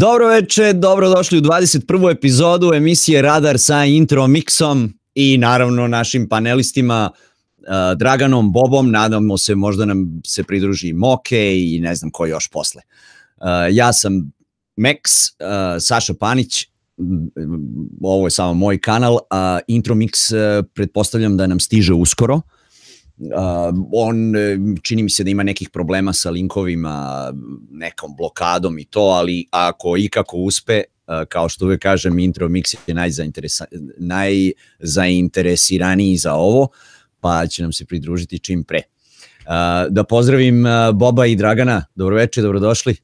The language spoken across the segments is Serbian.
Dobro veče, dobrodošli u 21. epizodu emisije Radar sa intro mixom i naravno našim panelistima uh, Draganom, Bobom, nadamo se možda nam se pridruži Moke i ne znam ko još posle. Uh, ja sam Max, uh, Saša Panić, ovo je samo moj kanal, a Intro Mix pretpostavljam da nam stiže uskoro. Uh, on e, čini mi se da ima nekih problema sa linkovima, nekom blokadom i to, ali ako ikako uspe, uh, kao što uvek kažem, Intro Mix je najzainteresa, najzainteresiraniji za ovo, pa će nam se pridružiti čim pre. Uh, da pozdravim uh, Boba i Dragana, dobroveče, dobrodošli.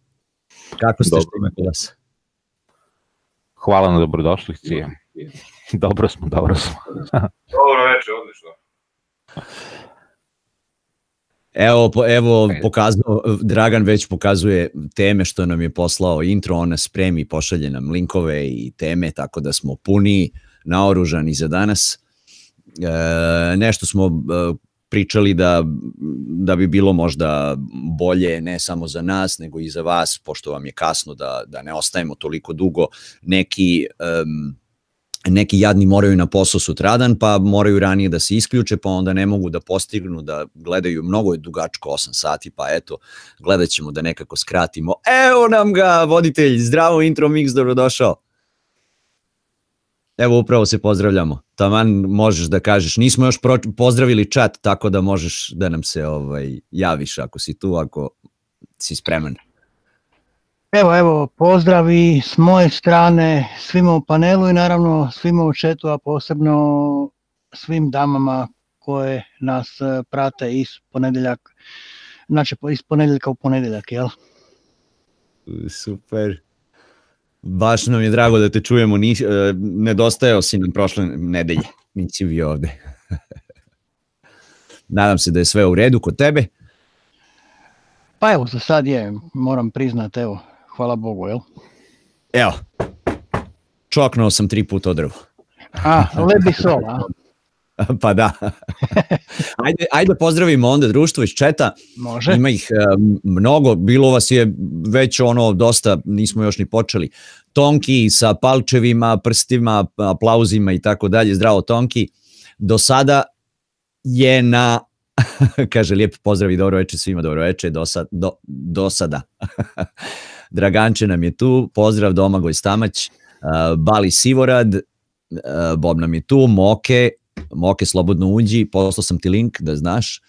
Kako ste što imate vas? Hvala na dobrodošlici. Dobro smo, dobro smo. dobro veče, odlično. Evo, evo pokazao, Dragan već pokazuje teme što nam je poslao intro, on nas spremi, pošalje nam linkove i teme, tako da smo puni, naoružani za danas. E, nešto smo e, pričali da, da bi bilo možda bolje ne samo za nas, nego i za vas, pošto vam je kasno da, da ne ostajemo toliko dugo, neki... Um, neki jadni moraju na posao sutradan, pa moraju ranije da se isključe, pa onda ne mogu da postignu, da gledaju, mnogo je dugačko 8 sati, pa eto, gledat ćemo da nekako skratimo. Evo nam ga, voditelj, zdravo intro mix, dobrodošao. Evo upravo se pozdravljamo. Taman možeš da kažeš, nismo još pozdravili chat, tako da možeš da nam se ovaj javiš ako si tu, ako si spreman. Evo, evo, pozdravi s moje strane svima u panelu i naravno svima u četu, a posebno svim damama koje nas e, prate iz ponedeljak, znači iz ponedeljka u ponedeljak, jel? Super. Baš nam je drago da te čujemo, Ni, e, nedostajao si nam prošle nedelje, nisi bio ovde. Nadam se da je sve u redu kod tebe. Pa evo, za sad je, moram priznat, evo, hvala Bogu, jel? Evo, čoknuo sam tri puta od drvo. A, lebi sol, a? pa da. ajde, ajde pozdravimo onda društvo iz četa. Može. Ima ih um, mnogo, bilo vas je već ono dosta, nismo još ni počeli. Tonki sa palčevima, prstima, aplauzima i tako dalje. Zdravo Tonki. Do sada je na Kaže, lijep pozdrav i dobro večer svima, dobro večer, do, sad, do, do sada. Draganče nam je tu, pozdrav Domagoj Stamać, uh, Bali Sivorad, uh, Bob nam je tu, Moke, Moke slobodno uđi, poslao sam ti link da znaš,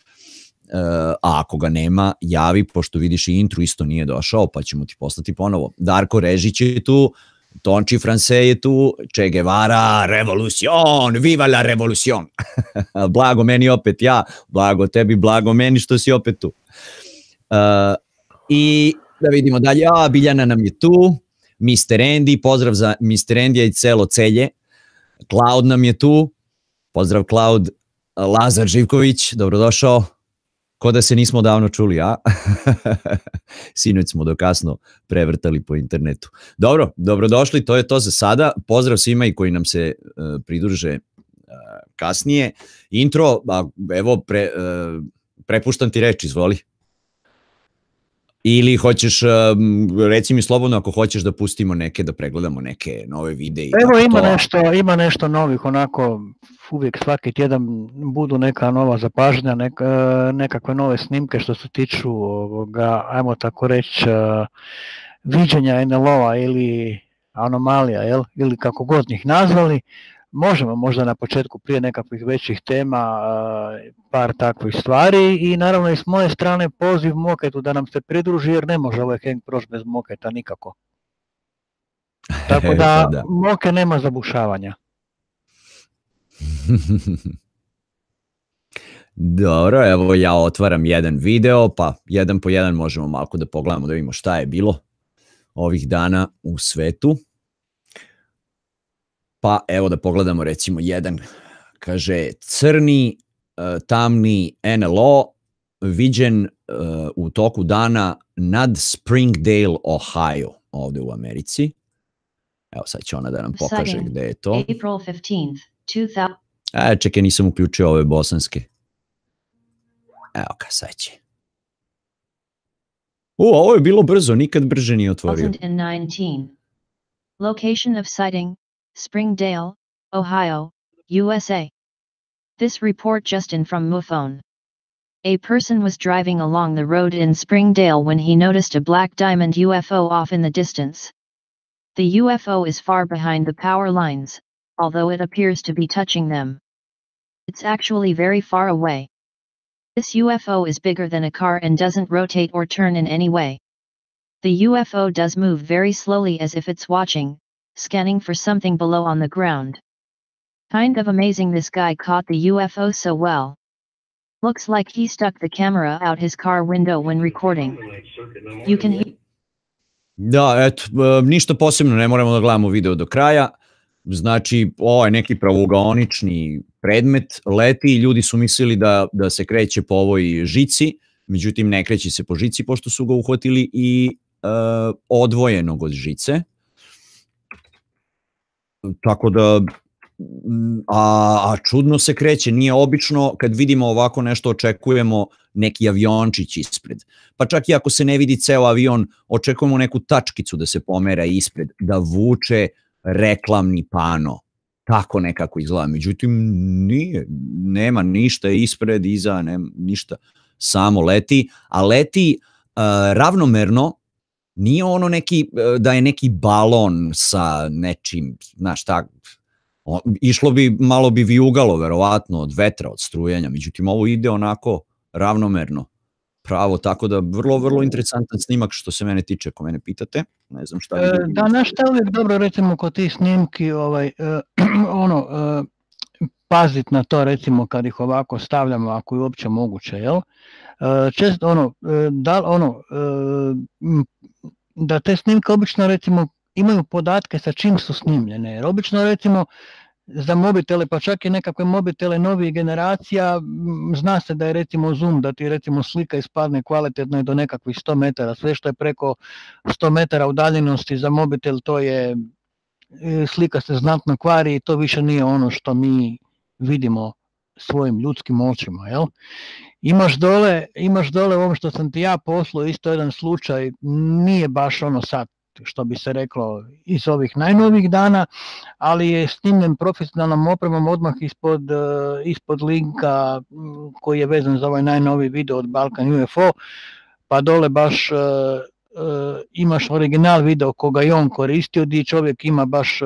uh, a ako ga nema, javi, pošto vidiš i intro isto nije došao, pa ćemo ti poslati ponovo. Darko Režić je tu, Tonči France je tu, Che Guevara, revolucion, viva la revolucion. blago meni opet ja, blago tebi, blago meni što si opet tu. Uh, I da vidimo dalje, a Biljana nam je tu, Mr. Andy, pozdrav za Mr. Andy i celo celje. Cloud nam je tu, pozdrav Cloud, Lazar Živković, dobrodošao. Ko da se nismo davno čuli, a? Sinoć smo do kasno prevrtali po internetu. Dobro, dobrodošli, to je to za sada. Pozdrav svima i koji nam se uh, pridruže uh, kasnije. Intro, a, evo, pre, uh, prepuštam ti reč, izvoli. Ili hoćeš, reci mi slobodno ako hoćeš da pustimo neke, da pregledamo neke nove videe. Evo ima to... nešto, ima nešto novih, onako uvijek svaki tjedan budu neka nova zapažnja, neka, nekakve nove snimke što se tiču ovoga, ajmo tako reći, viđenja NLO-a ili anomalija, jel? ili kako god njih nazvali možemo možda na početku prije nekakvih većih tema par takvih stvari i naravno i s moje strane poziv Moketu da nam se pridruži jer ne može ovaj hang proći bez Moketa nikako. Tako da, da. Moke nema zabušavanja. Dobro, evo ja otvaram jedan video, pa jedan po jedan možemo malo da pogledamo da vidimo šta je bilo ovih dana u svetu. Pa evo da pogledamo recimo jedan, kaže crni, uh, tamni NLO viđen uh, u toku dana nad Springdale, Ohio, ovde u Americi. Evo sad će ona da nam pokaže gde je to. April 15th, 2000... E, čekaj, nisam uključio ove bosanske. Evo ka, sad će. U, ovo je bilo brzo, nikad brže nije otvorio. 2019. Location of sighting, Springdale, Ohio, USA. This report just in from MUFON. A person was driving along the road in Springdale when he noticed a black diamond UFO off in the distance. The UFO is far behind the power lines, although it appears to be touching them. It's actually very far away. This UFO is bigger than a car and doesn't rotate or turn in any way. The UFO does move very slowly as if it's watching, scanning for something below on the ground. Kind of amazing this guy caught the UFO so well. Looks like he stuck the camera out his car window when recording. You can Da, eto, ništa posebno, ne moramo da gledamo video do kraja. Znači, ovo je neki pravogaonični predmet, leti i ljudi su mislili da, da se kreće po ovoj žici, međutim ne kreće se po žici pošto su ga uhvatili i uh, odvojenog od žice, Tako da, a, a čudno se kreće, nije obično kad vidimo ovako nešto očekujemo neki aviončić ispred. Pa čak i ako se ne vidi ceo avion, očekujemo neku tačkicu da se pomera ispred, da vuče reklamni pano. Tako nekako izgleda. Međutim, nije, nema ništa ispred, iza, nema ništa. Samo leti, a leti uh, ravnomerno nije ono neki, e, da je neki balon sa nečim, znaš šta, išlo bi, malo bi vijugalo verovatno od vetra, od strujanja, međutim ovo ide onako ravnomerno, pravo, tako da vrlo, vrlo interesantan snimak što se mene tiče, ako mene pitate, ne znam šta. E, da, znaš šta uvijek dobro recimo kod tih snimki, ovaj, e, ono, e, pazit na to recimo kad ih ovako stavljamo, ako je uopće moguće, jel? E, često ono, e, da, ono, da te snimke obično recimo imaju podatke sa čim su snimljene. Jer obično recimo za mobitele, pa čak i nekakve mobitele novih generacija, zna se da je recimo zoom, da ti recimo slika ispadne kvalitetno i do nekakvih 100 metara. Sve što je preko 100 metara udaljenosti za mobitel, to je e, slika se znatno kvari i to više nije ono što mi vidimo svojim ljudskim očima, jel? Imaš dole, imaš dole ovo što sam ti ja poslao, isto jedan slučaj, nije baš ono sad što bi se reklo, iz ovih najnovih dana, ali je snimljen profesionalnom opremom odmah ispod, ispod linka koji je vezan za ovaj najnoviji video od Balkan UFO, pa dole baš uh, imaš original video koga je on koristio, gdje čovjek ima baš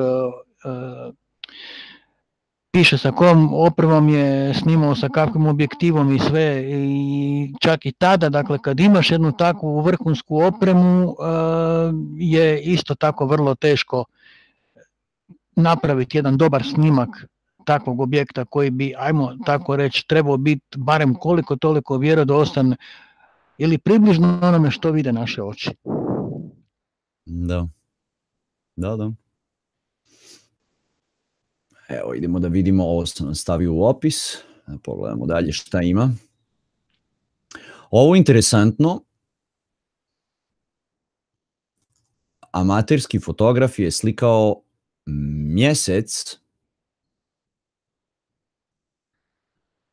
piše sa kom opremom je snimao sa kakvim objektivom i sve i čak i tada, dakle kad imaš jednu takvu vrhunsku opremu je isto tako vrlo teško napraviti jedan dobar snimak takvog objekta koji bi, ajmo tako reći, trebao biti barem koliko toliko vjerodostan ili približno onome što vide naše oči. Da. Da, da. Evo, idemo da vidimo, ovo sam stavio u opis, da pogledamo dalje šta ima. Ovo je interesantno, amaterski fotograf je slikao mjesec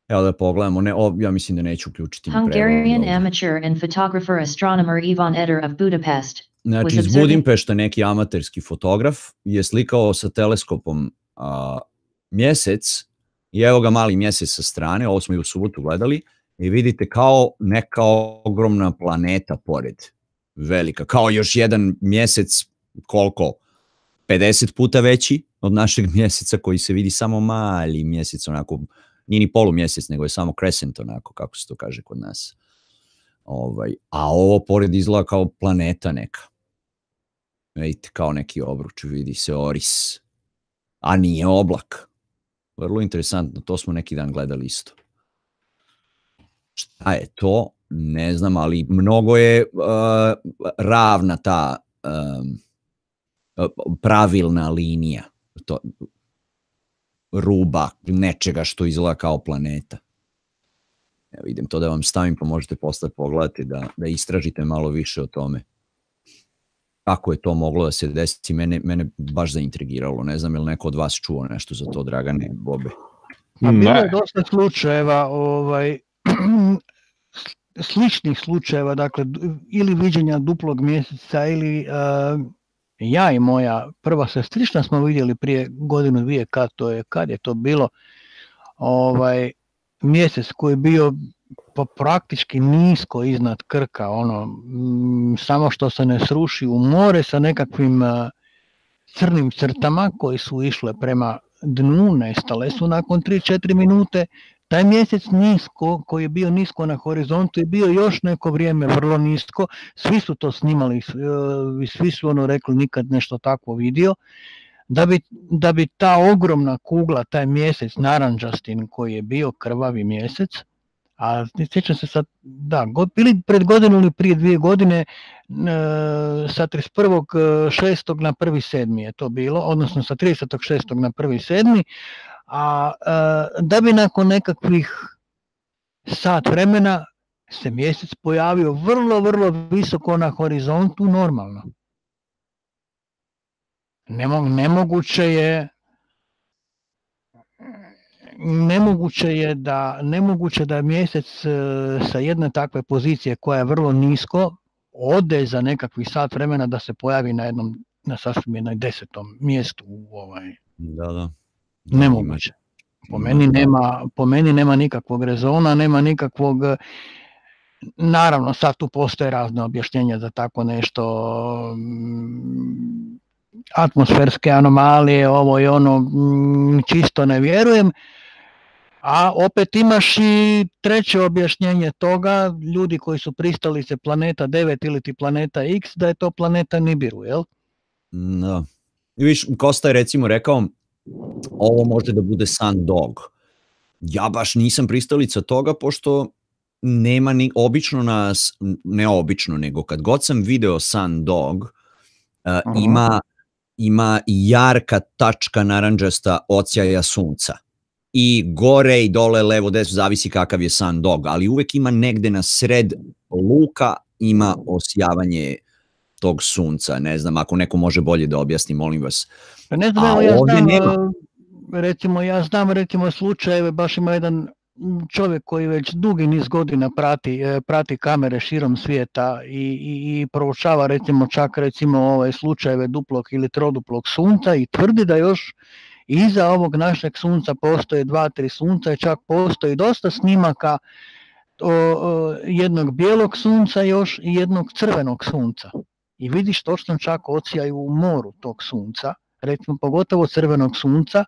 Evo da pogledamo, ne, o, ja mislim da neću uključiti. Hungarian amateur and photographer astronomer Ivan Eder of Budapest. Znači, iz Budimpešta neki amaterski fotograf je slikao sa teleskopom a, mjesec i evo ga mali mjesec sa strane, ovo smo i u subotu gledali, i vidite kao neka ogromna planeta pored, velika, kao još jedan mjesec, koliko, 50 puta veći od našeg mjeseca koji se vidi samo mali mjesec, onako nije ni polumjesec, nego je samo crescent, onako, kako se to kaže kod nas. Ovaj, a ovo pored izgleda kao planeta neka. Vidite, kao neki obruč, vidi se oris. A nije oblak. Vrlo interesantno, to smo neki dan gledali isto. Šta je to? Ne znam, ali mnogo je uh, ravna ta um, pravilna linija. To, ruba nečega što izgleda kao planeta. Evo idem to da vam stavim pa možete posle pogledati da, da istražite malo više o tome. Kako je to moglo da se desi, mene, mene baš zaintrigiralo. Ne znam je li neko od vas čuo nešto za to, Dragane, Bobe? Pa bilo je dosta slučajeva, ovaj, sličnih slučajeva, dakle, ili viđenja duplog mjeseca ili uh, ja i moja prva sestrična smo vidjeli prije godinu dvije kad to je, kad je to bilo ovaj mjesec koji je bio pa praktički nisko iznad Krka, ono, m, samo što se ne sruši u more sa nekakvim a, crnim crtama koji su išle prema dnu, nestale su nakon 3-4 minute, Taj mjesec nisko, koji je bio nisko na horizontu, je bio još neko vrijeme vrlo nisko, svi su to snimali, e, svi su ono rekli nikad nešto takvo vidio, da bi, da bi ta ogromna kugla, taj mjesec naranđastin koji je bio krvavi mjesec, a sjećam se sad, da, god, ili pred godinu ili prije dvije godine, e, sa 31.6. na 1.7. je to bilo, odnosno sa 30.6. na 1.7 a e, da bi nakon nekakvih sat vremena se mjesec pojavio vrlo, vrlo visoko na horizontu normalno. Nemoguće je nemoguće je da nemoguće da mjesec e, sa jedne takve pozicije koja je vrlo nisko ode za nekakvih sat vremena da se pojavi na jednom na sasvim jednom desetom mjestu u ovaj da, da. Nemoguće. Po meni nema, po meni nema nikakvog rezona, nema nikakvog Naravno, sad tu postoje razne objašnjenja za tako nešto, mm, atmosferske anomalije, ovo i ono, mm, čisto ne vjerujem. A opet imaš i treće objašnjenje toga, ljudi koji su pristalice planeta 9 ili ti planeta X, da je to planeta Nibiru, jel? Da. I viš, Kosta je recimo rekao, ovo može da bude Sun Dog. Ja baš nisam pristalica toga, pošto nema ni obično nas, ne obično, nego kad god sam video Sun Dog, uh, ima, ima jarka tačka naranđasta odsjaja sunca. I gore i dole, levo, desno, zavisi kakav je Sun Dog, ali uvek ima negde na sred luka ima osjavanje tog sunca, ne znam, ako neko može bolje da objasni, molim vas. Pa ne znam, A ja znam, nema. recimo, ja znam recimo slučajeve, baš ima jedan čovjek koji već dugi niz godina prati, e, prati kamere širom svijeta i, i, i proučava recimo čak recimo ove slučajeve duplog ili troduplog sunca i tvrdi da još iza ovog našeg sunca postoje dva, tri sunca i čak postoji dosta snimaka o, o, jednog bijelog sunca još i jednog crvenog sunca. I vidiš točno čak ocijaju u moru tog sunca, recimo pogotovo crvenog sunca, e,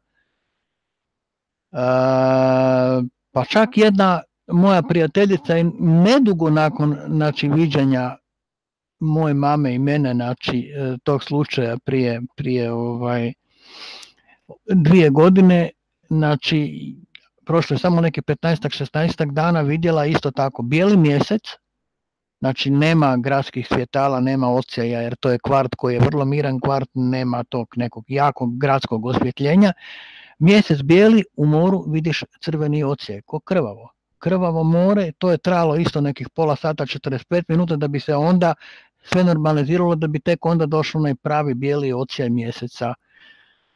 pa čak jedna moja prijateljica je nedugo nakon znači, viđanja moje mame i mene znači, e, tog slučaja prije, prije ovaj, dvije godine, znači prošlo je samo neke 15-16 dana vidjela isto tako bijeli mjesec, znači nema gradskih svjetala, nema oceja jer to je kvart koji je vrlo miran kvart, nema tog nekog jakog gradskog osvjetljenja Mjesec bijeli, u moru vidiš crveni ocijek, ko krvavo. Krvavo more, to je trajalo isto nekih pola sata, 45 minuta da bi se onda sve normaliziralo, da bi tek onda došlo onaj pravi bijeli ocijaj mjeseca.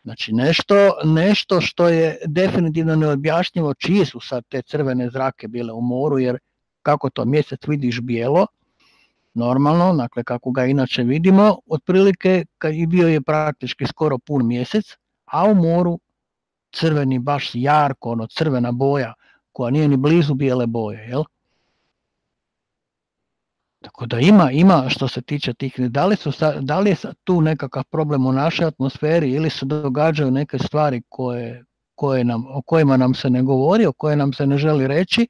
Znači nešto, nešto što je definitivno neobjašnjivo čije su sad te crvene zrake bile u moru, jer kako to mjesec vidiš bijelo, normalno, dakle kako ga inače vidimo, otprilike i bio je praktički skoro pun mjesec, a u moru crveni baš jarko, ono crvena boja koja nije ni blizu bijele boje, jel? Tako da ima, ima što se tiče tih, da li, su, da li je tu nekakav problem u našoj atmosferi ili se događaju neke stvari koje, koje nam, o kojima nam se ne govori, o koje nam se ne želi reći,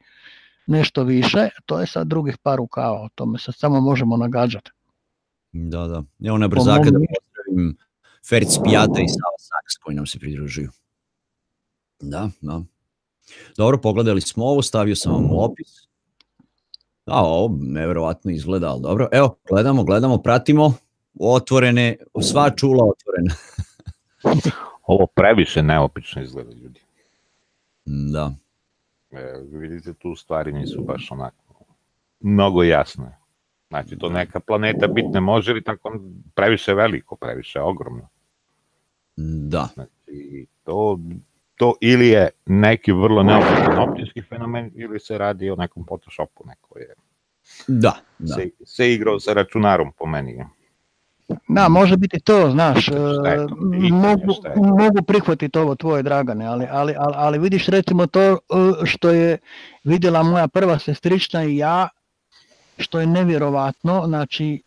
nešto više, to je sad drugih par rukava, o tome sad samo možemo nagađati. Da, da. Evo na brzake da pozdravim Feric Pijata i Sava Saks koji nam se pridružuju. Da, da. Dobro, pogledali smo ovo, stavio sam vam u opis. Da, ovo nevjerovatno izgleda, ali dobro. Evo, gledamo, gledamo, pratimo. Otvorene, sva čula otvorena. ovo previše neopično izgleda, ljudi. Da. E, vidite, tu stvari nisu baš onako mnogo jasne. Znači, to neka planeta bit ne može ili tako previše veliko, previše ogromno. Da. Znači, to to ili je neki vrlo neobičan optički fenomen ili se radi o nekom Photoshopu neko je da, da. Se, se igrao sa računarom po meni. Da, može biti to, znaš, to, mogu, mogu prihvatiti ovo tvoje Dragane, ali, ali, ali, ali vidiš recimo to e, što je vidjela moja prva sestrična i ja, što je nevjerovatno, znači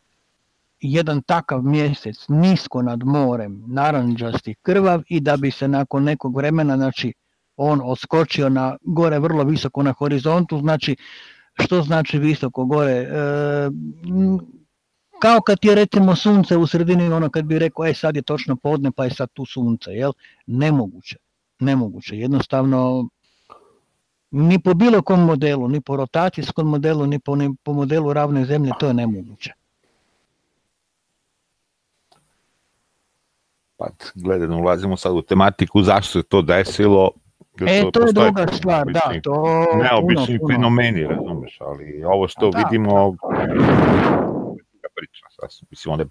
jedan takav mjesec nisko nad morem, naranđasti, krvav i da bi se nakon nekog vremena, znači on odskočio na gore vrlo visoko na horizontu, znači što znači visoko gore? E, kao kad je recimo sunce u sredini, ono kad bi rekao, e sad je točno podne pa je sad tu sunce, jel? Nemoguće, nemoguće, jednostavno ni po bilo kom modelu, ni po rotacijskom modelu, ni po, ni po modelu ravne zemlje, to je nemoguće. Pa gledano ulazimo sad u tematiku zašto se to desilo. E, to, to je druga stvar, da, to... Neobični puno, fenomeni, razumeš, ali ovo što da, vidimo, da. priča, sasvim, mislim, onda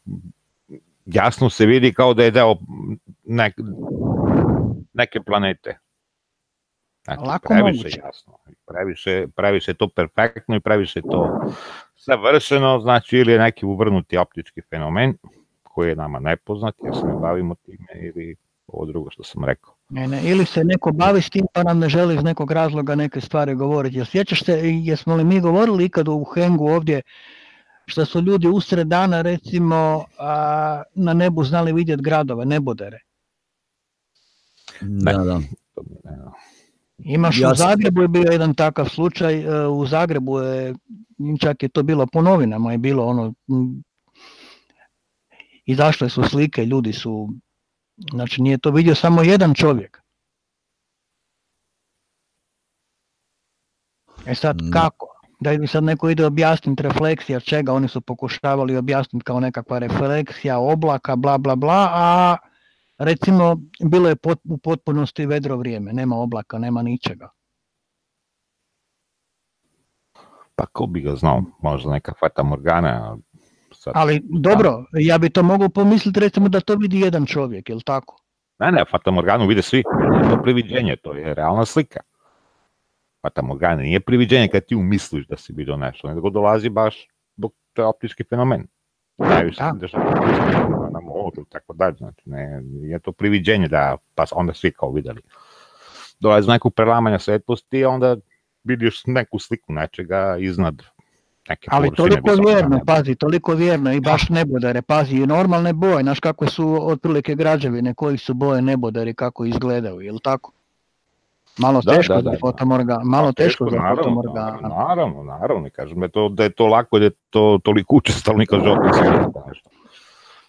jasno se vidi kao da je deo nek, neke planete. Znači, Lako previše moguće. jasno, previše, previše to perfektno i previše to savršeno, znači ili je neki uvrnuti optički fenomen, koji je nama nepoznat, jer se ne bavimo time ili ovo drugo što sam rekao. Ne, ne, ili se neko bavi s tim pa nam ne želi iz nekog razloga neke stvari govoriti. Jel sjećaš se, jesmo li mi govorili ikad u Hengu ovdje što su ljudi usred dana recimo a, na nebu znali vidjeti gradove, nebodere? Da, da. Imaš ja u Zagrebu je bio jedan takav slučaj, e, u Zagrebu je, čak je to bilo po novinama, je bilo ono izašle su slike, ljudi su, znači nije to vidio samo jedan čovjek. E sad kako? Da mi sad neko ide objasniti refleksija čega, oni su pokušavali objasniti kao nekakva refleksija oblaka, bla bla bla, a recimo bilo je pot, u potpunosti vedro vrijeme, nema oblaka, nema ničega. Pa ko bi ga znao, možda neka fata morgana, Sad, Ali dobro, ja bi to mogao pomisliti recimo da to vidi jedan čovjek, je tako? Ne, ne, Fata Morganu vide svi, to je priviđenje, to je realna slika. Fata Morgana nije priviđenje kad ti umisliš da si vidio nešto, nego dolazi baš zbog to je optički fenomen. Najviše Da. se dešava na moru, tako dalje, znači ne, nije to priviđenje da, pa onda svi kao videli. Dolazi do nekog prelamanja svetlosti, onda vidiš neku sliku nečega iznad neke Ali toliko vjerno, pazi, toliko vjerno i baš nebodare, pazi, i normalne boje, znaš kako su otprilike građevine, koji su boje nebodari, kako izgledaju, jel tako? Malo Da, teško da, za da, da. fotomorga, malo Pa, teško za naravno, fotomorgana. Naravno, naravno, kažem da je to, da je to lako, da je to toliko žotak svijeta. nešto.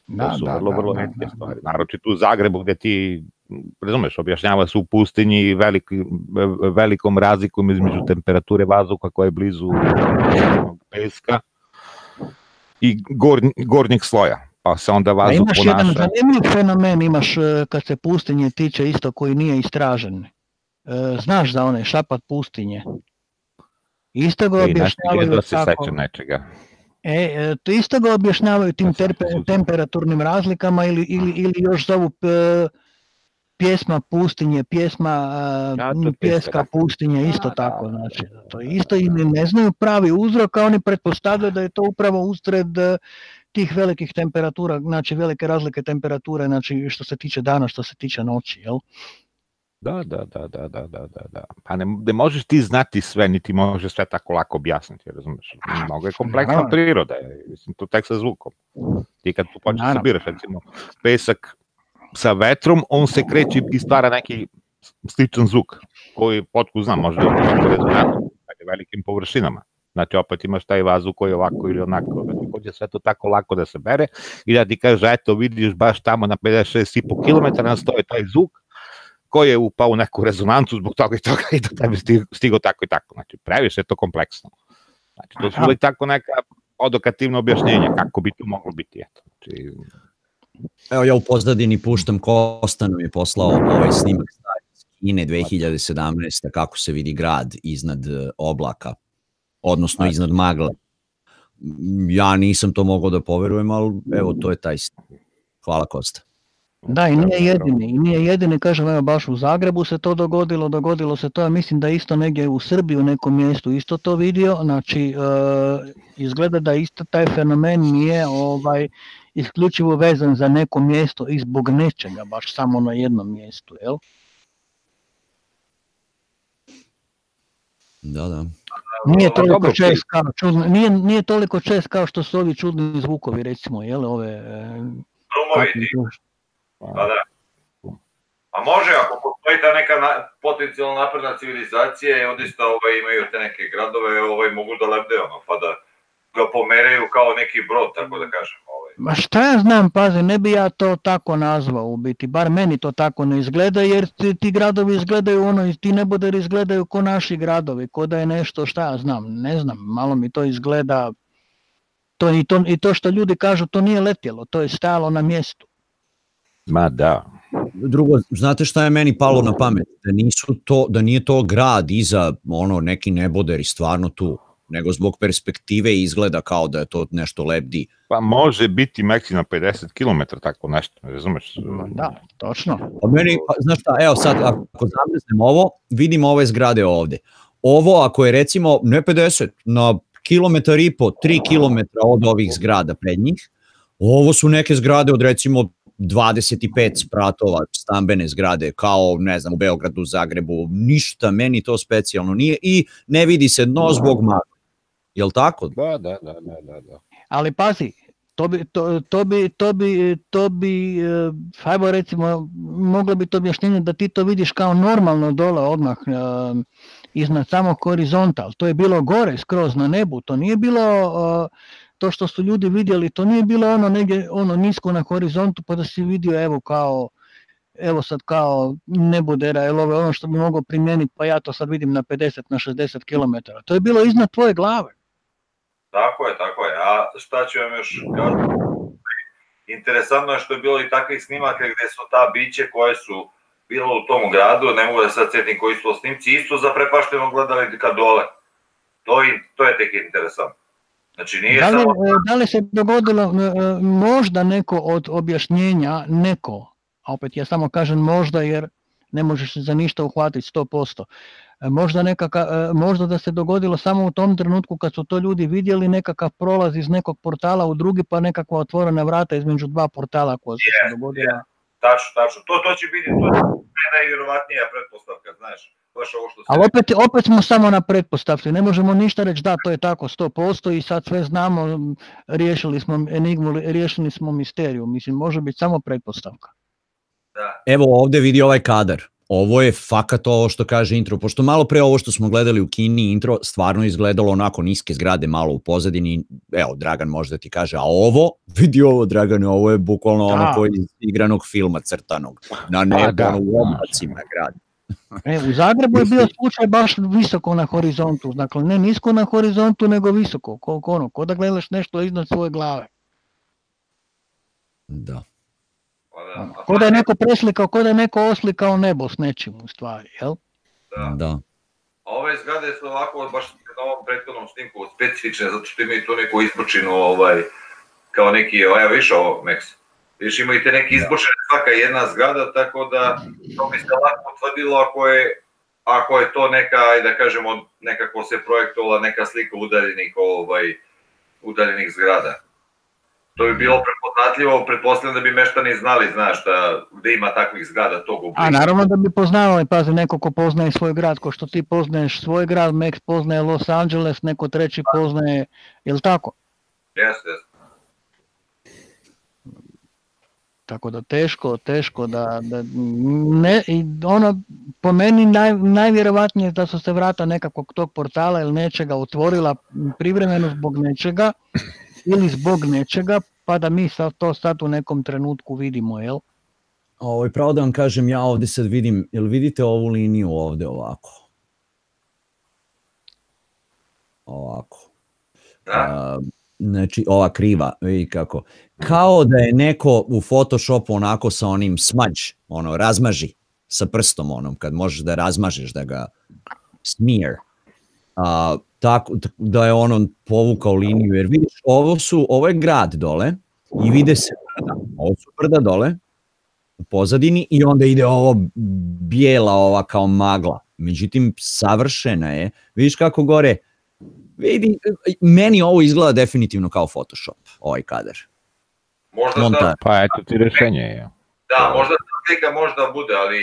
Da, su da, vrlo, da, vrlo da, da. stvari. Naročito u Zagrebu gde ti, razumeš, objašnjava se u pustinji veliki, velikom razlikom između temperature vazduha koja je blizu peska i gornj, gornjeg sloja. Pa se onda vazduh imaš jedan ponaša. zanimljiv fenomen, imaš e, kad se pustinje tiče isto koji nije istražen. E, Znaš za onaj šapat pustinje? Isto ga objašnjavaju se tako. nečega. E, e, to isto ga objašnjavaju tim terpe, su- temperaturnim razlikama ili, ili, ili još zovu p- pjesma pustinje, pjesma a, Da, to je m, pjeska, da. pustinje, isto Da, tako. da, da, Znači, da, to da, je isto i da. ne, ne znaju pravi uzrok, a oni pretpostavljaju da je to upravo usred e, tih velikih temperatura, znači velike razlike temperature, znači što se tiče dana, što se tiče noći, jel? Da, da, da, da, da, da, da, da. Pa ne, ne možeš ti znati sve, niti možeš sve tako lako objasniti, razumeš? Mnogo je kompleksna Naravno. priroda, je, mislim, to tek sa zvukom. Ti kad počneš da sabiraš, recimo, pesak sa vetrom, on se kreće i stvara neki sličan zvuk, koji, potku znam, može da je rezonantno, velikim površinama. Znači, opet imaš taj vazduh koji je ovako ili onako. Znači, hoće sve to tako lako da se bere i da ti kaže, eto, vidiš baš tamo na 56,5 km nastoje taj zvuk, koji je upao u neku rezonancu zbog toga i toga i do tebe stigo, stigo tako i tako. Znači, previše je to kompleksno. Znači, to su uvijek tako neka odokativna objašnjenja kako bi to moglo biti. Eto. Znači, Evo ja u pozadini puštam Kosta nam je poslao ovaj snimak iz Kine 2017. kako se vidi grad iznad e, oblaka, odnosno iznad magle. Ja nisam to mogao da poverujem, ali evo to je taj snimak. Hvala Kosta. Da, i nije jedini, i nije jedini, kažem, evo baš u Zagrebu se to dogodilo, dogodilo se to, ja mislim da isto negdje u Srbiji u nekom mjestu isto to vidio, znači e, izgleda da isto taj fenomen nije ovaj isključivo vezan za neko mjesto i zbog nečega, baš samo na jednom mjestu, jel? Da, da. Nije toliko čest kao, čudno- nije, nije toliko čest kao što su ovi čudni zvukovi, recimo, jel, ove... e, to- pa da. A može, ako postoji ta neka na, potencijalno napredna civilizacija i odista ovaj, imaju te neke gradove, ovaj, mogu da lebde ono, pa da ga pomeraju kao neki brod, tako da kažem. Ma šta ja znam, pazi, ne bi ja to tako nazvao u biti, bar meni to tako ne izgleda, jer ti, ti gradovi izgledaju ono, i ti neboderi izgledaju ko naši gradovi, ko da je nešto, šta ja znam, ne znam, malo mi to izgleda, to, i, to, i to što ljudi kažu, to nije letjelo, to je stajalo na mjestu. ma da. Drugo, znate šta je meni palo na pamet? Da, nisu to, da nije to grad iza ono neki neboderi stvarno tu, nego zbog perspektive izgleda kao da je to nešto lebdi. Pa može biti Meksi na 50 km, tako nešto, razumeš? Ma Da, točno. Pa meni, pa, znaš šta, evo sad, ako zamrznem ovo, vidimo ove zgrade ovde. Ovo, ako je recimo, ne 50, na kilometar i po, 3 kilometra od ovih zgrada pred njih, ovo su neke zgrade od recimo 25 spratova stambene zgrade, kao, ne znam, u Beogradu, Zagrebu, ništa, meni to specijalno nije i ne vidi se dno zbog magle. Jel tako? Da, da, da, da, da. da. Ali pazi, to bi, to, to bi, to bi, to bi, e, ajmo recimo, moglo bi to objašnjenje da ti to vidiš kao normalno dole odmah e, iznad samog horizonta, ali to je bilo gore skroz na nebu, to nije bilo e, to što su ljudi vidjeli, to nije bilo ono negdje ono nisko na horizontu pa da si vidio evo kao evo sad kao nebodera ili ovo ono što bi mogao primijeniti pa ja to sad vidim na 50 na 60 km. To je bilo iznad tvoje glave. Tako je, tako je. A šta ću vam još kazati? Interesantno je što je bilo i takvih snimaka gde su ta biće koje su bilo u tom gradu, ne mogu da sad sjetim koji su snimci, isto zaprepašteno gledali ka dole. To, i, to je tek interesantno. Znači nije Da li, samo... e, da li se dogodilo e, e, možda neko od objašnjenja, neko, a opet ja samo kažem možda jer ne možeš se za ništa uhvatiti 100%, E, Možda, nekaka, e, možda da se dogodilo samo u tom trenutku kad su to ljudi vidjeli nekakav prolaz iz nekog portala u drugi pa nekakva otvorena vrata između dva portala koja su se Je, dogodila. Tačno, tačno. To, to će biti to je najvjerovatnija pretpostavka, znaš. Baš ovo što se... Ali opet, opet smo samo na pretpostavci, ne možemo ništa reći da to je tako 100% i sad sve znamo, riješili smo enigmu, riješili smo misteriju, mislim može biti samo pretpostavka. Da. Evo ovde vidi ovaj kadar. Ovo je fakat ovo što kaže intro, pošto malo pre ovo što smo gledali u Kini intro stvarno izgledalo onako niske zgrade malo u pozadini, evo Dragan može da ti kaže, a ovo, vidi ovo Dragane, ovo je bukvalno ono Da. koji iz igranog filma crtanog, na Pa nebu, da. ono, u oblacima grad. E, u Zagrebu je bio slučaj baš visoko na horizontu, dakle ne nisko na horizontu nego visoko, ko, ko ono, ko da gledaš nešto iznad svoje glave. Da. Pa da. Ko da je neko preslikao, ko da je neko oslikao nebo s nečim u stvari, jel? da. Da. A ove zgrade su ovako, baš na ovom prethodnom snimku, specifične, zato što imaju tu neku ispočinu, ovaj, kao neki, evo viš ovo, Max, viš imaju te neki ispočine svaka jedna zgrada, tako da to bi se lako utvrdilo ako je, ako je to neka, ajde da kažemo, nekako se projektovala neka slika udaljenih, ovaj, udaljenih zgrada. To bi bilo prepoznatljivo, pretpostavljam da bi meštani znali, znaš, da, da ima takvih zgrada tog oblika. A naravno da bi poznavali, pazi, neko ko poznaje svoj grad, ko što ti poznaješ svoj grad, Max poznaje Los Angeles, neko treći poznaje, jel tako? Jeste, jeste. Tako da teško, teško da, da ne, i ono, po meni naj, najvjerovatnije da su se vrata nekakvog tog portala ili nečega otvorila privremeno zbog nečega ili zbog nečega, pa da mi sad to sad u nekom trenutku vidimo, jel? Ovo je pravo da vam kažem, ja ovde sad vidim, jel vidite ovu liniju ovde ovako? Ovako. Da. A, znači, ova kriva, vidi kako. Kao da je neko u Photoshopu onako sa onim smudge, ono, razmaži sa prstom onom, kad možeš da razmažeš, da ga smear. A, tako, da je ono povukao liniju, jer vidiš, ovo su, ovo je grad dole i vide se brda, ovo su brda dole, u pozadini i onda ide ovo bijela ova kao magla. Međutim, savršena je. Vidiš kako gore, vidi, meni ovo izgleda definitivno kao Photoshop, ovaj kadar. Možda Montaž. ta, Pa eto ti rešenje je. da, možda slika možda bude, ali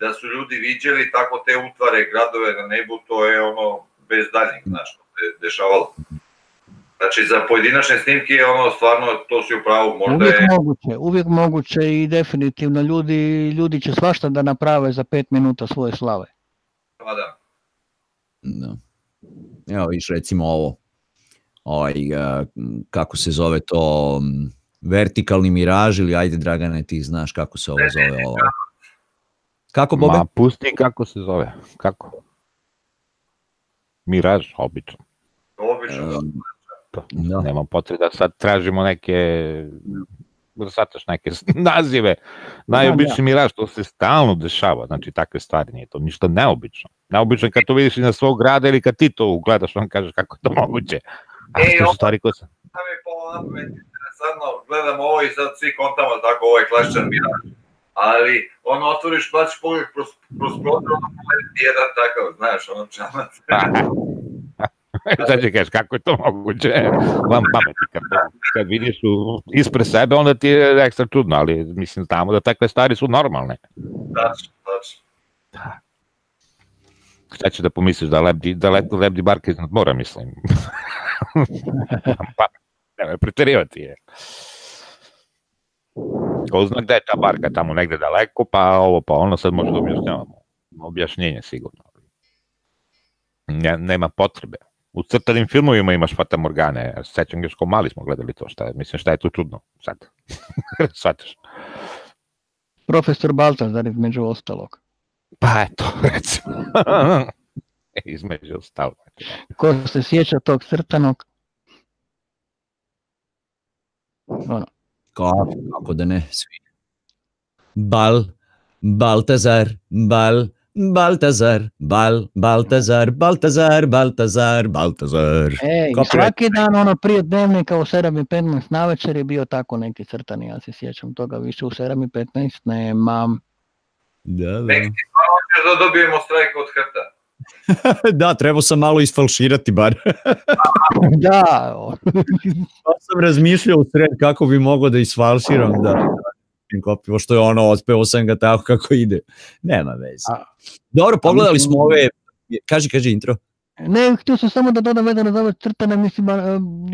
da su ljudi viđeli tako te utvare, gradove na nebu, to je ono bez daljnjeg, znaš, što se dešavalo. Znači, za pojedinačne snimke je ono, stvarno, to si u pravu, možda Uvijek je, moguće, uvijek moguće i definitivno ljudi, ljudi će svašta da naprave za pet minuta svoje slave. pa da, Da. Evo viš recimo ovo, ovaj, a, kako se zove to, vertikalni miraž ili ajde Dragane ti znaš kako se ovo zove ovo. Kako Bobe? Ma pusti kako se zove. Kako? Miraž, obično. obično, da. Um, To. Da. Nema potrebe da sad tražimo neke da sataš neke nazive. Najobičniji miraž, to se stalno dešava, znači takve stvari, nije to ništa neobično. Neobično kad to vidiš i na svog grada ili kad ti to ugledaš, on kažeš kako je to moguće. A E, to su stvari koje se... Sad mi je palo na pamet, interesantno, gledam ovo i sad svi kontamo tako, ovo je klasičan miraž. Ali, ono, otvoriš, baciš pogled kroz, kroz prozor, ono, poleti jedan takav, znaš, ono, čamac. Sad će kažeš, kako je to moguće? Vam pameti, kad, kad vidiš u, ispred sebe, onda ti je ekstra čudno, ali mislim, znamo da takve stvari su normalne. Tačno, tačno. Šta će da pomisliš da lebdi, da let, lebdi barka iznad mora, mislim. pa, nemoj preterivati je. Ko zna gde je ta barka, tamo negde daleko, pa ovo, pa ono sad možda objašnjavamo. Objašnjenje sigurno. Ne, nema potrebe. U crtanim filmovima imaš Fata Morgane, ja se sećam još ko mali smo gledali to, šta je, mislim šta je tu čudno sad. Shvataš? Profesor Baltazar između ostalog. Pa eto, recimo. Između ostalo. Ko se sjeća tog crtanog? Ono, Kako, kako da ne, svi. Bal, Baltazar, Bal, Baltazar, Bal, Baltazar, Baltazar, Baltazar, Baltazar. E, svaki dan ono prije dnevnika u 7.15 na večer je bio tako neki crtani, ja se sjećam toga više u 7.15 nemam. Da, da. Nek ti da dobijemo strajk od hrta. da, trebao sam malo isfalširati bar. da. pa sam razmišljao u sred kako bi mogao da isfalširam, da kopiju, što je ono, otpeo sam ga tako kako ide. Nema veze. Dobro, pogledali smo ove, kaži, kaži intro. Ne, htio sam samo da dodam vezano za ove crtane, mislim,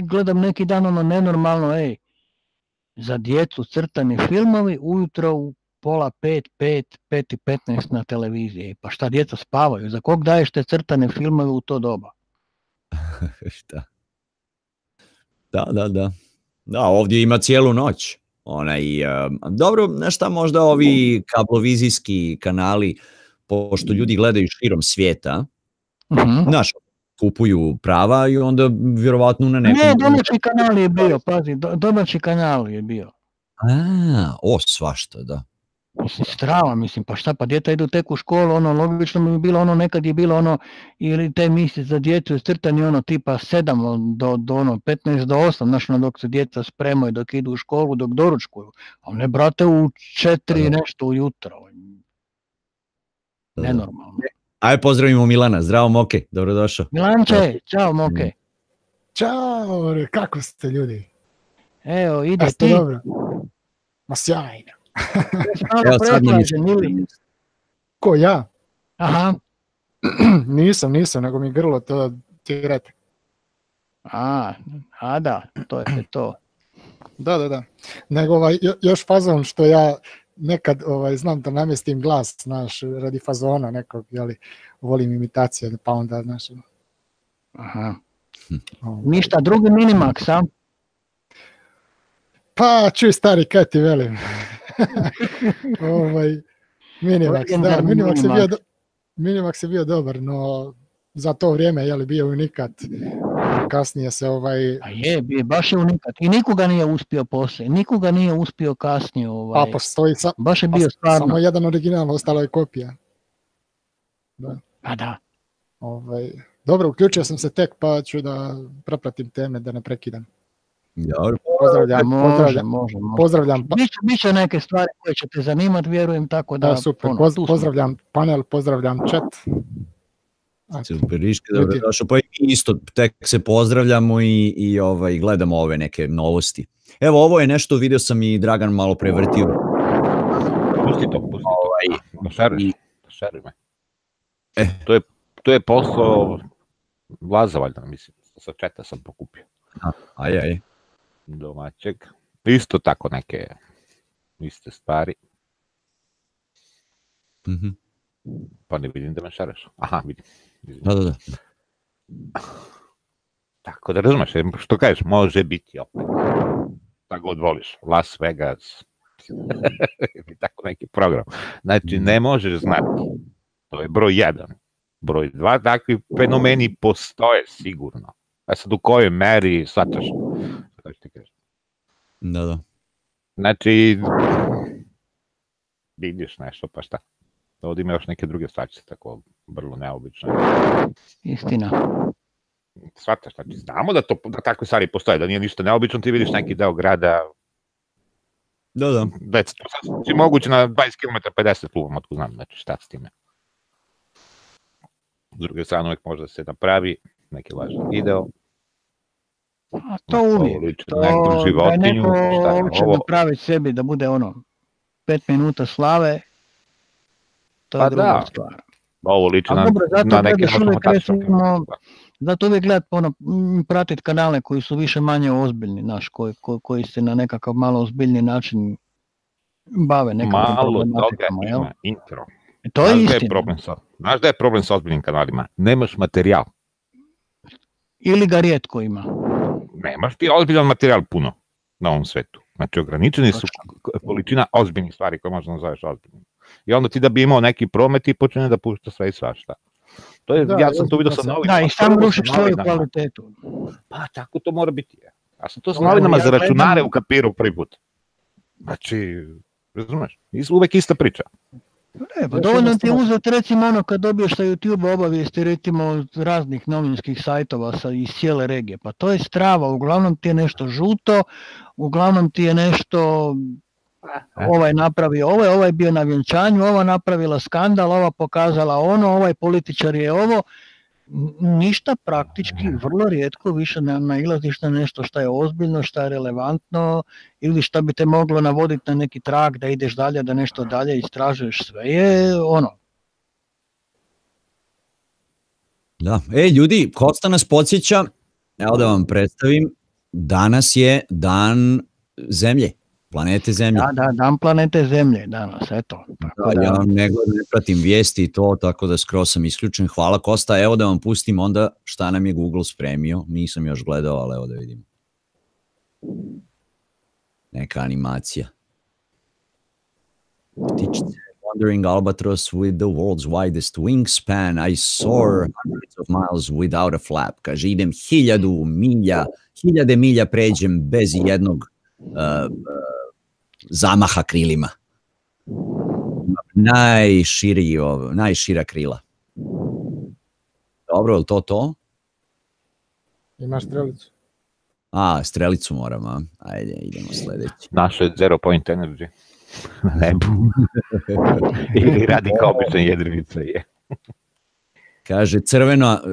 gledam neki dan ono nenormalno, ej, za djecu crtani filmovi ujutro u pola pet, pet, pet i petnaest na televiziji. Pa šta djeca spavaju? Za kog daješ te crtane filmove u to doba? šta? Da, da, da. Da, ovdje ima cijelu noć. Onaj, um, dobro, nešto možda ovi kablovizijski kanali, pošto ljudi gledaju širom svijeta, uh Mhm. -huh. znaš, kupuju prava i onda vjerovatno na nekom... Ne, domaći kanal je bio, pazi, do, domaći kanal je bio. A, o, svašta, da. Mislim, strava, mislim, pa šta, pa djeca idu tek u školu, ono, logično bi bilo ono, nekad je bilo ono, ili te misli za djecu crtani ono tipa 7 do, do ono 15 do 8, znaš, ono, dok se djeca spremaju, dok idu u školu, dok doručkuju, a ne, brate, u 4 nešto ujutro. Nenormalno. Ajde, pozdravimo Milana, zdravo Moke, dobrodošao. Milanče, čao Moke. Ćao, kako ste ljudi? Evo, ide ti. dobro? Ma sjajno. Evo, sad mi Ko ja? Aha. nisam, nisam, nego mi grlo to tirete. A, a da, to je to. Da, da, da. Nego ovaj, još fazon što ja nekad ovaj, znam da namjestim glas, znaš, radi fazona nekog, jeli, volim imitacije, pa onda, znaš, Aha. Ovaj. Ništa drugi Minimax, a? Pa, čuj stari, kaj ti velim. ovaj, Minimax, da, Minimax je, bio, do, Minimax je bio dobar, no za to vrijeme je li bio unikat. Kasnije se ovaj... A je, je baš je unikat. I nikoga nije uspio poslije, nikoga nije uspio kasnije. Ovaj... Pa postoji sa... baš je bio stvarno. Samo jedan original, ostalo je kopija. Da. Pa da. Ovaj, dobro, uključio sam se tek pa ću da propratim teme, da ne prekidam. Dobro. Pozdravljam, pozdravljam, može, može. pozdravljam. Pa... Biće, biće neke stvari koje će te zanimati, vjerujem, tako da... da super, ono, poz, pozdravljam panel, pozdravljam chat. Super, Riške, dobro došao. Pa isto, tek se pozdravljamo i, i ovaj, gledamo ove neke novosti. Evo, ovo je nešto, video sam i Dragan malo prevrtio. Pusti to, pusti to. Ovaj, da šeruj, da me. E. To je, to je posao Laza, valjda, mislim. Sa četa sam pokupio. Aj, aj. Domaćeg. Isto tako neke iste stvari. Mm -hmm. Pa ne vidim da me šareš. Aha, vidim. Da, da, da. Tako da razumeš, što kažeš, može biti opet. Tako god voliš. Las Vegas. Ili tako neki program. Znači, ne možeš znati. To je broj jedan. Broj dva, takvi fenomeni postoje sigurno. A sad u kojoj meri, shvataš što ti kažeš. Da, da. Znači, vidiš nešto, pa šta? Ovdje ima još neke druge stvari, tako vrlo neobične. Istina. Svataš, znači znamo da, to, da takve stvari postoje, da nije ništa neobično, ti vidiš neki deo grada, da, da. da je to moguće na 20 km 50 plumom, otko znam, znači šta s time. S druge strane, uvijek može da se napravi neki lažni video, A to uvijek. To, da je neko hoće napraviti sebi da bude ono, pet minuta slave, to je pa druga da. stvar. Ovo liči na, dobro, zato na neke uvijek, recimo, zato uvijek gledat, ono, pratit kanale koji su više manje ozbiljni, naš, koji, koji, koji se na nekakav malo ozbiljni način bave nekakvim Malo toga ima intro. E, to je Znaš istina. Da je problem sa, znaš da je problem sa ozbiljnim kanalima? Nemaš materijal. Ili ga rijetko ima. Nemaš ti ozbiljan materijal puno na ovom svetu. Znači, ograničeni su količina ozbiljnih stvari koje možda nazoveš ozbiljnim. I onda ti da bi imao neki promet i počne da pušta sve i svašta. To je, da, ja sam to vidio sa novinama. Da, i sam rušiš svoju kvalitetu. Pa, tako to mora biti. Ja sam to sa novinama za računare u kapiru prvi put. Znači, razumeš, uvek ista priča. Ne, pa dovoljno ti je uzeti recimo ono kad dobiješ sa YouTube obavijesti recimo od raznih novinskih sajtova sa, iz cijele regije, pa to je strava, uglavnom ti je nešto žuto, uglavnom ti je nešto ovaj napravio ovo, ovaj bio na vjenčanju, ova napravila skandal, ova pokazala ono, ovaj političar je ovo, ništa praktički, vrlo rijetko više ne nailaziš na nešto što je ozbiljno, što je relevantno ili što bi te moglo navoditi na neki trag da ideš dalje, da nešto dalje istražuješ, sve je ono. Da, e ljudi, Kosta nas podsjeća, evo da vam predstavim, danas je dan zemlje planete Zemlje. Da, da, dan planete Zemlje danas, eto. Tako da, da, ja vam ne, ne pratim vijesti i to, tako da skroz sam isključen. Hvala Kosta, evo da vam pustim onda šta nam je Google spremio. Nisam još gledao, ali evo da vidimo. Neka animacija. Ptičice. Wandering albatross with the world's widest wingspan, I soar hundreds of miles without a flap. Kaže, idem hiljadu milja, hiljade milja pređem bez jednog uh, uh, zamaha krilima. Najširi, najšira krila. Dobro, je to to? Imaš strelicu. A, strelicu moram, a? Ajde, idemo sledeći. Naše zero point energy. Na nebu. Ili radi kao obična jedrilica je. Kaže, crveno, uh,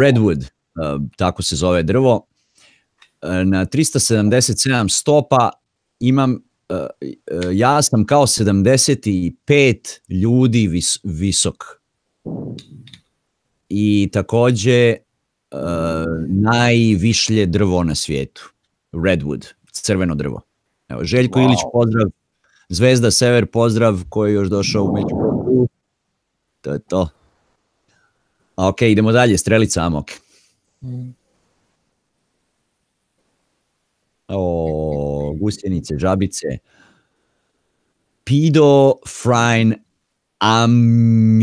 redwood, uh, tako se zove drvo, uh, na 377 stopa imam ja sam kao 75 ljudi vis, visok. I takođe uh, najvišlje drvo na svijetu. Redwood, crveno drvo. Evo, Željko wow. Ilić, pozdrav. Zvezda Sever, pozdrav, koji je još došao u među. To je to. Ok, idemo dalje, strelica Amok. Mm. o, gusjenice, žabice, Pidofrine amuensis.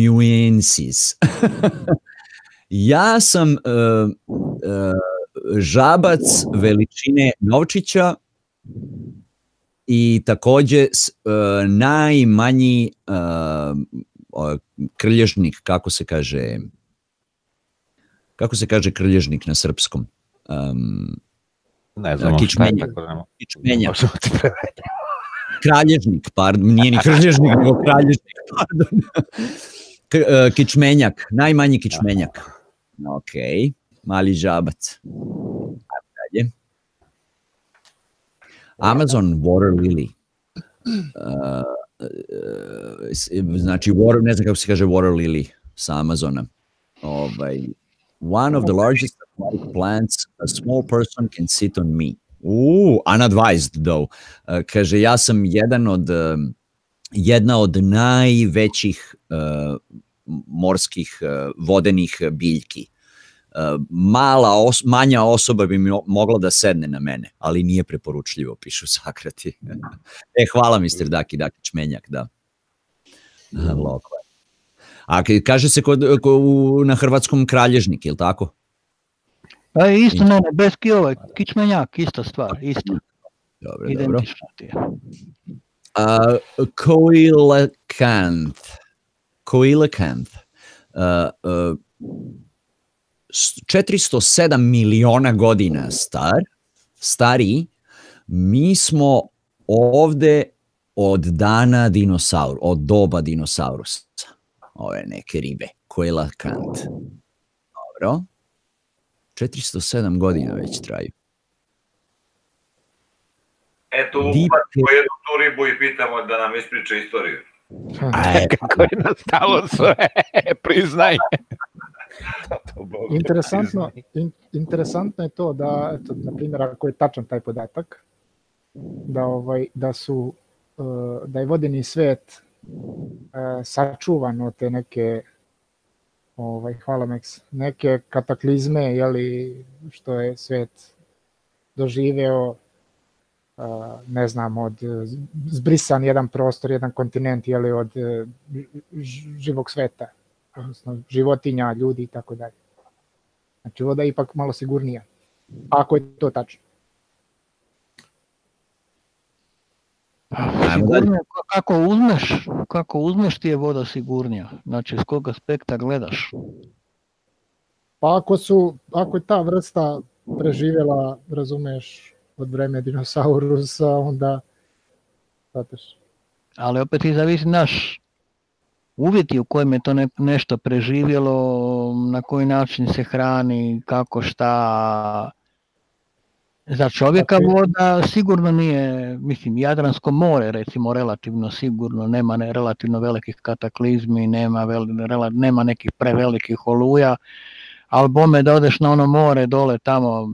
ja sam uh, uh, žabac veličine novčića i takođe uh, najmanji uh, krlježnik, kako se kaže kako se kaže krlježnik na srpskom? Um, Ne znam, kičmenjak. Kičmenjak. Kralježnik, pardon, nije ni kralježnik, nego kralježnik, pardon. E, kičmenjak, najmanji kičmenjak. Ok, mali žabac. Dalje. Amazon Water Lily. Uh, znači, water, ne znam kako se kaže Water Lily sa Amazona. Ovaj, one of the largest plants a small person can sit on me. Uuu, unadvised though. Uh, kaže, ja sam jedan od, uh, jedna od najvećih uh, morskih uh, vodenih biljki. Uh, mala os, manja osoba bi mi mogla da sedne na mene, ali nije preporučljivo, pišu Sakrati. e, hvala, Mr. Daki Daki Čmenjak, da. Uh, A kaže se kod, kod, na hrvatskom kralježnik, je li tako? A isto, ne, ne, bez kilova, kičmenjak, ista stvar, isto. Dobro, Identično ti je. Uh, Coelacanth. Coelacanth. Uh, uh, 407 miliona godina star, stari, mi smo ovde od dana dinosaur, od doba dinosaurusa. Ove neke ribe, Coelacanth. Dobro. 407 godina već traju. Eto, upatimo jednu tu ribu i pitamo da nam ispriča istoriju. A, kako je nastalo sve, priznaj. interesantno, in, interesantno je to da, eto, na primjer, ako je tačan taj podatak, da, ovaj, da su da je vodeni svet sačuvan od te neke ovaj, hvala Max, neke kataklizme, jeli, što je svet doživeo, ne znam, od zbrisan jedan prostor, jedan kontinent, jeli, od živog sveta, odnosno životinja, ljudi i tako dalje. Znači, voda je ipak malo sigurnija, ako je to tačno. Sigurnija, kako uzmeš, kako uzmeš ti je voda sigurnija, znači s kog aspekta gledaš? Pa ako su, ako je ta vrsta preživjela, razumeš, od vreme dinosaurusa, onda Shvataš? Ali opet i zavisi naš uvjeti u kojem je to ne, nešto preživjelo, na koji način se hrani, kako šta. Za čovjeka voda sigurno nije, mislim, Jadransko more recimo relativno sigurno, nema ne, relativno velikih kataklizmi, nema, vel, rela, nema nekih prevelikih oluja, ali bome da odeš na ono more dole tamo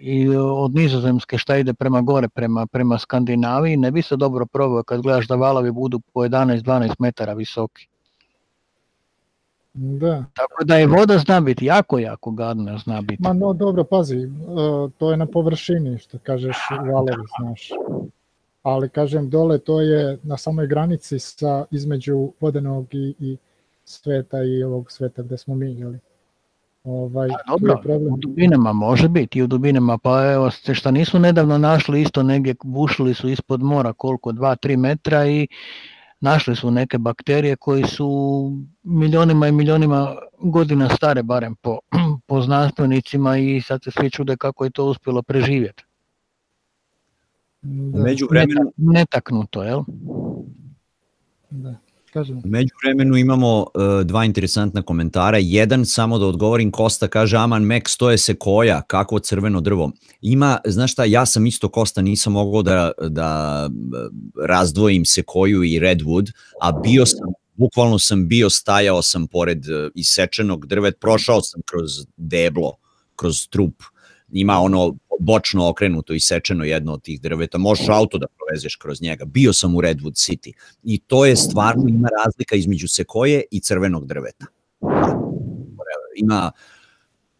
i od nizozemske šta ide prema gore, prema, prema Skandinaviji, ne bi se dobro probao kad gledaš da valovi budu po 11-12 metara visoki. Da. Tako da je voda zna biti jako, jako gadna zna biti. Ma no dobro, pazi, e, to je na površini što kažeš valovi, znaš. Ali kažem dole to je na samoj granici sa između vodenog i, i sveta i ovog sveta gde smo mi, jeli? Ovaj, je Dobro, problem. u dubinama može biti i u dubinama, pa evo ste šta nisu nedavno našli isto negdje, bušili su ispod mora koliko, 2-3 metra i našli su neke bakterije koji su milionima i milionima godina stare, barem po, po znanstvenicima i sad se svi čude kako je to uspjelo preživjeti. Da, Među vremenu, Netak- Netaknuto, jel? da. Kažem, Među vremenu imamo uh, dva interesantna komentara. Jedan, samo da odgovorim, Kosta kaže, aman, Max, to je sekoja, kakvo crveno drvo. Ima, znaš šta, ja sam isto Kosta, nisam mogao da, da uh, razdvojim sekoju i redwood, a bio sam, bukvalno sam bio, stajao sam pored uh, isečenog drvet, prošao sam kroz deblo, kroz trup, ima ono bočno okrenuto i sečeno jedno od tih drveta, možeš auto da provezeš kroz njega. Bio sam u Redwood City i to je stvarno ima razlika između sekoje i crvenog drveta. Ima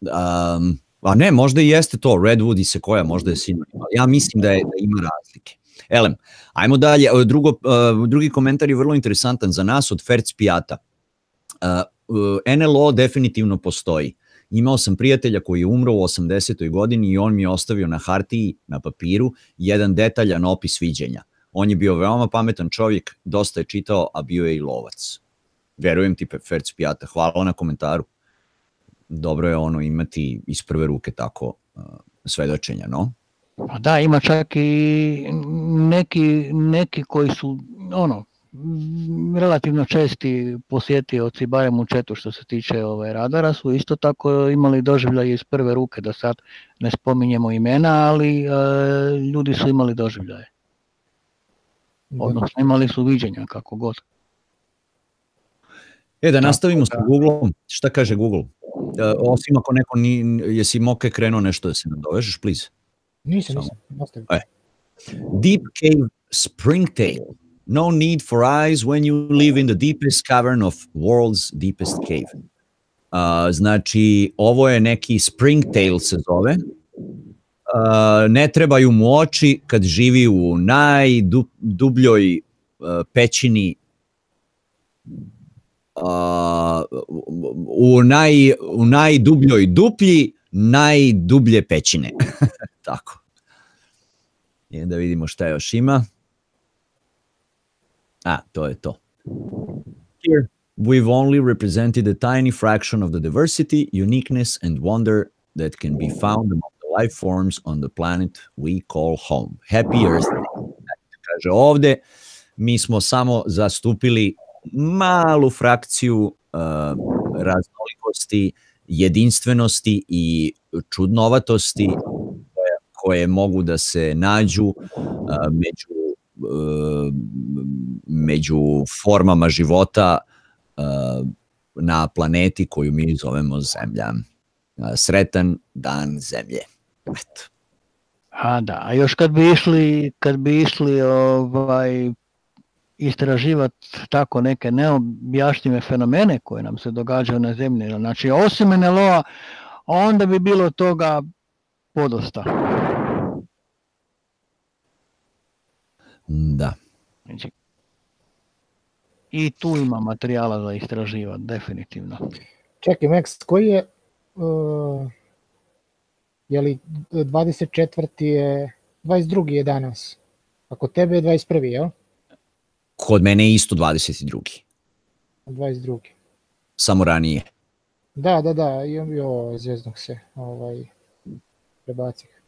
um, a ne, možda i jeste to, Redwood i sekoja, možda je sinonim, ja mislim da, je, da ima razlike. Elem, ajmo dalje, E, Drugo, uh, drugi komentar je vrlo interesantan za nas od Ferc Pijata. Uh, uh, NLO definitivno postoji. Imao sam prijatelja koji je umro u 80. godini i on mi je ostavio na hartiji, na papiru, jedan detaljan opis viđenja. On je bio veoma pametan čovjek, dosta je čitao, a bio je i lovac. Verujem ti, Ferc Pijata, hvala na komentaru. Dobro je ono imati iz prve ruke tako uh, svedočenja, no? Pa da, ima čak i neki, neki koji su ono, relativno česti posjetioci, barem u četu što se tiče ovaj, radara, su isto tako imali doživljaje iz prve ruke, da sad ne spominjemo imena, ali e, ljudi su imali doživljaje, da. odnosno imali su viđenja kako god. E, da nastavimo sa da. Google-om. Šta kaže Google? Uh, osim ako neko ni, jesi moke krenuo nešto da se nadovežeš, please. Nisam, nisam, nastavi. E. Deep cave springtail. No need for eyes when you live in the deepest cavern of world's deepest cave. Uh, znači, ovo je neki springtail se zove. Uh, ne trebaju mu oči kad živi u najdubljoj uh, pećini uh, u, naj, u najdubljoj duplji najdublje pećine. Tako. I da vidimo šta još ima. A, to je to. Here, we've only represented a tiny fraction of the diversity, uniqueness, and wonder that can be found among the life forms on the planet we call home. Happy Earth Day. Kaže ovde, mi smo samo zastupili malu frakciju uh, raznolikosti, jedinstvenosti i čudnovatosti koje, koje mogu da se nađu uh, među među formama života uh, na planeti koju mi zovemo Zemlja. Uh, sretan dan Zemlje. Eto. A da, a još kad bi išli, kad bi išli ovaj, istraživati tako neke neobjašnjive fenomene koje nam se događaju na zemlji, znači osim NLO-a, onda bi bilo toga podosta. Da. Znači, I tu ima materijala za istraživati, definitivno. Čekaj, Max, koji je, uh, je li 24. je, 22. je danas? Ako tebe je 21. jel? Kod mene je isto 22. 22. Samo ranije. Da, da, da, jo, jo zvezdnog se, ovaj, prebacih.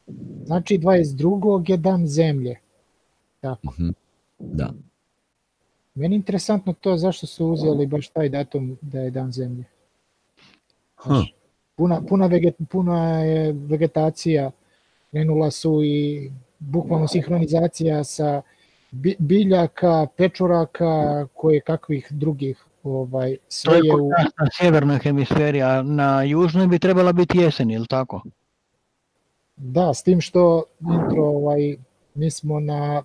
Znači 22. je dan zemlje. Tako. Mhm. Da. Meni je interesantno to zašto su uzeli baš taj datum da je dan zemlje. Znaš, puna, puna, veget, puna je vegetacija, krenula su i bukvalno sinhronizacija sa bi- biljaka, pečuraka, koje kakvih drugih ovaj, To sve je u, na sjevernoj hemisferi, a na južnoj bi trebala biti jesen, ili tako? Da, s tim što intro, ovaj, mi smo na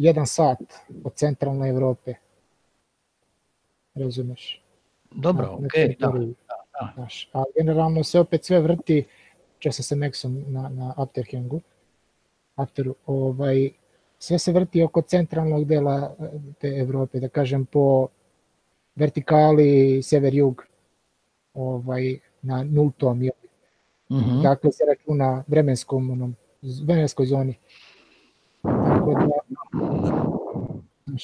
jedan sat od centralne Evrope. Razumeš? Dobro, Na- na okej, da. teritoriji, da. Znaš, a generalno se opet sve vrti, često sa Maxom na, na Afterhangu, Afteru, ovaj, sve se vrti oko centralnog dela eh, te Evrope, da kažem po vertikali sever-jug, ovaj, na nultom, je, Mhm. dakle se računa vremenskom, onom, vremenskoj zoni. Tako da,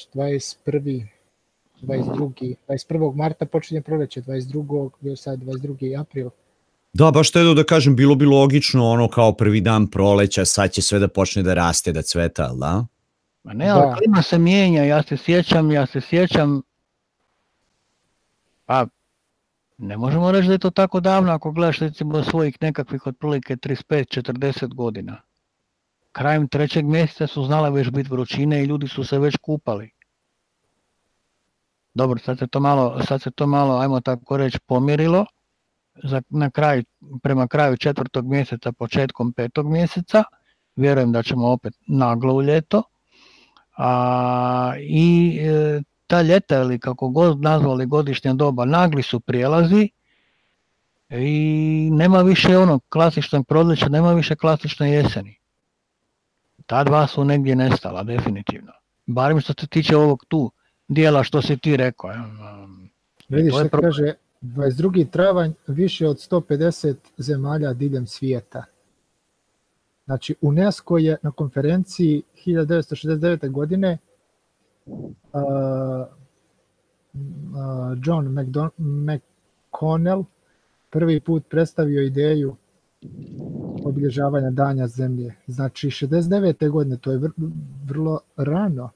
znaš, 21. 22. 21. marta počinje proleće, 22. bio sad 22. april. Da, baš te da kažem, bilo bi logično ono kao prvi dan proleća, sad će sve da počne da raste, da cveta, ali da? Ma ne, ali Da. klima se mijenja, ja se sjećam, ja se sjećam, pa ne možemo reći da je to tako davno ako gledaš recimo svojih nekakvih otprilike 35-40 godina. Krajem trećeg mjeseca su znale već biti vrućine i ljudi su se već kupali. Dobro, sad se to malo, sad se to malo, ajmo tako reći, pomirilo. Za, na kraju, prema kraju četvrtog mjeseca, početkom petog mjeseca, vjerujem da ćemo opet naglo u ljeto. A, I e, ta ljeta ili kako god nazvali godišnja doba, nagli su prijelazi i nema više onog klasičnog proljeća, nema više klasične jeseni. Ta dva su negdje nestala, definitivno. Barem što se tiče ovog tu dijela što si ti rekao. um, Vidiš što problem. kaže, 22. travanj više od 150 zemalja diljem svijeta. Znači, UNESCO je na konferenciji 1969. godine uh, uh, John McDon McConnell prvi put predstavio ideju obilježavanja danja zemlje. Znači, 69. godine, to je vr vrlo rano.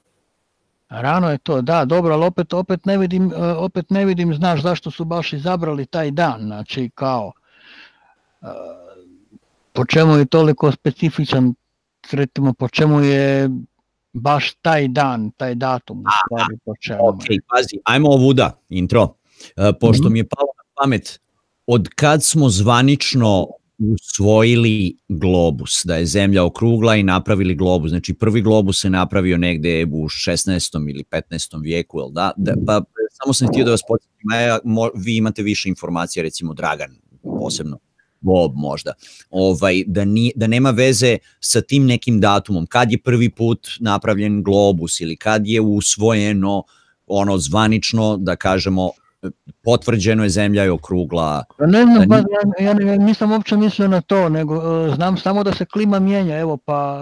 Rano je to, da, dobro, ali opet, opet, ne vidim, e, opet ne vidim, znaš zašto su baš izabrali taj dan, znači kao, e, po čemu je toliko specifičan, recimo po čemu je baš taj dan, taj datum, u stvari po čemu. Ok, pazi, ajmo ovuda, intro. E, pošto Mhm. mi je palo na pamet, od kad smo zvanično usvojili globus, da je zemlja okrugla i napravili globus. Znači prvi globus se napravio negde u 16. ili 15. vijeku, jel da? da pa samo sam htio da vas podsjetim, vi imate više informacija, recimo Dragan posebno. Bob možda, ovaj, da, ni, da nema veze sa tim nekim datumom, kad je prvi put napravljen globus ili kad je usvojeno ono zvanično, da kažemo, potvrđeno je zemlja je okrugla. Pa ne znam, Da pa, ni- ja, ja nisam uopće mislio na to, nego e, znam samo da se klima mijenja, evo pa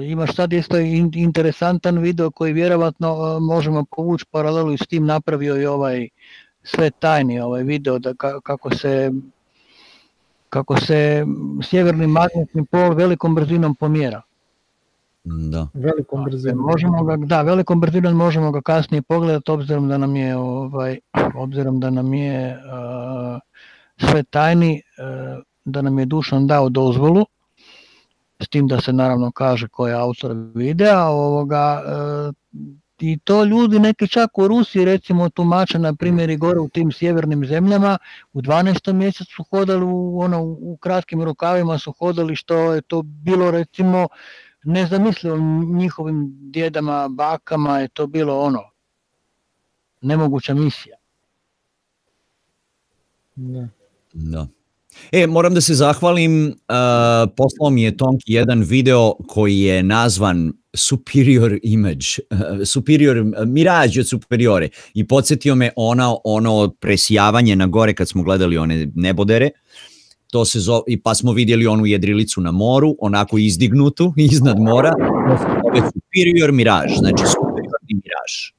e, imaš sad isto in, interesantan video koji vjerovatno e, možemo povući paralelu i s tim napravio i ovaj sve tajni ovaj video da ka- kako se kako se sjeverni magnetni pol velikom brzinom pomjera. Da. Velikom brzinom. Možemo ga, da, velikom brzinom možemo ga kasnije pogledati obzirom da nam je ovaj obzirom da nam je uh, sve tajni, uh, da nam je Dušan dao dozvolu s tim da se naravno kaže ko je autor videa, ovoga uh, i to ljudi neki čak u Rusiji recimo tumače na primjer i gore u tim sjevernim zemljama u 12. mjesecu su hodali u, ono, u kratkim rukavima su hodali što je to bilo recimo nezamislivo njihovim djedama, bakama je to bilo ono nemoguća misija. Ne. Da. E, moram da se zahvalim, uh, poslao mi je Tonki jedan video koji je nazvan Superior Image, uh, Superior, uh, Mirage od Superiore i podsjetio me ona, ono presjavanje na gore kad smo gledali one nebodere, to se zove, i pa smo vidjeli onu jedrilicu na moru, onako izdignutu iznad mora, to se zove Superior Mirage, znači superiorni miraž,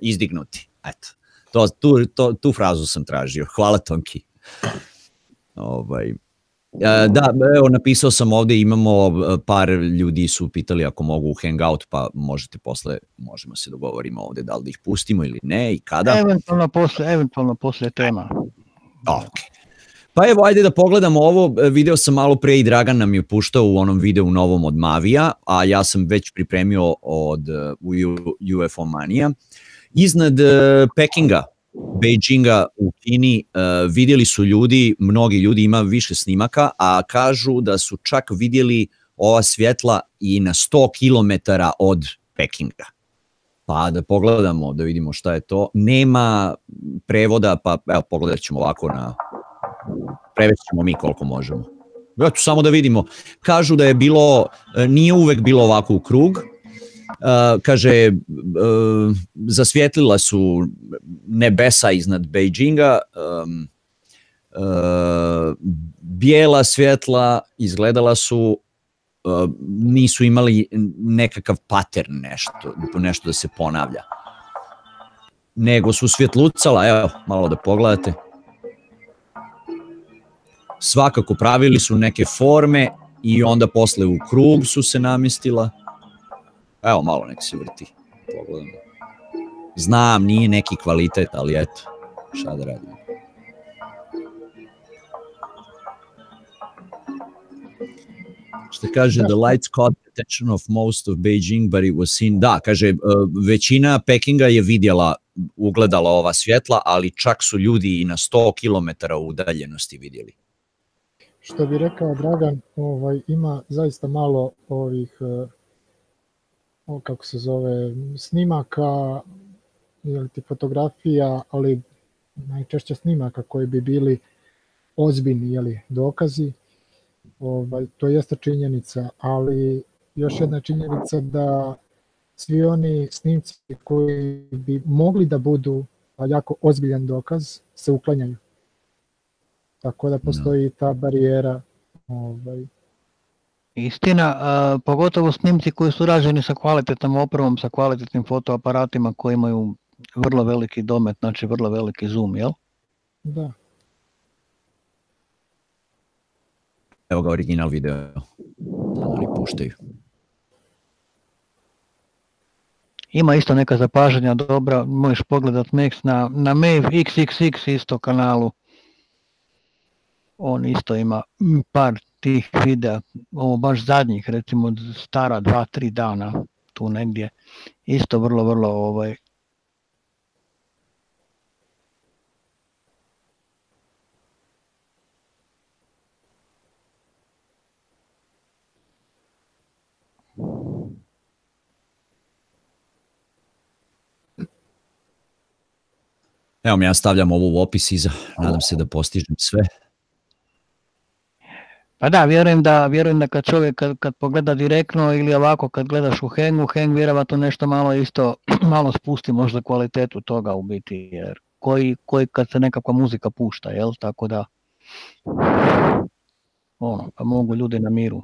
izdignuti, eto. To, tu, to, tu frazu sam tražio. Hvala Tonki. Ovaj, E, da, evo napisao sam ovde, imamo e, par ljudi su pitali ako mogu u Hangout, pa možete posle, možemo se dogovorimo ovde da li da ih pustimo ili ne i kada. Eventualno posle, eventualno posle tema. Ok. Pa evo, ajde da pogledamo ovo, e, video sam malo pre i Dragan nam je puštao u onom videu novom od Mavija, a ja sam već pripremio od UFO Manija. Iznad Pekinga, Beijinga u Kini uh, vidjeli su ljudi, mnogi ljudi ima više snimaka, a kažu da su čak vidjeli ova svjetla i na 100 km od Pekinga. Pa da pogledamo, da vidimo šta je to. Nema prevoda, pa evo pogledat ćemo ovako na... Prevećemo mi koliko možemo. Eto, samo da vidimo. Kažu da je bilo, e, nije uvek bilo ovako u krug, Uh, kaže, uh, zasvjetlila su nebesa iznad Beijinga, um, uh, bijela svjetla izgledala su nisu imali nekakav pattern nešto, nešto da se ponavlja. Nego su svjetlucala, evo, malo da pogledate. Svakako pravili su neke forme i onda posle u krug su se namestila Evo, malo nek se vrti. Pogledamo. Znam, nije neki kvalitet, ali eto, šta da radim. Što kaže, the lights caught the attention of most of Beijing, but it was seen. Da, kaže, e, većina Pekinga je vidjela, ugledala ova svjetla, ali čak su ljudi i na 100 km udaljenosti vidjeli. Što bi rekao Dragan, ovaj, ima zaista malo ovih uh, kako se zove, snimaka ili ti fotografija, ali najčešće snimaka koji bi bili ozbiljni jeli, dokazi. Ovaj, to jeste činjenica, ali još jedna činjenica da svi oni snimci koji bi mogli da budu jako ozbiljan dokaz se uklanjaju. Tako da postoji ta barijera ovaj, Istina, a, pogotovo snimci koji su rađeni sa kvalitetnom opremom, sa kvalitetnim fotoaparatima koji imaju vrlo veliki domet, znači vrlo veliki zoom, jel? Da. Evo ga original video. Da li puštaju. Ima isto neka zapažanja dobra, možeš pogledat Max na, na Mave XXX isto kanalu. On isto ima par tih videa, ovo baš zadnjih, recimo stara dva, tri dana, tu negdje, isto vrlo, vrlo ovaj, Evo mi ja stavljam ovo u opis iza, nadam se da postižem sve. Pa da, vjerujem da, vjerujem da kad čovjek kad, kad pogleda direktno ili ovako kad gledaš u Hengu, Heng vjerovatno nešto malo isto, malo spusti možda kvalitetu toga u biti, jer koji, koji kad se nekakva muzika pušta, jel, tako da ono, pa mogu ljudi na miru.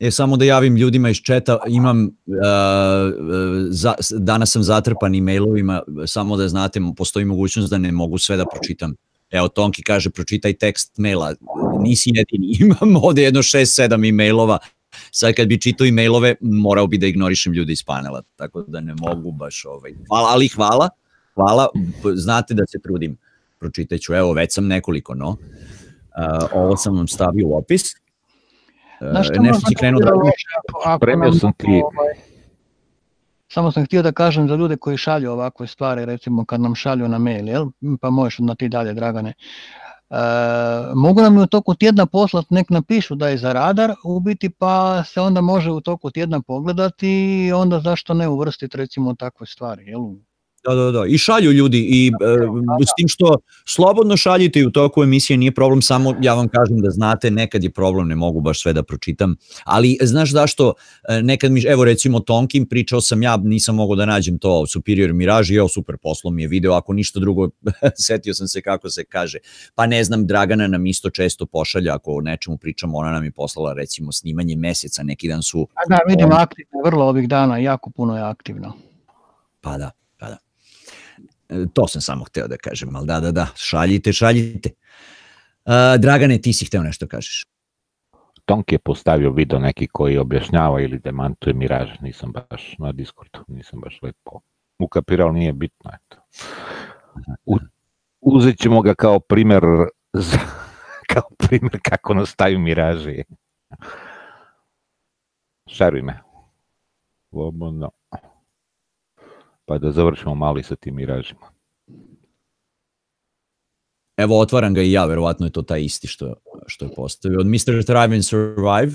E, samo da javim ljudima iz četa, imam, uh, za, danas sam zatrpan e-mailovima, samo da znate, postoji mogućnost da ne mogu sve da pročitam Evo, Tonki kaže, pročitaj tekst maila. Nisi jedini, imam ovde jedno 6-7 e-mailova. Sad kad bi čitao e-mailove, morao bi da ignorišem ljude iz panela, tako da ne mogu baš ovaj. Hvala, ali hvala, hvala, znate da se trudim. Pročitat ću, evo, već sam nekoliko, no. Uh, ovo sam vam stavio u opis. Uh, nešto si krenuo da... Premio sam ti... Ovaj Samo sam htio da kažem za ljude koji šalju ovakve stvari, recimo kad nam šalju na mail, jel? pa možeš na ti dalje, Dragane. E, mogu nam u toku tjedna poslat, nek napišu da je za radar, u biti pa se onda može u toku tjedna pogledati i onda zašto ne uvrstiti recimo takve stvari, jel? Da, da, da. I šalju ljudi i e, s tim što slobodno šaljite i u toku emisije nije problem, samo ja vam kažem da znate, nekad je problem, ne mogu baš sve da pročitam, ali znaš zašto, e, nekad mi, evo recimo Tonkin, pričao sam ja, nisam mogao da nađem to Superior Mirage, evo super poslo mi je video, ako ništa drugo, setio sam se kako se kaže, pa ne znam, Dragana nam isto često pošalja, ako o nečemu pričamo, ona nam je poslala recimo snimanje meseca, neki dan su... A da, vidim aktivno, vrlo ovih dana, jako puno je aktivno. Pa da. To sam samo hteo da kažem, ali da, da, da, šaljite, šaljite. Dragane, ti si hteo nešto kažeš. Tonk je postavio video neki koji objašnjava ili demantuje miraž, nisam baš na Discordu, nisam baš lepo ukapirao, nije bitno, eto. U, uzet ćemo ga kao primer za, kao primer kako nastaju miraži. Šeruj me. Slobodno. Pa da završimo mali sa tim miražima. Evo, otvaram ga i ja, verovatno je to taj isti što, što je postavio. Od Mr. Thrive and Survive.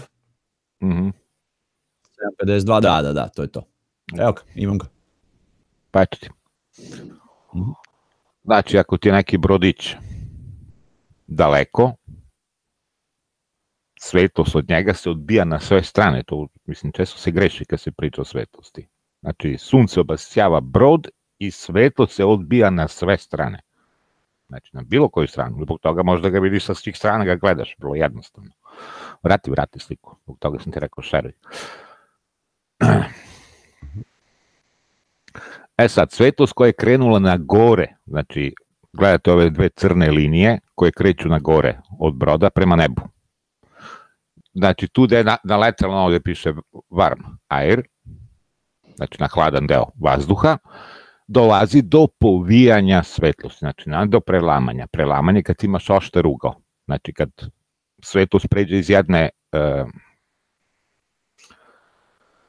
Mm -hmm. 752, da, da, da, to je to. Evo ga, imam ga. Pa eto ti. Mm -hmm. Znači, ako ti je neki brodić daleko, svetlost od njega se odbija na sve strane. To, mislim, često se greši kad se priča o svetlosti. Znači, sunce obasjava brod i svetlost se odbija na sve strane. Znači, na bilo koju stranu. Zbog toga možda ga vidiš sa svih strana, ga gledaš. Vrlo jednostavno. Vrati, vrati sliku. Zbog toga sam ti rekao šeruj. E sad, svetlost koja je krenula na gore, znači, gledate ove dve crne linije koje kreću na gore od broda prema nebu. Znači, tu gde je naletalo ovde piše warm air, znači na hladan deo vazduha, dolazi do povijanja svetlosti, znači na, do prelamanja. Prelamanje kad imaš oštar ugao, znači kad svetlost pređe iz jedne uh,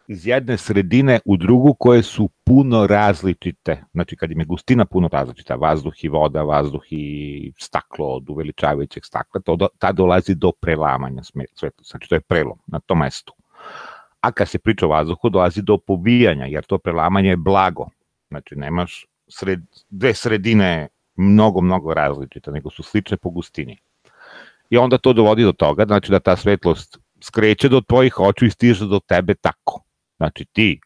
iz jedne sredine u drugu koje su puno različite. Znači kad im je gustina puno različita, vazduh i voda, vazduh i staklo od uveličavajućeg stakla, to do, ta dolazi do prelamanja svetlosti. Znači to je prelom na tom mestu. A kad se priča o vazduhu, dolazi do pobijanja, jer to prelamanje je blago. Znači nemaš sred, dve sredine mnogo, mnogo različite, nego su slične po gustini. I onda to dovodi do toga, znači da ta svetlost skreće do tvojih očiju i stiže do tebe tako. Znači ti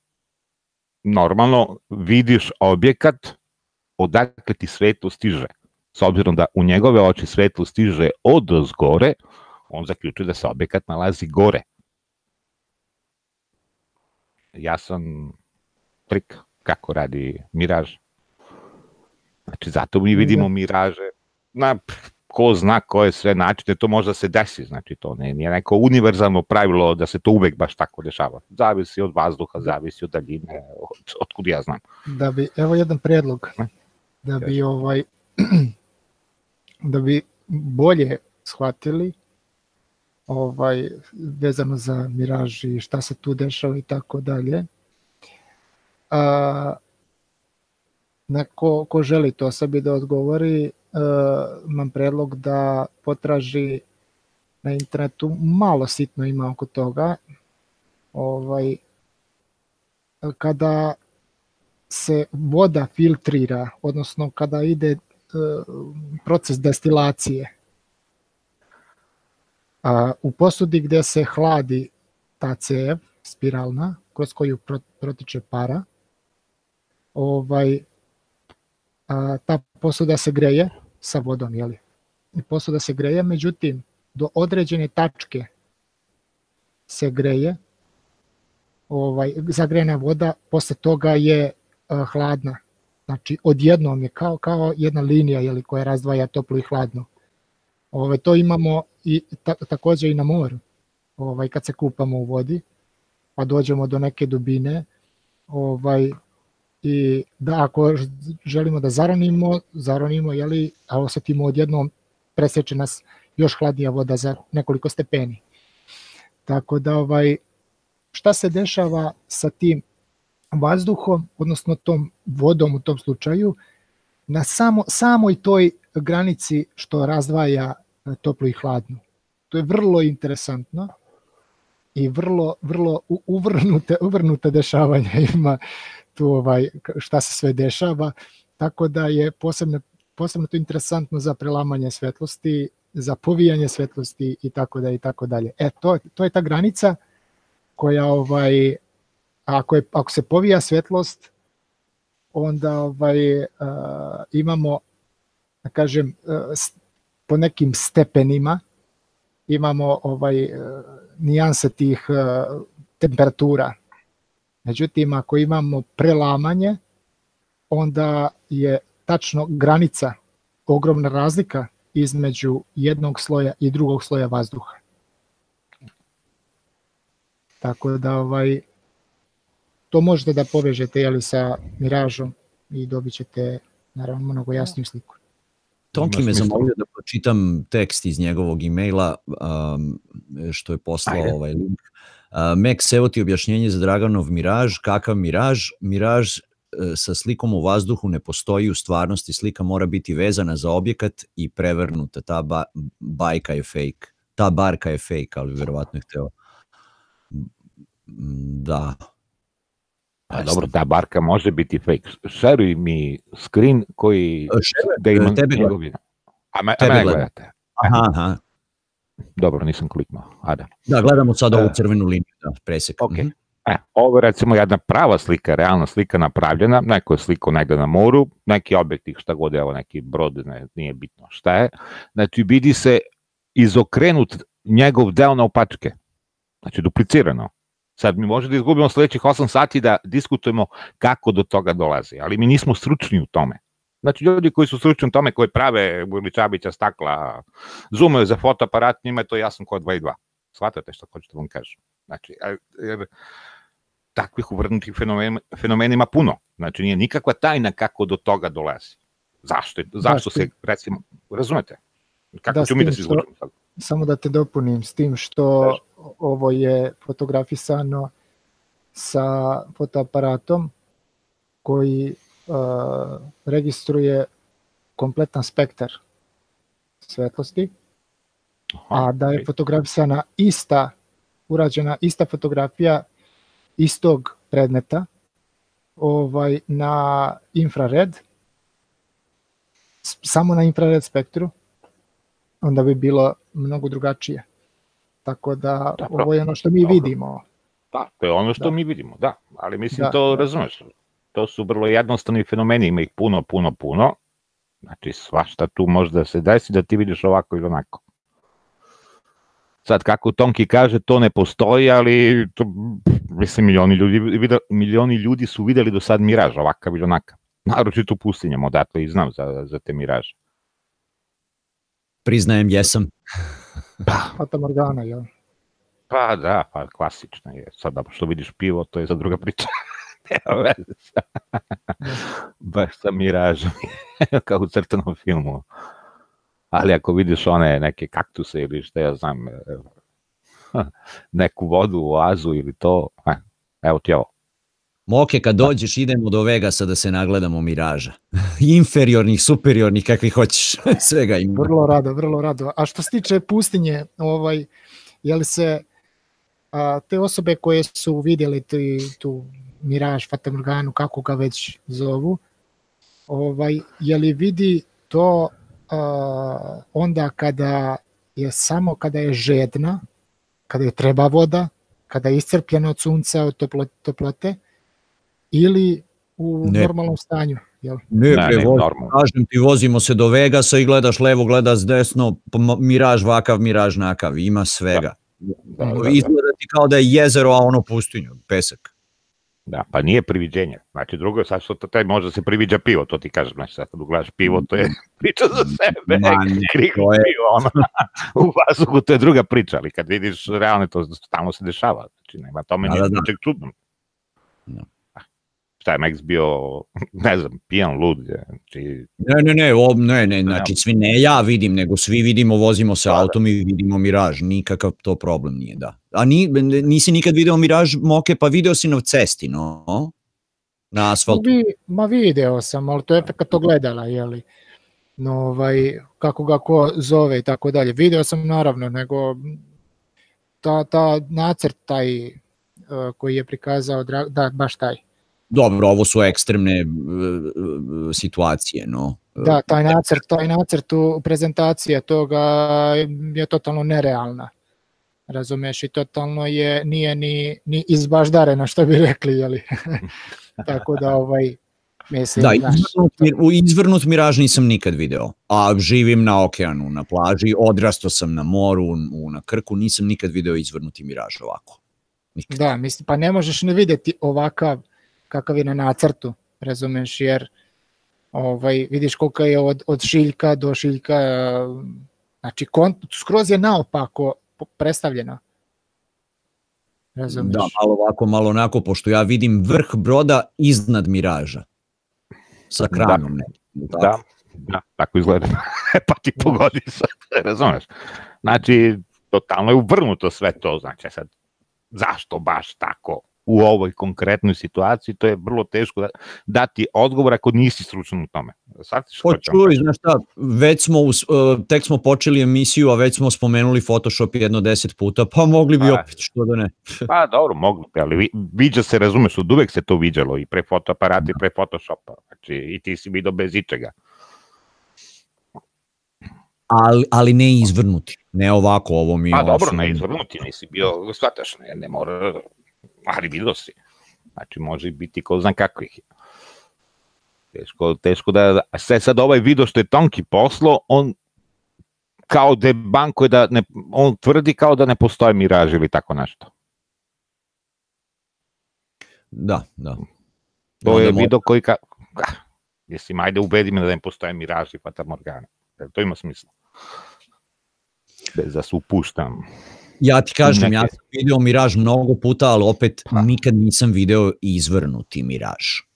normalno vidiš objekat odakle ti svetlo stiže. S obzirom da u njegove oči svetlo stiže od zgore, on zaključuje da se objekat nalazi gore. Jasan trik kako radi miraž. Znači, zato mi vidimo miraže na ko zna koje sve načine to možda se desi, znači to ne, nije neko univerzalno pravilo da se to uvek baš tako dešava. Zavisi od vazduha, zavisi od daljine, od, otkud ja znam. Da bi, evo jedan predlog, da bi ovaj, da bi bolje shvatili ovaj, vezano za miraž i šta se tu dešava i tako dalje. A, na ko, ko želi to sebi da odgovori, uh, imam predlog da potraži na internetu, malo sitno ima oko toga, ovaj, kada se voda filtrira, odnosno kada ide uh, proces destilacije, a, u posudi gde se hladi ta cev spiralna, kroz koju protiče para, ovaj, a, ta posuda se greje sa vodom, jeli? I posuda se greje, međutim, do određene tačke se greje, ovaj, zagrejena voda, posle toga je a, hladna. Znači, odjednom je kao, kao jedna linija jeli, koja razdvaja toplo i hladno. Ovaj, to imamo i ta, takođe i na moru. Ovaj, kad se kupamo u vodi, pa dođemo do neke dubine, ovaj, i da ako želimo da zaronimo, zaronimo, jeli, a osetimo odjednom preseče nas još hladnija voda za nekoliko stepeni. Tako da ovaj, šta se dešava sa tim vazduhom, odnosno tom vodom u tom slučaju, na samo, samoj toj granici što razdvaja e, toplo i hladno. To je vrlo interesantno i vrlo, vrlo uvrnute, uvrnute dešavanja ima tu ovaj, šta se sve dešava, tako da je posebno, posebno to interesantno za prelamanje svetlosti, za povijanje svetlosti i tako da i tako dalje. E, to, to je ta granica koja ovaj, ako, je, ako se povija svetlost, onda ovaj, uh, imamo, da kažem, uh, po nekim stepenima imamo ovaj uh, nijanse tih uh, temperatura Međutim, ako imamo prelamanje, onda je tačno granica, ogromna razlika između jednog sloja i drugog sloja vazduha. Tako da ovaj, to možete da povežete jeli, sa miražom i dobit ćete naravno mnogo jasniju sliku. Tonki me zamolio da pročitam tekst iz njegovog e-maila um, što je poslao Ajde. ovaj link. Uh, Max, evo ti objašnjenje za Draganov miraž. Kakav miraž? Miraž uh, sa slikom u vazduhu ne postoji u stvarnosti, slika mora biti vezana za objekat i prevrnuta. Ta ba, bajka je fake. Ta barka je fake, ali verovatno je hteo. Da, A dobro, ta barka može biti fake. Šeruj mi screen koji... Šeruj, da imam tebe njegovi... A, me, tebe a mene gledate. Aha, aha. Dobro, nisam kliknuo. Ada. Da, gledamo sad ovu e. crvenu liniju, da, presek. Ok. Mm E, ovo je recimo jedna prava slika, realna slika napravljena, neko je sliko negde na moru, neki objektiv, šta god je ovo, neki brod, ne, nije bitno šta je. Znači, vidi se izokrenut njegov deo na opačke. Znači, duplicirano. Sad mi može da izgubimo sledećih 8 sati da diskutujemo kako do toga dolazi, ali mi nismo stručni u tome. Znači, ljudi koji su stručni u tome, koji prave Burličabića stakla, zoomaju za fotoaparat, njima je to jasno kod 2 i 2. Shvatate što hoćete da vam kažem. Znači, jer takvih uvrnutih fenomena, fenomena ima puno. Znači, nije nikakva tajna kako do toga dolazi. Zašto, zašto se, recimo, razumete? Kako da, ću mi da se izvučemo? Samo da te dopunim s tim što ovo je fotografisano sa fotoaparatom koji uh, registruje kompletan spektar svetlosti, a da je fotografisana ista, urađena ista fotografija istog predmeta ovaj na infrared, samo na infrared spektru, onda bi bilo mnogo drugačije. Tako da Dobro. ovo je ono što mi Dobro. vidimo. Da, to je ono što da. mi vidimo, da. Ali mislim da, to da. razumeš. To su vrlo jednostavni fenomeni, ima ih puno, puno, puno. Znači svašta tu može da se desi da ti vidiš ovako ili onako. Sad kako Tonki kaže to ne postoji, ali to, mislim milioni ljudi, videli, milioni ljudi su videli do sad miraž ovakav ili onakav. Naročito pustinjama, odatle i znam za, za te miraže. Priznajem, jesam. Pa, Fata Morgana, jel? Pa da, pa klasično je. Sad, da, što vidiš pivo, to je za druga priča. Nema veze. Baš sa miražom, kao u crtanom filmu. Ali ako vidiš one neke kaktuse ili šta ja znam, neku vodu u oazu ili to, e, evo ti ovo. Moke, kad dođeš idemo do Vegasa da se nagledamo miraža. Inferiornih, superiornih, kakvi hoćeš, svega ima. Vrlo rado, vrlo rado. A što se tiče pustinje, ovaj, je li se a, te osobe koje su vidjeli tu, tu miraž, Fatamorganu, kako ga već zovu, ovaj, je li vidi to a, onda kada je samo kada je žedna, kada je treba voda, kada je iscrpljena od sunca, od toplote, ili u ne. normalnom stanju. Jel? Ne, ne, ne normalno. kažem ti, vozimo se do Vegasa i gledaš levo, gledaš desno, miraž vakav, miraž nakav, ima svega. Da. Da, da, da. Izgleda ti kao da je jezero, a ono pustinju, pesak. Da, pa nije priviđenje. Znači, drugo je sad što taj može da se priviđa pivo, to ti kažem. Znači, sad kad ugledaš pivo, to je priča za sebe. Ma ne, to je... pivo, ono, u vazduhu, to je druga priča, ali kad vidiš, realno to tamo se dešava. Znači, nema tome da, da, da. čudno. Da šta je Max bio, ne znam, pijan lud. Znači... Ne, ne, ne, o, ne, ne, znači svi ne ja vidim, nego svi vidimo, vozimo se da, da. autom da. i vidimo Miraž, nikakav to problem nije, da. A ni, nisi nikad video Miraž Moke, pa video si na cesti, no? Na asfaltu. Vi, ma video sam, ali to je kad to gledala, jeli? No, ovaj, kako ga ko zove i tako dalje. Video sam naravno, nego ta, ta nacrt taj uh, koji je prikazao, da, baš taj Dobro, ovo su ekstremne uh, situacije, no. Da, taj nacrt, taj nacrt u prezentacije toga je totalno nerealna. Razumeš, i totalno je, nije ni, ni izbaždarena, što bi rekli, jeli? Tako da, ovaj, Mislim, da, izvrnut, u izvrnut miraž nisam nikad video, a živim na okeanu, na plaži, odrasto sam na moru, u, na Krku, nisam nikad video izvrnuti miraž ovako. Nikad. Da, mislim, pa ne možeš ne videti ovakav kakav je na nacrtu, razumeš, jer ovaj, vidiš koliko je od, od šiljka do šiljka, znači kon, skroz je naopako predstavljena. Razumiješ? Da, malo ovako, malo onako, pošto ja vidim vrh broda iznad miraža. Sa da. kranom. Da, ne, da, da, tako izgleda. pa ti pogodi sad, razumeš? Znači, totalno je uvrnuto sve to, znači sad, zašto baš tako? U ovoj konkretnoj situaciji, to je vrlo teško da, dati odgovor ako nisi stručan u tome. Shvatiš pa čuj, znaš šta, već smo, uh, tek smo počeli emisiju, a već smo spomenuli Photoshop jedno deset puta, pa mogli bi pa, opet, što da ne. pa dobro, mogli bi, ali vi, viđa se, razumeš, od uvek se to viđalo i pre fotoaparata i pre Photoshopa, znači i ti si vidio bez ičega. Ali, ali ne izvrnuti, ne ovako, ovo mi je... Pa dobro, ne izvrnuti, nisi bio, shvataš, ne, ne mora, ali vidio si. Znači, može biti ko zna kakvih. Teško, teško da, sve sad ovaj video što je Tonki poslo, on kao da banko da ne, on tvrdi kao da ne postoje miraž ili tako nešto. Da, da. To je video koji ka... Ah, mislim, ajde ubedi me da ne postoje miraž i Fata Morgana. To ima smisla. Bez da se upuštam. Ja ti kažem, ja sam video Miraž mnogo puta, ali opet ha. nikad nisam video izvrnuti Miraž.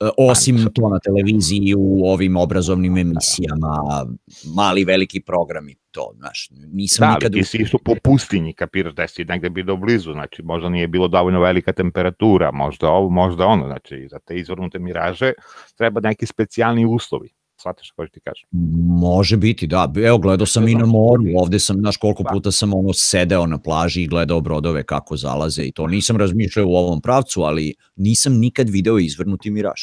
E, osim to na televiziji, u ovim obrazovnim emisijama, mali veliki programi, to, znaš, nisam da, nikad... Da, ti si išao po pustinji, kapiraš da si negde bilo blizu, znači možda nije bilo dovoljno velika temperatura, možda ovo, možda ono, znači za te izvrnute miraže treba neki specijalni uslovi shvataš kako ti kažem? Može biti, da. Evo, gledao sam i na moru, ovde sam, znaš, koliko pa. puta sam ono sedeo na plaži i gledao brodove kako zalaze i to. Nisam razmišljao u ovom pravcu, ali nisam nikad video izvrnuti miraž.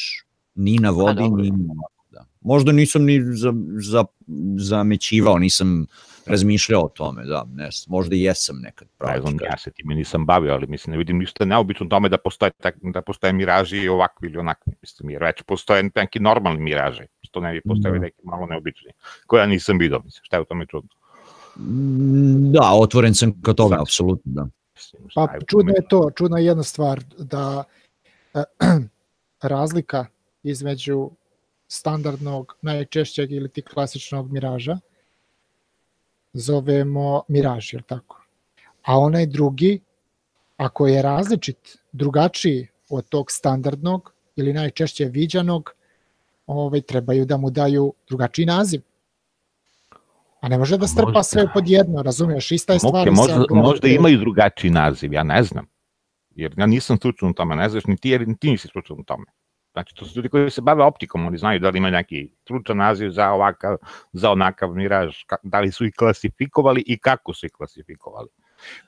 Ni na vodi, ni na da. Možda nisam ni za, za, zamećivao, nisam razmišljao o tome, da, ne, možda i jesam nekad. Pravi, ne znam, ja se time nisam bavio, ali mislim, ne vidim ništa neobično tome da postoje, tak, da postoje miraži ovakvi ili onakvi, mislim, jer već postoje neki normalni miraži, što ne bi postoje da. neki malo neobični, koje ja nisam vidio, mislim, šta je u tome čudno? Da, otvoren sam kao toga, apsolutno, da. Pa čudno je to, čudna je jedna stvar, da eh, razlika između standardnog, najčešćeg ili ti klasičnog miraža, zovemo miraž, je tako? A onaj drugi, ako je različit, drugačiji od tog standardnog ili najčešće viđanog, ovaj, trebaju da mu daju drugačiji naziv. A ne može da strpa možda, sve pod jedno, razumiješ, ista je stvar. Okay, možda, možda imaju drugačiji naziv, ja ne znam. Jer ja nisam stručan u tome, ne znaš ni ti, jer ni ti nisi stručan u tome. Znači, to su ljudi koji se bave optikom, oni znaju da li ima neki stručan naziv za ovakav, za onakav miraž, da li su ih klasifikovali i kako su ih klasifikovali.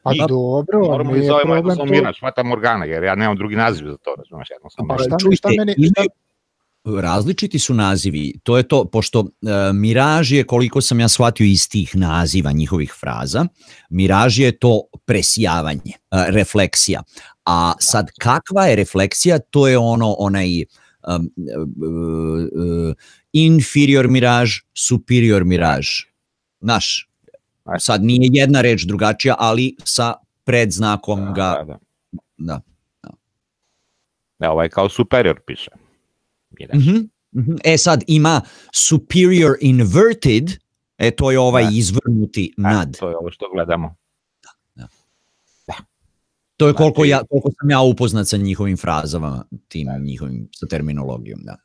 Pa I, dobro, moramo nije zovemo problem to... Miraž, Fata Morgana, jer ja nemam drugi naziv za to, razumeš, jednostavno. Pa šta, šta meni, šta, različiti su nazivi. To je to, pošto uh, miraž je, koliko sam ja shvatio iz tih naziva njihovih fraza, miraž je to presjavanje, uh, refleksija. A sad kakva je refleksija, to je ono, onaj um, uh, uh, inferior miraž, superior miraž. Znaš, sad nije jedna reč drugačija, ali sa predznakom da, ga... Da, da. da. da. E, ovaj kao superior piše. -hmm. Mm -hmm. E sad ima superior inverted, e to je ovaj da. izvrnuti nad. E, to je ovo što gledamo. Da, da. da. To je znači, koliko, ja, koliko sam ja upoznat sa njihovim frazama, tim da. njihovim, sa terminologijom, da.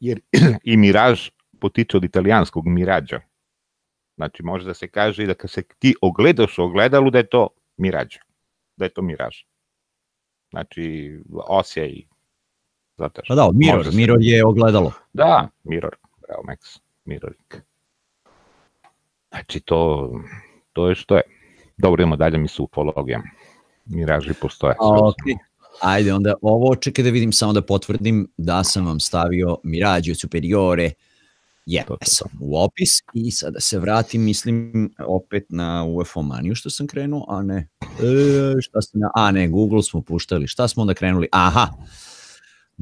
Jer i miraž potiče od italijanskog mirađa. Znači može da se kaže da kad se ti ogledaš u ogledalu da je to mirađ, da je to miraž. Znači osjaj Zato pa da, Mirror, se... Mirror je ogledalo. Da, Mirror, bravo Max, Mirroring. Znači to, to je što je. Dobro, idemo dalje mi su ufologija. Miraži postoje. A, okay. Ajde, onda ovo čekaj da vidim, samo da potvrdim da sam vam stavio Mirađe Superiore jesam u opis i sada se vratim, mislim, opet na UFO maniju što sam krenuo, a ne, e, šta sam, a ne, Google smo puštali, šta smo onda krenuli, aha,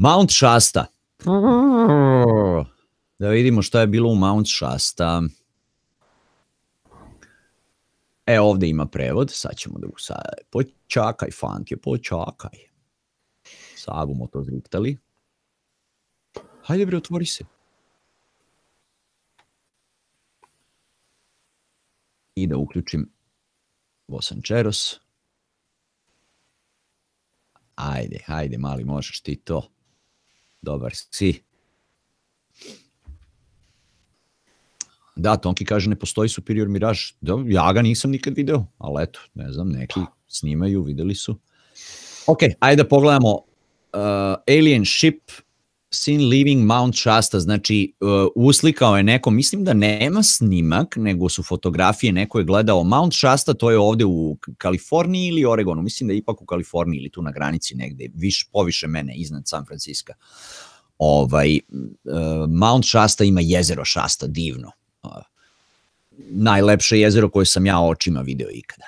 Mount Shasta. Da vidimo šta je bilo u Mount Shasta. E, ovde ima prevod, sad ćemo da sad, počakaj, fantje, počakaj. Sad bomo to zriktali. Hajde bre, otvori se. I da uključim Vosančeros. Ajde, ajde, mali, možeš ti to. Dobar si. Da, Tonki kaže ne postoji Superior Mirage. Da, ja ga nisam nikad video, ali eto, ne znam, neki snimaju, videli su. Ok, ajde da pogledamo uh, Alien Ship Seen Leaving Mount Shasta, znači uh, uslikao je neko, mislim da nema snimak, nego su fotografije, neko je gledao Mount Shasta, to je ovde u Kaliforniji ili Oregonu, mislim da je ipak u Kaliforniji ili tu na granici negde, viš, poviše mene, iznad San Francisco. Ovaj, uh, Mount Shasta ima jezero Shasta, divno. Uh, najlepše jezero koje sam ja očima video ikada.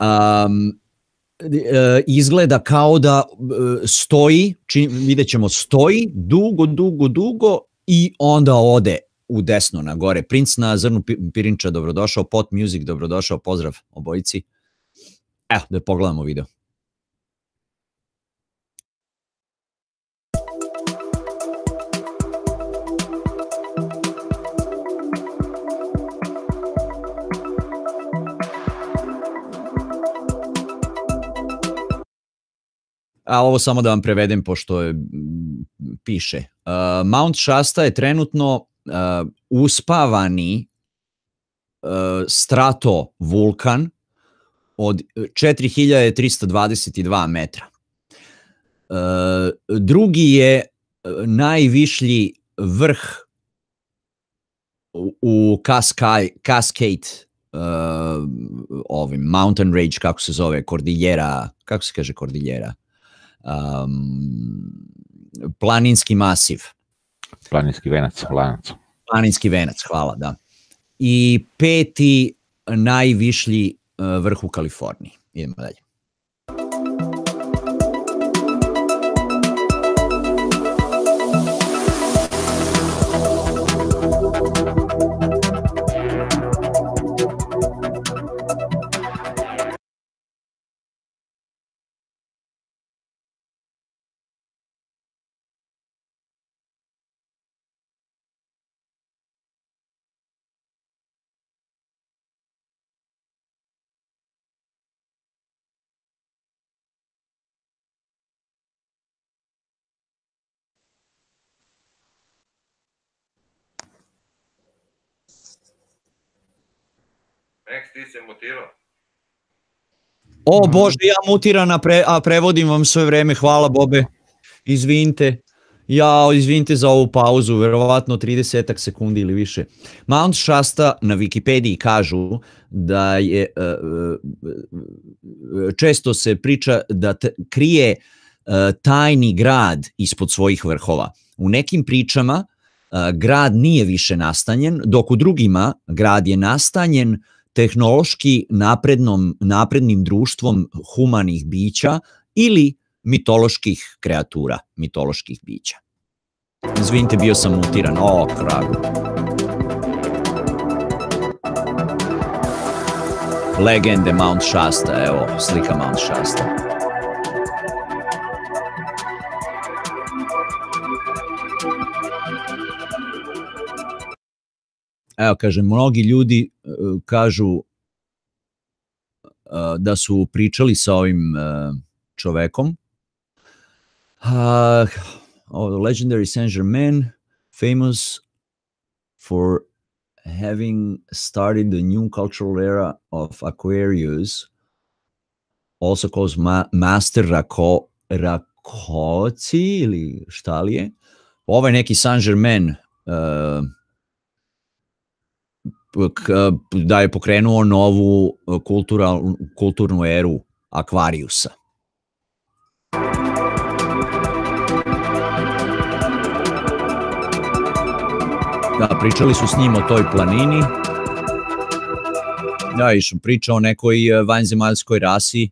Um, izgleda kao da stoji, čini, vidjet ćemo stoji dugo, dugo, dugo i onda ode u desno na gore. Princ na zrnu Pirinča, dobrodošao, Pot Music, dobrodošao, pozdrav obojici. Evo, da pogledamo video. A ovo samo da vam prevedem pošto je, piše. Uh, Mount Shasta je trenutno uh, uspavani uh, strato vulkan od 4322 metra. Uh, drugi je najvišlji vrh u Cascade, Cascade uh, ovim mountain range kako se zove Cordillera kako se kaže Cordillera um, planinski masiv. Planinski venac, lanac. Planinski venac, hvala, da. I peti najvišlji uh, vrh u Kaliforniji. Idemo dalje. Se mutirao? O bože, ja mutiram, a, pre, a prevodim vam sve vreme, hvala Bobe. Izvinite. Ja, izvinite za ovu pauzu, verovatno 30 sekundi ili više. Mount Shasta na Wikipediji kažu da je, e, e, često se priča da krije e, tajni grad ispod svojih vrhova. U nekim pričama grad nije više nastanjen, dok u drugima grad je nastanjen tehnološki naprednom, naprednim društvom humanih bića ili mitoloških kreatura, mitoloških bića. Izvinite, bio sam mutiran. O, kragu. Legende Mount Shasta, evo, slika Mount Shasta. Evo kaže, mnogi ljudi uh, kažu uh, da su pričali sa ovim uh, čovekom. Uh, oh, legendary Saint-Germain, famous for having started the new cultural era of Aquarius, also called ma Master Rako, Rakoci ili šta li je. Ovo je neki Saint-Germain uh, da je pokrenuo novu e, kultural, kulturnu eru Akvarijusa. Da, pričali su s njim o toj planini. Ja išao priča o nekoj e, vanzemaljskoj rasi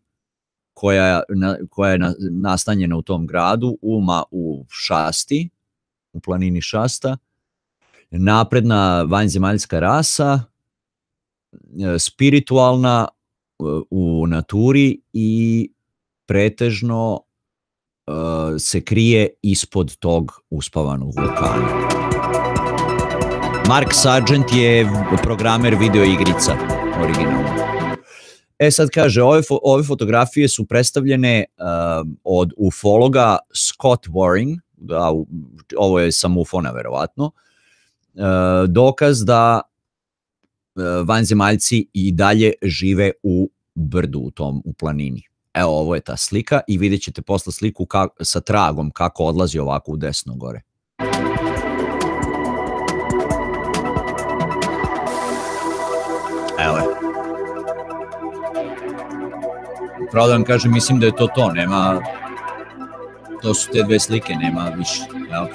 koja, koja je na, nastanjena u tom gradu, u, ma, u Šasti, u planini Šasta napredna vanzemaljska rasa, e, spiritualna e, u naturi i pretežno se krije ispod tog uspavanog vulkana. Mark Sargent je programer videoigrica originalno. E sad kaže, ove, fo, ove fotografije su predstavljene uh, od ufologa Scott Waring, da, ovo je samo ufona verovatno, uh, dokaz da uh, vanzemaljci i dalje žive u brdu u tom u planini. Evo ovo je ta slika i vidjet ćete posle sliku ka, sa tragom kako odlazi ovako u desno gore. Evo je. Pravo da vam kažem, mislim da je to to, nema... To su te dve slike, nema više. Evo,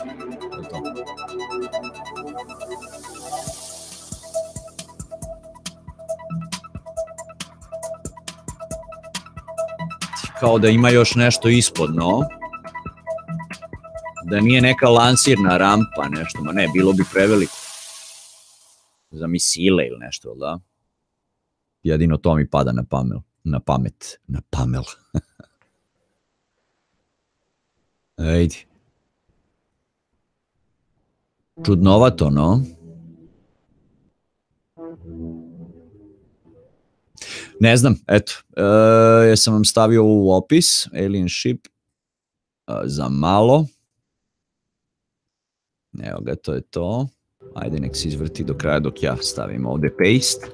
Kao da ima još nešto ispod, no? Da nije neka lansirna rampa, nešto, ma ne, bilo bi preveliko. Za misile ili nešto, da? Jedino to mi pada na pamet na pamet, na pamel. Ejdi. Čudnovato, no? Ne znam, eto, e, ja sam vam stavio u opis Alien Ship e, za malo. Evo ga, to je to. Ajde, nek se izvrti do kraja dok ja stavim ovde paste.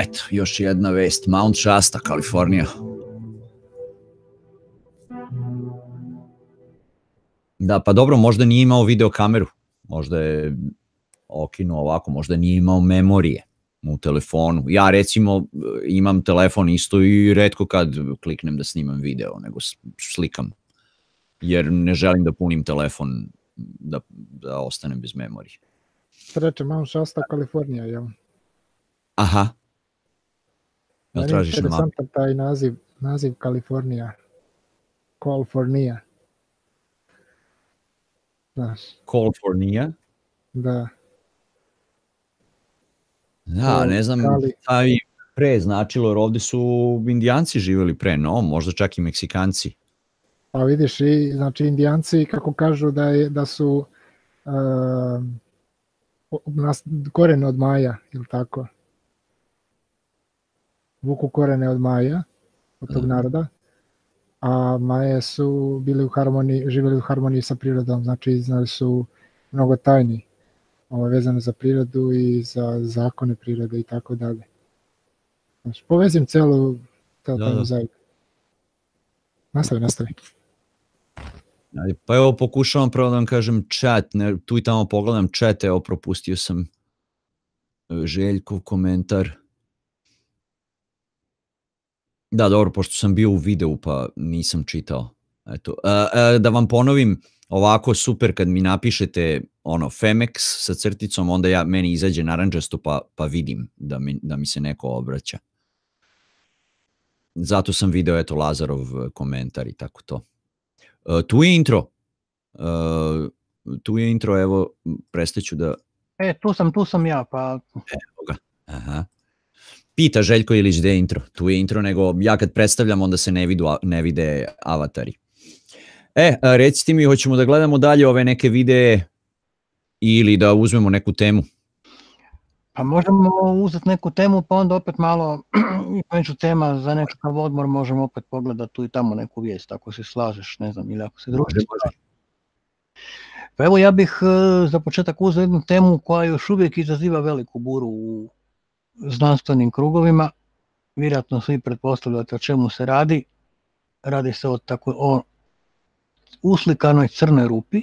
Eto, još jedna vest. Mount Shasta, Kalifornija. Da, pa dobro, možda nije imao video kameru. Možda je okinuo ovako, možda nije imao memorije u telefonu. Ja recimo imam telefon isto i redko kad kliknem da snimam video, nego slikam. Jer ne želim da punim telefon da, da ostanem bez memorije. Treće, Mount Shasta, Kalifornija, jel? Aha, Ja tražiš na mapi. taj naziv, naziv Kalifornija. Californija. Znaš. Californija? Da. Da, ne znam, šta i pre značilo, jer ovde su indijanci živeli pre, no, možda čak i meksikanci. Pa vidiš, i, znači indijanci, kako kažu da, je, da su uh, nas, korene od Maja, ili tako? vuku korene od Maja, od tog naroda, a Maje su bili u harmoniji, živjeli u harmoniji sa prirodom, znači znali su mnogo tajni ovo, vezane za prirodu i za zakone prirode i tako dalje. Znači, povezim celu celu da, da. zajedno. Nastavi, nastavi. Pa evo pokušavam prvo da vam kažem chat, ne, tu i tamo pogledam chat, evo propustio sam e, Željkov komentar. Da, dobro, pošto sam bio u videu pa nisam čitao. Eto, a, a, da vam ponovim, ovako super kad mi napišete ono Femex sa crticom, onda ja meni izađe naranđasto pa, pa vidim da mi, da mi se neko obraća. Zato sam video eto Lazarov komentar i tako to. Uh, tu je intro. Uh, tu je intro, evo, prestaću da... E, tu sam, tu sam ja, pa... Evo ga. Aha pita Željko Ilić gde je intro. Tu je intro, nego ja kad predstavljam onda se ne, vidu, ne vide avatari. E, recite mi, hoćemo da gledamo dalje ove neke videe ili da uzmemo neku temu? Pa možemo uzeti neku temu, pa onda opet malo među tema za nekakav odmor možemo opet pogledati tu i tamo neku vijest, ako se slažeš, ne znam, ili ako se družiš. Pa evo ja bih e, za početak uzeo jednu temu koja još uvijek izaziva veliku buru u znanstvenim krugovima, vjerojatno svi pretpostavljate o čemu se radi. Radi se o, tako, o uslikanoj crnoj rupi,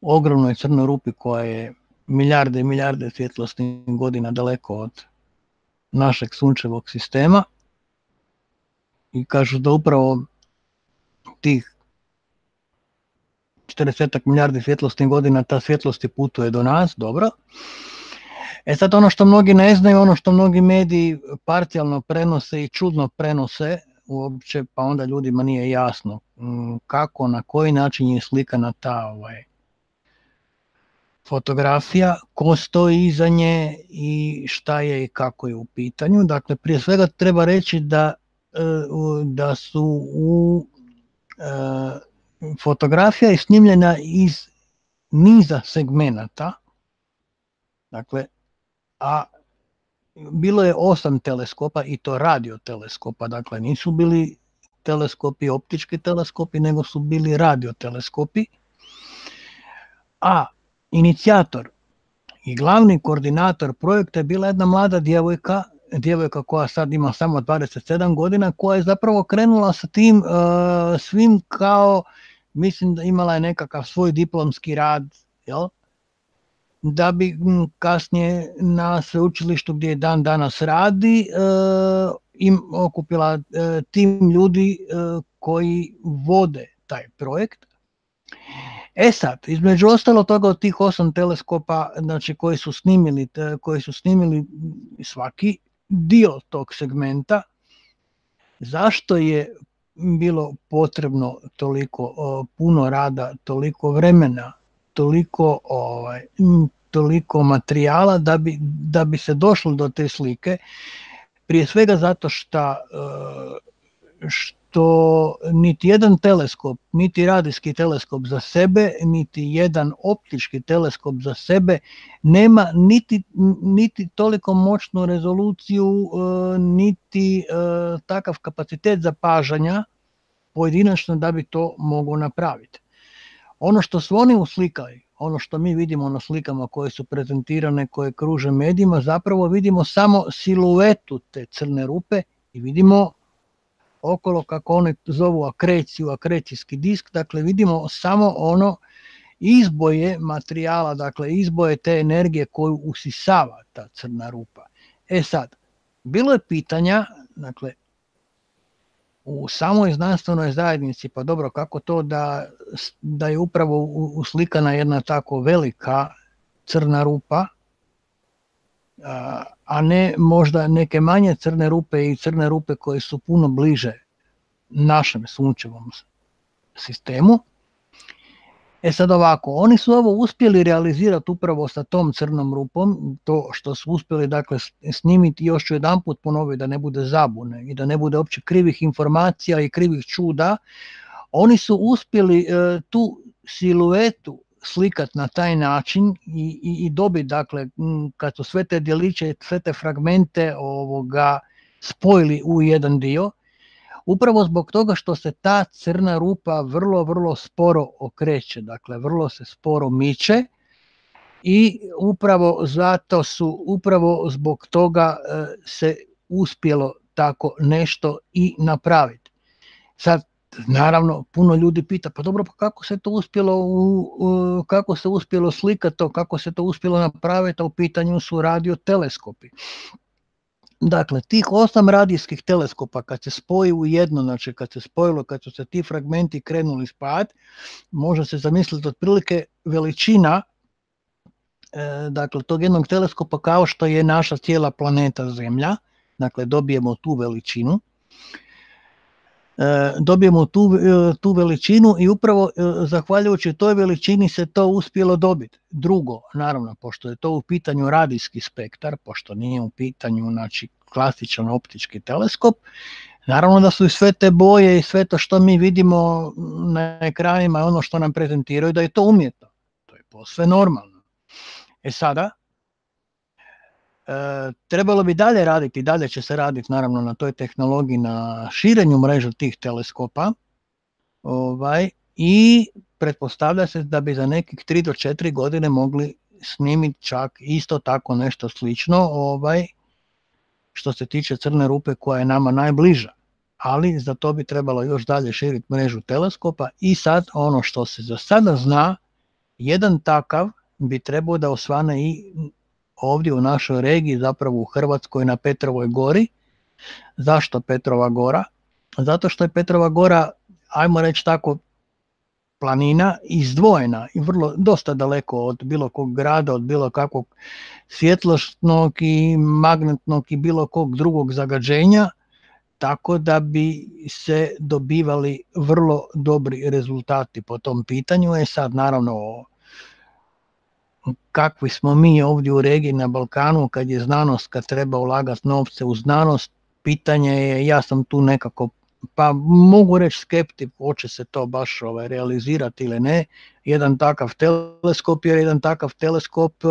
ogromnoj crnoj rupi koja je milijarde i milijarde svjetlosnih godina daleko od našeg sunčevog sistema i kažu da upravo tih 40 milijardi svjetlosnih godina ta svjetlost putuje do nas, dobro, E sad ono što mnogi ne znaju, ono što mnogi mediji parcijalno prenose i čudno prenose uopće, pa onda ljudima nije jasno mm, kako, na koji način je slikana ta ovaj, fotografija, ko stoji iza nje i šta je i kako je u pitanju. Dakle, prije svega treba reći da, e, da su u e, fotografija je snimljena iz niza segmenata, dakle, a bilo je osam teleskopa i to radio teleskopa, dakle nisu bili teleskopi, optički teleskopi, nego su bili radio teleskopi. A inicijator i glavni koordinator projekta je bila jedna mlada djevojka, djevojka koja sad ima samo 27 godina, koja je zapravo krenula sa tim uh, svim kao, mislim da imala je nekakav svoj diplomski rad, jel? Da bi kasnije na sveučilištu gdje dan danas radi uh, im okupila uh, tim ljudi uh, koji vode taj projekt. E sad, između ostalo toga od tih osam teleskopa znači, koji, su snimili, koji su snimili svaki dio tog segmenta, zašto je bilo potrebno toliko puno rada, toliko vremena, toliko ovaj toliko materijala da bi, da bi se došlo do te slike. Prije svega zato što što što niti jedan teleskop, niti radijski teleskop za sebe, niti jedan optički teleskop za sebe nema niti, niti toliko moćnu rezoluciju, e, niti e, takav kapacitet zapažanja pojedinačno da bi to mogu napraviti. Ono što su oni uslikali, ono što mi vidimo na slikama koje su prezentirane, koje kruže medijima, zapravo vidimo samo siluetu te crne rupe i vidimo okolo, kako oni zovu akreciju, akrecijski disk, dakle vidimo samo ono izboje materijala, dakle izboje te energije koju usisava ta crna rupa. E sad, bilo je pitanja, dakle, u samoj znanstvenoj zajednici, pa dobro, kako to da, da je upravo uslikana jedna tako velika crna rupa, a ne možda neke manje crne rupe i crne rupe koje su puno bliže našem sunčevom sistemu. E sad ovako, oni su ovo uspjeli realizirati upravo sa tom crnom rupom, to što su uspjeli dakle snimiti još ću jedan put ponoviti da ne bude zabune i da ne bude opće krivih informacija i krivih čuda, oni su uspjeli e, tu siluetu slikat na taj način i, i, i dobiti, dakle, kad su sve te djeliće, sve te fragmente ovoga spojili u jedan dio, upravo zbog toga što se ta crna rupa vrlo, vrlo sporo okreće, dakle vrlo se sporo miče i upravo zato su, upravo zbog toga e, se uspjelo tako nešto i napraviti. Sad, naravno, puno ljudi pita, pa dobro, pa kako se to uspjelo, u, u, kako se uspjelo slikati to, kako se to uspjelo napraviti, a u pitanju su radio teleskopi. Dakle, tih osam radijskih teleskopa kad se spoji u jedno, znači kad se spojilo, kad su se ti fragmenti krenuli spajati, može se zamisliti otprilike veličina e, dakle, tog jednog teleskopa kao što je naša cijela planeta Zemlja, dakle dobijemo tu veličinu dobijemo tu, e, tu veličinu i upravo e, zahvaljujući toj veličini se to uspjelo dobiti. Drugo, naravno, pošto je to u pitanju radijski spektar, pošto nije u pitanju znači, klasičan optički teleskop, naravno da su i sve te boje i sve to što mi vidimo na ekranima, ono što nam prezentiraju, da je to umjetno. To je posve normalno. E sada, E, trebalo bi dalje raditi, dalje će se raditi naravno na toj tehnologiji, na širenju mreža tih teleskopa ovaj, i pretpostavlja se da bi za nekih 3 do 4 godine mogli snimiti čak isto tako nešto slično ovaj, što se tiče crne rupe koja je nama najbliža. Ali za to bi trebalo još dalje širiti mrežu teleskopa i sad ono što se za sada zna, jedan takav bi trebao da osvane i ovdje u našoj regiji, zapravo u Hrvatskoj na Petrovoj gori. Zašto Petrova gora? Zato što je Petrova gora, ajmo reći tako, planina izdvojena i vrlo dosta daleko od bilo kog grada, od bilo kakvog svjetlosnog i magnetnog i bilo kog drugog zagađenja, tako da bi se dobivali vrlo dobri rezultati po tom pitanju. E sad naravno kakvi smo mi ovdje u regiji na Balkanu kad je znanost, kad treba ulagati novce u znanost, pitanje je, ja sam tu nekako pa mogu reći skeptik, hoće se to baš ovaj, realizirati ili ne. Jedan takav teleskop, jer jedan takav teleskop e,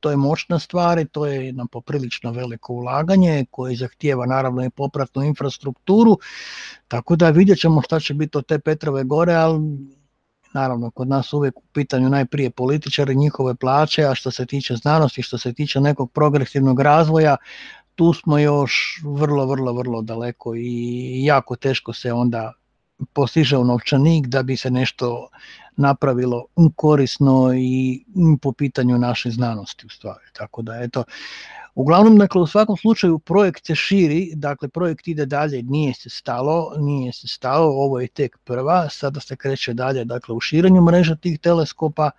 to je moćna stvar i to je jedno poprilično veliko ulaganje koje zahtijeva naravno i popratnu infrastrukturu, tako da vidjet ćemo šta će biti od te Petrove gore, ali naravno kod nas uvijek u pitanju najprije političari, njihove plaće, a što se tiče znanosti, što se tiče nekog progresivnog razvoja, tu smo još vrlo, vrlo, vrlo daleko i jako teško se onda postiže u novčanik da bi se nešto napravilo korisno i po pitanju naše znanosti u stvari. Tako da eto, Uglavnom, dakle, u svakom slučaju projekt se širi, dakle, projekt ide dalje, nije se stalo, nije se stalo, ovo je tek prva, sada se kreće dalje, dakle, u širenju mreža tih teleskopa,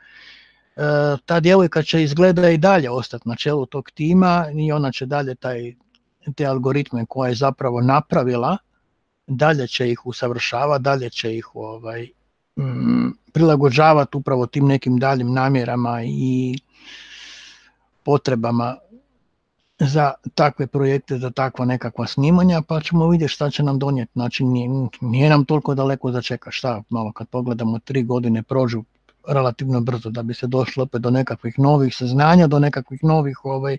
e, ta djevojka će izgleda i dalje ostati na čelu tog tima i ona će dalje taj, te algoritme koje je zapravo napravila, dalje će ih usavršavati, dalje će ih ovaj, mm, prilagođavati upravo tim nekim daljim namjerama i potrebama za takve projekte, za takva nekakva snimanja, pa ćemo vidjeti šta će nam donijeti. Znači nije, nije nam toliko daleko za čeka šta, malo kad pogledamo tri godine prođu relativno brzo da bi se došlo opet do nekakvih novih saznanja, do nekakvih novih ovaj,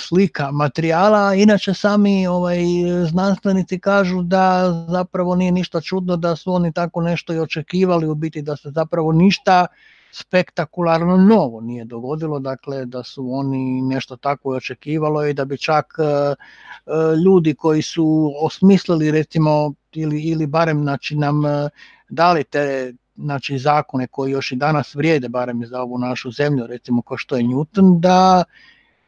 slika materijala, inače sami ovaj, znanstvenici kažu da zapravo nije ništa čudno da su oni tako nešto i očekivali, u biti da se zapravo ništa spektakularno novo nije dogodilo, dakle da su oni nešto tako i očekivalo i da bi čak e, e, ljudi koji su osmislili recimo ili, ili barem znači, nam dali te znači, zakone koji još i danas vrijede barem za ovu našu zemlju, recimo kao što je Newton, da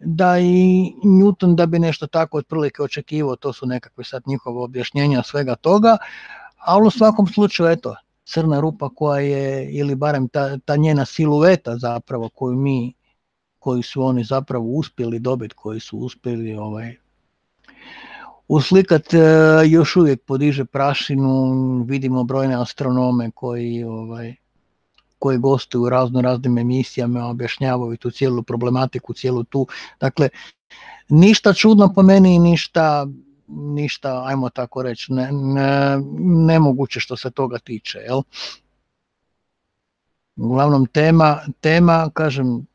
da i Newton da bi nešto tako otprilike očekivao, to su nekakve sad njihove objašnjenja svega toga, ali u svakom slučaju eto, crna rupa koja je, ili barem ta, ta njena silueta zapravo koju mi, koju su oni zapravo uspjeli dobiti, koji su uspjeli ovaj, uslikat, e, još uvijek podiže prašinu, vidimo brojne astronome koji ovaj, koji gostuju u razno raznim emisijama, objašnjavaju tu cijelu problematiku, cijelu tu, dakle, ništa čudno po meni i ništa, ništa, ajmo tako reći, ne, ne, nemoguće što se toga tiče, jel? Uglavnom tema, tema, kažem,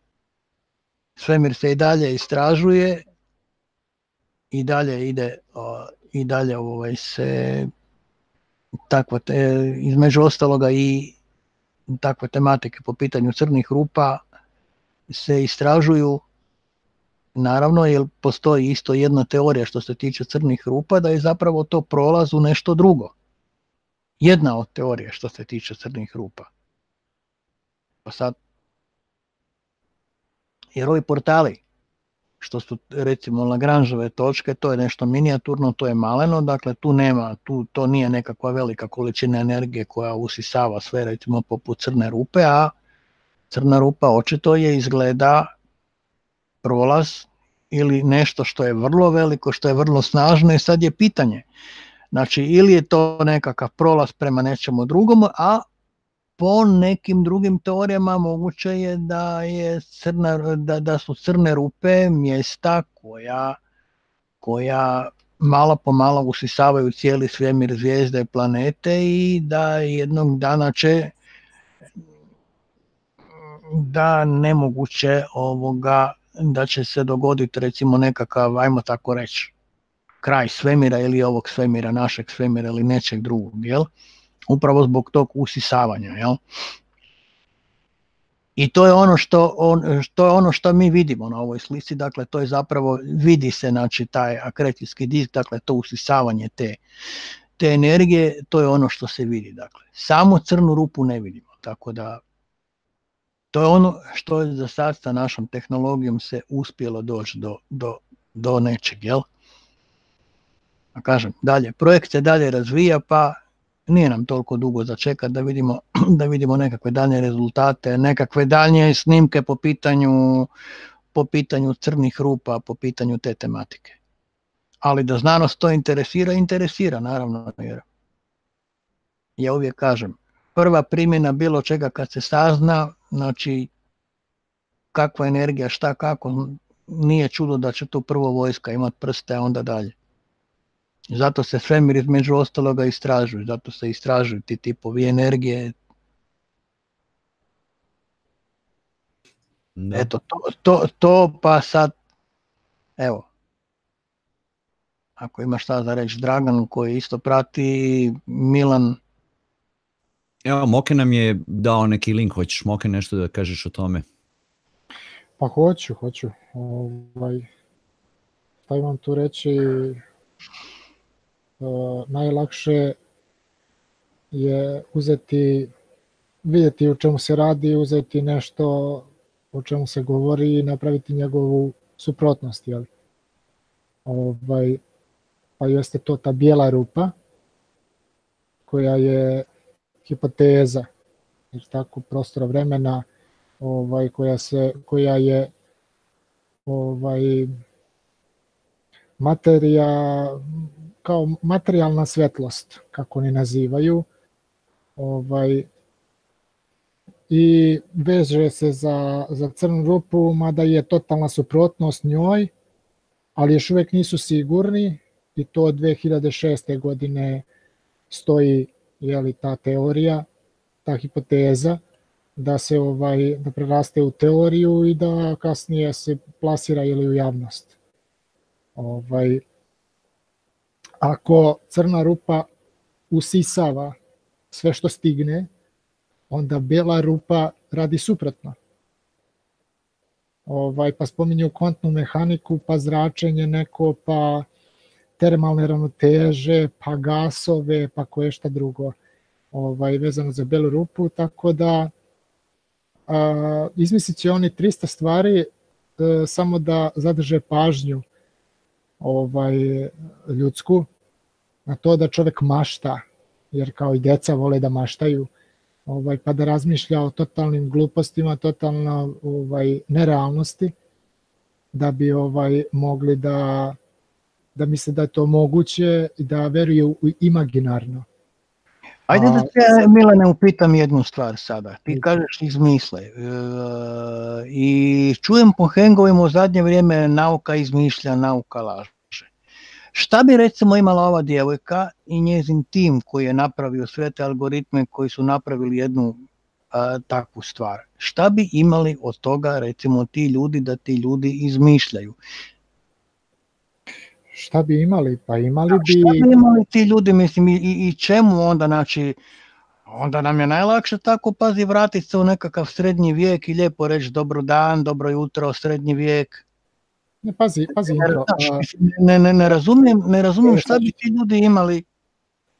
svemir se i dalje istražuje i dalje ide i dalje ovaj se takva te, između ostaloga i takve tematike po pitanju crnih rupa se istražuju naravno jer postoji isto jedna teorija što se tiče crnih rupa da je zapravo to prolaz u nešto drugo. Jedna od teorija što se tiče crnih rupa. Pa sad, jer ovi portali što su recimo Lagrangeove točke, to je nešto minijaturno, to je maleno, dakle tu nema, tu to nije nekakva velika količina energije koja usisava sve recimo poput crne rupe, a crna rupa očito je izgleda prolaz ili nešto što je vrlo veliko, što je vrlo snažno i sad je pitanje. Znači ili je to nekakav prolaz prema nečemu drugom, a po nekim drugim teorijama moguće je da, je crna, da, da su crne rupe mjesta koja, koja malo po malo usisavaju cijeli svemir zvijezde i planete i da jednog dana će da nemoguće ovoga da će se dogoditi recimo nekakav, ajmo tako reći, kraj svemira ili ovog svemira, našeg svemira ili nečeg drugog, jel? Upravo zbog tog usisavanja. Jel? I to je ono što, on, što je ono što mi vidimo na ovoj slici, dakle to je zapravo, vidi se znači taj akrecijski disk, dakle to usisavanje te, te energije, to je ono što se vidi. Dakle, samo crnu rupu ne vidimo, tako da to je ono što je za sad sa našom tehnologijom se uspjelo doći do, do, do nečeg, jel? A kažem, dalje, projekt se dalje razvija, pa nije nam toliko dugo za čekat da vidimo, da vidimo nekakve dalje rezultate, nekakve daljnje snimke po pitanju, po pitanju crnih rupa, po pitanju te tematike. Ali da znanost to interesira, interesira naravno. Jer ja uvijek kažem, prva primjena bilo čega kad se sazna, znači kakva energija, šta kako, nije čudo da će tu prvo vojska imat prste, a onda dalje. Zato se svemir između ostaloga istražuju, zato se istražuju ti tipovi energije. Da. Eto, to, to, to pa sad, evo, ako ima šta za reći Dragan koji isto prati, Milan. Evo, Moke nam je dao neki link, hoćeš Moke nešto da kažeš o tome? Pa hoću, hoću. Ovaj, šta imam tu reći, najlakše je uzeti, vidjeti u čemu se radi, uzeti nešto o čemu se govori i napraviti njegovu suprotnost, jel? Ovaj, pa jeste to ta bijela rupa, koja je hipoteza, jer tako prostora vremena, ovaj koja se koja je ovaj materija kao materijalna svetlost kako oni nazivaju ovaj i veže se za, za crnu rupu, mada je totalna suprotnost njoj, ali još uvek nisu sigurni i to od 2006. godine stoji jeli, ta teorija, ta hipoteza, da se ovaj da preraste u teoriju i da kasnije se plasira ili u javnost. Ovaj ako crna rupa usisava sve što stigne, onda bela rupa radi suprotno. Ovaj, pa spominju kontnu mehaniku, pa zračenje neko, pa termalne ravnoteže, pa gasove, pa koje šta drugo ovaj, vezano za belu rupu, tako da a, izmislit će oni 300 stvari e, samo da zadrže pažnju ovaj ljudsku na to da čovek mašta, jer kao i deca vole da maštaju, ovaj, pa da razmišlja o totalnim glupostima, totalno ovaj, nerealnosti, da bi ovaj mogli da da misle da je to moguće i da veruje u imaginarno. Ajde da te, Milane, upitam jednu stvar sada. Ti kažeš izmisle. E, I čujem po hengovima u zadnje vrijeme nauka izmišlja, nauka laže. Šta bi recimo imala ova djevojka i njezin tim koji je napravio sve te algoritme koji su napravili jednu a, takvu stvar? Šta bi imali od toga recimo ti ljudi da ti ljudi izmišljaju? Šta bi imali? Pa imali bi... Šta bi imali ti ljudi, mislim, i, i čemu onda, znači, onda nam je najlakše tako, pazi, vratiti se u nekakav srednji vijek i lijepo reći dobro dan, dobro jutro, srednji vijek. Ne, pazi, pazi. Ne, ne, ne, ne razumijem, ne razumijem šta bi ti ljudi imali.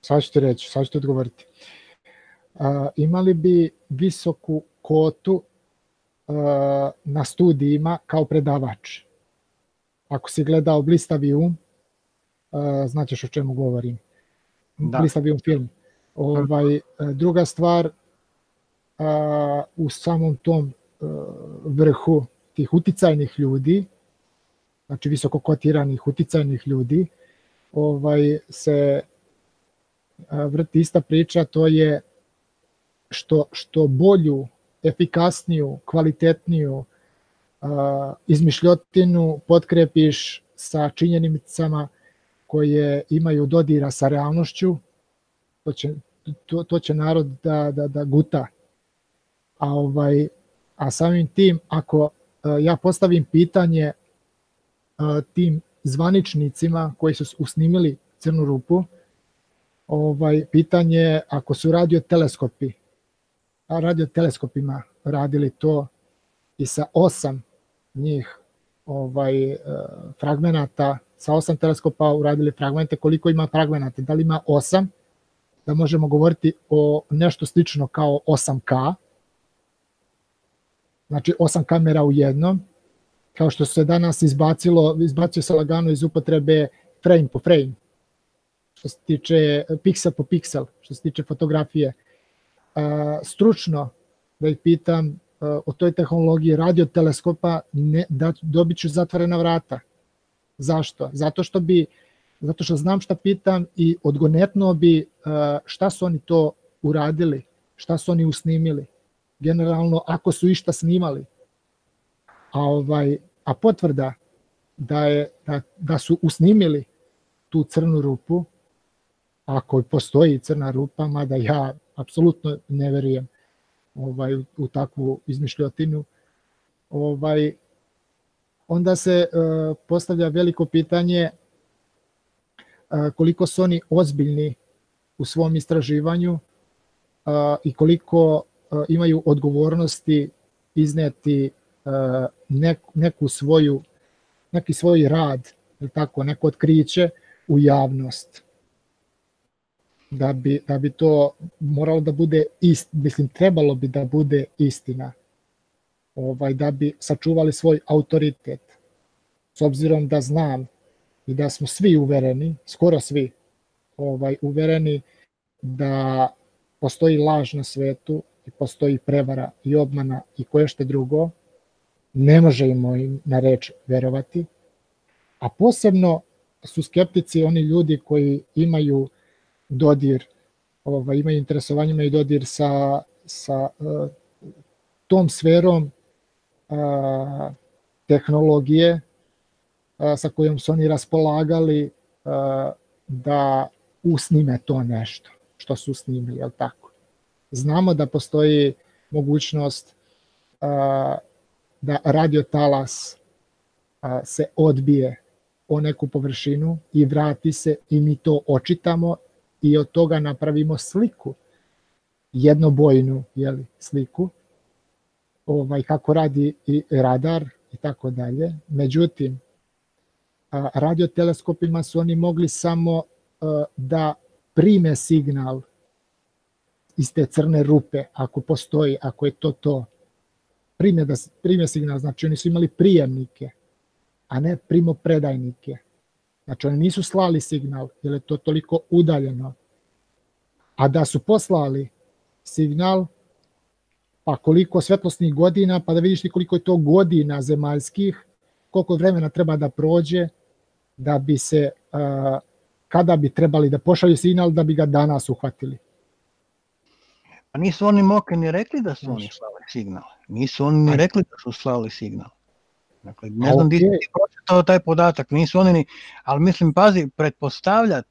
Sad ću ti reći, sad ću ti odgovoriti. Uh, imali bi visoku kotu uh, na studijima kao predavač. Ako si gledao Blistavi um, znaćeš o čemu govorim. Da. Bio film. Ovaj, druga stvar, u samom tom vrhu tih uticajnih ljudi, znači visoko kotiranih uticajnih ljudi, ovaj se vrti ista priča, to je što, što bolju, efikasniju, kvalitetniju izmišljotinu potkrepiš sa činjenicama koje imaju dodira sa realnošću, to će, to, to će narod da, da, da guta. A, ovaj, a samim tim, ako uh, ja postavim pitanje uh, tim zvaničnicima koji su usnimili crnu rupu, ovaj pitanje ako su radio teleskopi, a radio teleskopima radili to i sa osam njih ovaj uh, fragmenata sa osam teleskopa uradili fragmente, koliko ima fragmenata, da li ima osam, da možemo govoriti o nešto slično kao 8K, znači 8 kamera u jednom, kao što se danas izbacilo, izbacio se lagano iz upotrebe frame po frame, što se tiče piksel po piksel, što se tiče fotografije. Stručno, da ih pitam, o toj tehnologiji radio teleskopa ne, da, dobit ću zatvorena vrata. Zašto? Zato što bi zato što znam šta pitam i odgonetno bi e, šta su oni to uradili, šta su oni usnimili. Generalno, ako su išta snimali. a, ovaj, a potvrda da, je, da, da su usnimili tu crnu rupu, ako postoji crna rupa, mada ja apsolutno ne verujem ovaj, u, takvu izmišljotinu, ovaj, onda se uh, postavlja veliko pitanje uh, koliko su oni ozbiljni u svom istraživanju uh, i koliko imaju odgovornosti izneti nek, neku svoju neki svoj rad, ili tako, neko otkriće u javnost. Da bi, da bi to moralo da bude ist, mislim, trebalo bi da bude istina. Ovaj, da bi sačuvali svoj autoritet. S obzirom da znam i da smo svi uvereni, skoro svi, ovaj uvereni da postoji laž na svetu i postoji prevara i obmana i koje što drugo, ne možemo im na reč verovati, a posebno su skeptici oni ljudi koji imaju dodir, ovaj, imaju interesovanje, imaju dodir sa, sa uh, tom sferom uh, tehnologije sa kojom su oni raspolagali da usnime to nešto što su snimili, je tako? Znamo da postoji mogućnost da radio talas se odbije o neku površinu i vrati se i mi to očitamo i od toga napravimo sliku, jednobojnu jeli, sliku, ovaj, kako radi i radar i tako dalje. Međutim, radioteleskopima su oni mogli samo da prime signal iz te crne rupe, ako postoji, ako je to to, prime, da, prime signal, znači oni su imali prijemnike, a ne primopredajnike. Znači oni nisu slali signal, jer je to toliko udaljeno. A da su poslali signal, pa koliko svetlosnih godina, pa da vidiš ti koliko je to godina zemaljskih, koliko vremena treba da prođe, da bi se, kada bi trebali da pošalju signal, da bi ga danas uhvatili. Pa nisu oni moke ni rekli da su oni slali signal. Nisu oni ni rekli da su slali signal. Dakle, ne znam okay. ti pročitao taj podatak, nisu oni ni, ali mislim, pazi, pretpostavljat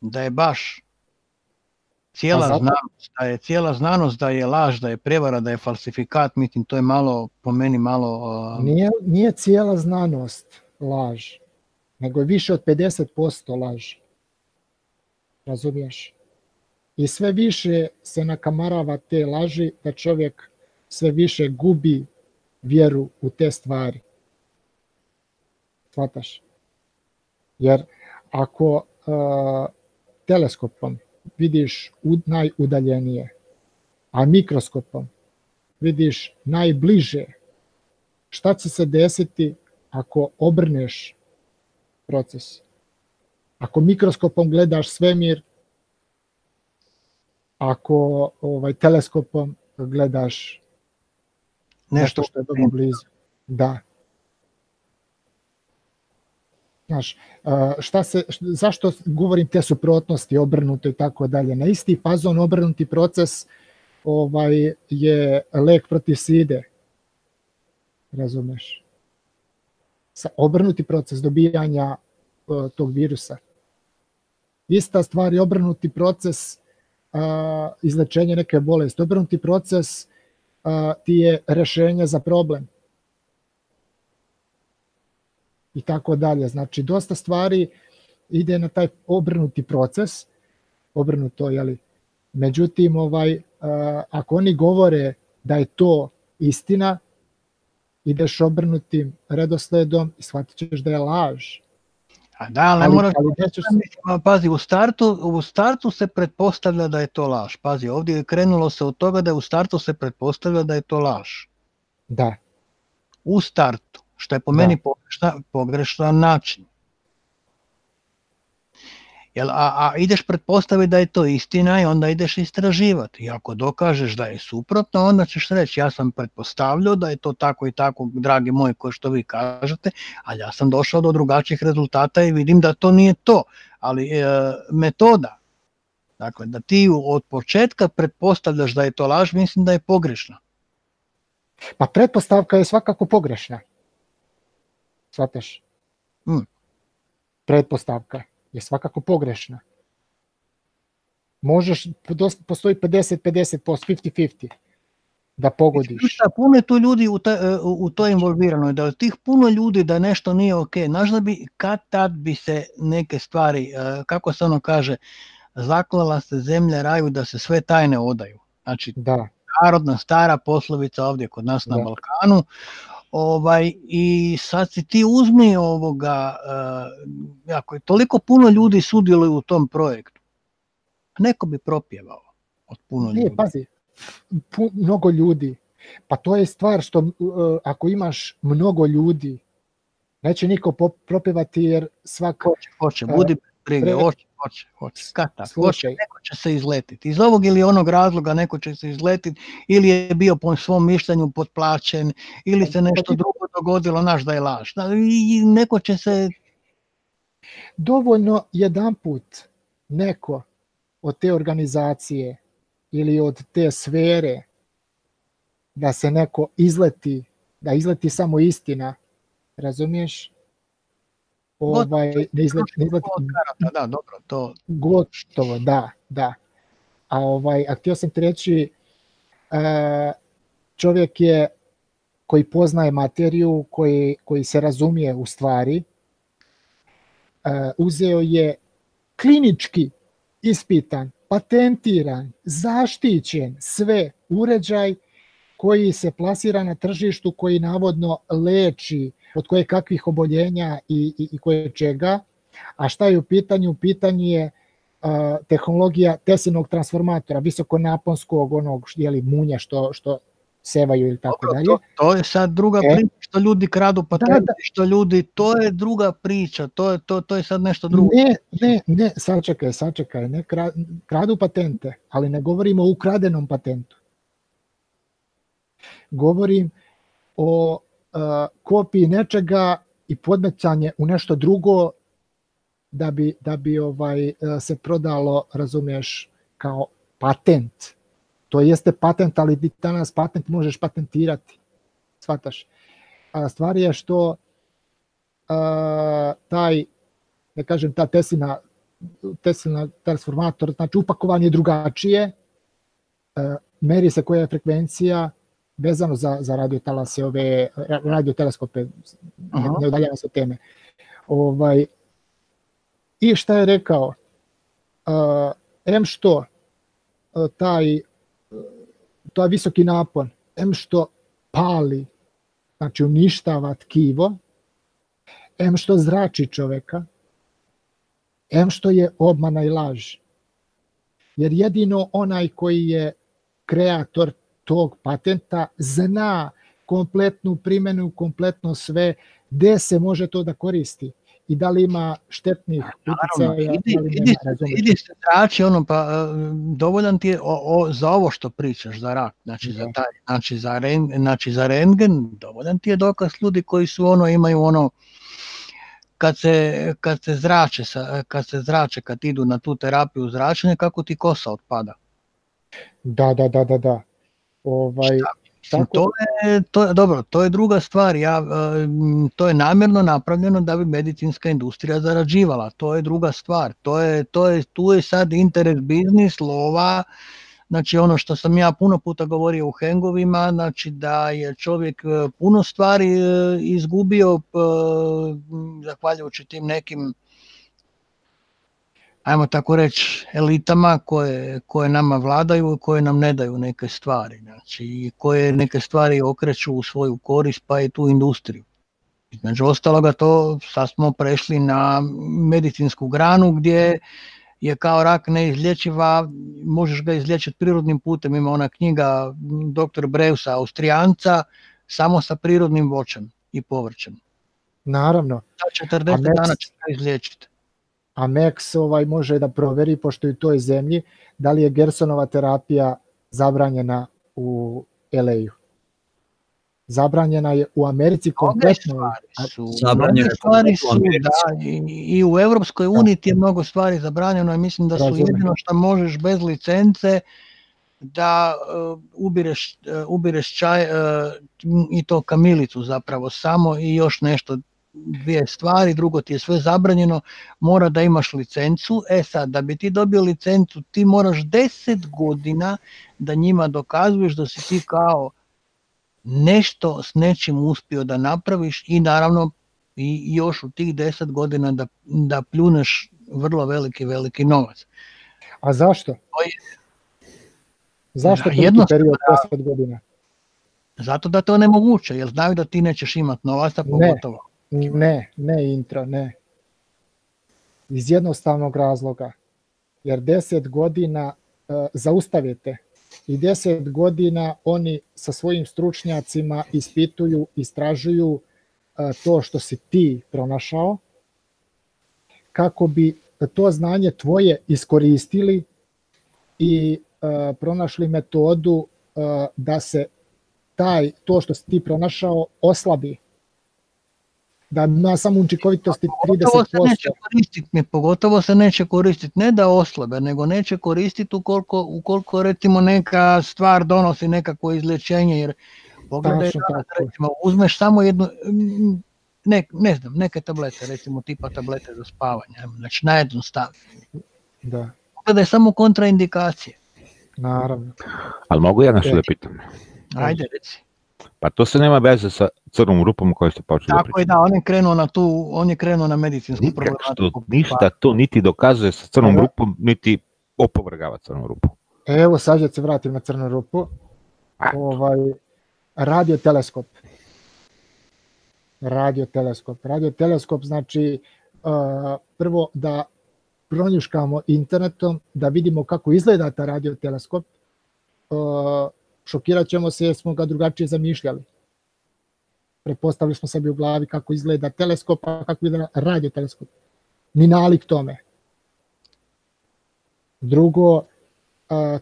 da je baš cijela zato... znanost, da je cijela znanost da je laž, da je prevara, da je falsifikat, mislim, to je malo, po meni malo... Uh... Nije, nije cijela znanost laž, nego je više od 50% laž. Razumiješ? I sve više se nakamarava te laži da čovjek sve više gubi vjeru u te stvari. Svataš? Jer ako uh, teleskopom vidiš ud, najudaljenije, a mikroskopom vidiš najbliže, šta će se desiti ako obrneš proces? Ako mikroskopom gledaš svemir, ako ovaj teleskopom gledaš nešto što je dobro blizu. Da. Znaš, šta se, zašto govorim te suprotnosti, obrnuto i tako dalje. Na isti fazon obrnuti proces ovaj je lek protiv side. Razumeš? Sa obrnuti proces dobijanja uh, tog virusa. Ista stvar je obrnuti proces uh, izlečenja neke bolesti. Obrnuti proces a, ti je rešenje za problem. I tako dalje. Znači, dosta stvari ide na taj obrnuti proces, obrnuto, jeli, međutim, ovaj, ako oni govore da je to istina, ideš obrnutim redosledom i shvatit ćeš da je laž. A da, ali ne moraš, ali nećeš... pazi, u startu, u startu se pretpostavlja da je to laž. Pazi, ovdje je krenulo se od toga da u startu se pretpostavlja da je to laž. Da. U startu, što je po da. meni pogrešan, pogrešan način. Jel, a, a ideš pretpostaviti da je to istina i onda ideš istraživati. I ako dokažeš da je suprotno, onda ćeš reći ja sam pretpostavljao da je to tako i tako, dragi moji, ko što vi kažete, ali ja sam došao do drugačijih rezultata i vidim da to nije to. Ali e, metoda, dakle, da ti od početka pretpostavljaš da je to laž, mislim da je pogrešna. Pa pretpostavka je svakako pogrešna. Svataš? Mm. Pretpostavka je svakako pogrešna. Možeš, postoji 50-50%, 50-50 da pogodiš. Šta, puno je tu ljudi u, ta, u to involvirano, da od tih puno ljudi da nešto nije ok, znaš da bi kad tad bi se neke stvari, e, kako se ono kaže, zaklala se zemlja raju da se sve tajne odaju. Znači, da. narodna stara poslovica ovdje kod nas na da. Balkanu, ovaj i sad si ti uzmi ovoga uh, ako je toliko puno ljudi sudjeluju u tom projektu neko bi propjevao od puno ljudi. Ne, pazi, pu, mnogo ljudi. Pa to je stvar što uh, ako imaš mnogo ljudi, neće niko propjevati jer svak... Hoće, hoće, budi brige, hoće, hoće, hoće, skata, hoće, neko će se izletiti. Iz ovog ili onog razloga neko će se izletiti, ili je bio po svom mišljenju potplaćen, ili se nešto drugo dogodilo, naš da je laž. I neko će se... Dovoljno jedan put neko od te organizacije ili od te sfere da se neko izleti, da izleti samo istina, razumiješ? Ovaj, da izleti, da izleti, da, dobro, to... Gotovo, da, da. A, ovaj, a htio sam ti reći, e, čovjek je koji poznaje materiju, koji, koji se razumije u stvari, e, uzeo je klinički ispitan, patentiran, zaštićen sve uređaj koji se plasira na tržištu koji navodno leči od koje kakvih oboljenja i, i, i koje čega, a šta je u pitanju? U pitanju je tehnologija Tesinog transformatora, visokonaponskog onog jeli, munja što, što sevaju ili tako Dobro, dalje. To, to je sad druga e, priča što ljudi kradu patente, da, da. što ljudi, to je druga priča, to je, to, to je sad nešto drugo. Ne, ne, ne, sačekaj, sačekaj, ne kradu patente, ali ne govorimo o ukradenom patentu. Govorim o kopiji nečega i podmećanje u nešto drugo da bi, da bi ovaj se prodalo, razumiješ, kao patent To jeste patent, ali ti danas patent možeš patentirati. Svataš. A stvar je što a, taj, ne kažem, ta Teslina, Teslina transformator, znači upakovanje je drugačije, a, meri se koja je frekvencija vezano za, za radiotalase, ove radioteleskope, Aha. ne udaljava se teme. Ovaj, I šta je rekao? Uh, M što uh, taj to je visoki napon, em što pali, znači uništava tkivo, em što zrači čoveka, em što je obmana i laž. Jer jedino onaj koji je kreator tog patenta zna kompletnu primenu, kompletno sve, gde se može to da koristi i da li ima štetnih uticaja. Idi, da idi, idi se trači ono, pa e, dovoljan ti je o, o, za ovo što pričaš, za rak, znači, za, da. taj, znači, za, ren, znači za rengen, dovoljan ti je dokaz ljudi koji su ono, imaju ono, kad se, kad se zrače, kad se zrače, kad idu na tu terapiju zračenja, kako ti kosa otpada. Da, da, da, da, da. Ovaj? Tako... To je, to je, dobro, to je druga stvar, ja, e, to je namjerno napravljeno da bi medicinska industrija zarađivala, to je druga stvar, to je, to je, tu je sad interes biznis, lova, znači ono što sam ja puno puta govorio u hengovima, znači da je čovjek e, puno stvari e, izgubio zahvaljujući tim nekim ajmo tako reći, elitama koje, koje nama vladaju i koje nam ne daju neke stvari, znači koje neke stvari okreću u svoju korist pa i tu industriju. Između ostaloga to sad smo prešli na medicinsku granu gdje je kao rak neizlječiva, možeš ga izlječiti prirodnim putem, ima ona knjiga dr. Breusa, Austrijanca, samo sa prirodnim voćem i povrćem. Naravno. 40 dana će ga izlječiti a Max ovaj može da proveri, pošto je u toj zemlji, da li je Gersonova terapija zabranjena u LA-u. Zabranjena je u Americi kompletno. Zabranjene stvari su, da, i, i u Evropskoj da. uniji ti je mnogo stvari zabranjeno i mislim da su jedino što možeš bez licence da uh, ubireš, uh, ubireš čaj uh, i to kamilicu zapravo samo i još nešto dvije stvari, drugo ti je sve zabranjeno, mora da imaš licencu. E sad, da bi ti dobio licencu, ti moraš 10 godina da njima dokazuješ da si ti kao nešto s nečim uspio da napraviš i naravno i još u tih 10 godina da, da pljuneš vrlo veliki, veliki novac. A zašto? To je, Zašto Da, period 10 godina? zato da to onemoguće, jer znaju da ti nećeš imat novaca, Ne. pogotovo. Ne, ne intro, ne. Iz jednostavnog razloga. Jer 10 godina uh, zaustavite i 10 godina oni sa svojim stručnjacima ispituju, istražuju uh, to što si ti pronašao kako bi to znanje tvoje iskoristili i uh, pronašli metodu uh, da se taj to što si ti pronašao oslabi da ima samo učinkovitosti Pogotovo se 30%. neće koristiti, ne, pogotovo se neće koristiti ne da oslabe, nego neće koristiti ukoliko, ukoliko recimo neka stvar donosi nekako izlječenje, jer pogledaj, tako. recimo, uzmeš samo jednu, ne, ne znam, neke tablete, recimo tipa tablete za spavanje, znači na jednu stavi. Da, Pogledaj samo kontraindikacije. naravno. Ali mogu ja nešto da Reci. pitam? Ajde, reci. Pa to se nema veze sa crnom rupom o kojoj ste počeli da Tako pričate. je, da, on je krenuo na tu, on je krenuo na medicinsku Nikak problematiku. što ništa to niti dokazuje sa crnom Da. rupom, niti opovrgava crnu rupu. Evo sad da se vratim na crnu rupu. A, Ovaj, radio teleskop. Radio teleskop. Radio teleskop znači uh, prvo da pronjuškamo internetom, da vidimo kako izgleda ta radio teleskop. Uh, šokirat ćemo se jer smo ga drugačije zamišljali. Prepostavili smo sebi u glavi kako izgleda teleskop, a kako izgleda radio teleskop. Ni nalik tome. Drugo, uh,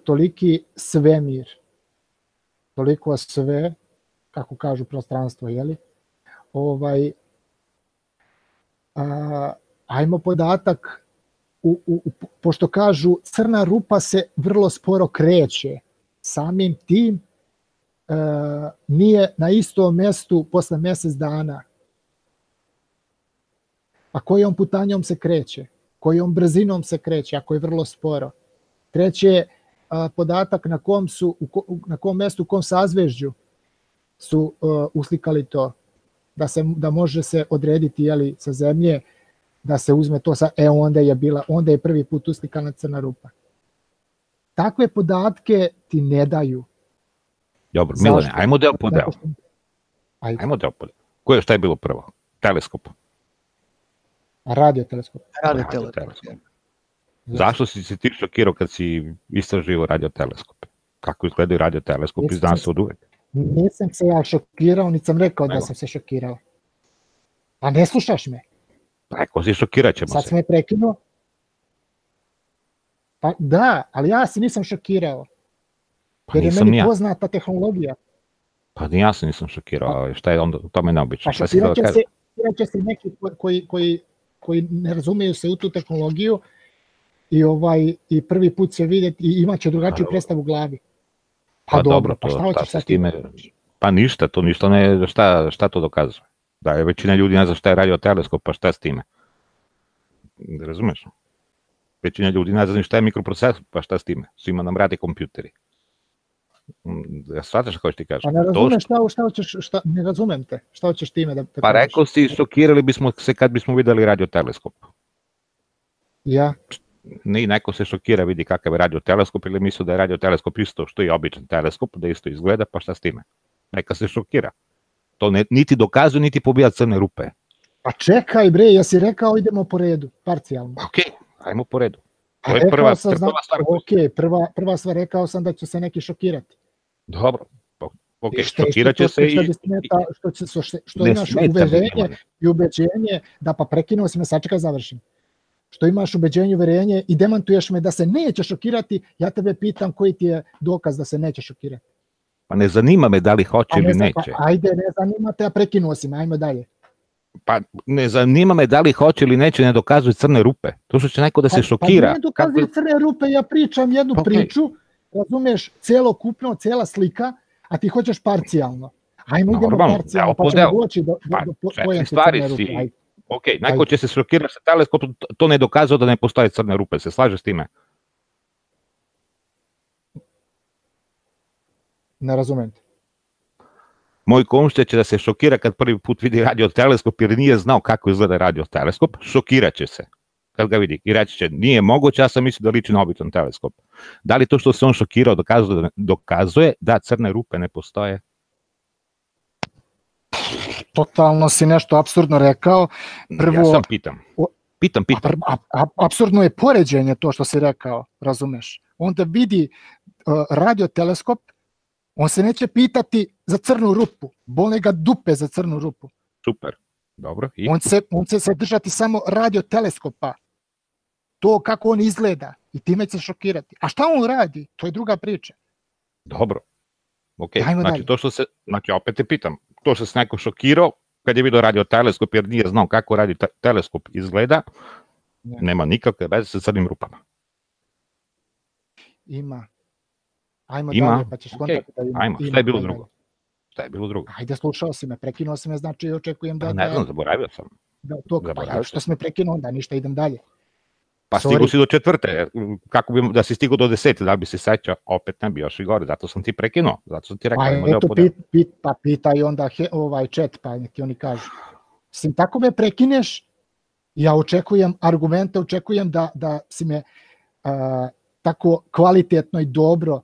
toliki svemir, toliko sve, kako kažu prostranstvo, jeli? Ovaj, a, ajmo podatak, u, u, u, pošto kažu crna rupa se vrlo sporo kreće, samim tim e, nije na istom mestu posle mesec dana. A kojom putanjom se kreće? Kojom brzinom se kreće, ako je vrlo sporo? Treće, a, podatak na kom su u na kom mestu u kom sazvežđu su uh, uslikali to da se da može se odrediti je li sa zemlje da se uzme to sa e onda je bila onda je prvi put uslikana crna rupa takve podatke ti ne daju dobro? Milane, ajmo deo po deo. Ajde, Ajmo deo po deo. Ko je, šta je bilo prvo? Teleskop. radio teleskop. Radio Radio teleskop. teleskop. Zašto si se ti šokirao kad si istraživo radio teleskop? Kako izgledaju radio teleskopi, znam se- od uvek. Nisam se ja šokirao, niti sam rekao da Nego? sam se šokirao. A ne slušaš me. Ako si šokirat ćemo Sad se. sam me prekinuo. Pa da, ali ja se nisam šokirao. Pa Jer je meni ni ja. poznata tehnologija. Pa ni ja se nisam šokirao, ali šta je onda u tome neobično? Pa da šokirat će se, će se neki ko- koji, koji, koji ne razumeju se u tu tehnologiju i ovaj i prvi put će vidjeti i imaće drugačiju Pa, predstavu u glavi. Pa dobro, pa to, šta šta hoćeš se sad s ti? time... Pa ništa, to ništa ne, šta, šta to dokazuje? Da je većina ljudi ne zna šta je radio teleskop, pa šta s time? Razumeš? Većina ljudi ne zna šta je mikroprocesor, pa šta s time? Svima nam radi kompjuteri. Mm, Ja shvataš kako ti kažem? Pa ne što- šta, šta hoćeš, šta, ne razumem te. Šta hoćeš time da, da Pa rekao si, šokirali bismo se kad bismo videli radio teleskop. Ja, Ni neko se šokira, vidi kakav je radio teleskop ili misli da je radio teleskop isto što i običan teleskop, da isto izgleda, pa šta s time? Neka se šokira. To ne, niti dokazuje, niti pobija crne rupe. pa čekaj bre, jesi rekao idemo po redu, parcijalno. Ok, ajmo po redu. To je prva, sam, prva stvar. ok, prva, prva stvar rekao sam da će se neki šokirati. Dobro, ok, što- se što i... ti smeta, što, će, što, što, što imaš smeta uverenje i ubeđenje, da pa prekinuo si me, sačekaj završim. Što imaš ubeđenje i uverenje i demantuješ me da se neće šokirati, ja tebe pitam koji ti je dokaz da se neće šokirati. Pa ne zanima me da li hoće Pa ne ili neće. Pa, ajde, ne zanima te, a prekinuo si me, ajmo dalje. Pa ne zanima me da li hoće ili neće, ne dokazuje crne rupe. To što će neko da se Pa, šokira. Pa ne dokazuje kako- crne rupe, ja pričam jednu Pa okej. priču razumeš, celokupno, cela slika, a ti hoćeš parcijalno. Ajmo idemo Normalno, parcijalno, deo pa ćemo doći do, do, Pa, do, do stvari crne rupe. si- Ajde. Ok, neko će se šokirati sa teleskopom, to ne dokazao da ne postoje crne rupe, se slaže s time? Ne razumem te. Moj komšija će da se šokira kad prvi put vidi radio teleskop jer nije znao kako izgleda radio teleskop, šokiraće se kad ga vidi i reći će nije moguće, ja sam mislio da liči na običan teleskop. Da li to što se on šokirao dokazuje, da- dokazuje da crne rupe ne postoje? Totalno si nešto absurdno rekao. Prvo, ja sam pitam. Pitam, pitam. A, a, a, apsurdno je poređenje to što si rekao, razumeš? Onda vidi uh, radioteleskop, on se neće pitati za crnu rupu, bole ga dupe za crnu rupu. Super. Dobro. I? On se, on će se držati samo radioteleskopa, to kako on izgleda i time će se šokirati. A šta on radi? To je druga priča. Dobro. Ok, Ajmo znači dalje. to što se, znači opet te pitam, to što se neko šokirao kad je video radio teleskop jer nije znao kako radi te- teleskop izgleda, Ne. nema nikakve veze sa crnim rupama. Ima. Ajmo Ima? dalje, pa ćeš Ok, kontati da ima. Ajmo, ima, šta je bilo drugo? Šta je bilo drugo? Ajde, slušao si me, prekinuo si me, znači očekujem da... Pa ne da- znam, zaboravio sam. da to, pa što si me prekinuo, onda ništa, idem dalje. Pa Sorry. stigu si do četvrte, kako bi, da si stigu do desete, da bi se sećao, opet ne bi još i gore, zato sam ti prekinuo, zato sam ti rekao, Pa eto, deo. pit, pit, pa pitaj onda he, ovaj chat, pa nek ti oni kažu. Sim, tako me prekineš, ja očekujem argumente, očekujem da, da si me a, tako kvalitetno i dobro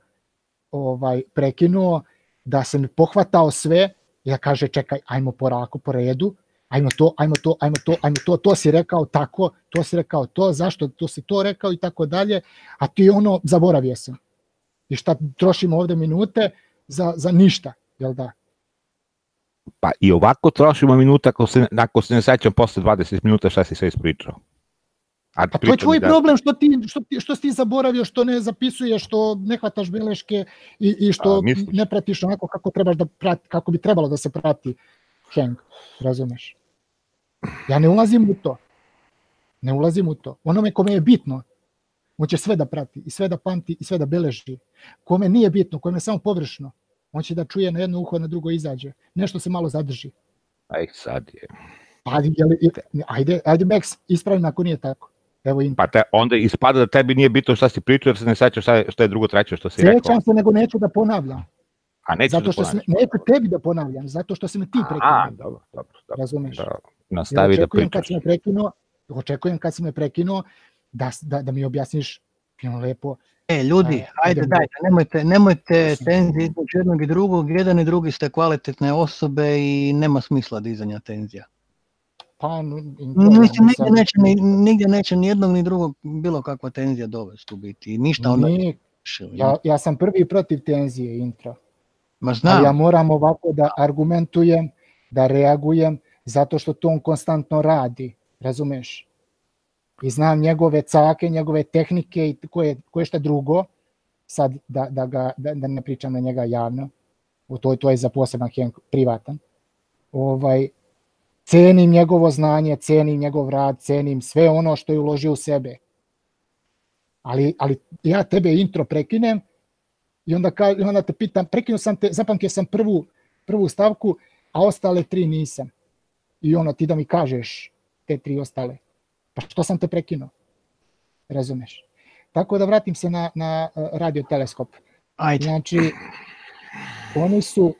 ovaj prekinuo, da se mi pohvatao sve, ja kaže čekaj, ajmo porako po redu, ajmo to, ajmo to, ajmo to, ajmo to, to si rekao tako, to si rekao to, zašto to si to rekao i tako dalje, a ti ono, zaboravio sam. I šta trošimo ovde minute za, za ništa, jel da? Pa i ovako trošimo minuta ako se, ako se ne sećam posle 20 minuta šta si sve ispričao. A Pa to je tvoj da- problem što ti, što, što si ti zaboravio, što ne zapisuješ, što ne hvataš beleške i, i što A, misliš? ne pratiš onako kako trebaš da prati, kako bi trebalo da se prati hang, razumeš? Ja ne ulazim u to. Ne ulazim u to. Onome kome je bitno, on će sve da prati i sve da pamti i sve da beleži. Kome nije bitno, kome je samo površno, on će da čuje na jedno uho, na drugo izađe. Nešto se malo zadrži. Aj sad je. Pa, ajde, ajde Max, ispravi me ako nije tako. Evo in. Pa te, onda ispada da tebi nije bitno šta si pričao jer se ne sećaš šta je, šta je drugo treće što si rekao. Sećam se, nego neću da ponavljam. A nećeš Zato da što sam, ponavljaš. neću tebi da ponavljam, zato što si me ti A, prekinuo. dobro, dobro, dobro. Razumeš? Da, nastavi da očekujem kad pričaš. si me prekinuo, očekujem kad si me prekinuo da, da, da mi objasniš fino lepo. E, ljudi, Ajde, dajte, nemojte, nemojte tenzije između jednog i drugog, jedan i drugi ste kvalitetne osobe i nema smisla dizanja tenzija. Pa, Mislim, nisam- neće, ni, nigdje neće ni jednog ni drugog bilo kakva tenzija dovesti u biti. Ništa onda Nije, ja, ja sam prvi protiv tenzije intro. Ma znam, Ali ja moram ovako da argumentujem, da reagujem, zato što to on konstantno radi, razumeš? I znam njegove cake, njegove tehnike i koje, koje šta drugo, sad da, da, ga, da, da ne pričam na njega javno, u to, to je za poseban heng privatan. Ovaj, cenim njegovo znanje, cenim njegov rad, cenim sve ono što je uložio u sebe. Ali, ali ja tebe intro prekinem i onda, ka, onda te pitam, prekinuo sam te, zapamtio sam prvu, prvu stavku, a ostale tri nisam. I ono, ti da mi kažeš te tri ostale. Pa što sam te prekinuo? Razumeš? Tako da vratim se na, na uh, radio teleskop. ajde. Znači, oni su,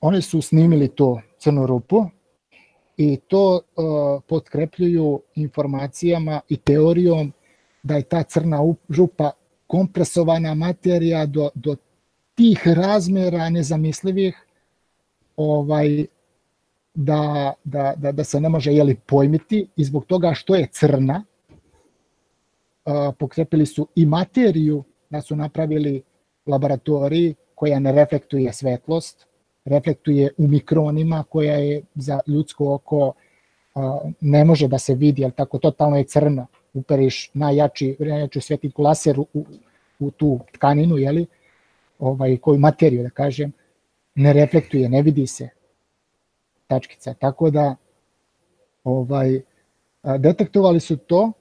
oni su snimili to crnu rupu i to uh, potkrepljuju informacijama i teorijom da je ta crna up- župa kompresovana materija do, do tih razmera nezamislivih ovaj da, da, da, da se ne može jeli pojmiti. I zbog toga što je crna uh, pokrepili su i materiju da su napravili laboratoriji koja ne reflektuje svetlost, reflektuje u mikronima koja je za ljudsko oko ne može da se vidi, ali tako totalno je crno. Uperiš najjači, najjaču svetiljku laser u, u, tu tkaninu, jeli, ovaj, koju materiju da kažem, ne reflektuje, ne vidi se tačkica. Tako da ovaj, detektovali su to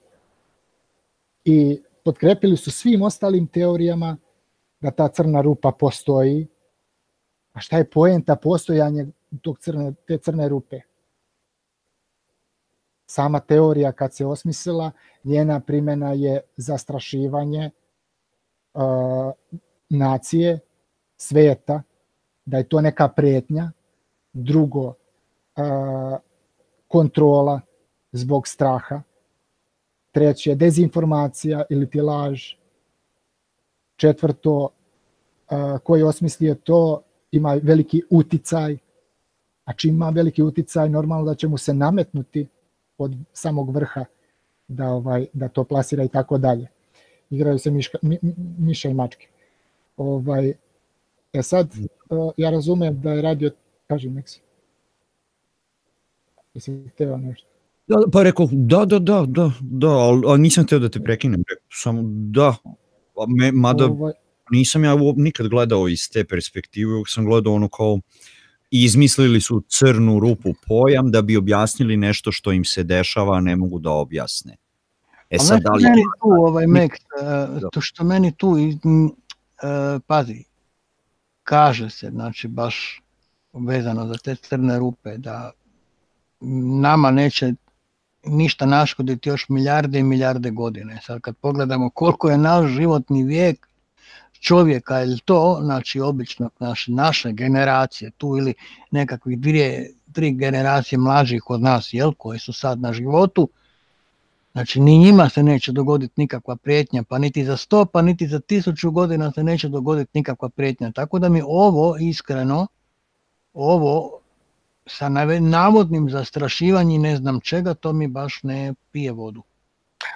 i podkrepili su svim ostalim teorijama da ta crna rupa postoji. A šta je poenta postojanja tog crne, te crne rupe? Sama teorija kad se osmislila, njena primjena je zastrašivanje uh, nacije, sveta, da je to neka pretnja, drugo, uh, kontrola zbog straha, treće, dezinformacija ili ti laž, četvrto, uh, ko je osmislio to, ima veliki uticaj, a čim ima veliki uticaj, normalno da će mu se nametnuti od samog vrha da ovaj da to plasira i tako dalje. Igraju se miška, mi, miša i mačke. Ovaj e sad uh, ja razumem da je radio kaži Meksi. Jesi hteo nešto? Da, pa rekao, da, da, da, da, da, ali, ali nisam hteo da te prekinem, rekao, samo da, me, mada ovaj... nisam ja nikad gledao iz te perspektive, uvijek sam gledao ono kao, izmislili su crnu rupu pojam da bi objasnili nešto što im se dešava, ne mogu da objasne. E sad, da li... Meni tu, ovaj, Mek, da. to što meni tu, uh, pazi, kaže se, znači baš vezano za te crne rupe, da nama neće ništa naškoditi još milijarde i milijarde godine. Sad kad pogledamo koliko je naš životni vijek čovjeka ili to, znači obično naše, naše generacije tu ili nekakvih dvije, tri generacije mlađih od nas, jel, koji su sad na životu, Znači, ni njima se neće dogoditi nikakva prijetnja, pa niti za sto, pa niti za tisuću godina se neće dogoditi nikakva prijetnja. Tako da mi ovo, iskreno, ovo sa navodnim zastrašivanjem ne znam čega, to mi baš ne pije vodu.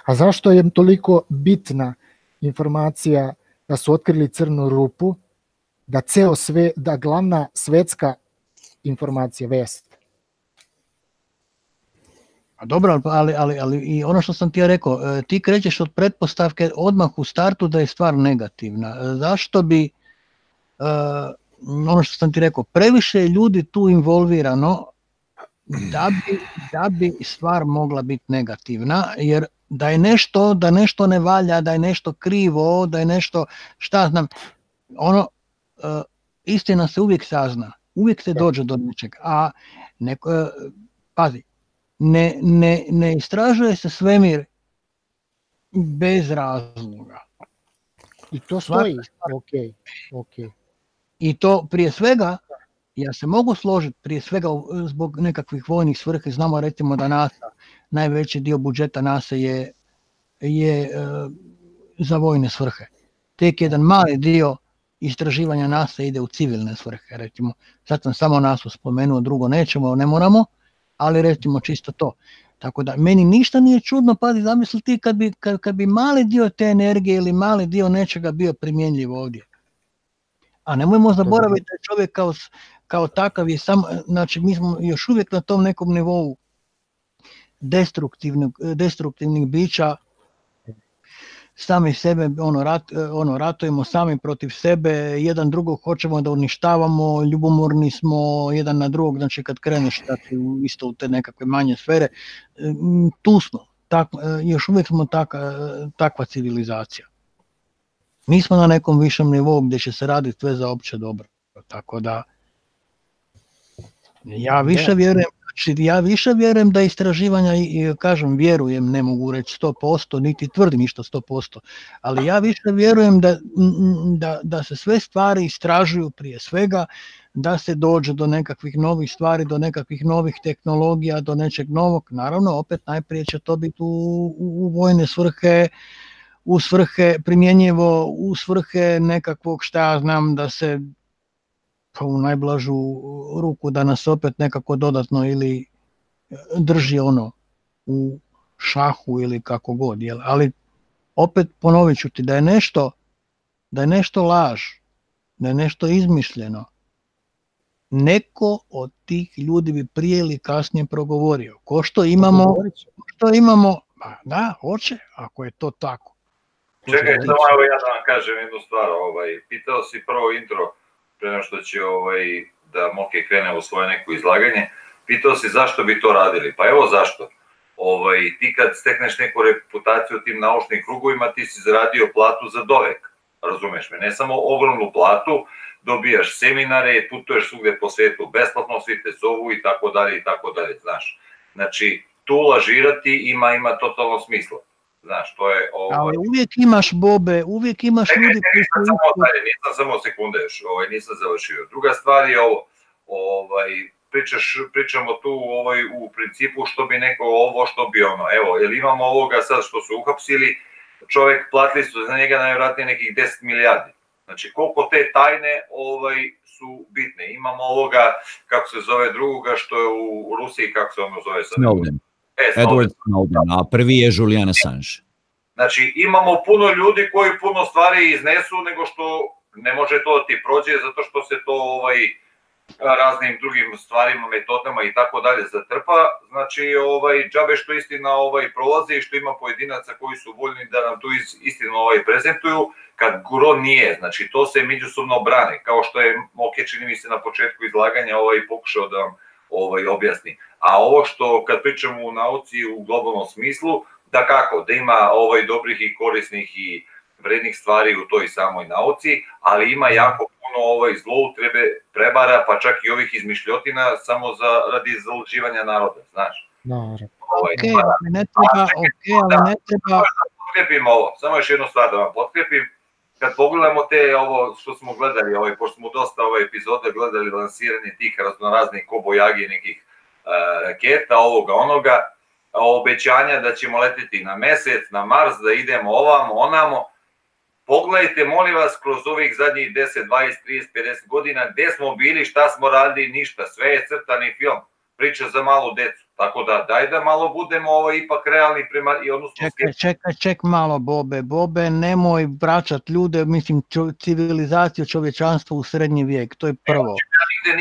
A zašto je toliko bitna informacija da su otkrili crnu rupu, da ceo sve, da glavna svetska informacija, vest, A dobro, ali, ali, ali i ono što sam ti ja rekao, e, ti krećeš od pretpostavke odmah u startu da je stvar negativna. E, zašto bi, uh, ono što sam ti rekao, previše ljudi tu involvirano da bi, da bi stvar mogla biti negativna, jer da je nešto, da nešto ne valja, da je nešto krivo, da je nešto, šta znam, ono, uh, istina se uvijek sazna, uvijek se dođe do nečega, a neko, uh, pazi, ne, ne, ne istražuje se svemir bez razloga. I to stoji, ok, ok. I to prije svega, ja se mogu složiti prije svega zbog nekakvih vojnih svrhe, znamo recimo da NASA, najveći dio budžeta NASA je, je e, za vojne svrhe. Tek jedan mali dio istraživanja NASA ide u civilne svrhe, recimo. Sad sam samo NASA spomenuo, drugo nećemo, ne moramo, ali recimo čisto to. Tako da meni ništa nije čudno, pazi, zamisli ti kad bi, kad, kad bi mali dio te energije ili mali dio nečega bio primjenjiv ovdje. A nemojmo zaboraviti da je čovjek kao, kao takav je sam, znači mi smo još uvijek na tom nekom nivou destruktivnih, destruktivnih bića sami sebe ono, rat, ono, ratujemo sami protiv sebe, jedan drugog hoćemo da uništavamo, ljubomorni smo jedan na drugog, znači kad kreneš znači, isto u te nekakve manje sfere, tu smo, tak, još uvijek smo taka, takva civilizacija. Nismo na nekom višem nivou gdje će se raditi sve za opće dobro, tako da ja više vjerujem Znači, ja više vjerujem da istraživanja, i kažem, vjerujem, ne mogu reći 100%, niti tvrdim ništa 100%, ali ja više vjerujem da, da, da se sve stvari istražuju prije svega, da se dođe do nekakvih novih stvari, do nekakvih novih tehnologija, do nečeg novog. Naravno, opet najprije će to biti u, u vojne svrhe, u svrhe primjenjivo, u svrhe nekakvog šta ja znam da se pa u najblažu ruku da nas opet nekako dodatno ili drži ono u šahu ili kako god, jel? ali opet ponovit ću ti da je nešto da je nešto laž, da je nešto izmišljeno, neko od tih ljudi bi prije ili kasnije progovorio. Ko što imamo, ko što imamo, pa da, hoće, ako je to tako. Čekaj, samo evo ja da vam kažem jednu stvar, ovaj, pitao si prvo intro, pre nego što će ovaj, da Moke krene u svoje neko izlaganje, pitao si zašto bi to radili. Pa evo zašto. ovaj, ti kad stekneš neku reputaciju u tim naučnim krugovima, ti si zaradio platu za dovek, razumeš me, ne samo ogromnu platu, dobijaš seminare, putuješ svugde po svetu besplatno, svi te zovu i tako dalje i tako dalje, znaš. Znači, tu lažirati ima ima totalno smisla. Znaš, to je... Ovaj... Ali uvijek imaš bobe, uvijek imaš ne, ljudi koji su... Samo dalje, nisam samo sekunde još, ovaj, nisam završio. Druga stvar je ovo, ovaj, pričaš, pričamo tu ovaj, u principu što bi neko ovo, što bi ono. Evo, jer imamo ovoga sad što su uhapsili, čovek platili su za njega najvratnije nekih 10 milijardi. Znači, koliko te tajne ovaj, su bitne. Imamo ovoga, kako se zove drugoga, što je u Rusiji, kako se ono zove sad? Snowden. E. Edward Snowden, a prvi je Julian Assange. Znači, imamo puno ljudi koji puno stvari iznesu nego što ne može to da ti prođe zato što se to ovaj raznim drugim stvarima, metodama i tako dalje zatrpa. Znači, ovaj, džabe što istina ovaj, prolazi i što ima pojedinaca koji su voljni da nam tu istinu ovaj, prezentuju, kad gro nije, znači to se međusobno brane, kao što je Moke čini mi se na početku izlaganja ovaj, pokušao da vam ovaj, objasni. A ovo što kad pričamo u nauci u globalnom smislu, da kako, da ima ovaj dobrih i korisnih i vrednih stvari u toj samoj nauci, ali ima jako puno ovaj zloutrebe, prebara, pa čak i ovih izmišljotina samo za radi zaluđivanja naroda, znaš. Naravno. Ovaj, okay, ali ne treba, okay, ali ne treba... Da potkrepim ovo, samo još jednu stvar da vam potkrepim. Kad pogledamo te ovo što smo gledali, ovaj, pošto smo dosta ove epizode gledali lansiranje tih raznoraznih kobojagi nekih raketa, ovoga, onoga, obećanja da ćemo leteti na mesec, na Mars, da idemo ovamo, onamo, Pogledajte, molim vas, kroz ovih zadnjih 10, 20, 30, 50 godina, gde smo bili, šta smo radili, ništa, sve je crtani film, priča za malu decu. Tako da, daj da malo budemo ovo ipak realni prema, i odnosno... Čekaj, čekaj, ček malo, Bobe. Bobe, nemoj vraćat ljude, mislim, čo, civilizaciju čovječanstva u srednji vijek, to je prvo.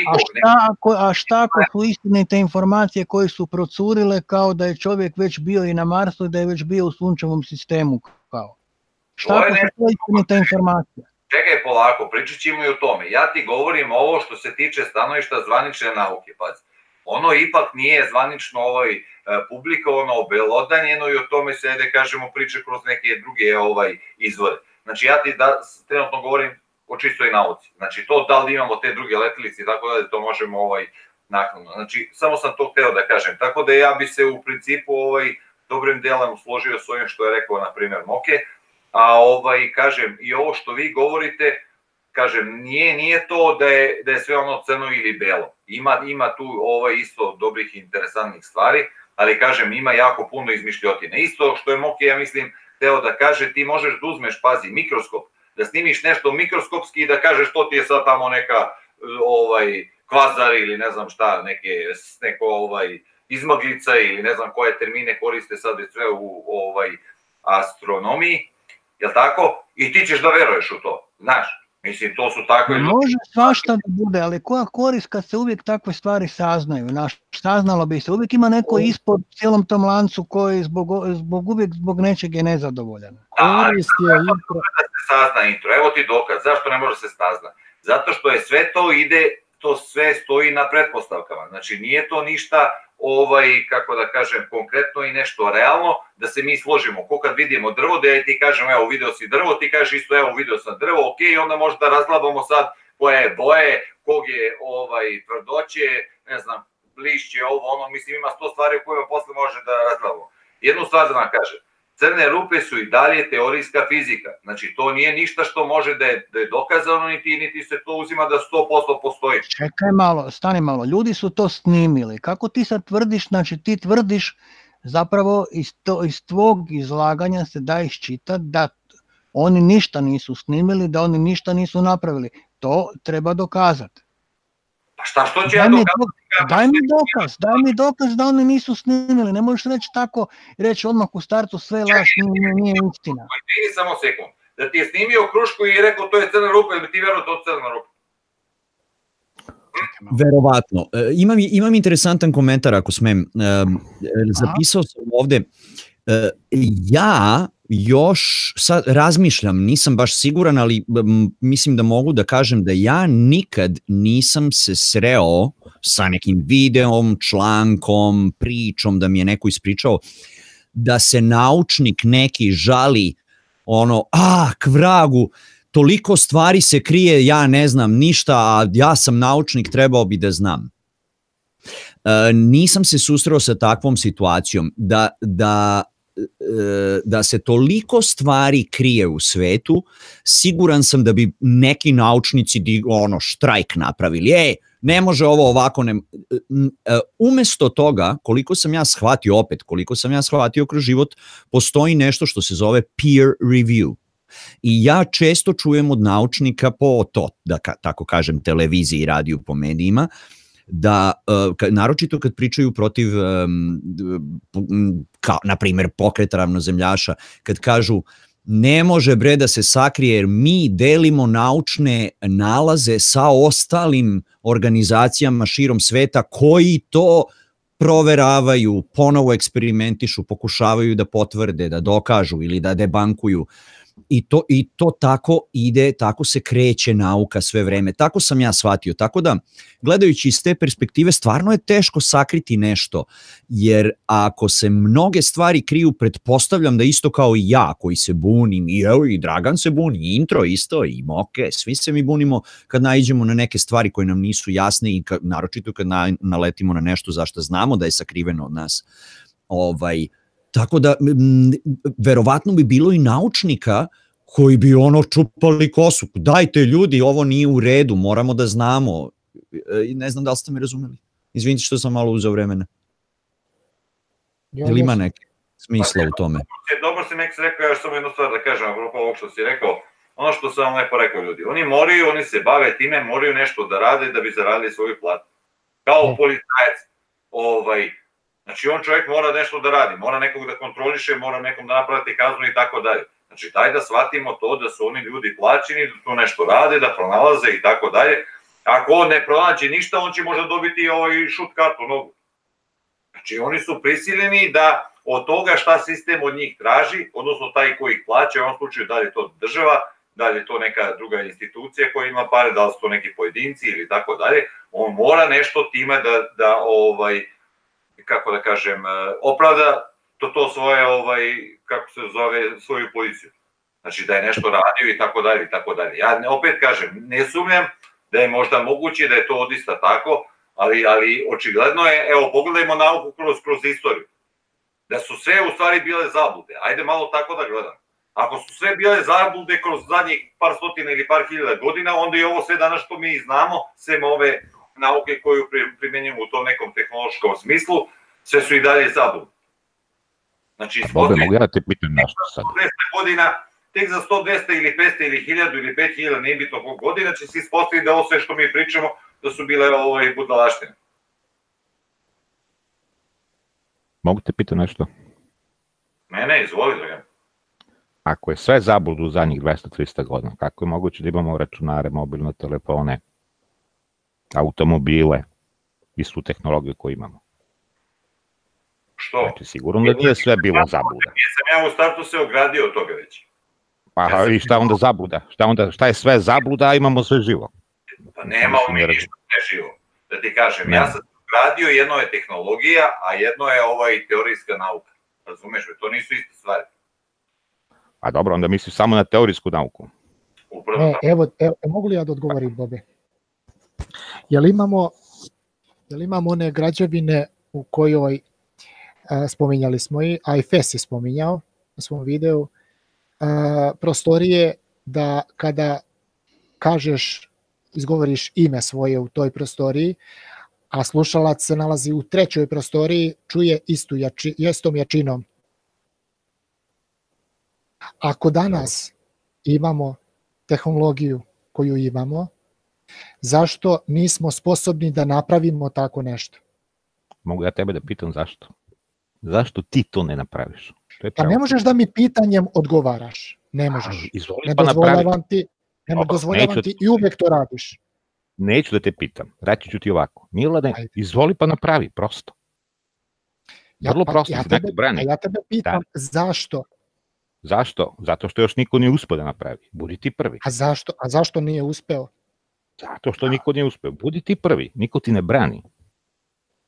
a, šta ako, a šta ako su istinite informacije koje su procurile kao da je čovjek već bio i na Marsu i da je već bio u sunčevom sistemu, kao? Šta ako su to istinite informacije? Čekaj polako, pričat ćemo i o tome. Ja ti govorim ovo što se tiče stanovišta zvanične nauke, pazi. Ono ipak nije zvanično ovaj, e, publikovano, obelodanjeno i o tome se, da kažemo, priče kroz neke druge ovaj izvore. Znači ja ti da, trenutno govorim o čistoj nauci. Znači to da li imamo te druge letelice i tako da to možemo ovaj naknadno. Znači samo sam to hteo da kažem. Tako da ja bi se u principu ovaj dobrim delom složio s ovim što je rekao na primjer Moke, a ovaj kažem i ovo što vi govorite kažem nije nije to da je da je sve ono crno ili belo ima ima tu ovaj isto dobrih interesantnih stvari ali kažem ima jako puno izmišljotine isto što je Moki ja mislim teo da kaže ti možeš da uzmeš pazi mikroskop da snimiš nešto mikroskopski i da kažeš to ti je sad tamo neka ovaj kvazar ili ne znam šta neke neko ovaj izmaglica ili ne znam koje termine koriste sad sve u ovaj astronomiji jel tako? I ti ćeš da veruješ u to, znaš. Mislim, to su takve... Može svašta da bude, ali koja korist kad se uvijek takve stvari saznaju? Znaš, saznalo bi se, uvijek ima neko ispod cijelom tom lancu koji zbog, zbog uvijek zbog nečeg je nezadovoljan. Da, korist je intro. Da se sazna intro, evo ti dokaz, zašto ne može se sazna? Zato što je sve to ide, to sve stoji na pretpostavkama, znači nije to ništa ovaj, kako da kažem, konkretno i nešto realno, da se mi složimo. Ko kad vidimo drvo, da ja ti kažem, evo, video si drvo, ti kažeš isto, evo, video sam drvo, ok, onda možda da razlabamo sad koje je boje, kog je ovaj, tvrdoće, ne znam, lišće, ovo, ono, mislim, ima sto stvari u kojima posle može da razlabamo. Jednu stvar da vam kažem, crne rupe su i dalje teorijska fizika. Znači, to nije ništa što može da je, da je dokazano, niti, niti se to uzima da 100% postoji. Čekaj malo, stani malo, ljudi su to snimili. Kako ti sad tvrdiš, znači ti tvrdiš zapravo iz, to, iz tvog izlaganja se da iščitati da oni ništa nisu snimili, da oni ništa nisu napravili. To treba dokazati. Šta, što će daj ja dokazati? Daj mi dokaz, daj mi dokaz da oni nisu snimili. Ne možeš reći tako, reći odmah u startu sve laž, nije, nije istina. Vidi samo sekund. Da ti je snimio krušku i rekao to je crna rupa, ili ti vjerao to je crna rupa? Verovatno. E, imam, imam interesantan komentar, ako smem. E, zapisao sam ovde. E, ja još sad razmišljam, nisam baš siguran, ali mislim da mogu da kažem da ja nikad nisam se sreo sa nekim videom, člankom, pričom da mi je neko ispričao da se naučnik neki žali ono, a, k vragu, toliko stvari se krije, ja ne znam ništa, a ja sam naučnik, trebao bi da znam. E, nisam se susreo sa takvom situacijom da, da da se toliko stvari krije u svetu, siguran sam da bi neki naučnici ono štrajk napravili. Ej, ne može ovo ovako ne e, umesto toga koliko sam ja shvatio opet koliko sam ja shvatio kroz život postoji nešto što se zove peer review I ja često čujem od naučnika po to, da ka, tako kažem, televiziji radiju po medijima, da uh, naročito kad pričaju protiv um, kao na primer pokret ravnozemljaša kad kažu ne može bre da se sakrije jer mi delimo naučne nalaze sa ostalim organizacijama širom sveta koji to proveravaju, ponovo eksperimentišu, pokušavaju da potvrde, da dokažu ili da debankuju. Uh, i to, i to tako ide, tako se kreće nauka sve vreme. Tako sam ja shvatio. Tako da, gledajući iz te perspektive, stvarno je teško sakriti nešto, jer ako se mnoge stvari kriju, pretpostavljam da isto kao i ja koji se bunim, i evo i Dragan se buni, i Intro isto, i Moke, svi se mi bunimo kad naiđemo na neke stvari koje nam nisu jasne i kad, naročito kad na, naletimo na nešto zašto znamo da je sakriveno od nas. Ovaj, Tako da, verovatno bi bilo i naučnika koji bi ono čupali kosu. Dajte ljudi, ovo nije u redu, moramo da znamo. I ne znam da li ste me razumeli. Izvinite što sam malo uzao vremena. Ja, Ili ima neke smisla u tome? Dobro si nek se rekao, ja još samo jednu stvar da kažem, apropo ovog što si rekao, ono što sam vam lepo rekao ljudi, oni moraju, oni se bave time, moraju nešto da rade da bi zaradili svoju platu. Kao policajac, ovaj, Znači, on čovjek mora nešto da radi, mora nekog da kontroliše, mora nekom da napraviti kaznu i tako dalje. Znači, daj da shvatimo to da su oni ljudi plaćeni, da tu nešto rade, da pronalaze i tako dalje. Ako on ne pronađe ništa, on će možda dobiti ovaj šut kartu nogu. Znači, oni su prisiljeni da od toga šta sistem od njih traži, odnosno taj koji ih plaća, u ovom slučaju da li je to država, da li je to neka druga institucija koja ima pare, da li su to neki pojedinci ili tako dalje, on mora nešto time da, da ovaj, kako da kažem, e, opravda to, to svoje, ovaj, kako se zove, svoju poziciju. Znači da je nešto radio i tako dalje i tako dalje. Ja opet kažem, ne sumnjam da je možda moguće da je to odista tako, ali, ali očigledno je, evo pogledajmo nauku kroz, kroz istoriju, da su sve u stvari bile zablude. Ajde malo tako da gledam. Ako su sve bile zablude kroz zadnjih par stotina ili par hiljada godina, onda je ovo sve danas što mi znamo, sem ove nauke koju primenjujemo u tom nekom tehnološkom smislu, sve su i dalje zablude. Znači, Bobe, mogu ja da te pitam nešto sad? 200 godina, tek za 100, 200 ili 500 ili 1000 ili 5000, nije bitno kog godina, će se ispostaviti da ovo sve što mi pričamo, da su bile ovaj, budalaštine. Mogu te pitam nešto? Mene, izvoli da ga. Ako je sve zabludu u zadnjih 200-300 godina, kako je moguće da imamo računare, mobilne telefone, automobile i svu tehnologiju koju imamo? Što? Znači, sigurno da nije sve bilo zabuda. Nisam ja u startu se ogradio od toga već. Pa ja i šta onda zabuda? Šta, onda, šta je sve zabluda, a imamo sve živo? Pa nema mi ništa živo. Da ti kažem, ne. ja sam ogradio, jedno je tehnologija, a jedno je ovaj teorijska nauka. Razumeš me, to nisu iste stvari. A dobro, onda misliš samo na teorijsku nauku. Upravo e, evo, evo, mogu li ja da odgovorim, Bobe? Jel imamo, jel imamo one građevine u kojoj spominjali smo i, a i Fes je spominjao na svom videu, prostorije da kada kažeš, izgovoriš ime svoje u toj prostoriji, a slušalac se nalazi u trećoj prostoriji, čuje istu jači, istom jačinom. Ako danas imamo tehnologiju koju imamo, zašto nismo sposobni da napravimo tako nešto? Mogu ja tebe da pitam zašto? Zašto ti to ne napraviš? To je pa ne možeš da mi pitanjem odgovaraš. Ne možeš. Izvoli ne pa dozvoljavam ti, ne Dobro, dozvoljavam neću, ti i uvek to radiš. Neću da te pitam. Reći ću ti ovako. Milane, Ajde. izvoli pa napravi, prosto. Ja, Vrlo pa, prosto, ja tebe, brani. Ja tebe pitam da. zašto? Zašto? Zato što još niko nije uspeo da napravi. Budi ti prvi. A zašto, a zašto nije uspeo? Zato što niko nije uspeo. Budi ti prvi. Niko ti ne brani.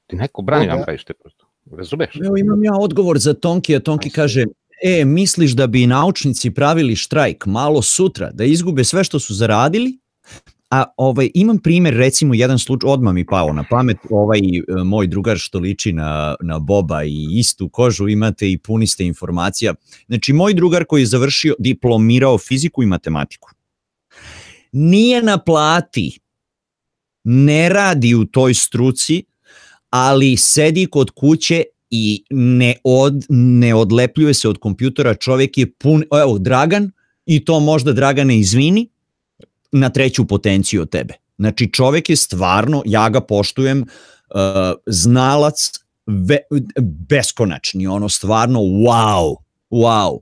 Ti neko brani da napraviš te prosto. Razumeš? Evo imam ja odgovor za Tonki, a Tonki kaže, e, misliš da bi naučnici pravili štrajk malo sutra, da izgube sve što su zaradili, A ovaj, imam primer, recimo, jedan slučaj, odmah mi pao na pamet, ovaj e, moj drugar što liči na, na Boba i istu kožu imate i puni ste informacija. Znači, moj drugar koji je završio, diplomirao fiziku i matematiku, nije na plati, ne radi u toj struci, ali sedi kod kuće i ne, od, ne odlepljuje se od kompjutora, čovjek je pun, evo, Dragan, i to možda Dragane izvini, na treću potenciju od tebe. Znači čovek je stvarno, ja ga poštujem, uh, znalac ve, beskonačni, ono stvarno wow, wow.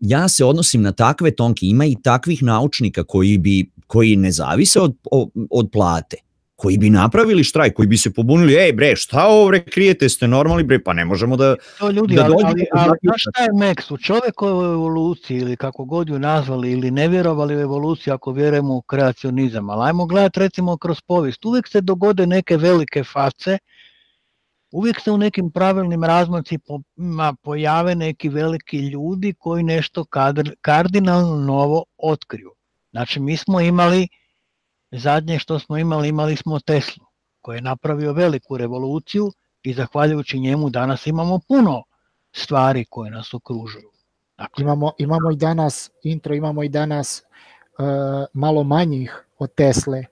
Ja se odnosim na takve tonke, ima i takvih naučnika koji bi koji ne zavise od, od, plate koji bi napravili štrajk, koji bi se pobunili, ej bre, šta ovo bre, krijete, ste normalni bre, pa ne možemo da... To ljudi, da ali, ali, ali šta je Max, u čovekovoj evoluciji ili kako god ju nazvali ili ne vjerovali u evoluciju ako vjerujemo u kreacionizam, ali ajmo gledati recimo kroz povijest, uvijek se dogode neke velike face, uvijek se u nekim pravilnim razmacima pojave neki veliki ljudi koji nešto kardinalno novo otkriju. Znači mi smo imali Zadnje što smo imali, imali smo Teslu, koji je napravio veliku revoluciju i zahvaljujući njemu danas imamo puno stvari koje nas okružuju. Dakle, imamo, imamo i danas, intro, imamo i danas uh, malo manjih od Tesle,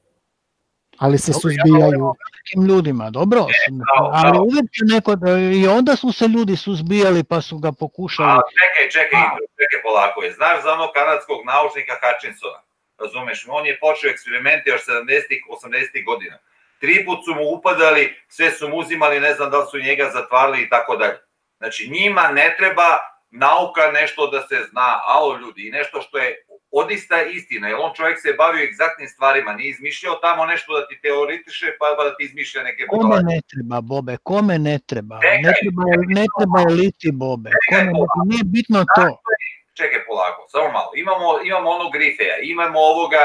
ali se dobro, suzbijaju. Ja ljudima, dobro, e, bravo, ali bravo. će neko, da, i onda su se ljudi suzbijali pa su ga pokušali. A, čekaj, čekaj, čekaj polako je. Znaš za onog kanadskog naučnika Hutchinsona? razumeš, on je počeo eksperimente još 70-ih, 80-ih godina. Tri put su mu upadali, sve su mu uzimali, ne znam da li su njega zatvarali i tako dalje. Znači, njima ne treba nauka nešto da se zna, alo ljudi, i nešto što je odista istina, jer on čovjek se bavio egzaktnim stvarima, nije izmišljao tamo nešto da ti teoritiše, pa, pa da ti izmišlja neke Kome ne treba, Bobe, kome ne treba? Čekaj, ne treba, ne treba eliti, Bobe, kome ne treba, nije bitno to. Čekaj polako, samo malo, imamo, imamo onog grifeja, imamo ovoga,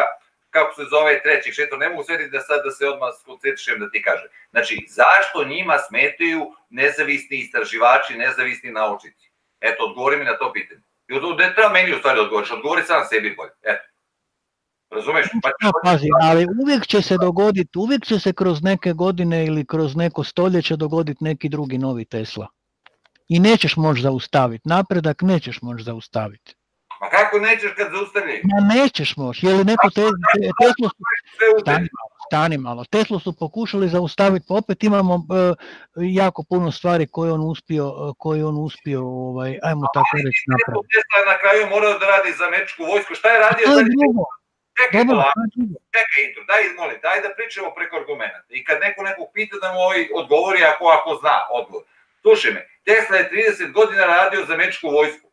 kako se zove trećeg, šetor, ne mogu svetiti da sad da se odmah skoncentrišem da ti kažem. Znači, zašto njima smetaju nezavisni istraživači, nezavisni naučnici? Eto, odgovori mi na to pitanje. I od, ne treba meni u stvari odgovoriš, odgovori sam sebi bolje. Eto. Razumeš? Pa, ja, pazi, ali uvijek će se dogoditi, uvijek će se kroz neke godine ili kroz neko stoljeće dogoditi neki drugi novi Tesla i nećeš moći zaustaviti. Napredak nećeš moći zaustaviti. Ma kako nećeš kad zaustavljaju? Ma nećeš moći, je li neko te, te, Malo, Teslu su pokušali zaustaviti, pa opet imamo uh, jako puno stvari koje on uspio, uh, koje on uspio, ovaj, ajmo tako reći napraviti. Tesla na kraju morao da radi za američku vojsku, šta je radio? To je drugo. Čekaj, Dobro, čekaj, Intro, daj, molim, daj da pričamo preko argumenta. I kad neko nekog pita da mu ovaj odgovori ako, ako zna odgovor. Slušaj me, Tesla je 30 godina radio za američku vojsku,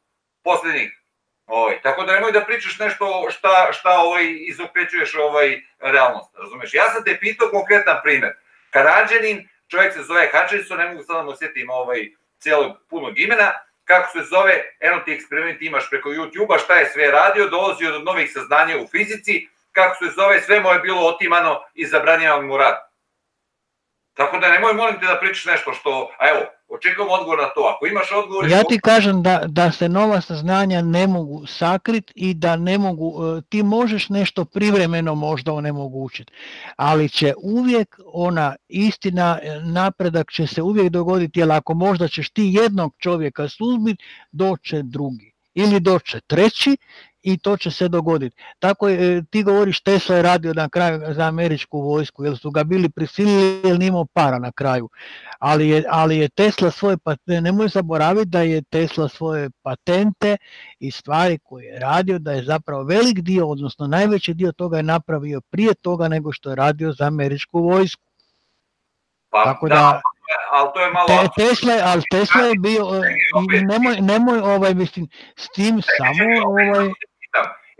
poslednjih. Ovaj, tako da nemoj da pričaš nešto šta, šta ovaj, izokrećuješ ovaj, realnost, razumeš? Ja sam te pitao konkretan primer. Karadžanin, čovjek se zove Hutchinson, ne mogu sad da mu osjetim ovaj, cijelog punog imena, kako se zove, eno ti eksperiment imaš preko YouTube-a, šta je sve radio, dolazio do novih saznanja u fizici, kako se zove, sve mu je bilo otimano i zabranjeno mu rad. Tako da nemoj molim te da pričaš nešto što, a evo, očekujem odgovor na to. Ako imaš odgovor... Ja ti kažem da, da se nova saznanja ne mogu sakriti i da ne mogu, e, ti možeš nešto privremeno možda onemogućiti, ali će uvijek ona istina, e, napredak će se uvijek dogoditi, jer ako možda ćeš ti jednog čovjeka suzbiti, doće drugi ili doće treći i to će se dogoditi. Tako je, e, ti govoriš Tesla je radio na kraju za američku vojsku, jer su ga bili prisilili jer nimao para na kraju. Ali je, ali je Tesla svoje nemoj zaboraviti da je Tesla svoje patente i stvari koje je radio, da je zapravo velik dio, odnosno najveći dio toga je napravio prije toga nego što je radio za američku vojsku. Pa, Tako da, da ali to je malo... Te, Tesla, ali Tesla je bio, e, nemoj, nemoj ovaj, mislim, s tim samo ovaj,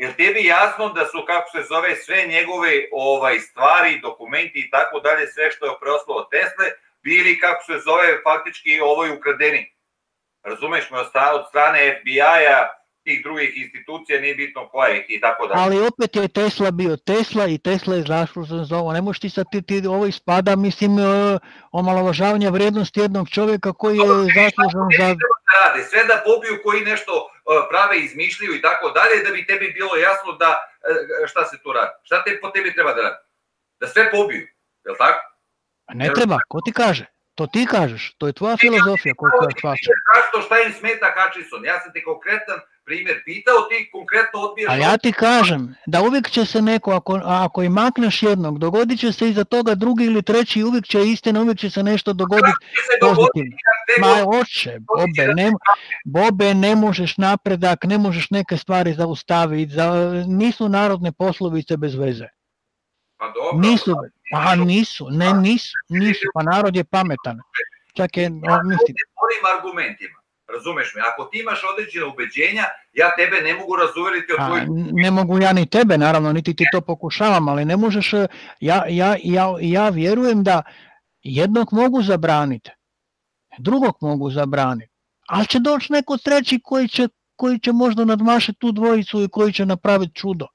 jer tebi jasno da su, kako se zove, sve njegove ovaj stvari, dokumenti i tako dalje, sve što je preostalo Tesle, bili, kako se zove, faktički ovoj ukradeni. Razumeš me, od strane FBI-a, tih drugih institucija, nije bitno koje i tako dalje. Ali opet je Tesla bio Tesla i Tesla je zaslužen za ovo. Ne možeš ti sad ti, ti ovo ispada, mislim, e, omalovažavanje vrednosti jednog čovjeka koji je zaslužen za... Da rade, sve da pobiju koji nešto prave, izmišljaju i tako dalje, da bi tebi bilo jasno da e, šta se tu radi. Šta te po tebi treba da radi? Da sve pobiju, je li tako? Ne treba, ko ti kaže? To ti kažeš, to je tvoja filozofija koju ja shvaćam. Zašto šta im smeta Hutchison? Ja sam ti konkretan primjer pitao, ti konkretno odbijaš... A ja ti kažem da uvijek će se neko, ako, ako i makneš jednog, dogodit će se iza toga drugi ili treći, uvijek će istina, uvijek će se nešto dogoditi pozitivno. Ma oče, Bobe, ne, Bobe, ne možeš napredak, ne možeš neke stvari zaustaviti, za, nisu narodne poslovice bez veze. Pa dobro. Nisu, pa nisu, ne nisu, nisu, pa narod je pametan. Čak je, mislim... argumentima. Razumeš me? Ako ti imaš određene ubeđenja, ja tebe ne mogu razuveriti od tvojih... Ne mogu ja ni tebe, naravno, niti ti to pokušavam, ali ne možeš... Ja, ja, ja, ja vjerujem da jednog mogu zabraniti, drugog mogu zabraniti, ali će doći neko treći koji će, koji će možda nadmašiti tu dvojicu i koji će napraviti čudo.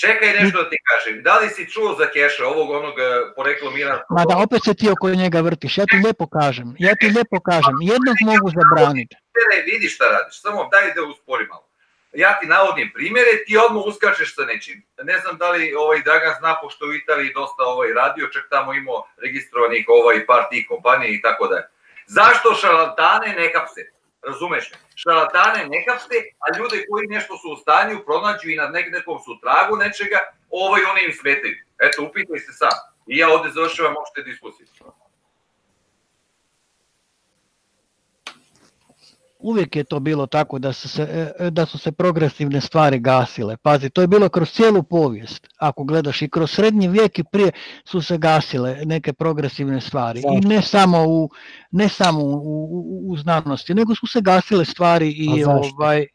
Čekaj nešto da ti kažem, da li si čuo za Keša, ovog onog e, poreklo Miran? Ma da opet se ti oko njega vrtiš, ja ti lijepo kažem, ja ti lijepo kažem, jednog mogu zabraniti. Ne, vidi šta radiš, samo daj da uspori malo. Ja ti navodim primere, ti odmah uskačeš sa nečim. Ne znam da li ovaj Dragan zna, pošto u Italiji dosta ovaj radio, čak tamo imao registrovanih ovaj par tih kompanija i tako dalje. Zašto šalantane ne hapse? Razumeš me? Šarlatane ne hapste, a ljude koji nešto su u stanju pronađu i na nek nekom su tragu nečega, ovaj oni im smetaju. Eto, upitaj se sam. I ja ovde završavam opšte diskusije. Uvijek je to bilo tako da su, se, e, da su se progresivne stvari gasile. Pazi, to je bilo kroz cijelu povijest. Ako gledaš i kroz srednji vijek i prije su se gasile neke progresivne stvari. Zašto? I ne samo u, ne samo u, u, u znanosti, nego su se gasile stvari i zašto? ovaj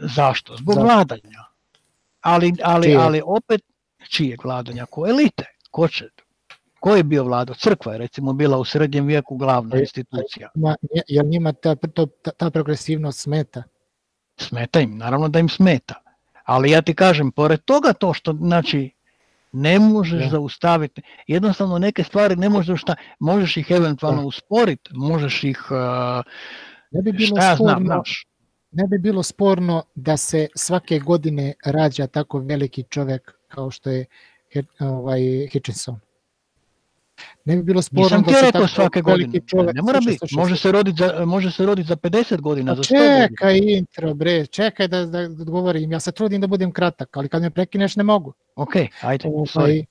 zašto? Zbog zašto? vladanja. Ali, ali, čije? ali opet čijeg vladanja? Ko elite? Ko će? Ko je bio vlada? Crkva je recimo bila u srednjem vijeku glavna e, institucija. Ma, jer njima ta, to, ta, ta progresivnost smeta? Smeta im, naravno da im smeta. Ali ja ti kažem, pored toga to što, znači, ne možeš da. zaustaviti, jednostavno neke stvari ne možeš šta, možeš ih eventualno da. usporiti, možeš ih, uh, ne bi bilo šta ja sporno, znam, naš. Ne bi bilo sporno da se svake godine rađa tako veliki čovek kao što je ovaj, Hitchinson. Ne bi bilo sporno Nisam da se tako svake godine. Čovjek, ne mora biti, može se roditi za, može se roditi za 50 godina, za 100 čekaj, godina. intro, bre, čekaj da, da odgovorim. Ja se trudim da budem kratak, ali kad me prekineš ne mogu. Ok, ajde, ovaj.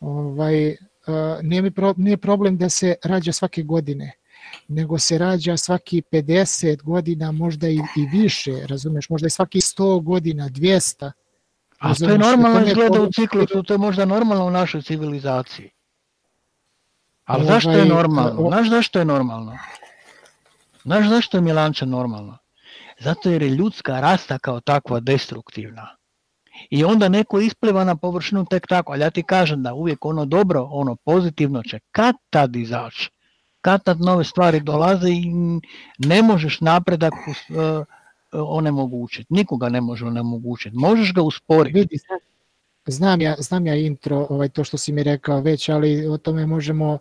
Ovaj, uh, nije, mi pro, nije problem da se rađa svake godine, nego se rađa svaki 50 godina, možda i, i više, razumeš, možda i svaki 100 godina, 200. A to je normalno izgleda u ciklusu, to je možda normalno u našoj civilizaciji. Ali zašto je normalno? Znaš zašto je normalno? Znaš zašto je Milanče normalno? Zato jer je ljudska rasta kao takva destruktivna. I onda neko ispliva na površinu tek tako, ali ja ti kažem da uvijek ono dobro, ono pozitivno će kad tad izaći. Kad tad nove stvari dolaze i ne možeš napredak uh, onemogućiti. Nikoga ne može onemogućiti. Možeš ga usporiti. Vidi, znam ja, znam ja intro, ovaj, to što si mi rekao već, ali o tome možemo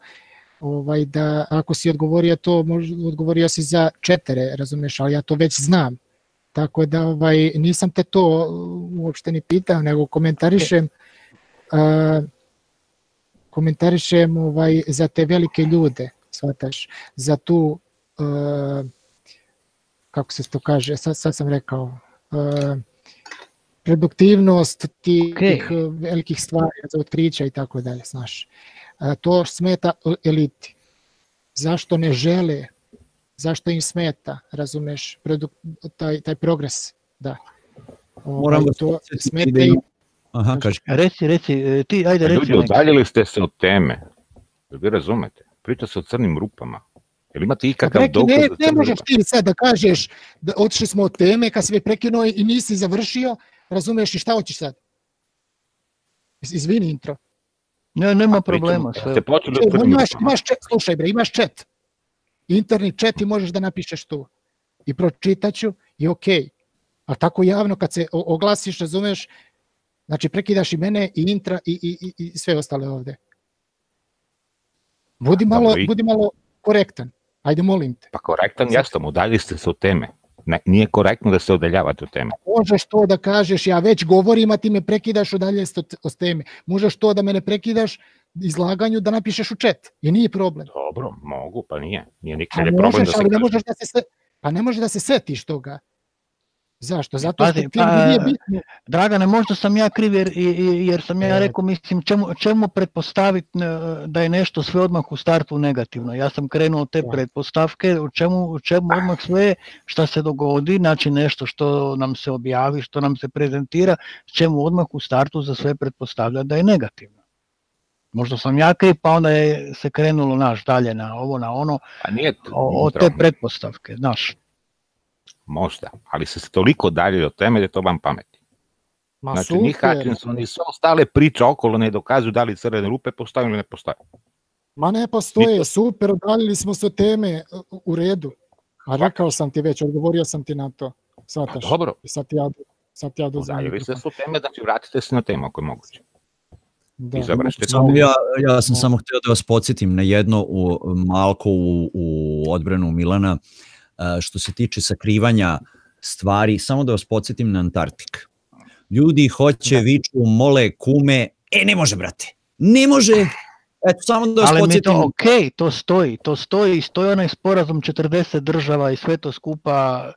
ovaj, da, ako si odgovorio to, mož, odgovorio si za četere, razumeš, ali ja to već znam. Tako da ovaj, nisam te to uopšte ni pitao, nego komentarišem uh, komentarišem ovaj, za te velike ljude, shvataš, za tu uh, kako se to kaže, sad, sad sam rekao, uh, produktivnost tih okay. velikih stvari, za otkrića i tako dalje, znaš. Uh, to smeta eliti. Zašto ne žele, zašto im smeta, razumeš, produk, taj, taj progres, da. Moram ovaj, to smeta da im... Aha, kaži. Reci, reci, e, ti, ajde, reci. Ljudi, odaljili ste se od teme. Vi razumete? Priča se o crnim rupama. Jel imate ikakav Preki, dokaz? Ne, da ne možeš ti sad da kažeš da otišli smo od teme kad si prekinuo i nisi završio, razumeš i šta hoćeš sad? Izvini intro. Ne, nema problema. Sve. Ste počeli od imaš, imaš čet, slušaj bre, imaš chat. interni chat i možeš da napišeš tu. I pročitaću i okej. Okay. A tako javno kad se oglasiš, razumeš, znači prekidaš i mene i intra i, i, i, i sve ostale ovde. Budi malo, budi malo korektan. Ajde, molim te. Pa korektan, jasno, udalji ste se od teme. Ne, nije korektno da se odaljavate od teme. Možeš to da kažeš, ja već govorim, a ti me prekidaš, udalje se od teme. Možeš to da me ne prekidaš, izlaganju da napišeš u chat. I nije problem. Dobro, mogu, pa nije. Nije nikad je problem da se ali ne možeš da se, pa ne možeš da se setiš toga. Zašto? Zato što Pazi, pa, nije bitno. Dragane, možda sam ja kriv jer, jer sam ja rekao, mislim, čemu, čemu pretpostaviti da je nešto sve odmah u startu negativno. Ja sam krenuo te pretpostavke, u čemu, u čemu odmah sve šta se dogodi, znači nešto što nam se objavi, što nam se prezentira, čemu odmah u startu za sve pretpostavlja da je negativno. Možda sam ja kriv, pa onda je se krenulo naš dalje na ovo, na ono, A nije, o, o te pretpostavke, znaš. Možda, ali se toliko dalje od teme da je to vam pameti. Ma znači, super. ni Hutchinson, ni sve ostale priče okolo ne dokazuju da li crvene rupe postoje ili ne postoje. Ma ne postoje, to... super, udaljili smo se od teme u redu. A rekao sam ti već, odgovorio sam ti na to. Svataš. Pa, dobro. I sad ja, sad ja dozvam. Udaljili se su teme, znači vratite se na temu ako je moguće. Da, sam, ja, ja sam da. samo htio da vas podsjetim na jedno u Malko u, u odbranu Milana što se tiče sakrivanja stvari, samo da vas podsjetim na Antarktik. Ljudi hoće, da. viču, mole, kume, e ne može brate, ne može, Eto, samo da vas Ali podsjetim. Ali mi to, ok, to stoji, to stoji, stoji onaj sporazum 40 država i sve to skupa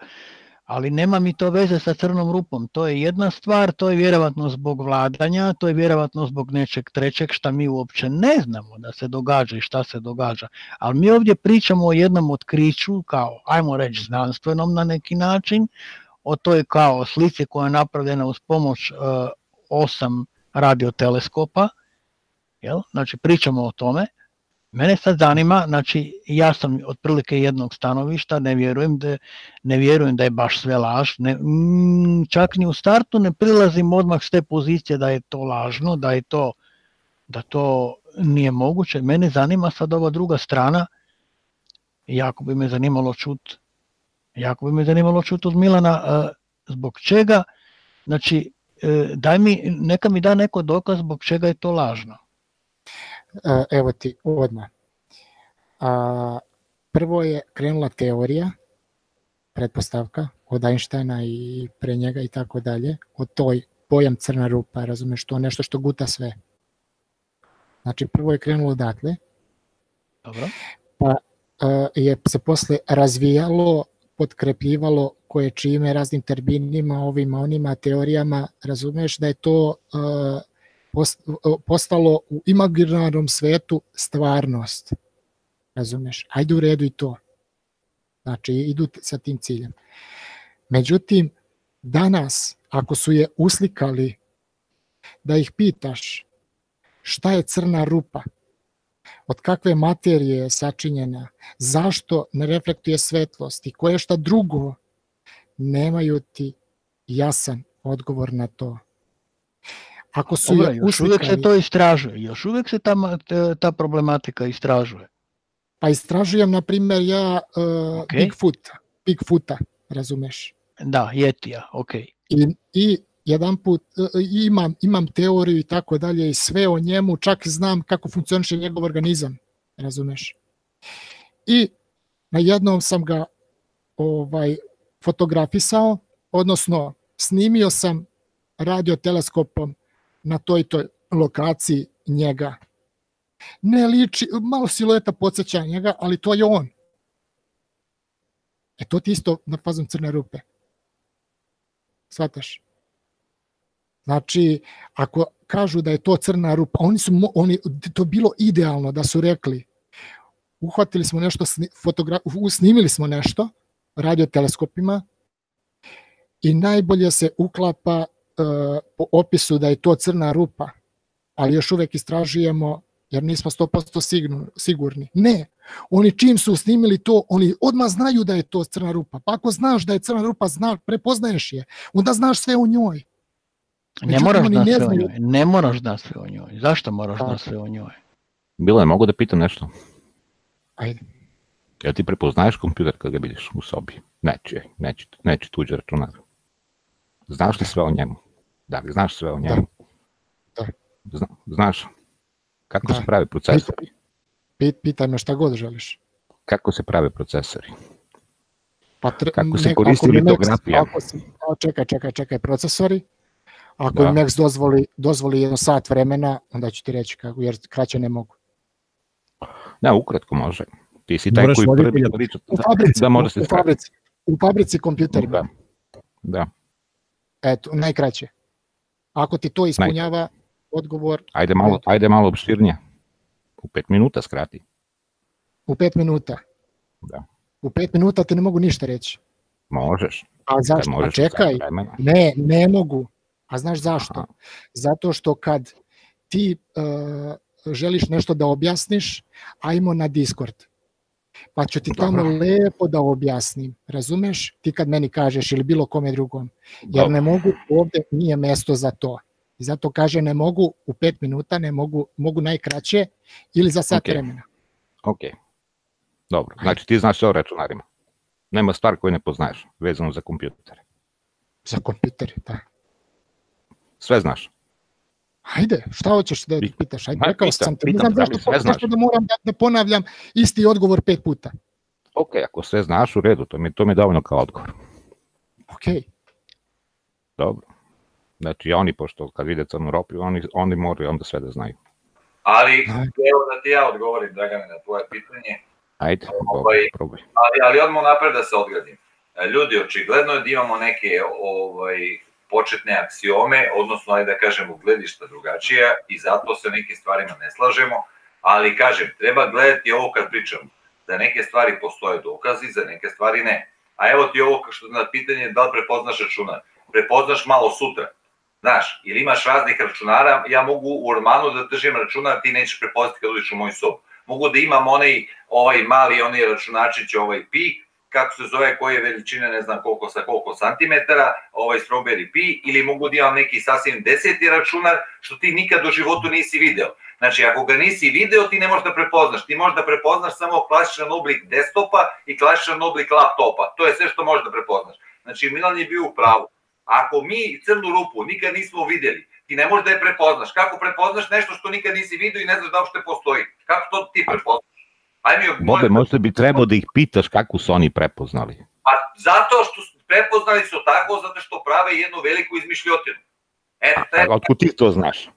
ali nema mi to veze sa crnom rupom. To je jedna stvar, to je vjerovatno zbog vladanja, to je vjerovatno zbog nečeg trećeg šta mi uopće ne znamo da se događa i šta se događa. Ali mi ovdje pričamo o jednom otkriću, kao, ajmo reći, znanstvenom na neki način, o toj kao slici koja je napravljena uz pomoć uh, osam radioteleskopa, jel? znači pričamo o tome, Mene sad zanima, znači ja sam otprilike jednog stanovišta, ne vjerujem da, ne vjerujem da je baš sve laž, ne, mm, čak ni u startu ne prilazim odmah s te pozicije da je to lažno, da je to, da to nije moguće. Mene zanima sad ova druga strana, jako bi me zanimalo čut, jako bi me zanimalo čut od Milana, zbog čega, znači daj mi, neka mi da neko dokaz zbog čega je to lažno evo ti odmah. A, prvo je krenula teorija, pretpostavka od Einsteina i pre njega i tako dalje, od toj pojam crna rupa, razumeš, to nešto što guta sve. Znači, prvo je krenulo odatle, Dobro. pa je se posle razvijalo, podkrepljivalo koje čime raznim terbinima, ovima, onima, teorijama, razumeš da je to postalo u imaginarnom svetu stvarnost. Razumeš? Ajde u redu i to. Znači, idu sa tim ciljem. Međutim, danas, ako su je uslikali, da ih pitaš šta je crna rupa, od kakve materije je sačinjena, zašto ne reflektuje svetlost i koje šta drugo, nemaju ti jasan odgovor na to. Ako su Dobre, još uvek se to istražuje, još uvek se ta, ta problematika istražuje. Pa istražujem, na primjer, ja uh, okay. Bigfoot, Bigfoota, razumeš? Da, Jetija, ok. I, i jedan put uh, imam, imam teoriju i tako dalje i sve o njemu, čak znam kako funkcioniše njegov organizam, razumeš? I na jednom sam ga ovaj fotografisao, odnosno snimio sam radioteleskopom na toj toj lokaciji njega. Ne liči, malo silueta podsjeća njega, ali to je on. E to ti isto na fazom crne rupe. Svataš? Znači, ako kažu da je to crna rupa, oni su, oni, to bilo idealno da su rekli, uhvatili smo nešto, fotogra, snimili smo nešto radio teleskopima i najbolje se uklapa po opisu da je to crna rupa, ali još uvek istražujemo jer nismo 100% sigurni. Ne, oni čim su snimili to, oni odmah znaju da je to crna rupa. Pa ako znaš da je crna rupa, zna, prepoznaješ je, onda znaš sve o njoj. Ne moraš da sve o njoj. Ne moraš da sve o njoj. Zašto moraš da sve o njoj? Bilo je, mogu da pitam nešto? Ajde. Jel ti prepoznaješ kompjuter kad ga vidiš u sobi? Neći, neći, neći tuđe računar. Znaš li sve o njemu? Da znaš sve o njemu? Da. Zna, znaš kako Da. se prave procesori? Pit, pitaj me šta god želiš. Kako se prave procesori? Pa tre, Kako se nek- koristi litografija? Ako a, čekaj, čekaj, čekaj, procesori. Ako Da. im Max dozvoli, dozvoli jedno sat vremena, onda ću ti reći kako, jer kraće ne mogu. Ne, ukratko može. Ti si taj Moraš koji prvi priča. U fabrici, Da, može se u, fabrici, u fabrici kompjuterima. Da. Da. Eto, najkraće. Ako ti to ispunjava odgovor Ajde malo, ajde malo obširnije. U pet minuta skrati. u pet minuta. Da. U pet minuta ti ne mogu ništa reći. Možeš. A zašto? A možeš čekaj, sat vremena. ne, ne mogu. A znaš zašto? Aha. Zato što kad ti uh, želiš nešto da objasniš, ajmo na Discord. Pa ću ti tamo Dobro. lepo da objasnim. Razumeš? Ti kad meni kažeš ili bilo kome drugom. Jer Dobro. ne mogu, ovde nije mesto za to. I zato kaže ne mogu u pet minuta, ne mogu, mogu najkraće ili za sat Ok. vremena. Ok. Dobro. Znači ti znaš sve o računarima. Nema stvar koju ne poznaješ vezano za kompjutere. Za kompjuter, da. Sve znaš. Ajde, šta hoćeš da pitaš? Ajde, rekao sam ti, ne znam da zašto, znaš? zašto da moram da, da ponavljam isti odgovor pet puta. Ok, ako sve znaš u redu, to mi, to mi je dovoljno kao odgovor. Ok, Dobro. Znači oni, pošto kad vide crnu ropu, oni, oni moraju onda sve da znaju. Ali, Ajde. evo da ti ja odgovorim, Dragane, na tvoje pitanje, Ajde, Ovaj- probaj. ali, ali odmah napred da se odgradim. Ljudi, očigledno je da imamo neke ovaj, početne aksiome, odnosno, ajde da kažemo, gledišta drugačija i zato se nekim stvarima ne slažemo, ali kažem, treba gledati ovo kad pričamo, da neke stvari postoje dokazi, za neke stvari ne. A evo ti ovo što na pitanje da li prepoznaš računar. Prepoznaš malo sutra. Znaš, ili imaš raznih računara, ja mogu u ormanu da držim računar, ti nećeš prepoznati kad uđeš u moju sobu. Mogu da imam onaj, ovaj mali, onaj računačić, ovaj pi, kako se zove, koje veličine, ne znam koliko sa koliko santimetara, ovaj strawberry pi, ili mogu da imam neki sasvim deseti računar, što ti nikad u životu nisi video. Znači, ako ga nisi video, ti ne možeš da prepoznaš. Ti možeš da prepoznaš samo klasičan oblik desktopa i klasičan oblik laptopa. To je sve što možeš da prepoznaš. Znači, Milan je bio u pravu. Ako mi crnu rupu nikad nismo videli, ti ne možeš da je prepoznaš. Kako prepoznaš nešto što nikad nisi video i ne znaš da uopšte postoji? Kako to ti prepoznaš? Ajme, Bobe, možda bi trebao da ih pitaš kako su oni prepoznali. Pa zato što su- prepoznali su tako, zato što prave jednu veliku izmišljotinu. Eto, A treba, otkud ti to znaš?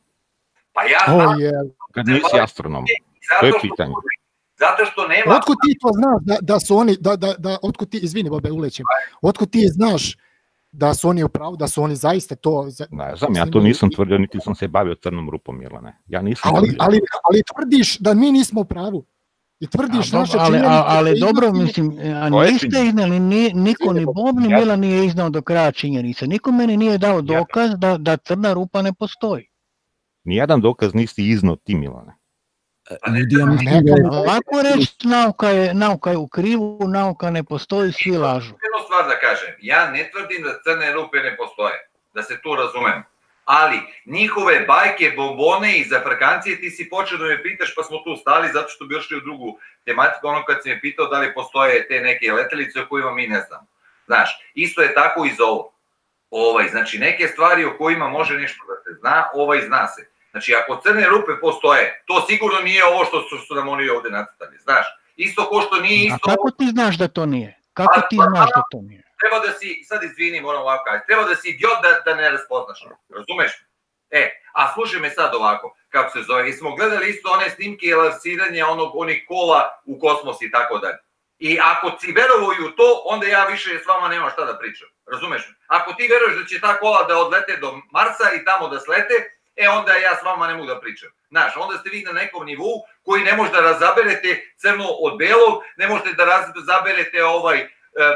pa ja znam, je. Kad nisi astronom. to je pitanje. zato što nema, Otkud ti to znaš da, da su oni, da, da, da, otkud ti, izvini Bobe, ulećem, otkud ti znaš da su oni u pravu, da su oni zaista to... za- Ne znam, ja to nisam tvrdio, niti sam se bavio crnom rupom, Milane. Ja nisam Ali, tvrdio. ali, ali tvrdiš da mi nismo u pravu. I tvrdiš A, naše ali, činjenice. a, ali da dobro, mislim, a niste iznali, ni, niko, ni Bob, ni Milan nije iznao do kraja činjenice. Niko meni nije dao dokaz da, da crna rupa ne postoji. Nijedan dokaz nisi iznao ti, Milane. Ljudi, ja mislim Ne, da je- Lako reći nauka je, nauka je u krivu, nauka ne postoji, svi lažu. jednu stvar da kažem, ja ne tvrdim da crne rupe ne postoje, da se tu razumem. Ali njihove bajke, bombone i zafrkancije ti si počeo da me pitaš pa smo tu stali zato što bi ošli u drugu tematiku, ono kad si me pitao da li postoje te neke letelice o kojima mi ne znamo. Znaš, isto je tako i za ovo. Ovaj, znači neke stvari o kojima može nešto da se zna, ovaj zna se. Znači ako crne rupe postoje, to sigurno nije ovo što su, su nam oni ovde nacrtali, znaš. Isto ko što nije A isto kako ti znaš da to nije? Kako ti znaš da to nije? Treba da si, sad izvini, moram ovako kaži, treba da si idiot da, da ne raspoznaš, razumeš? E, a slušaj me sad ovako, kako se zove, i smo gledali isto one snimke lansiranja onog, onih kola u kosmos i tako dalje. I ako si verovao u to, onda ja više s vama nemam šta da pričam, razumeš me? Ako ti veruješ da će ta kola da odlete do Marsa i tamo da slete, e onda ja s vama ne mogu da pričam. Znaš, onda ste vi na nekom nivou koji ne možete da razaberete crno od belog, ne možete da razaberete ovaj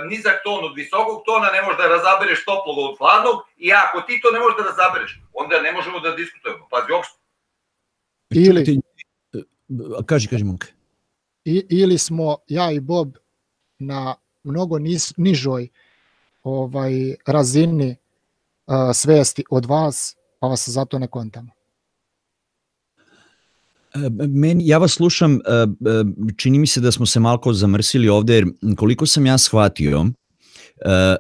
nizak ton od visokog tona, ne možeš da razabereš toplog od hladnog i ako ti to ne možeš da razabereš, onda ne možemo da diskutujemo. Pazi, uopšte. Ili, e, Kaži, kaži, Monke. i, ili smo ja i Bob na mnogo nis, nižoj ovaj razini uh, svesti od vas, pa vas zato ne kontamo. Meni, ja vas slušam, čini mi se da smo se malko zamrsili ovde, jer koliko sam ja shvatio,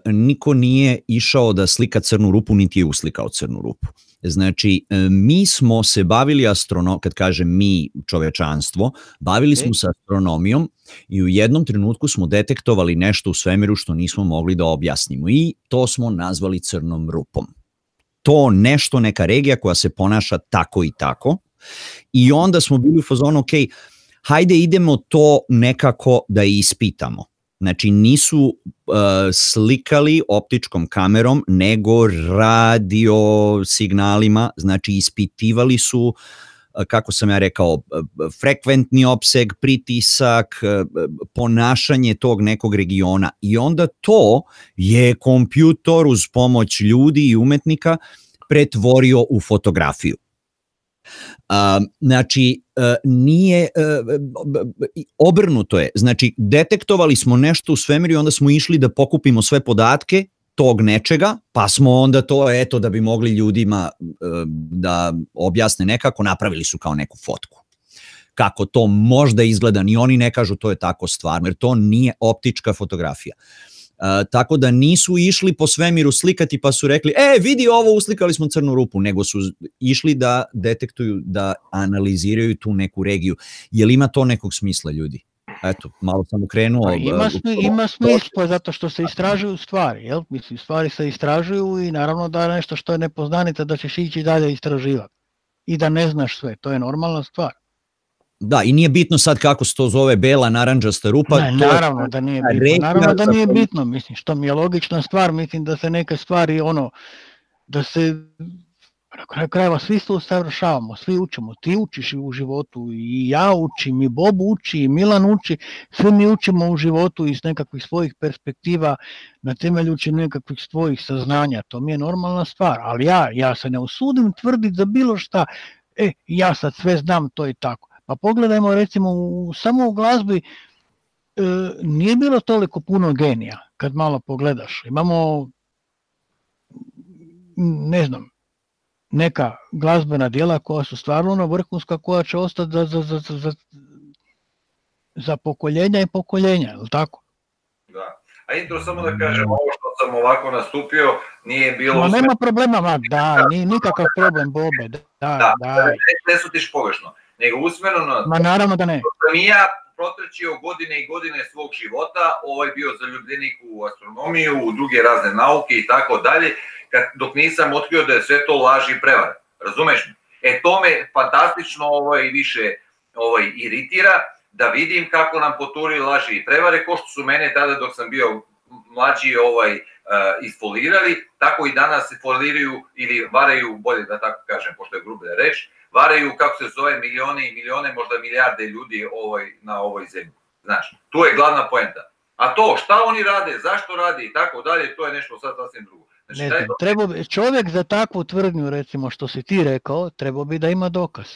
niko nije išao da slika crnu rupu, niti je uslikao crnu rupu. Znači, mi smo se bavili astronomijom, kad kažem mi, čovečanstvo, bavili smo se astronomijom i u jednom trenutku smo detektovali nešto u svemiru što nismo mogli da objasnimo i to smo nazvali crnom rupom. To nešto, neka regija koja se ponaša tako i tako, I onda smo bili u fazonu, ok, hajde idemo to nekako da ispitamo. Znači nisu uh, slikali optičkom kamerom, nego radio signalima, znači ispitivali su uh, kako sam ja rekao, uh, frekventni opseg, pritisak, uh, ponašanje tog nekog regiona i onda to je kompjutor uz pomoć ljudi i umetnika pretvorio u fotografiju. Znači, uh, nije, uh, obrnuto je, znači, detektovali smo nešto u svemiru i onda smo išli da pokupimo sve podatke tog nečega, pa smo onda to, eto, da bi mogli ljudima da objasne nekako, napravili su kao neku fotku kako to možda izgleda, ni oni ne kažu to je tako stvarno, jer to nije optička fotografija. Uh, tako da nisu išli po svemiru slikati pa su rekli, e vidi ovo uslikali smo crnu rupu, nego su išli da detektuju, da analiziraju tu neku regiju. Je li ima to nekog smisla ljudi? Eto, malo sam okrenuo. Pa ima, smi, ima smisla zato što se istražuju stvari, jel? Mislim, stvari se istražuju i naravno da nešto što je nepoznanica da ćeš ići dalje istraživati i da ne znaš sve, to je normalna stvar. Da, i nije bitno sad kako se to zove bela, naranđasta rupa. Ne, naravno da nije bitno, naravno da nije bitno, mislim, što mi je logična stvar, mislim da se neke stvari, ono, da se na kraju krajeva svi se usavršavamo, svi učimo, ti učiš u životu i ja učim i Bob uči i Milan uči, svi mi učimo u životu iz nekakvih svojih perspektiva na temeljući nekakvih svojih saznanja, to mi je normalna stvar, ali ja, ja se ne usudim tvrditi za bilo šta, e, ja sad sve znam, to i tako. Pa pogledajmo recimo u, samo u glazbi e, nije bilo toliko puno genija kad malo pogledaš. Imamo ne znam, neka glazbena dijela koja su stvarno ono vrhunska koja će ostati za, za, za, za, za pokoljenja i pokoljenja, je li tako? Da. A intro samo da kažem, ovo što sam ovako nastupio nije bilo... Ma nema problema, ma, da, nije nikakav problem, Bobe, da, da. da. Ne, ne sutiš pogrešno nego usmereno Ma naravno da ne. Sam i ja protrčio godine i godine svog života, ovaj bio zaljubljenik u astronomiju, u druge razne nauke i tako dalje, kad, dok nisam otkrio da je sve to laž i prevar. Razumeš mi? E to me fantastično ovaj, više ovaj, iritira, da vidim kako nam poturi laži i prevare, ko što su mene tada dok sam bio mlađi ovaj, uh, isfolirali, tako i danas se foliraju ili varaju, bolje da tako kažem, pošto je grublja reč, varaju, kako se zove, milione i milione, možda milijarde ljudi ovoj, na ovoj zemlji. Znaš, tu je glavna poenta. A to, šta oni rade, zašto radi i tako dalje, to je nešto sad sasvim drugo. Znači, ne znam, treba bi, čovjek za takvu tvrdnju, recimo, što si ti rekao, trebao bi da ima dokaz.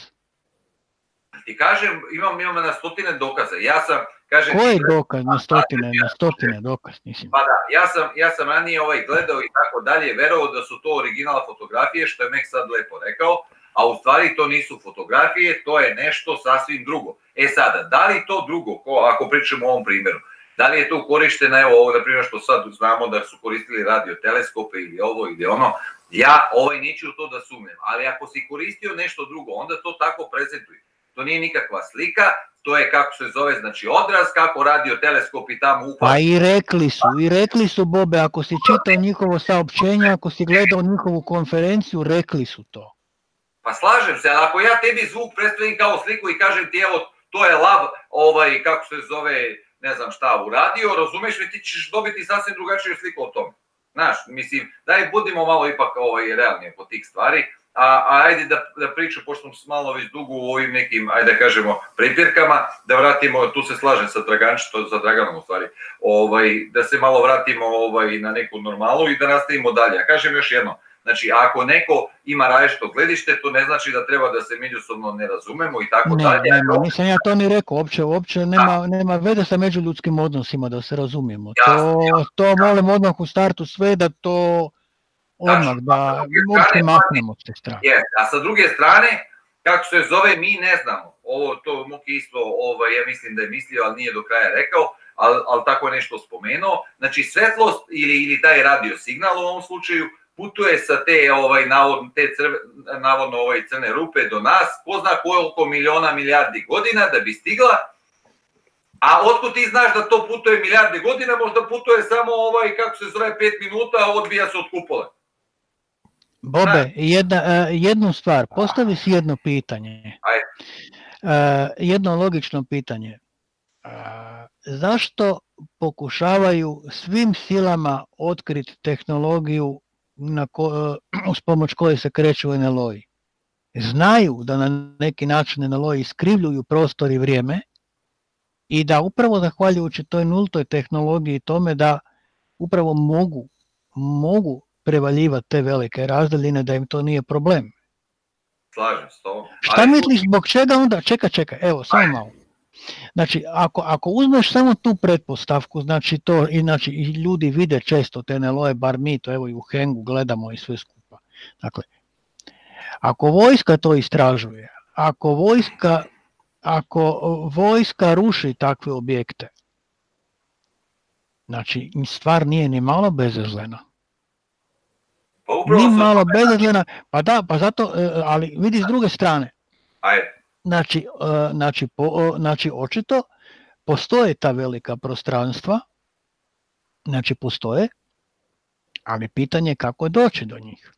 I kažem, imam, imam na stotine dokaza. Ja sam, kažem... Koji dokaz na stotine, na stotine dokaz, mislim? Pa da, ja sam, ja sam ranije ovaj gledao i tako dalje, verovao da su to originala fotografije, što je Mek sad lepo rekao, a u stvari to nisu fotografije, to je nešto sasvim drugo. E sada, da li to drugo, ko, ako pričamo o ovom primjeru, da li je to korišteno, evo ovo, na primjer, što sad znamo da su koristili radioteleskope ili ovo ili ono, ja ovaj neću to da sumnjem, ali ako si koristio nešto drugo, onda to tako prezentuj. To nije nikakva slika, to je kako se zove, znači odraz, kako radio teleskop i tamo upad. Pa i rekli su, i rekli su Bobe, ako si čitao njihovo saopćenje, ako si gledao njihovu konferenciju, rekli su to. Pa slažem se, ali ako ja tebi zvuk predstavim kao sliku i kažem ti evo to je lav, ovaj, kako se zove, ne znam šta, uradio, razumeš mi, ti ćeš dobiti sasvim drugačiju sliku o tome. Znaš, mislim, daj budimo malo ipak ovaj, realnije po tih stvari, a, a ajde da, da pričam, pošto smo malo već dugo u ovim nekim, ajde da kažemo, pripirkama, da vratimo, tu se slažem sa Dragančitom, sa Draganom u stvari, ovaj, da se malo vratimo ovaj, na neku normalu i da nastavimo dalje. A kažem još jedno, Znači, ako neko ima različito gledište, to ne znači da treba da se međusobno ne razumemo i tako ne, dalje. Ne, ne, nisam ja to ni rekao, uopće, uopće nema, da. nema vede sa međuljudskim odnosima, da se razumijemo. Jasne, to, jasne, to molim odmah u startu sve da to odmah, da uopće maknemo s te strane. Je, a sa druge strane, kako se zove, mi ne znamo. ovo to Muki isto, ovaj, ja mislim da je mislio, ali nije do kraja rekao, ali, ali tako je nešto spomenuo. Znači svetlost ili, ili taj radio signal u ovom slučaju putuje sa te ovaj navodno te crve, navodno ovaj crne rupe do nas, ko zna koliko miliona milijardi godina da bi stigla. A otkud ti znaš da to putuje milijarde godina, možda putuje samo ovaj kako se zove 5 minuta, a odbija se od kupola. Bobe, jedna, uh, jednu stvar, postavi si jedno pitanje. Ajde. Uh, jedno logično pitanje. Uh, zašto pokušavaju svim silama otkriti tehnologiju na ko, uz pomoć koje se kreću NLO-i? Znaju da na neki način NLO-i iskrivljuju prostor i vrijeme i da upravo zahvaljujući toj nultoj tehnologiji tome da upravo mogu mogu prevaljivati te velike razdaljine da im to nije problem. Slažem se to. Šta misliš zbog čega onda? Čeka, čeka, evo, samo malo. Znači, ako, ako uzmeš samo tu pretpostavku, znači to, i, znači, i ljudi vide često te NLO-e, bar mi to evo i u Hengu gledamo i sve skupa. Dakle, ako vojska to istražuje, ako vojska, ako vojska ruši takve objekte, znači stvar nije ni malo bezazlena. Pa Ni malo bezazlena, pa da, pa zato, e, ali vidi s druge strane, Ajde. Znači, e, znači, po, o- znači očito postoje ta velika prostranstva, znači postoje, ali pitanje je kako doći do njih.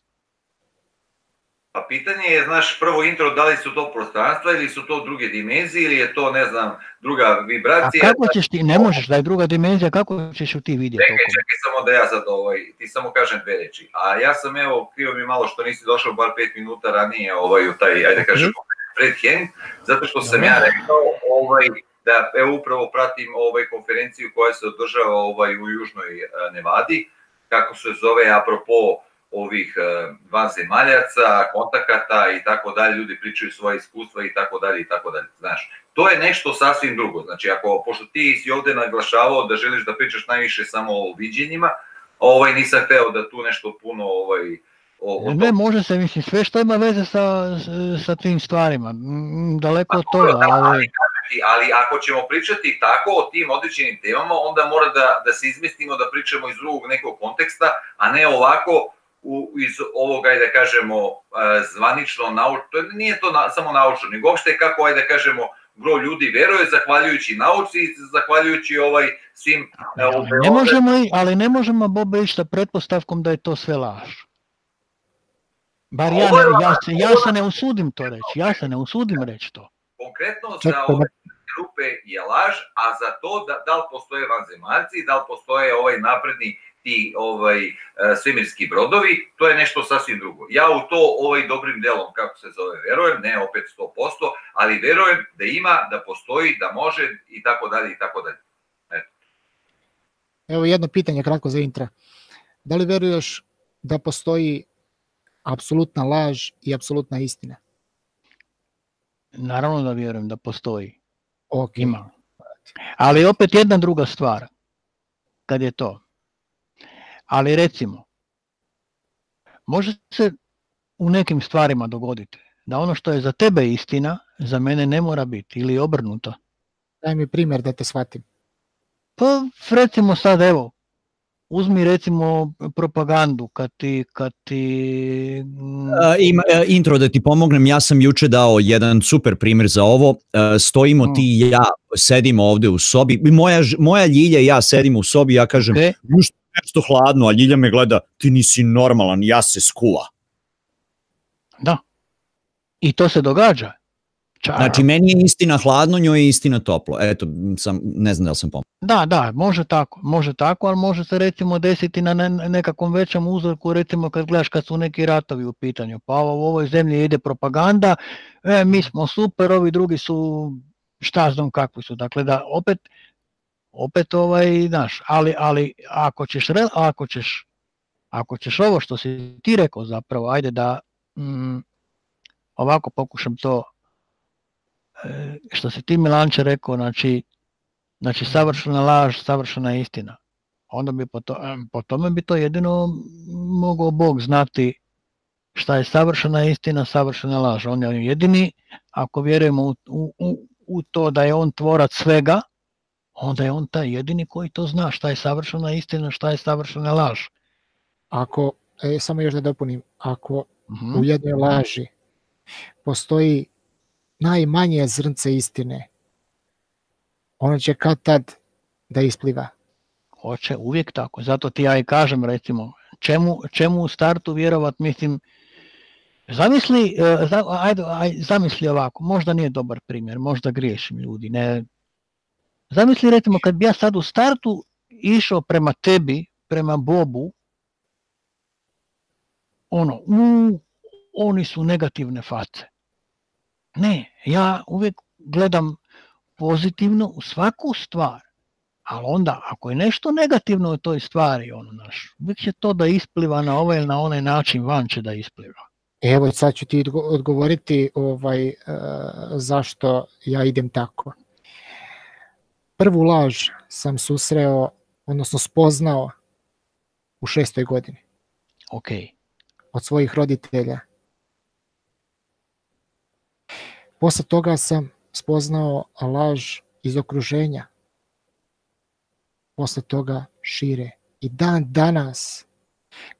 Pa pitanje je, znaš, prvo intro, da li su to prostranstva ili su to druge dimenzije ili je to, ne znam, druga A vibracija. kako ćeš ti, ne možeš da je druga dimenzija, kako ćeš ju ti vidjeti Čekaj, tokom? čekaj samo da ja sad ovaj, ti samo kažem dve reči. A ja sam evo, krivo mi malo što nisi došao bar pet minuta ranije ovaj, u taj, ajde kažem, pred hang, zato što sam ja rekao ovaj, da evo upravo pratim ovaj konferenciju koja se održava ovaj u Južnoj eh, Nevadi, kako se zove apropo ovih eh, vanzemaljaca, kontakata i tako dalje, ljudi pričaju svoje iskustva i tako dalje i tako dalje, znaš. To je nešto sasvim drugo. Znači, ako, pošto ti si ovde naglašavao da želiš da pričaš najviše samo o viđenjima, ovaj, nisam hteo da tu nešto puno ovaj, o, o Ne, može se, mislim, sve što ima veze sa, sa tim stvarima, daleko od dobro, toga, da, ali... pričati, ali ako ćemo pričati tako o tim određenim temama, onda mora da, da se izmestimo da pričamo iz drugog nekog konteksta, a ne ovako u, iz ovoga, da kažemo, e, zvanično naučno, nije to na, samo naučno, nego uopšte kako, ajde da kažemo, broj ljudi veruje zahvaljujući nauci i zahvaljujući ovaj svim... e, Ali ne možemo, ali ne možemo Bobe ići sa pretpostavkom da je to sve laž. Bar ja, ne, ja, se, ja se ne usudim to reći, ja se ne usudim reći to. Konkretno za ove grupe je laž, a za to da, da li postoje vanzemaljci, da li postoje ovaj napredni ti ovaj e, svemirski brodovi, to je nešto sasvim drugo. Ja u to ovaj dobrim delom, kako se zove, verujem, ne opet 100%, ali verujem da ima, da postoji, da može i tako dalje i tako dalje. Evo jedno pitanje kratko za intra. Da li veruješ da postoji apsolutna laž i apsolutna istina? Naravno da vjerujem da postoji, Ok. ima. Ali opet jedna druga stvar, kad je to. Ali recimo, može se u nekim stvarima dogoditi da ono što je za tebe istina, za mene ne mora biti ili obrnuto. Daj mi primjer da te shvatim. Pa recimo sad evo, uzmi recimo propagandu kad ti, kad ti ima, uh, intro da ti pomognem, ja sam juče dao jedan super primjer za ovo. Uh, stojimo Mm. ti i ja, sedimo ovde u sobi. Moja, moja Ljilja i ja sedimo u sobi, ja kažem, ok, nešto, nešto hladno, a Ljilja me gleda, ti nisi normalan, ja se skuva. da. I to se događa. Ča, Znači, meni je istina hladno, njoj je istina toplo. Eto, sam, ne znam da li sam pomogao. Da, da, može tako, može tako, ali može se recimo desiti na ne, nekakvom većem uzorku, recimo kad gledaš kad su neki ratovi u pitanju, pa u ovoj zemlji ide propaganda, e, mi smo super, ovi drugi su šta znam kakvi su, dakle da opet, opet ovaj, znaš, ali, ali ako ćeš, ako ćeš, ako ćeš ovo što si ti rekao zapravo, ajde da mm, ovako pokušam to, što si ti Milanče rekao, znači Znači savršena laž, savršena istina. Onda bi po, to, em, po tome bi to jedino mogao Bog znati šta je savršena istina, savršena laž. On je jedini, ako vjerujemo u, u, u to da je on tvorac svega, onda je on taj jedini koji to zna šta je savršena istina, šta je savršena laž. Ako, e, samo još da dopunim, ako uh mhm. -huh. u jednoj laži postoji najmanje zrnce istine, ono će kad tad da ispliva. Hoće, uvijek tako. Zato ti ja i kažem, recimo, čemu, čemu u startu vjerovat, mislim, Zamisli, e, ajde, ajde, zamisli ovako, možda nije dobar primjer, možda griješim ljudi, ne. Zamisli recimo kad bi ja sad u startu išao prema tebi, prema Bobu, ono, u, oni su negativne face. Ne, ja uvijek gledam pozitivno u svaku stvar. Ali onda, ako je nešto negativno u toj stvari, ono naš, uvijek će to da ispliva na ovaj ili na onaj način, van će da ispliva. Evo sad ću ti odgovoriti ovaj, uh, zašto ja idem tako. Prvu laž sam susreo, odnosno spoznao u šestoj godini. Ok. Od svojih roditelja. Posle toga sam spoznao laž iz okruženja. Posle toga šire. I dan danas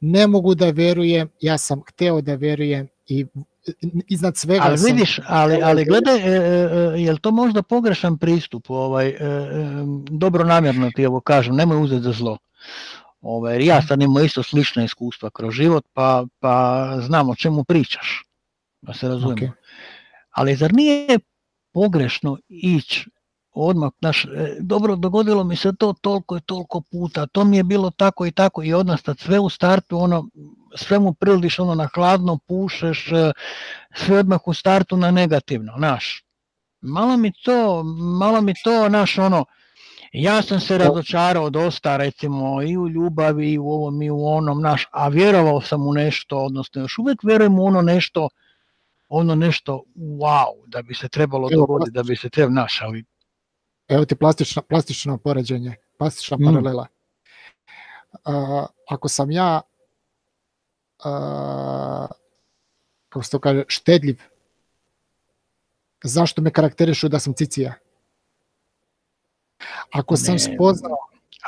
ne mogu da verujem, ja sam hteo da verujem i iznad svega ali vidiš, sam... ali, ali gledaj, e, e, je li to možda pogrešan pristup, ovaj, e, dobro namjerno ti ovo kažem, nemoj uzeti za zlo. Ovaj, ja sad imam isto slična iskustva kroz život, pa, pa znam o čemu pričaš, da se razumemo. Okay. Ali zar nije pogrešno ići odmah, znaš, e, dobro, dogodilo mi se to toliko i toliko puta, to mi je bilo tako i tako i odnastati sve u startu, ono, sve mu priliš ono na hladno, pušeš, e, sve odmah u startu na negativno, znaš. Malo mi to, malo mi to, znaš, ono, ja sam se razočarao dosta, recimo, i u ljubavi, i u ovom, i u onom, naš, a vjerovao sam u nešto, odnosno još uvek verujem u ono nešto, ono nešto wow, da bi se trebalo dogoditi, da bi se trebalo, naš, ali Evo ti plastično, plastično poređenje, plastična mm. paralela. Uh, ako sam ja, uh, kako se to kaže, štedljiv, zašto me karakterišu da sam cicija? Ako sam ne. spoznao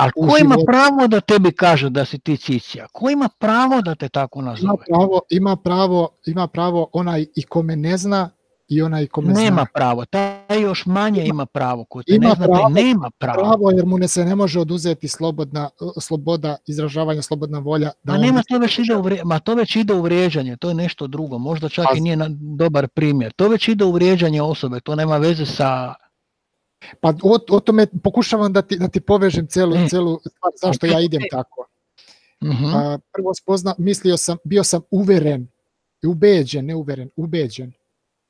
Ali ko ima pravo da tebi kaže da si ti cicija? Ko ima pravo da te tako nazove? Ima pravo, ima pravo, ima pravo onaj i ko me ne zna i onaj kome nema zna. pravo, taj još manje ima pravo, ko te ima ne zna, pravo, nema pravo. Pravo jer mu ne se ne može oduzeti slobodna, sloboda izražavanja, slobodna volja. Da Ma nema, to već, ide u vre, ma to već ide u vrijeđanje, to je nešto drugo, možda čak pa, i nije dobar primjer. To već ide u vrijeđanje osobe, to nema veze sa... Pa o, o tome pokušavam da ti, da ti povežem celu, ne. celu stvar, zašto ja idem tako. Mhm. -huh. A, prvo spozna, mislio sam, bio sam uveren, ubeđen, ne uveren, ubeđen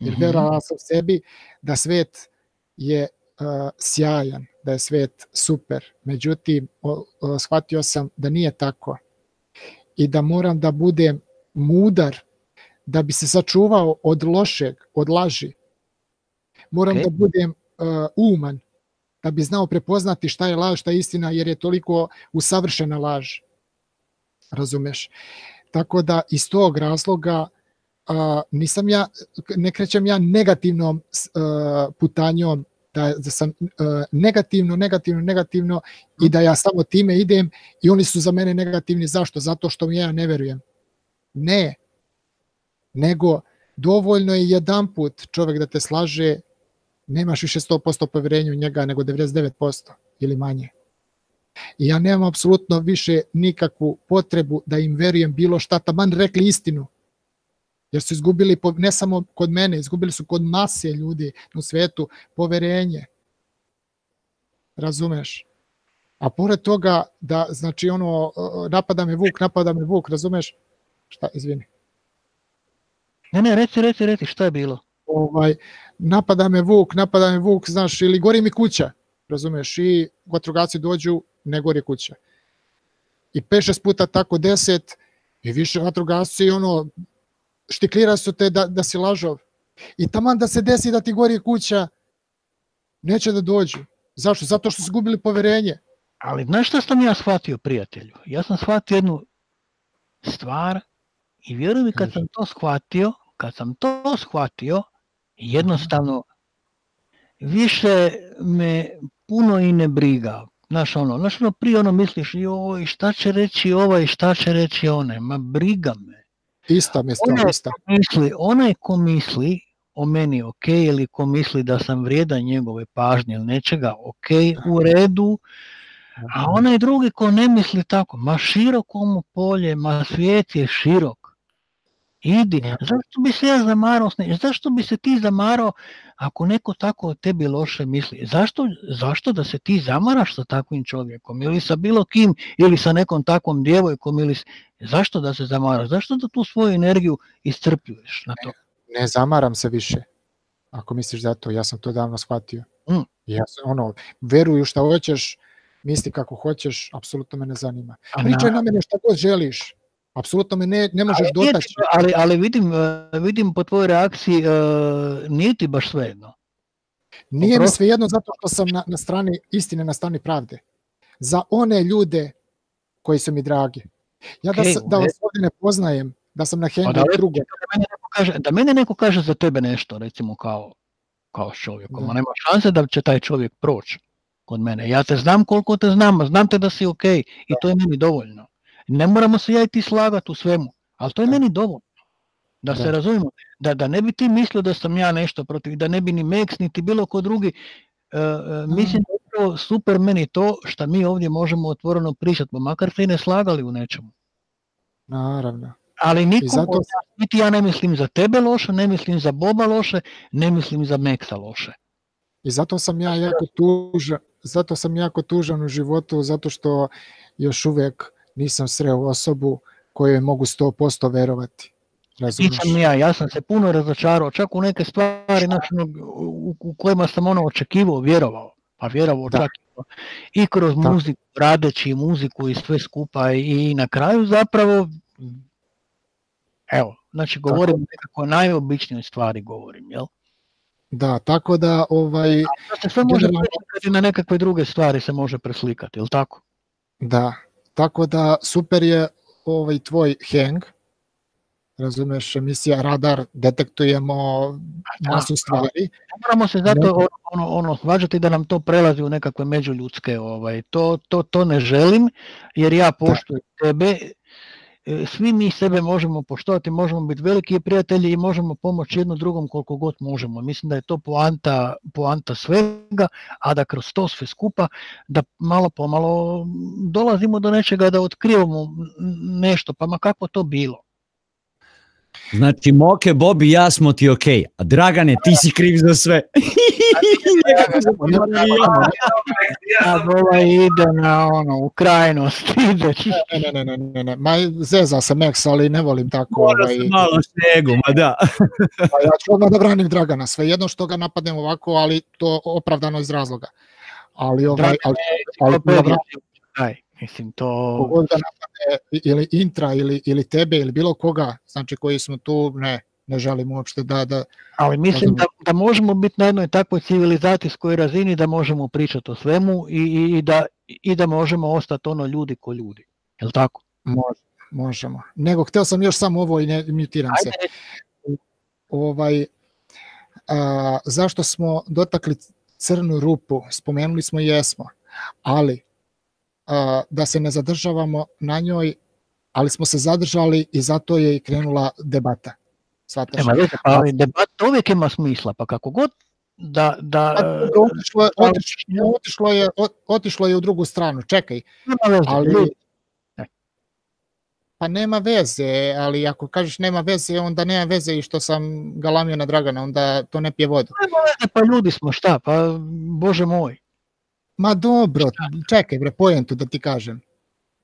jer mm -hmm. sam sebi da svet je uh, sjajan, da je svet super. Međutim, o, o, shvatio sam da nije tako i da moram da budem mudar da bi se sačuvao od lošeg, od laži. Moram okay. da budem uman, da bi znao prepoznati šta je laž, šta je istina, jer je toliko usavršena laž. Razumeš? Tako da iz tog razloga a, nisam ja, ne krećem ja negativnom a, putanjom, da, da sam a, negativno, negativno, negativno i da ja samo time idem i oni su za mene negativni. Zašto? Zato što ja ne verujem. Ne. Nego, dovoljno je jedan put čovek da te slaže, nemaš više 100% poverenja u njega nego 99% ili manje. I ja nemam apsolutno više nikakvu potrebu da im verujem bilo šta, taman rekli istinu jer su izgubili, ne samo kod mene, izgubili su kod mase ljudi u svetu poverenje. Razumeš? A pored toga da, znači ono, napada me Vuk, napada me Vuk, razumeš? Šta, izvini. Ne, ne, reci, reci, reci, šta je bilo? Ovaj, napada me Vuk, napada me Vuk, znaš, ili gori mi kuća, razumeš, i vatrogasci dođu, ne gori kuća. I 5-6 puta tako 10, i više vatrogasci, ono, štiklira su te da, da si lažov. I taman da se desi da ti gori kuća, neće da dođu. Zašto? Zato što su gubili poverenje. Ali znaš šta sam ja shvatio, prijatelju? Ja sam shvatio jednu stvar I vjeruj mi kad sam to shvatio, kad sam to shvatio, jednostavno više me puno i ne briga. Znaš ono, znaš ono prije ono misliš joj šta će reći ovaj, šta će reći one, ma briga me. Ista mi stvar, ista. Misli, onaj ko misli o meni ok ili ko misli da sam vrijedan njegove pažnje ili nečega ok, u redu, a onaj drugi ko ne misli tako, ma široko mu polje, ma svijet je širok. Idi, zašto bi se ja zamarao, zašto bi se ti zamarao ako neko tako o tebi loše misli? Zašto, zašto da se ti zamaraš sa takvim čovjekom ili sa bilo kim ili sa nekom takvom djevojkom ili zašto da se zamaraš? Zašto da tu svoju energiju iscrpljuješ na to? Ne zamaram se više. Ako misliš za to, ja sam to davno shvatio. Mm. Ja ono, veruju šta hoćeš, misli kako hoćeš, apsolutno me ne zanima. Pričaj na mene šta god želiš, Apsolutno me ne, ne možeš ali, dotaći. Ali, ali vidim, e, vidim po tvojoj reakciji, uh, nije ti baš svejedno. Nije Oprosti. mi svejedno zato što sam na, na strani istine, na strani pravde. Za one ljude koji su mi dragi. Ja da, okay, da vas ovdje ne poznajem, da sam na hengu da, drugo. Da mene, neko kaže, da mene neko kaže za tebe nešto, recimo kao, kao čovjekom, da. nema šanse da će taj čovjek proći kod mene. Ja te znam koliko te znam, znam te da si ok i da. to je meni dovoljno. Ne moramo se ja i ti slagati u svemu, ali to je da. meni dovoljno. Da, da. se razumijemo, da, da ne bi ti mislio da sam ja nešto protiv, da ne bi ni Meks, niti bilo ko drugi, uh, uh, mislim da je super meni to što mi ovdje možemo otvoreno pričati, pa makar se i ne slagali u nečemu. Naravno. Ali nikom zato... od niti ja ne mislim za tebe loše, ne mislim za Boba loše, ne mislim za Meksa loše. I zato sam ja jako tužan, zato sam jako tužan u životu, zato što još uvek nisam sreo osobu kojoj mogu 100% verovati. Razumiješ? Nisam ja, ja sam se puno razočarao, čak u neke stvari znači, u, u kojima sam ono očekivao, vjerovao, pa vjerovao da. čak i kroz da. muziku, radeći muziku i sve skupa i na kraju zapravo evo, znači govorim tako. nekako najobičnijoj stvari govorim, jel? Da, tako da ovaj... A se sve može preslikati na nekakve druge stvari se može preslikati, jel tako? Da, Tako da super je ovaj tvoj hang, razumeš, emisija Radar, detektujemo da, masu stvari. Moramo se zato ono, ono, svađati da nam to prelazi u nekakve međuljudske, ovaj, to, to, to ne želim, jer ja poštujem da. tebe, svi mi sebe možemo poštovati, možemo biti veliki prijatelji i možemo pomoći jedno drugom koliko god možemo. Mislim da je to poanta, poanta svega, a da kroz to sve skupa, da malo pomalo dolazimo do nečega, da otkrivamo nešto, pa ma kako to bilo. Znači, Moke, Bobi, ja smo ti okej, okay. a Dragane, ti si kriv za sve. A ova ide na ono, u krajnost. Ide. Ne, ne, ne, ne, ne, ma zeza se Max, ali ne volim tako. Mora ovaj... malo štegu, ma da. pa ja ću odmah da branim Dragana, sve jedno što ga napadnem ovako, ali to opravdano iz razloga. Ali ovaj, ali, ali, ali, ali, Mislim, to... Kogod da napadne ili intra ili, ili tebe ili bilo koga, znači koji smo tu, ne, ne želim uopšte da... da Ali mislim da, da možemo biti na jednoj takvoj civilizacijskoj razini da možemo pričati o svemu i, i, i, da, i da možemo ostati ono ljudi ko ljudi. Je li tako? Može, možemo. Nego, hteo sam još samo ovo i ne mutiram se. Ovaj, a, zašto smo dotakli crnu rupu? Spomenuli smo i jesmo. Ali, da se ne zadržavamo na njoj, ali smo se zadržali i zato je i krenula debata. Svataš? Ema, pa, ali debata uvijek ima smisla, pa kako god da... da pa, otišlo, je, otišlo, otišlo, je, otišlo je u drugu stranu, čekaj. Nema veze, ali, ljudi. Pa nema veze, ali ako kažeš nema veze, onda nema veze i što sam galamio na Dragana, onda to ne pije vodu. Nema veze, pa ljudi smo, šta, pa bože moj. Ma dobro, čekaj bre, pojentu da ti kažem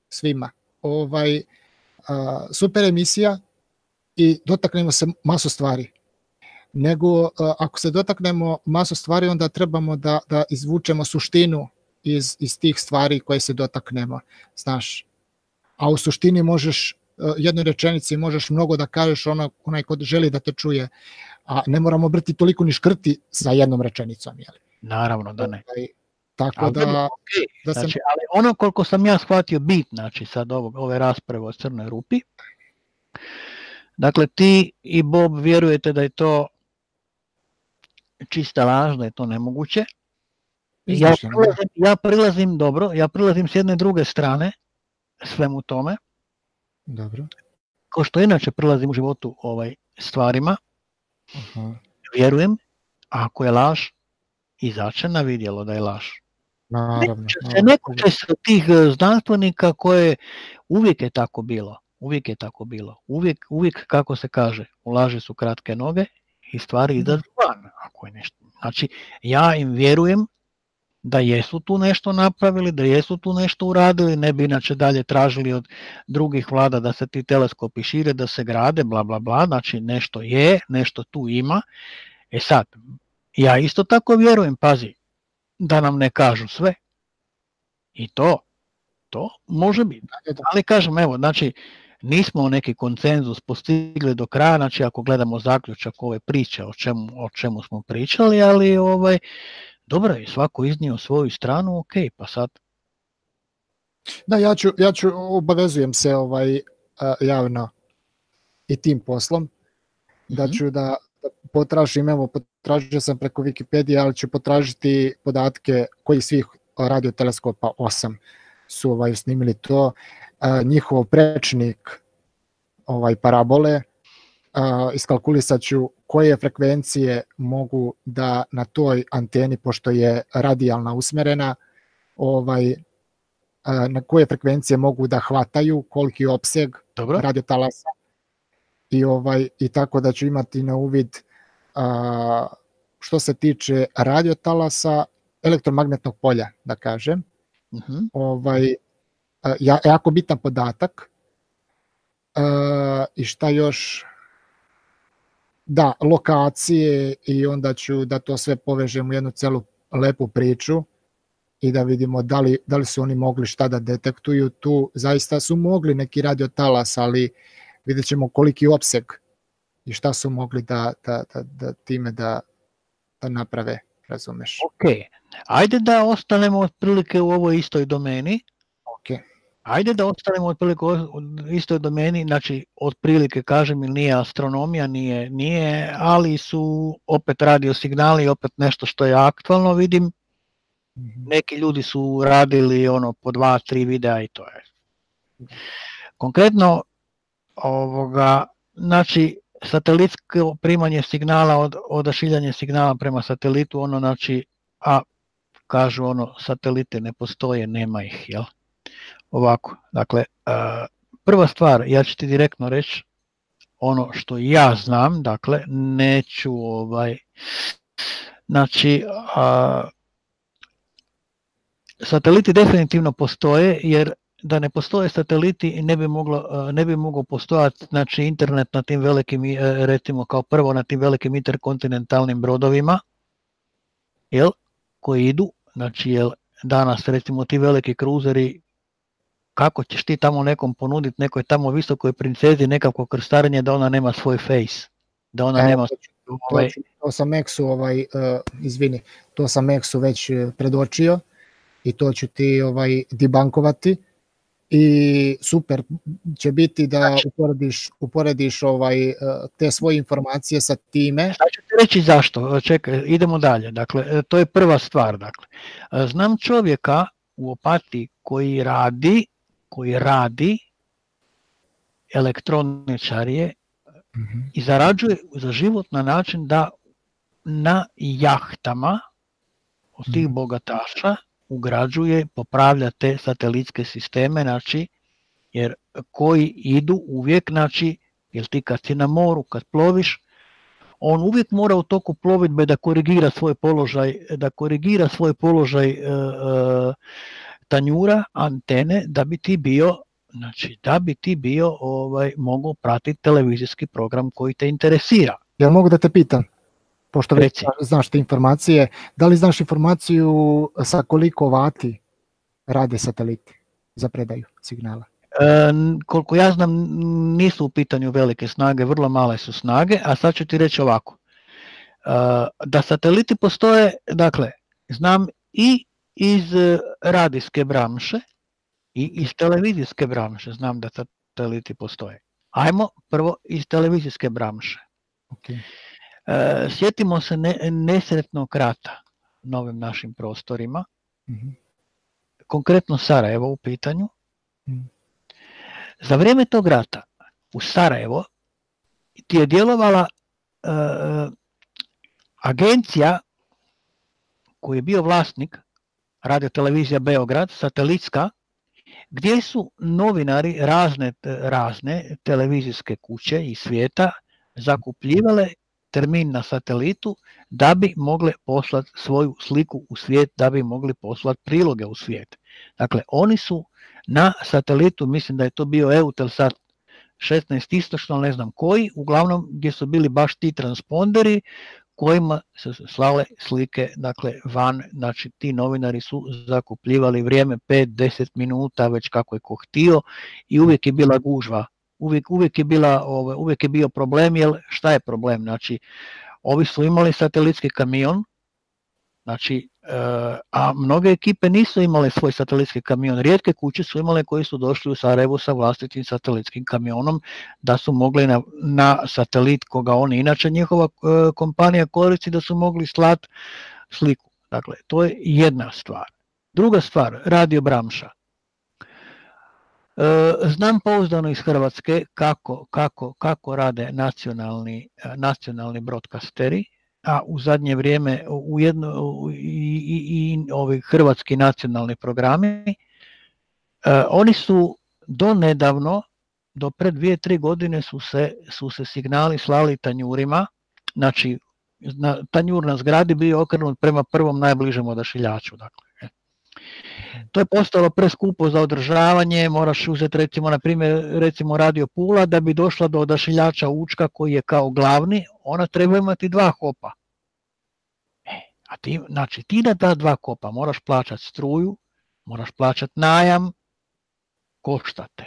svima. Ovaj, a, super emisija i dotaknemo se masu stvari. Nego a, ako se dotaknemo masu stvari, onda trebamo da, da izvučemo suštinu iz, iz tih stvari koje se dotaknemo. Znaš, a u suštini možeš jednoj rečenici možeš mnogo da kažeš ono, onaj ko želi da te čuje, a ne moramo brti toliko ni škrti sa jednom rečenicom. Jeli? Naravno da ne. Ovaj, Tako ali, da, okay. da sam... znači, ali ono koliko sam ja shvatio bit, znači sad ovog, ove rasprave o crnoj rupi, Dakle, ti i Bob vjerujete da je to čista laž, da je to nemoguće. Ja prilazim, ja prilazim dobro, ja prilazim s jedne druge strane svemu tome. Dobro. Kao što inače prilazim u životu ovaj stvarima. Aha. Vjerujem, ako je laž, izaće na vidjelo da je laž. Naravno. Se, neko će se tih e, znanstvenika koje uvijek je tako bilo. Uvijek je tako bilo. Uvijek, uvijek kako se kaže, u laži su kratke noge i stvari mhm. izađu van. Ako je nešto. Znači, ja im vjerujem da jesu tu nešto napravili, da jesu tu nešto uradili, ne bi inače dalje tražili od drugih vlada da se ti teleskopi šire, da se grade, bla bla bla, znači nešto je, nešto tu ima. E sad, ja isto tako vjerujem, pazi, da nam ne kažu sve. I to, to može biti. Ali kažem, evo, znači, nismo neki koncenzus postigli do kraja, znači ako gledamo zaključak ove priče o čemu, o čemu smo pričali, ali ovaj, dobro je, svako iznio svoju stranu, ok, pa sad... Da, ja ću, ja ću obavezujem se ovaj javno i tim poslom, da mhm. ću da, potražim, evo, potražio sam preko Wikipedije, ali ću potražiti podatke koji svih radioteleskopa 8 su ovaj, snimili to, njihov prečnik ovaj parabole, iskalkulisat ću koje frekvencije mogu da na toj anteni, pošto je radijalna usmerena, ovaj, na koje frekvencije mogu da hvataju, koliki opseg Dobro. radiotalasa i ovaj i tako da ću imati na uvid a, što se tiče radiotalasa elektromagnetnog polja da kažem. Uh mhm. -huh. Ovaj ja, jako bitan podatak. A, I šta još da, lokacije i onda ću da to sve povežem u jednu celu lepu priču i da vidimo da li, da li su oni mogli šta da detektuju tu. Zaista su mogli neki radiotalas, ali vidjet ćemo koliki opseg i šta su mogli da, da, da, da time da, da naprave, razumeš. Ok, ajde da ostanemo otprilike u ovoj istoj domeni. Ok ajde da ostanemo otprilike u istoj domeni, znači otprilike kažem ili nije astronomija, nije, nije, ali su opet radio signali, opet nešto što je aktualno, vidim, mhm. neki ljudi su radili ono po dva, tri videa i to je. Konkretno, ovoga, znači, satelitsko primanje signala, od, odašiljanje signala prema satelitu, ono znači, a kažu ono, satelite ne postoje, nema ih, jel? Ovako, dakle, prva stvar, ja ću ti direktno reći ono što ja znam, dakle, neću ovaj, znači, a, sateliti definitivno postoje, jer da ne postoje sateliti ne bi moglo ne bi mogao postojati znači internet na tim velikim e, recimo kao prvo na tim velikim interkontinentalnim brodovima jel koji idu znači jel danas recimo ti veliki kruzeri kako ćeš ti tamo nekom ponuditi nekoj tamo visokoj princezi nekako krstarenje da ona nema svoj face, da ona e, nema... To, ovaj... to, sam Exu, ovaj, uh, izvini, to sam Exu već e, predočio i to ću ti ovaj debankovati i super će biti da znači, uporediš, uporediš ovaj, te svoje informacije sa time. Šta ću ti reći zašto? Čekaj, idemo dalje. Dakle, to je prva stvar. Dakle, znam čovjeka u opati koji radi koji radi elektroničar je mm -hmm. i zarađuje za život na način da na jahtama od tih mhm. bogataša ugrađuje, popravlja te satelitske sisteme, znači, jer koji idu uvijek, znači, jer ti kad si na moru, kad ploviš, on uvijek mora u toku plovidbe da korigira svoj položaj, da korigira svoj položaj e, e, tanjura antene da bi ti bio znači da bi ti bio ovaj mogu pratiti televizijski program koji te interesira. Ja mogu da te pitam, pošto već znaš te informacije, da li znaš informaciju sa koliko vati rade sateliti za predaju signala? E, koliko ja znam nisu u pitanju velike snage, vrlo male su snage, a sad ću ti reći ovako. E, da sateliti postoje, dakle, znam i iz radijske branše i iz televizijske branše znam da sateliti postoje. Ajmo prvo iz televizijske branše. Okay. E, sjetimo se ne, nesretnog rata na ovim našim prostorima, mm -hmm. konkretno Sarajevo u pitanju. Mm. Za vrijeme tog rata u Sarajevo ti je djelovala e, agencija koji je bio vlasnik radio televizija Beograd, satelitska, gdje su novinari razne, razne televizijske kuće i svijeta zakupljivale termin na satelitu da bi mogle poslati svoju sliku u svijet, da bi mogli poslati priloge u svijet. Dakle, oni su na satelitu, mislim da je to bio Eutelsat 16 istočno, ne znam koji, uglavnom gdje su bili baš ti transponderi kojima se slale slike dakle van, znači ti novinari su zakupljivali vrijeme 5-10 minuta već kako je ko htio i uvijek je bila gužva uvijek, uvijek, je bila, ove, uvijek je bio problem, jer šta je problem? Znači, ovi su imali satelitski kamion, znači, e, a mnoge ekipe nisu imale svoj satelitski kamion, rijetke kuće su imale koji su došli u Sarajevo sa vlastitim satelitskim kamionom, da su mogli na, na satelit koga oni, inače njihova e, kompanija koristi, da su mogli slat sliku. Dakle, to je jedna stvar. Druga stvar, radio Bramša. E, znam pouzdano iz Hrvatske kako, kako, kako rade nacionalni, e, nacionalni broadcasteri, a u zadnje vrijeme u jedno, i, i, i ovi hrvatski nacionalni programi, e, oni su do nedavno, do pre dvije, tri godine su se, su se signali slali tanjurima, znači na, tanjur na zgradi bio okrenut prema prvom najbližem odašiljaču. Dakle to je postalo preskupo za održavanje, moraš uzeti recimo na primjer recimo radio Pula da bi došla do odašiljača Učka koji je kao glavni, ona treba imati dva hopa. E, a ti, znači ti na ta dva kopa moraš plaćati struju, moraš plaćati najam, koštate.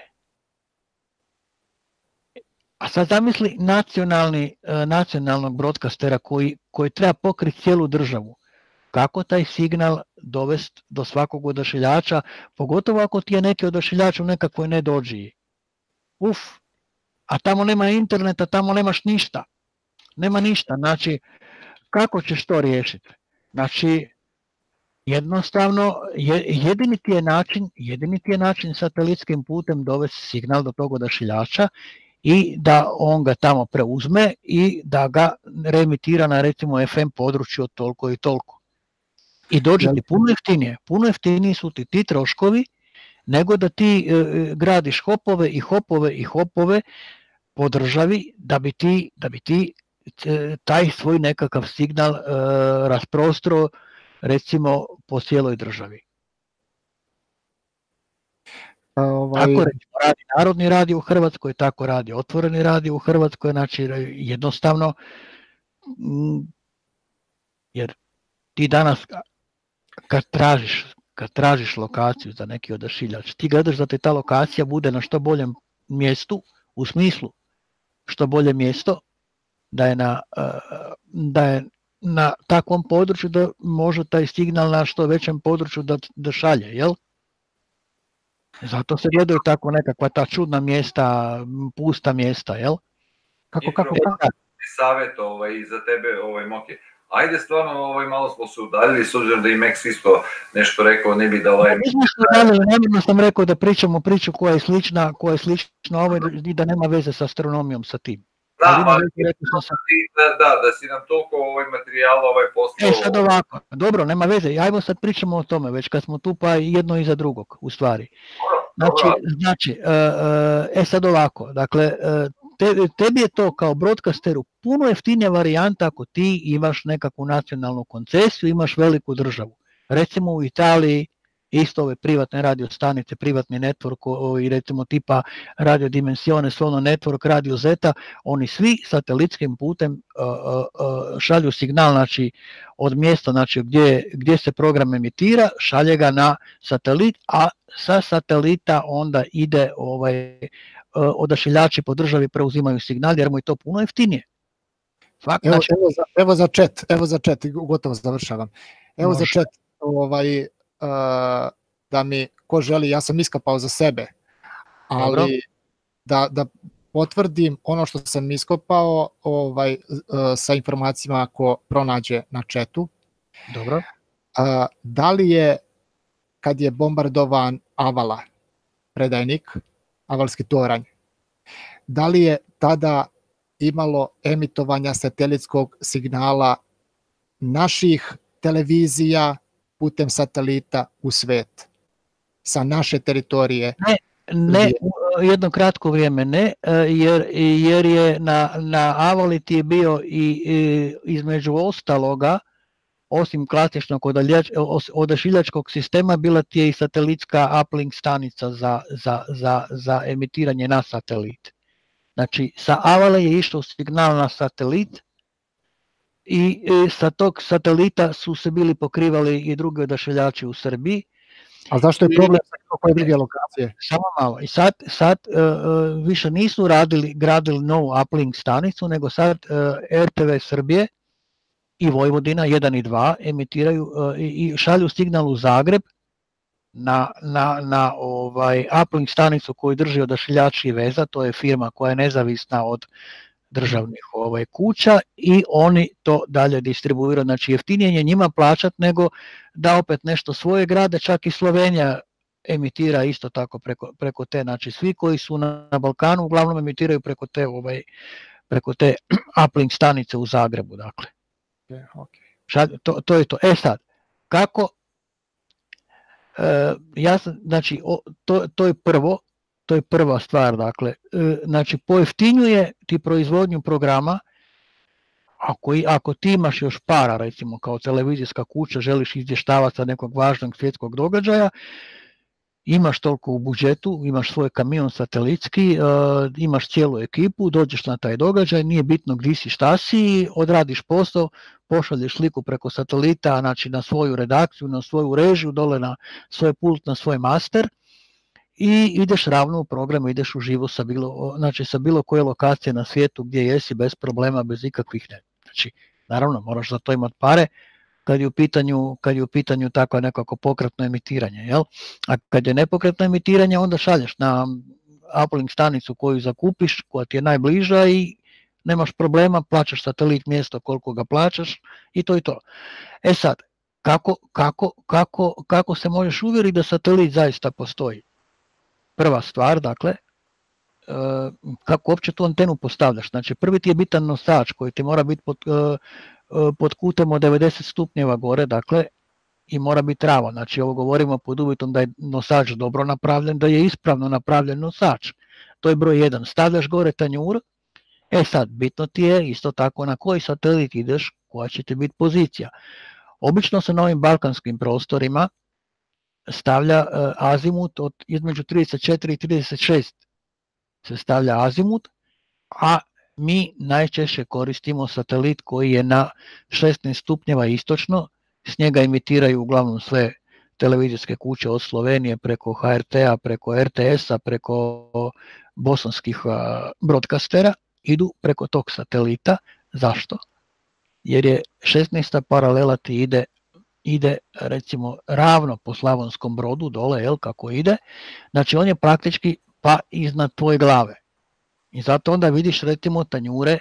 A sad zamisli nacionalni, e, nacionalnog broadcastera koji, koji treba pokriti cijelu državu kako taj signal dovesti do svakog odašiljača, pogotovo ako ti je neki odašiljač u nekakvoj nedođiji. Uf, a tamo nema interneta, tamo nemaš ništa. Nema ništa, znači kako ćeš to riješiti? Znači, jednostavno, jedini ti je način, jedini ti je način satelitskim putem dovesti signal do tog odašiljača i da on ga tamo preuzme i da ga remitira na recimo FM području od toliko i toliko. I dođe ti puno jeftinije. Puno jeftiniji su ti ti troškovi nego da ti e, gradiš hopove i hopove i hopove po državi da bi ti, da bi ti e, taj svoj nekakav signal e, rasprostro recimo po cijeloj državi. Ovaj... Tako recimo, radi Narodni radi u Hrvatskoj, tako radi Otvoreni radi u Hrvatskoj, znači jednostavno jer ti danas kad tražiš, kad tražiš lokaciju za neki odašiljač, ti gledaš da ti ta lokacija bude na što boljem mjestu, u smislu što bolje mjesto, da je na, eh, da je na takvom području da može taj signal na što većem području da, da šalje, jel? Zato se gledaju tako nekakva ta čudna mjesta, pusta mjesta, jel? Kako, kako, kako? Savjet ovaj, za tebe, ovaj, Moki ajde stvarno ovaj, malo smo se udaljili, s obzirom da i Max isto nešto rekao, ne bi da ovaj... Namjerno sam rekao da pričamo priču koja je slična, koja je slična ovoj i da nema veze sa astronomijom sa tim. Da, ali sam da, da, da si nam toliko ovaj materijal ovaj poslao. E sad ovako, dobro, nema veze, ajmo sad pričamo o tome, već kad smo tu pa jedno iza drugog, u stvari. Znači, znači, e, e, e sad ovako, dakle, e, te, tebi je to kao broadcasteru puno jeftinija varijanta ako ti imaš nekakvu nacionalnu koncesiju, imaš veliku državu. Recimo u Italiji isto ove privatne radio stanice, privatni network i recimo tipa Radio Dimensione, Sono Network, Radio Zeta, oni svi satelitskim putem uh, uh, šalju signal znači, od mjesta znači, gdje, gdje se program emitira, šalje ga na satelit, a sa satelita onda ide ovaj, odašiljači po državi preuzimaju signal jer mu je to puno jeftinije. Fakt, evo, znači... evo, za, evo za chat, evo za chat, gotovo završavam. Evo Može. za chat, ovaj, uh, da mi, ko želi, ja sam iskapao za sebe, ali Dobro. da, da potvrdim ono što sam iskopao ovaj, sa informacijama ako pronađe na četu. Dobro. Da li je, kad je bombardovan Avala, predajnik, Avalski toranj, da li je tada imalo emitovanja satelitskog signala naših televizija putem satelita u svet sa naše teritorije? Ne, ne jedno kratko vrijeme ne, e, jer, jer je na, na Avaliti je bio i, i između ostaloga, osim klasičnog odašiljačkog sistema, bila ti je i satelitska uplink stanica za, za, za, za emitiranje na satelit. Znači, sa Avale je išao signal na satelit i sa tog satelita su se bili pokrivali i drugi odašiljači u Srbiji. A zašto je problem sa koje druge lokacije? Samo malo. I sad, sad uh, više nisu radili, gradili novu uplink stanicu, nego sad uh, RTV Srbije i Vojvodina 1 i 2 emitiraju uh, i šalju signal u Zagreb na, na, na ovaj uplink stanicu koju drži odašiljači i veza, to je firma koja je nezavisna od državnih ovaj kuća i oni to dalje distribuiraju. Znači jeftinije je njima plaćat nego da opet nešto svoje grade, čak i Slovenija emitira isto tako preko, preko te, znači svi koji su na, na Balkanu uglavnom emitiraju preko te ovaj preko te uplink stanice u Zagrebu, dakle. Okay, okay. Šad, to, to je to. E sad, kako e, ja sam, znači, o, to, to je prvo, to je prva stvar, dakle, e, znači pojeftinjuje ti proizvodnju programa, ako, ako ti imaš još para, recimo kao televizijska kuća, želiš izvještavati sa nekog važnog svjetskog događaja, imaš toliko u budžetu, imaš svoj kamion satelitski, e, imaš cijelu ekipu, dođeš na taj događaj, nije bitno gdje si, šta si, odradiš posao, pošalješ sliku preko satelita, znači na svoju redakciju, na svoju režiju, dole na svoj pult, na svoj master – i ideš ravno u program, ideš u živo sa bilo, znači sa bilo koje lokacije na svijetu gdje jesi bez problema, bez ikakvih ne. Znači, naravno, moraš za to imati pare, kad je u pitanju, kad je u pitanju takvo nekako pokretno emitiranje, jel? A kad je nepokretno emitiranje, onda šalješ na uplink stanicu koju zakupiš, koja ti je najbliža i nemaš problema, plaćaš satelit mjesto koliko ga plaćaš i to i to. E sad, kako, kako, kako, kako se možeš uvjeriti da satelit zaista postoji? prva stvar, dakle, e, kako uopće tu antenu postavljaš. Znači, prvi ti je bitan nosač koji ti mora biti pod, e, pod kutem od 90 stupnjeva gore, dakle, i mora biti trava. Znači, ovo govorimo pod uvjetom da je nosač dobro napravljen, da je ispravno napravljen nosač. To je broj jedan. Stavljaš gore tanjur, e sad, bitno ti je isto tako na koji satelit ideš, koja će ti biti pozicija. Obično se na ovim balkanskim prostorima stavlja uh, azimut od između 34 i 36 se stavlja azimut, a mi najčešće koristimo satelit koji je na 16 stupnjeva istočno, s njega emitiraju uglavnom sve televizijske kuće od Slovenije preko HRT-a, preko RTS-a, preko bosanskih broadcastera, idu preko tog satelita. Zašto? Jer je 16. paralela ti ide ide recimo ravno po Slavonskom brodu dole, jel, kako ide, znači on je praktički pa iznad tvoje glave. I zato onda vidiš recimo tanjure,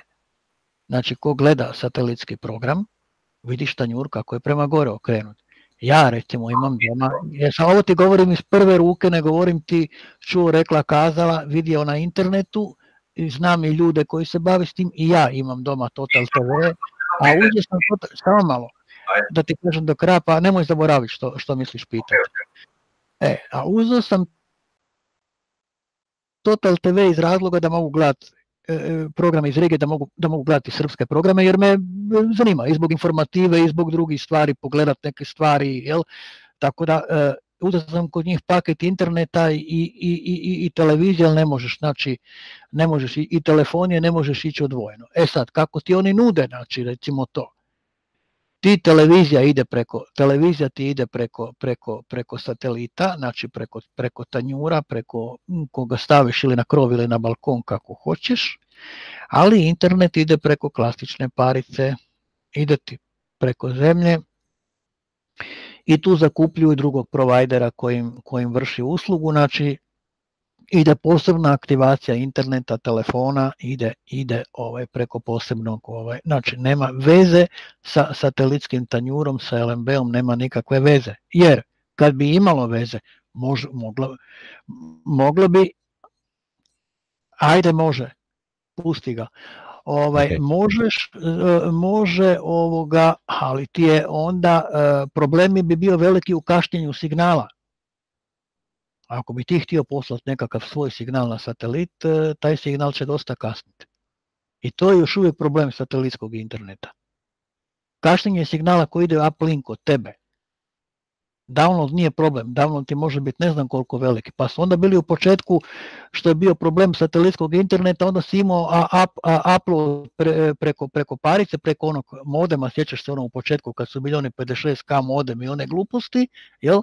znači ko gleda satelitski program, vidiš tanjur kako je prema gore okrenut. Ja recimo imam doma, ja sam ovo ti govorim iz prve ruke, ne govorim ti čuo, rekla, kazala, vidio na internetu, i znam i ljude koji se bave s tim i ja imam doma Total TV, a uđe sam, samo malo, da ti kažem do kraja, pa nemoj zaboraviti što, što misliš pitati. E, a uzeo sam Total TV iz razloga da mogu gledati e, e, programe iz regije, da mogu, da mogu gledati srpske programe, jer me zanima i zbog informative i zbog drugih stvari, pogledat neke stvari, jel? Tako da, e, uzeo sam kod njih paket interneta i, i, i, i televizije, ali ne možeš, znači, ne možeš i, i telefonije, ne možeš ići odvojeno. E sad, kako ti oni nude, znači, recimo to, ti televizija ide preko televizija ti ide preko preko preko satelita, znači preko preko tanjura, preko koga staviš ili na krov ili na balkon kako hoćeš. Ali internet ide preko klasične parice, ide ti preko zemlje i tu zakupljuju drugog provajdera kojim, kojim vrši uslugu, znači ide posebna aktivacija interneta, telefona, ide ide ovaj preko posebnog ovaj znači nema veze sa satelitskim tanjurom, sa LMB-om nema nikakve veze. Jer kad bi imalo veze, mož, moglo, moglo bi ajde može, pusti ga. Ovaj okay. možeš e, može ovoga, ali ti je onda e, problemi bi bio veliki u kašnjenju signala Ako bi ti htio poslati nekakav svoj signal na satelit, e, taj signal će dosta kasniti. I to je još uvijek problem satelitskog interneta. Kašnjenje signala koji ide uplink od tebe. Download nije problem, download ti može biti ne znam koliko veliki. Pa su onda bili u početku, što je bio problem satelitskog interneta, onda si imao up, upload pre, preko, preko parice, preko onog modema, sjećaš se ono u početku kad su bili oni 56k modem i one gluposti, jel?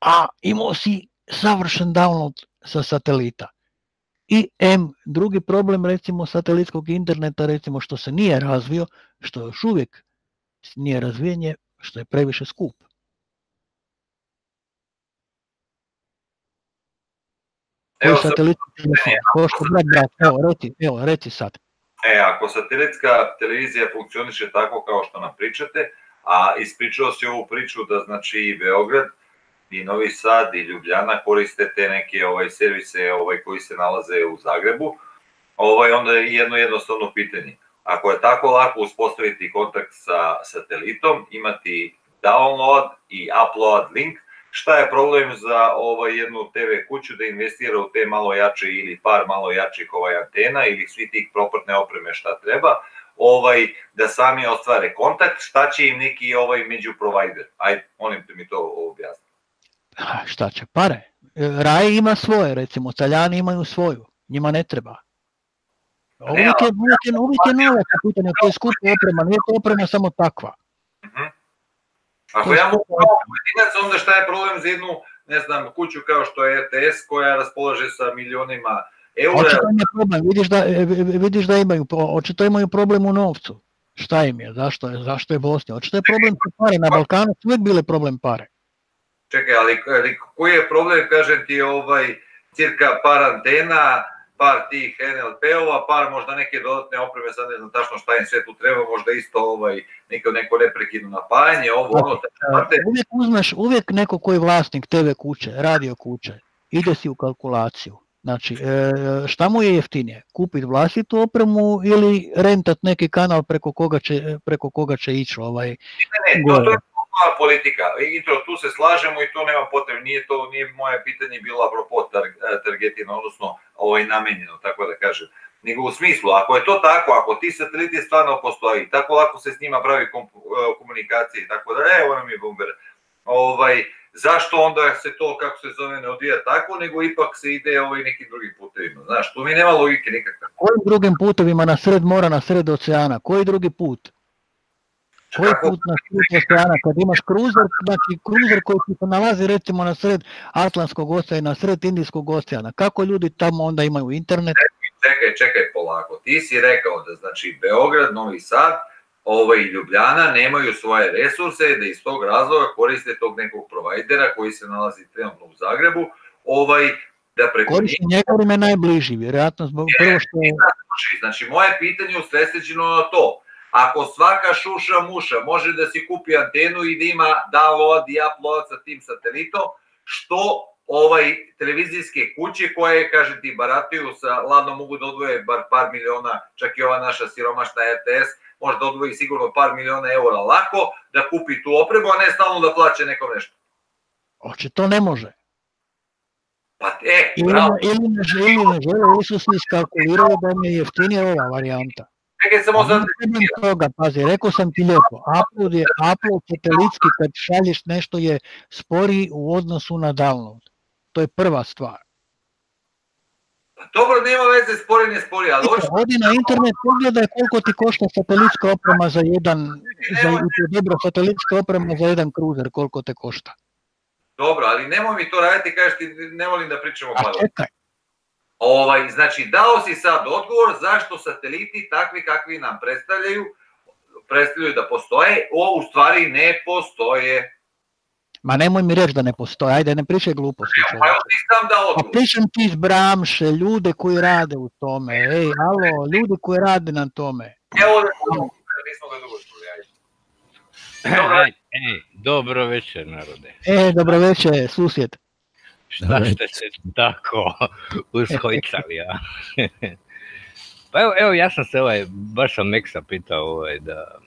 a imao si savršen download sa satelita. I M, drugi problem recimo satelitskog interneta, recimo što se nije razvio, što još uvijek nije razvijenje, što je previše skup. Evo satelitski evo, reci, evo, reci sad. E, ako satelitska televizija funkcioniše tako kao što nam pričate, a ispričao si ovu priču da znači i Beograd i Novi Sad i Ljubljana koriste te neke ovaj servise ovaj koji se nalaze u Zagrebu, ovaj onda je jedno jednostavno pitanje. Ako je tako lako uspostaviti kontakt sa satelitom, imati download i upload link, šta je problem za ovaj jednu TV kuću da investira u te malo jače ili par malo jačih ovaj antena ili svi tih propratne opreme šta treba, ovaj da sami ostvare kontakt, šta će im neki ovaj među provider. Ajde, molim te mi to objasniti šta će, pare. E, Raj ima svoje, recimo, Taljani imaju svoju, njima ne treba. Uvijek je, uvijek je, uvijek je novac u pitanju, to je skupa oprema, nije to oprema samo takva. Mhm. Ako ja mogu kao pojedinac, onda šta je problem za jednu, ne znam, kuću kao što je RTS koja raspolaže sa milionima eura? Očito je problem, vidiš da, e, vidiš da imaju, očito imaju problem u novcu. Šta im je, zašto je, zašto je Bosnija? Očito je problem sa pare, na Balkanu su uvijek bile problem pare. Čekaj, ali, ali koji je problem, kažem ti, ovaj, cirka par antena, par tih NLP-ova, par možda neke dodatne opreme, sad ne znam tačno šta im sve tu treba, možda isto ovaj, neko, neko neprekidno napajanje, ovo, ono, te... Uvijek uzmeš, uvijek neko koji je vlasnik TV kuće, radio kuće, ide si u kalkulaciju. Znači, e, šta mu je jeftinije? Kupiti vlastitu opremu ili rentat neki kanal preko koga će, preko koga će ići ovaj... Ne, ne, to, to je mala politika. I to, tu se slažemo i to nema potrebe. Nije to nije moje pitanje bilo apropo targetina, odnosno ovaj namenjeno, tako da kažem. Nego u smislu, ako je to tako, ako ti sateliti stvarno postoji, tako lako se s njima pravi e, komunikacija i tako da, evo nam je bomber. Ovaj, zašto onda se to, kako se zove, ne odvija tako, nego ipak se ide ovaj nekim drugim putevima. Znaš, tu mi nema logike nikakve. Kojim drugim putevima na sred mora, na sred oceana? Koji drugi put? Koji put na sred oceana, kad imaš kruzer, znači kruzer koji se nalazi recimo na sred Atlantskog oceana, na sred Indijskog oceana, kako ljudi tamo onda imaju internet? Čekaj, čekaj polako, ti si rekao da znači Beograd, Novi Sad, ovaj Ljubljana nemaju svoje resurse, da iz tog razloga koriste tog nekog provajdera koji se nalazi trenutno u Zagrebu, ovaj da preko Koristi njega me najbliži, vjerojatno zbog prvo što je... Znači, moje pitanje usredsređeno na to, Ako svaka šuša muša može da si kupi antenu i da ima download i upload sa tim satelitom, što ovaj televizijske kuće koje, kaže ti, barataju sa, ladno mogu da odvoje bar par miliona, čak i ova naša siromašna RTS, može da odvoji sigurno par miliona eura lako, da kupi tu opremu, a ne stalno da plaće nekom nešto. Oče, to ne može. Pa, e, ili, bravo. ili ne žele, ne žele, ili su se iskalkulirali da mi je jeftinija ova varijanta. Čekaj samo za... toga, pazi, rekao sam ti lijepo, upload je upload satelitski kad šalješ nešto je spori u odnosu na download. To je prva stvar. Pa dobro, nema veze, spori ne spori, ali... Oči... Odi na internet, pogledaj koliko ti košta satelitska oprema za jedan, za, dobro, satelitska oprema za jedan kruzer, koliko te košta. Dobro, ali nemoj mi to raditi, kažeš ti, ne volim da pričamo A čekaj, Ovaj, znači, dao si sad odgovor zašto sateliti takvi kakvi nam predstavljaju, predstavljaju da postoje, o u stvari ne postoje. Ma nemoj mi reći da ne postoji, ajde ne pričaj gluposti. Pa evo ti sam da Pa odgovor. pričam ti iz Bramše, ljude koji rade u tome, ej, alo, ljudi koji rade na tome. Evo da nismo ga dugo čuli, ajde. Dobro. Ej, ej, dobro večer narode. E, dobro večer, susjed. Šta ste se tako ushojcali, a? pa evo, evo, ja sam se ovaj, baš sam Meksa pitao ovaj, da,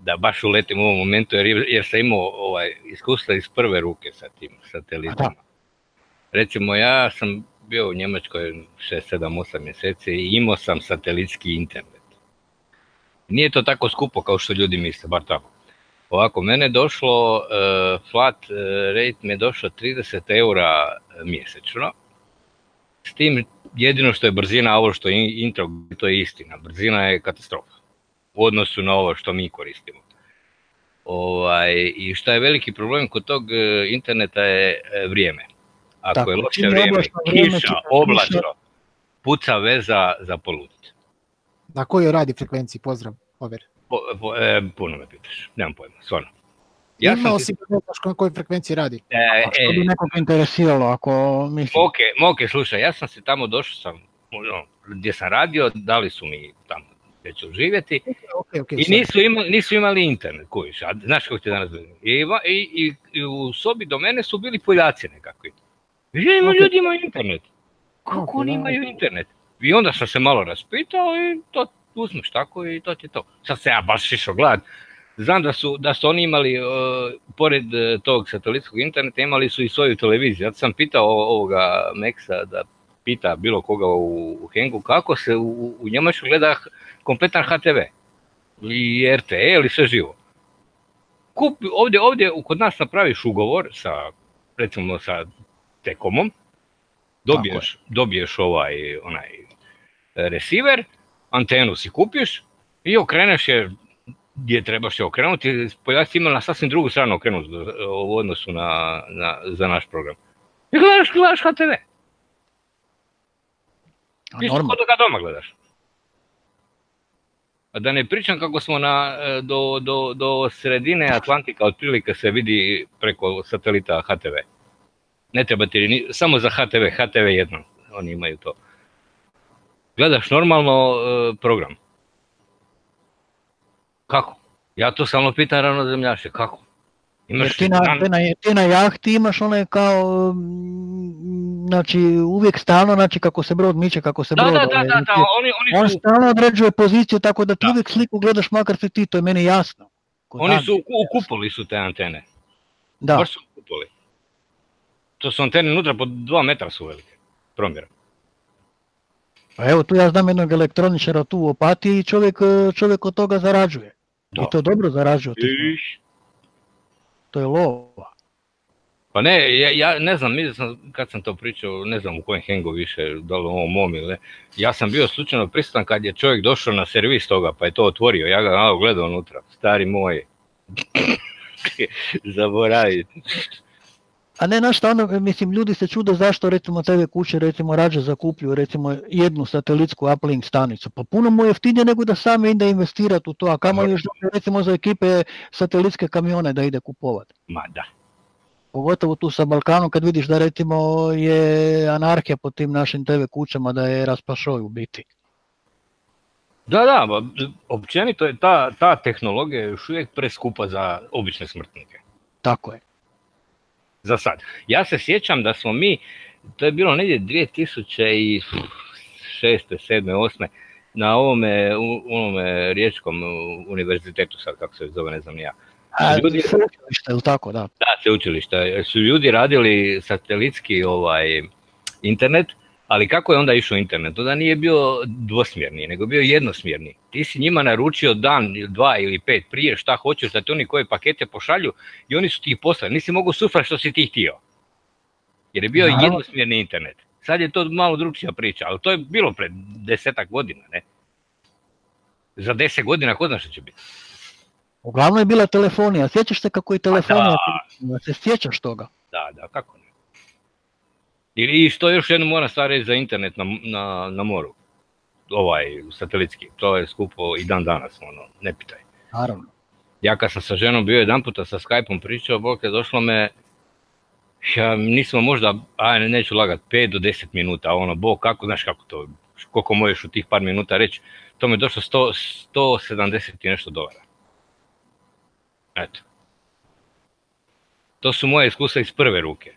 da baš uletim u ovom momentu, jer, jer sam imao ovaj, iskustva iz prve ruke sa tim satelitima. Recimo, ja sam bio u Njemačkoj 6, 7, 8 mjeseci i imao sam satelitski internet. Nije to tako skupo kao što ljudi misle, bar tako. Ovako, mene došlo, uh, flat uh, rate mi je došlo 30 eura mjesečno. S tim jedino što je brzina, ovo što je intro, to je istina. Brzina je katastrofa u odnosu na ovo što mi koristimo. Ovaj, I šta je veliki problem kod tog e, interneta je e, vrijeme. Ako Tako, je loše vrijeme, kiša, oblačno, puca veza za poludit. Na kojoj radi frekvenciji, pozdrav, over. Po, po, e, puno me pitaš, nemam pojma, stvarno. Ja sam Imao ti- si da znaš na kojoj frekvenciji radi. E, A što bi e, nekog interesiralo ako mislim... Ok, ok, slušaj, ja sam se tamo došao sam, ono, gdje sam radio, dali su mi tamo gdje ću živjeti Ok, ok, i sad. nisu imali, nisu imali internet, kuviš, a znaš kako ti danas gledam. I, i, i, i u sobi do mene su bili Poljaci nekakvi. I ja imam, Ok. ljudi imaju internet. Kako Ok, oni da. imaju internet? I onda sam se malo raspitao i to uzmeš tako i to ti je to. Sad se ja baš išao gledat. Znam da su, da su oni imali, uh, pored uh, tog satelitskog interneta, imali su i svoju televiziju. Ja sam pitao ovoga Meksa da pita bilo koga u, u Hengu kako se u, u Njemačkoj gleda kompletan HTV i RTL i sve živo. Kup, ovdje, ovdje kod nas napraviš ugovor sa, recimo sa Tekomom, dobiješ, dobiješ ovaj, onaj e, receiver, antenu si kupiš i okreneš je gdje trebaš je okrenuti. Poljaci imali na sasvim drugu stranu okrenut do- u odnosu na, na, za naš program. I gledaš, gledaš HTV. Isto kod ga doma gledaš. A da ne pričam kako smo na, e, do, do, do sredine Atlantika otprilike se vidi preko satelita HTV. Ne treba ti samo za HTV, HTV jedno, oni imaju to. Gledaš normalno e, program. Kako? Ja to samo pitam ravnozemljaše, kako? Jer Imaš ti na, ti na, ti na jahti imaš onaj kao, mm, znači uvijek stalno, znači kako se brod miče, kako se da, brod... da, da, ovaj, da, da, znači, oni, oni On su, stalno određuje poziciju tako da ti Da. uvijek sliku gledaš makar si ti, to je meni jasno. Oni su u, u kupoli su te antene. Da, Baš su u kupoli. To su antene unutra po dva metra su velike. Promjera. Pa evo tu ja znam jednog elektroničara tu u Opatiji i čovjek, e, čovjek od toga zarađuje. Da. I to dobro zarađuje, Iš. to je lova. Pa ne, ja, ja ne znam, mislim sam, kad sam to pričao, ne znam u kojem hengu više, da li u ovom mom ili ne. Ja sam bio slučajno prisutan kad je čovjek došao na servis toga, pa je to otvorio, ja ga malo gledao unutra, stari moj. Zaboravite. A ne, znaš šta, ono, mislim, ljudi se čude zašto recimo TV kuće recimo rađe zakupljuju recimo jednu satelitsku uplink stanicu. Pa puno mu je jeftinije nego da sami ide investirati u to, a kamo još recimo za ekipe satelitske kamione da ide kupovat. Ma da. Pogotovo tu sa Balkanom kad vidiš da recimo je anarhija po tim našim TV kućama da je raspašoj u biti. Da, da, općenito je ta, ta tehnologija još uvijek preskupa za obične smrtnike. Tako je. Za sad. Ja se sjećam da smo mi, to je bilo negdje 2006. 7. 8. na ovome, u, onome riječkom univerzitetu, sad kako se zove, ne znam ja. A, Ljudi- sveučilište, ili tako, da. Da, sveučilišta. Su ljudi radili satelitski ovaj internet, ali kako je onda išao internet? Onda nije bio dvosmjerni, nego bio jednosmjerni. Ti si njima naručio dan, dva ili pet prije šta hoćeš da ti oni koje pakete pošalju i oni su ti ih poslali. Nisi mogao sufra što si ti htio. Jer je bio Naravno. jednosmjerni internet. Sad je to malo drugčija priča, ali to je bilo pred desetak godina, ne? Za deset godina ko zna što će biti. Uglavnom je bila telefonija. Sjećaš se kako je telefonija? da. Se sjećaš toga? Da, da, kako ne. I, i što još jedno moram stvar reći za internet na, na, na moru. Ovaj, satelitski. To je skupo i dan danas, ono, ne pitaj. Naravno. Ja kad sam sa ženom bio jedan puta sa Skype-om pričao, bok je došlo me ja nismo možda, aj neću lagat, 5 do 10 minuta, ono, bo kako, znaš kako to, koliko možeš u tih par minuta reći, to mi je došlo 100, 170 i nešto dolara. Eto. To su moje iskustva iz prve ruke.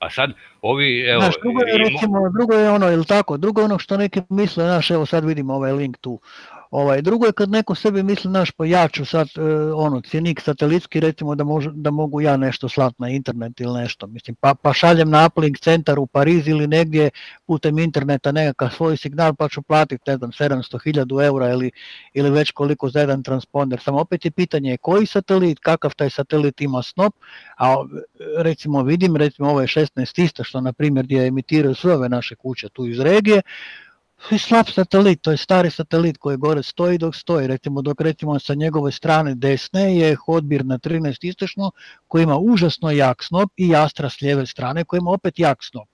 A sad, ovi, evo... Znaš, drugo je, recimo, drugo je ono, ili tako, drugo je ono što neki misle, znaš, evo sad vidimo ovaj link tu, Ovaj, drugo je kad neko sebi misli, naš pa ja ću sad e, ono, cjenik satelitski, recimo da, može, da mogu ja nešto slat na internet ili nešto, mislim, pa, pa šaljem na uplink centar u Pariz ili negdje putem interneta nekakav svoj signal pa ću platiti, ne znam, 700.000 eura ili, ili već koliko za jedan transponder. Samo opet je pitanje koji satelit, kakav taj satelit ima snop, a recimo vidim, recimo ovaj 16 isto što na primjer gdje emitiraju sve ove naše kuće tu iz regije, je slab satelit, to je stari satelit koji gore stoji dok stoji, recimo dok recimo sa njegove strane desne je Hodbir na 13 istočno koji ima užasno jak snop i Astra s lijeve strane koji ima opet jak snop.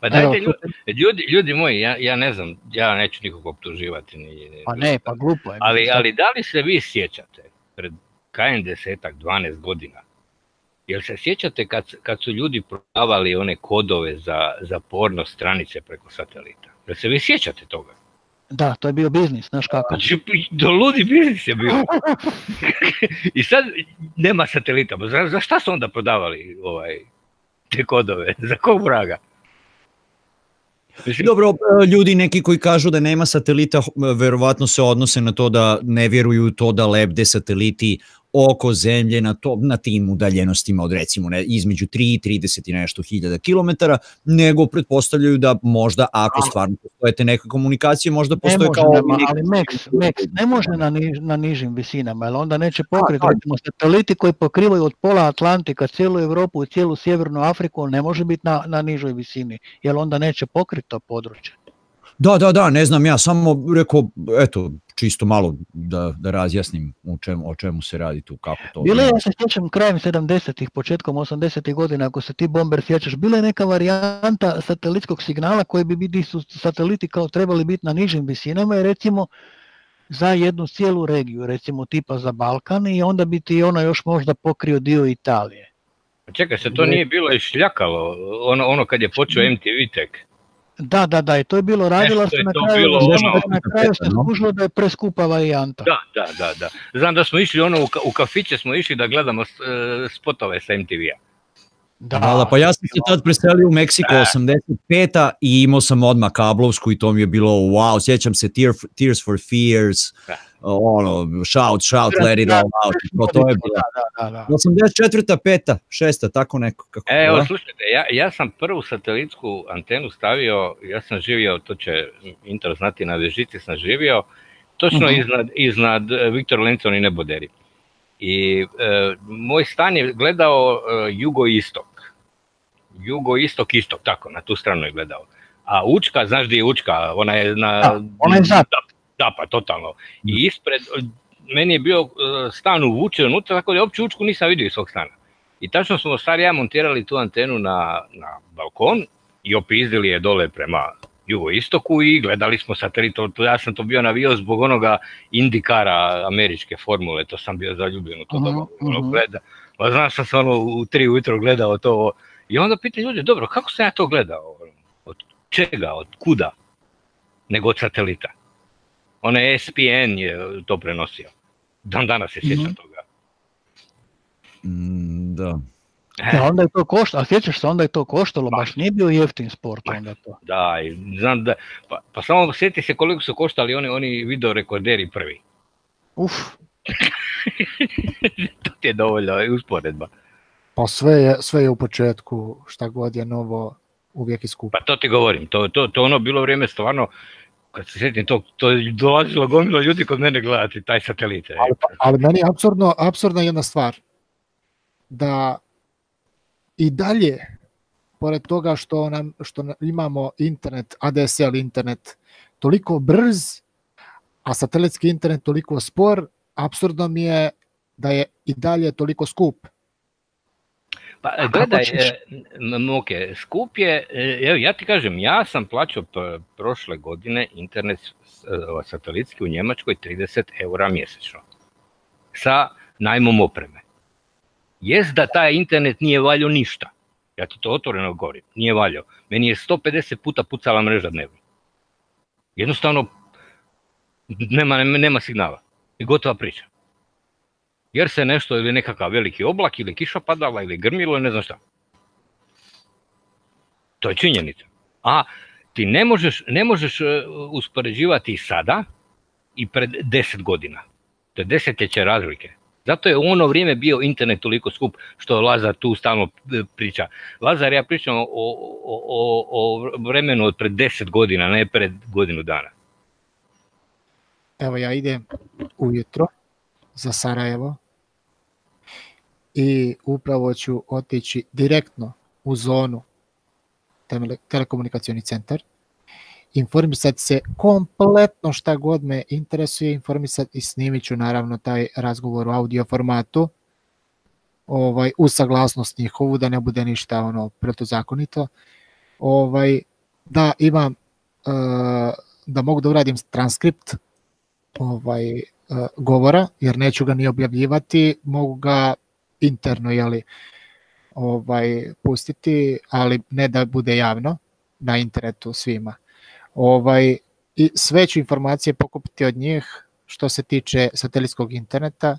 Pa dajte, Evo, ljudi, ljudi moji, ja, ja ne znam, ja neću nikog optuživati. Ni, ni, pa ne, pa glupo je. Ali, ali da li se vi sjećate, pred kajem desetak, 12 godina, jel se sjećate kad, kad su ljudi prodavali one kodove za, za porno stranice preko satelita? Da se vi sjećate toga? Da, to je bio biznis, znaš kako. Znači, do ludi biznis je bio. I sad nema satelita, za, za šta su onda prodavali ovaj, te kodove? Za kog vraga? Mislim... Dobro, ljudi neki koji kažu da nema satelita, verovatno se odnose na to da ne vjeruju to da lebde sateliti oko zemlje na, to, na tim udaljenostima od recimo ne, između 3 i 30 i nešto hiljada kilometara, nego pretpostavljaju da možda ako stvarno postojete neka komunikacija, možda postoje ne kao... Nema, ali Max, Max, ne može na, niž, na nižim visinama, jer onda neće pokriti, recimo sateliti koji pokrivaju od pola Atlantika, cijelu Europu i cijelu Sjevernu Afriku, ne može biti na, na nižoj visini, jer onda neće pokriti to područje. Da, da, da, ne znam ja, samo rekao, eto, čisto malo da, da razjasnim o čemu, o čemu se radi tu, kako to... Bile, ja se sjećam krajem 70-ih, početkom 80-ih godina, ako se ti bomber sjećaš, bila je neka varijanta satelitskog signala koji bi biti su sateliti kao trebali biti na nižim visinama i recimo za jednu cijelu regiju, recimo tipa za Balkan i onda bi ti ono još možda pokrio dio Italije. Čekaj, se to nije bilo i šljakalo, ono, ono kad je počeo MTV tek? Da, da, da, i to je bilo radila se na kraju, bilo ono, na kraju se skužilo da je preskupa varijanta. Da, da, da, da. Znam da smo išli ono, u, u kafiće smo išli da gledamo spotove sa MTV-a. Da, da, pa ja sam se tad preselio u Meksiko 85-a i imao sam odmah kablovsku i to mi je bilo wow, sjećam se Tears for Fears, da ono, shout, shout, let it all out, to, to je bilo. Da, da, da. 84. peta, šesta, tako neko. Kako, e, evo, slušajte, ja, ja sam prvu satelitsku antenu stavio, ja sam živio, to će Inter znati, na Vežici sam živio, točno uh mhm. -huh. iznad, iznad Viktor Lencon i Neboderi. I e, moj stan je gledao e, jugoistok. Jugoistok, istok, tako, na tu stranu je gledao. A Učka, znaš gdje je Učka? Ona je na... Da, ona je zapad. Da, pa totalno. I ispred, meni je bio e, stan uvučen unutra, tako da uopće učku nisam vidio iz svog stana. I tačno smo stari ja montirali tu antenu na, na balkon i opizdili je dole prema jugoistoku i gledali smo satelit, ja sam to bio navio zbog onoga indikara američke formule, to sam bio zaljubljen u to uh -huh, doba, ono uh -huh. gleda. Pa znam sam se ono u tri ujutro gledao to i onda pita ljudi, dobro, kako sam ja to gledao? Od čega, od kuda? Nego od satelita. Ona SPN je to prenosio. Dan danas se sjećam mm. toga. Mm, da. Da, onda je to koštalo, a sjećaš se, onda je to koštalo, pa. baš nije bio jeftin sport onda to. Da, znam da, pa, pa samo sjeti se koliko su koštali oni, oni video rekorderi prvi. Uf. to ti je dovoljno usporedba. Pa sve je, sve je u početku, šta god je novo, uvijek iskupa. Pa to ti govorim, to, to, to ono bilo vrijeme stvarno, kad se sjetim to, to je dolazilo gomilo ljudi kod mene gledati taj satelit. Ali, ali meni je absurdno, absurdna jedna stvar, da i dalje, pored toga što, nam, što imamo internet, ADSL internet, toliko brz, a satelitski internet toliko spor, absurdno mi je da je i dalje toliko skup. Pa gledaj, e, Moke, skup je, e, evo ja ti kažem, ja sam plaćao prošle godine internet e, satelitski u Njemačkoj 30 eura mjesečno sa najmom opreme. Jes da taj internet nije valjo ništa. Ja ti to otvoreno govorim. Nije valjao. Meni je 150 puta pucala mreža dnevno. Jednostavno, nema, nema signala. I gotova priča. Jer se nešto, ili nekakav veliki oblak, ili kiša padala, ili grmilo, ne znam šta. To je činjenica. A ti ne možeš, ne možeš e, uspoređivati sada i pred 10 godina. To je desetljeće razlike. Zato je u ono vrijeme bio internet toliko skup što Lazar tu stalno e, priča. Lazar ja pričam o, o, o, o vremenu od pred 10 godina, ne pred godinu dana. Evo ja idem ujutro za Sarajevo i upravo ću otići direktno u zonu telekomunikacioni centar, informisati se kompletno šta god me interesuje, informisati i snimit ću naravno taj razgovor u audio formatu, ovaj, u saglasnost njihovu, da ne bude ništa ono protuzakonito, ovaj, da imam, uh, da mogu da uradim transkript ovaj, uh, govora, jer neću ga ni objavljivati, mogu ga interno, jeli, ovaj, pustiti, ali ne da bude javno na internetu svima. Ovaj, i sve ću informacije pokupiti od njih što se tiče satelitskog interneta,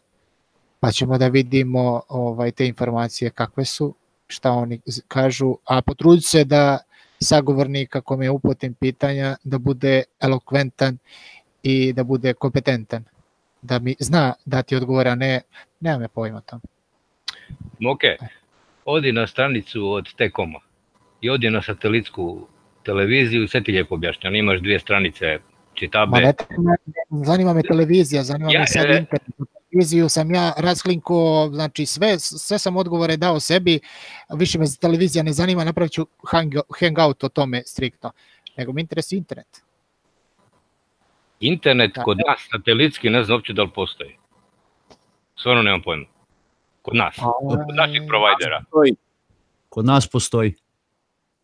pa ćemo da vidimo ovaj te informacije kakve su, šta oni kažu, a potrudit se da sagovornik ako me uputim pitanja da bude elokventan i da bude kompetentan, da mi zna dati odgovore, a ne, nema me pojma tamo. Ok, odi na stranicu od Tekoma i odi na satelitsku televiziju i sve ti lijepo objašnjeno. Imaš dvije stranice čitabe. Ma ne, zanima me televizija, zanima ja, me sad e, internet. Televiziju sam ja rasklinko, znači sve, sve sam odgovore dao sebi, više me televizija ne zanima, napravit ću hang, hangout o tome striktno, nego me interesuje internet. Internet kod nas satelitski ne znam uopće da li postoji. Stvarno nemam pojma. Kod nas, kod naših provajdera. Kod nas postoji.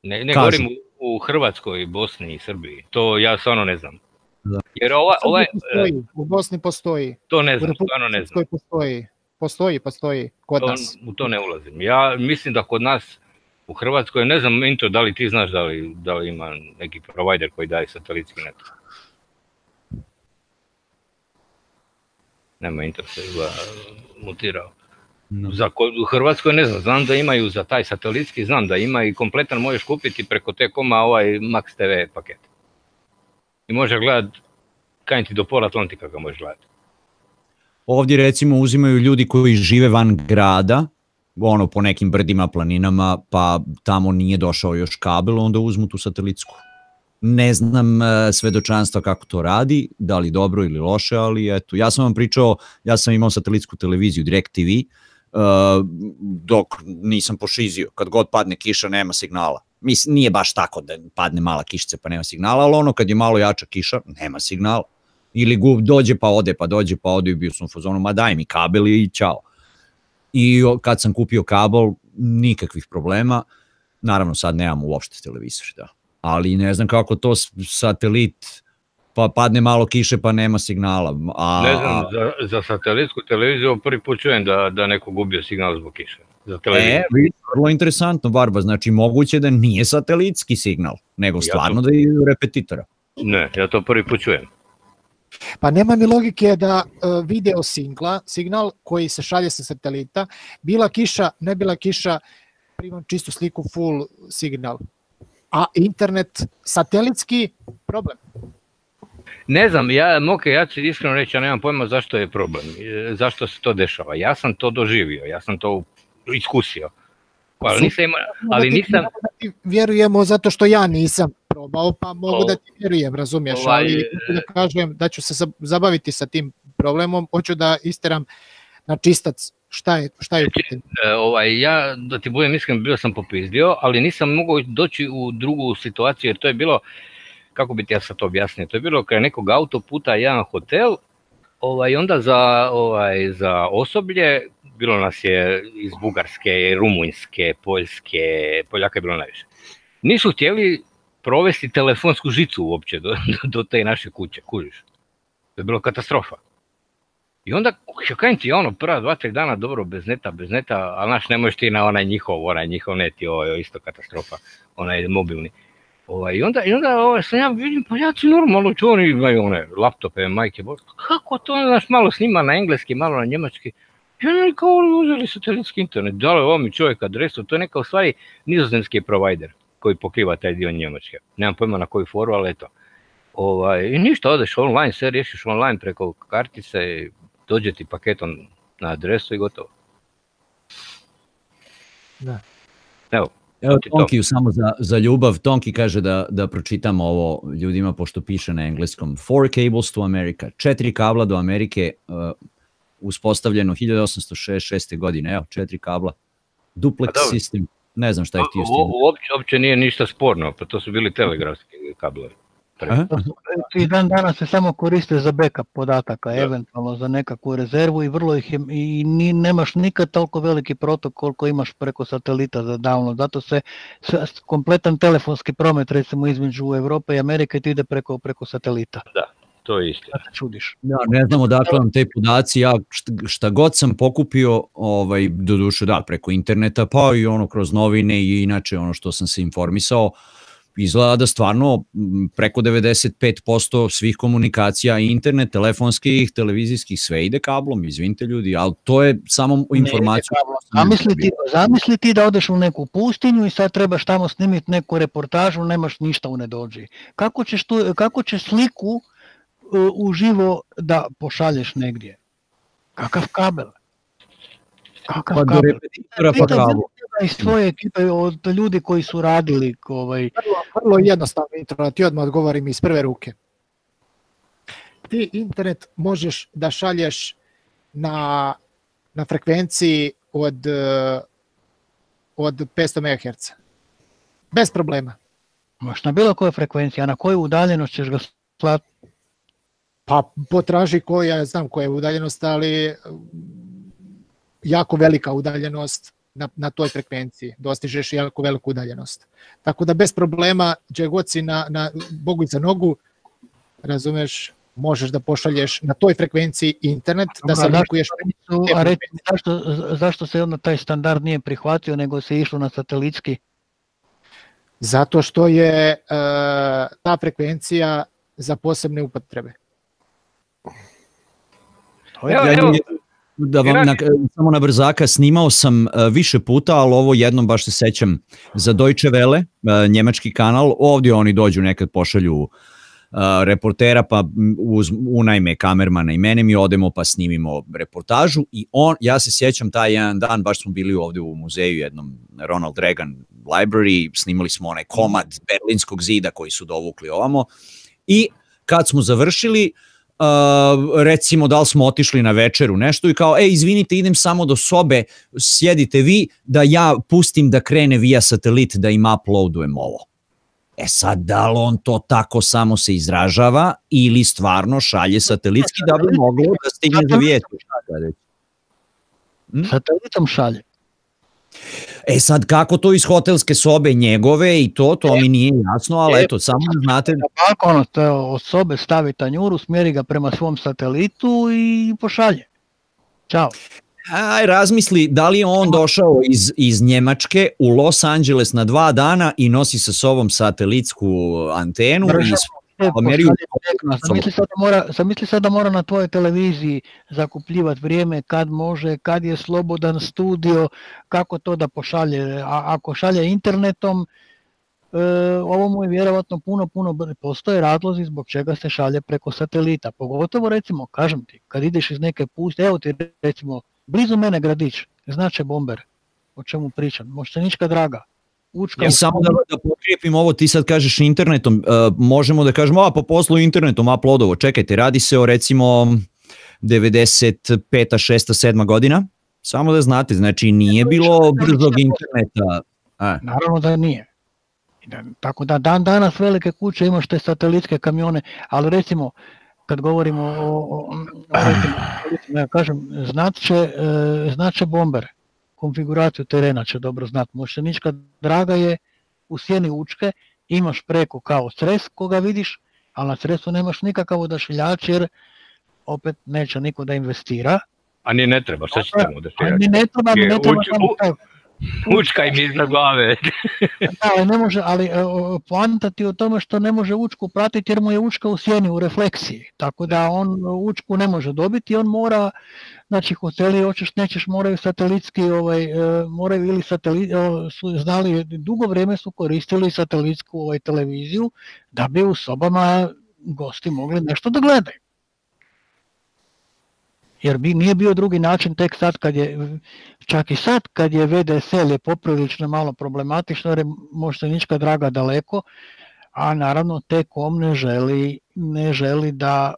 Ne, ne govorim u, u Hrvatskoj, Bosni i Srbiji. To ja stvarno ne znam. Da. Jer ova, ova, postoji, u Bosni postoji. To ne znam, stvarno ne znam. Postoji, postoji, postoji, kod to, nas. U to ne ulazim. Ja mislim da kod nas u Hrvatskoj, ne znam, Minto, da li ti znaš da li, da li ima neki provider koji daje satelitski net? Nema Inter se mutirao. No. Za u Hrvatskoj ne znam, znam da imaju za taj satelitski, znam da ima i kompletan možeš kupiti preko T-Koma ovaj Max TV paket. I možeš gledat kaj ti do pola Atlantika ga možeš gledati. Ovdje recimo uzimaju ljudi koji žive van grada, ono po nekim brdima, planinama, pa tamo nije došao još kabel, onda uzmu tu satelitsku. Ne znam e, svedočanstva kako to radi, da li dobro ili loše, ali eto, ja sam vam pričao, ja sam imao satelitsku televiziju, Direct TV, dok nisam pošizio. Kad god padne kiša nema signala. Mislim, nije baš tako da padne mala kišica pa nema signala, ali ono kad je malo jača kiša, nema signala. Ili gub dođe pa ode, pa dođe pa ode i bio sam u fazonu, ma daj mi kabel i čao. I kad sam kupio kabel, nikakvih problema. Naravno sad nemamo uopšte televizor, da. Ali ne znam kako to satelit pa padne malo kiše pa nema signala. A, ne znam, za, za satelitsku televiziju prvi put čujem da, da neko gubio signal zbog kiše. Za televiziju. E, vrlo interesantno, Barba, znači moguće da nije satelitski signal, nego stvarno ja to... da je repetitora. Ne, ja to prvi put čujem. Pa nema ni logike da uh, video singla, signal koji se šalje sa satelita, bila kiša, ne bila kiša, primam čistu sliku full signal. A internet satelitski problem. Ne znam, ja, Moke, ja ću iskreno reći, ja nemam pojma zašto je problem, zašto se to dešava. Ja sam to doživio, ja sam to iskusio. Ali nisam, ima, ali nisam... Da ti vjerujemo zato što ja nisam probao, pa mogu da ti vjerujem, razumiješ, ovaj, ali da kažem da ću se zabaviti sa tim problemom, hoću da isteram na čistac šta je, šta je znači, ovaj, ja, da ti budem iskren, bio sam popizdio, ali nisam mogao doći u drugu situaciju, jer to je bilo, uh, kako bi ti ja sad to objasnio, to je bilo kraj nekog autoputa jedan hotel, ovaj, onda za, ovaj, za osoblje, bilo nas je iz Bugarske, Rumunjske, Poljske, Poljaka je bilo najviše. Nisu htjeli provesti telefonsku žicu uopće do, do, te naše kuće, kužiš. To je bilo katastrofa. I onda, kažem ti, ono, prva dva, tri dana, dobro, bez neta, bez neta, ali naš, ne možeš ti na onaj njihov, onaj njihov net je ovo, isto katastrofa, onaj mobilni. Ovaj, I onda, i onda ovaj, sam ja vidim, pa ja normalno, to oni imaju one laptope, majke, bo, kako to, znaš, malo snima na engleski, malo na njemački, i oni kao uzeli satelitski internet, dali ovo mi čovjek adresu, to je neka u stvari nizozemski provider koji pokriva taj dio Njemačke. Nemam pojma na koju foru, ali eto. Ovaj, I ništa, odeš online, sve riješiš online preko kartice, dođe ti paketom na adresu i gotovo. Da. Evo, Evo. Tonki samo za, za ljubav. Tonki kaže da, da pročitam ovo ljudima pošto piše na engleskom. Four cables to America. Četiri kabla do Amerike uh, uspostavljeno 1866. godine. Evo, četiri kabla. Duplex dobro. system. Ne znam šta je htio s tim. U- Uopće, uopće nije ništa sporno, pa to su bili telegrafski kablovi. I dan danas se samo koriste za backup podataka, Da. eventualno za nekakvu rezervu i vrlo ih je, i ni, nemaš nikad toliko veliki protok koliko imaš preko satelita za download. Zato se sve- kompletan telefonski promet recimo između Europe i Amerike ti ide preko, preko satelita. To je istina. Da čudiš. Ja, ne znam odakle vam te podaci, ja šta, šta god sam pokupio, ovaj, do duše da, preko interneta, pa i ono kroz novine i inače ono što sam se informisao, izgleda da stvarno preko 95% svih komunikacija, internet, telefonskih, televizijskih, sve ide kablom, izvinite ljudi, ali to je samo informacija. Zamisli ti, zamisli ti da odeš u neku pustinju i sad trebaš tamo snimiti neku reportažu, nemaš ništa u nedođi. Kako ćeš, tu, kako ćeš sliku uh, uživo da pošalješ negdje? Kakav kabel? Kakav Pa do kabel? repetitora pa Pitaj iz svoje ekipe od ljudi koji su radili ovaj, Vrlo, vrlo jednostavno intro, da ti odmah odgovorim iz prve ruke. Ti internet možeš da šalješ na, na frekvenciji od, od 500 MHz. Bez problema. Možeš na bilo kojoj frekvenciji, a na koju udaljenost ćeš ga slati? Pa potraži koja, ja znam koja je udaljenost, ali jako velika udaljenost na, na toj frekvenciji. Dostižeš jako veliku udaljenost. Tako da bez problema, gdje god si na, na Bogu za nogu, razumeš, možeš da pošalješ na toj frekvenciji internet, da Su- te A recimo, zašto, zašto se onda taj standard nije prihvatio, nego se išlo na satelitski? zato što je uh, ta frekvencija za posebne upotrebe. Evo, evo, da vam na, samo na brzaka snimao sam uh, više puta, ali ovo jednom baš se sećam. Za Deutsche Welle, uh, njemački kanal, ovdje oni dođu nekad pošalju uh, reportera pa uz, unajme kamermana i mene mi odemo pa snimimo reportažu i on, ja se sjećam taj jedan dan, baš smo bili ovdje u muzeju jednom Ronald Reagan Library, snimali smo onaj komad Berlinskog zida koji su dovukli ovamo i kad smo završili, uh, recimo da li smo otišli na večeru nešto i kao, e, izvinite, idem samo do sobe, sjedite vi da ja pustim da krene via satelit da im uploadujem ovo. E sad, da li on to tako samo se izražava ili stvarno šalje satelitski da bi moglo da stigne do vijeta? Satelitom šalje. E sad, kako to iz hotelske sobe njegove i to, to mi nije jasno, ali E, eto, samo znate, Na balkon od, od sobe stavi tanjuru, smjeri ga prema svom satelitu i pošalje. Ćao. Aj, razmisli da li je on došao iz, iz Njemačke u Los Angeles na dva dana i nosi sa sobom satelitsku antenu i Država te Ameriju- direktno. Zamisli sad, da mora, zamisli sad da mora na tvojoj televiziji zakupljivati vrijeme, kad može, kad je slobodan studio, kako to da pošalje. A ako šalje internetom, e, ovo mu je vjerovatno puno, puno brže. Postoje razlozi zbog čega se šalje preko satelita. Pogotovo recimo, kažem ti, kad ideš iz neke puste, evo ti recimo, blizu mene gradić, znače bomber, o čemu pričam, Moštenička draga, Učka, I samo da, da pokrijepim ovo, ti sad kažeš internetom, uh, možemo da kažemo, a po poslu internetom uploadovo, čekajte, radi se o recimo 95. 6. 7. godina, samo da znate, znači nije bilo brzog interneta. A, Naravno da nije. Da- Tako da dan danas velike kuće imaš te satelitske kamione, ali recimo kad govorimo o, o, o recimo, ja kažem, znat će, e, znat će bomber, konfiguraciju terena će dobro znat. Moštenička draga je u sjeni Učke, imaš preko kao stres koga vidiš, ali na stresu nemaš nikakav odašiljač jer opet neće niko da investira. A ni ne treba, šta ćete mu A investirati? ni ne treba, ni ne treba samo u- to. Učkaj mi iznad glave. Da, ali ne može, ali e, o, poanta ti u tome što ne može učku pratiti jer mu je učka u sjeni, u refleksiji. Tako da on učku ne može dobiti on mora, znači hoteli hoćeš nećeš moraju satelitski, ovaj, e, moraju ili satelit, su znali, dugo vrijeme su koristili satelitsku ovaj, televiziju da bi u sobama gosti mogli nešto da gledaju. Jer bi, nije bio drugi način tek sad kad je, čak i sad kad je VDSL je poprilično malo problematično jer je moždanička draga daleko, a naravno T-Com ne želi, ne želi da,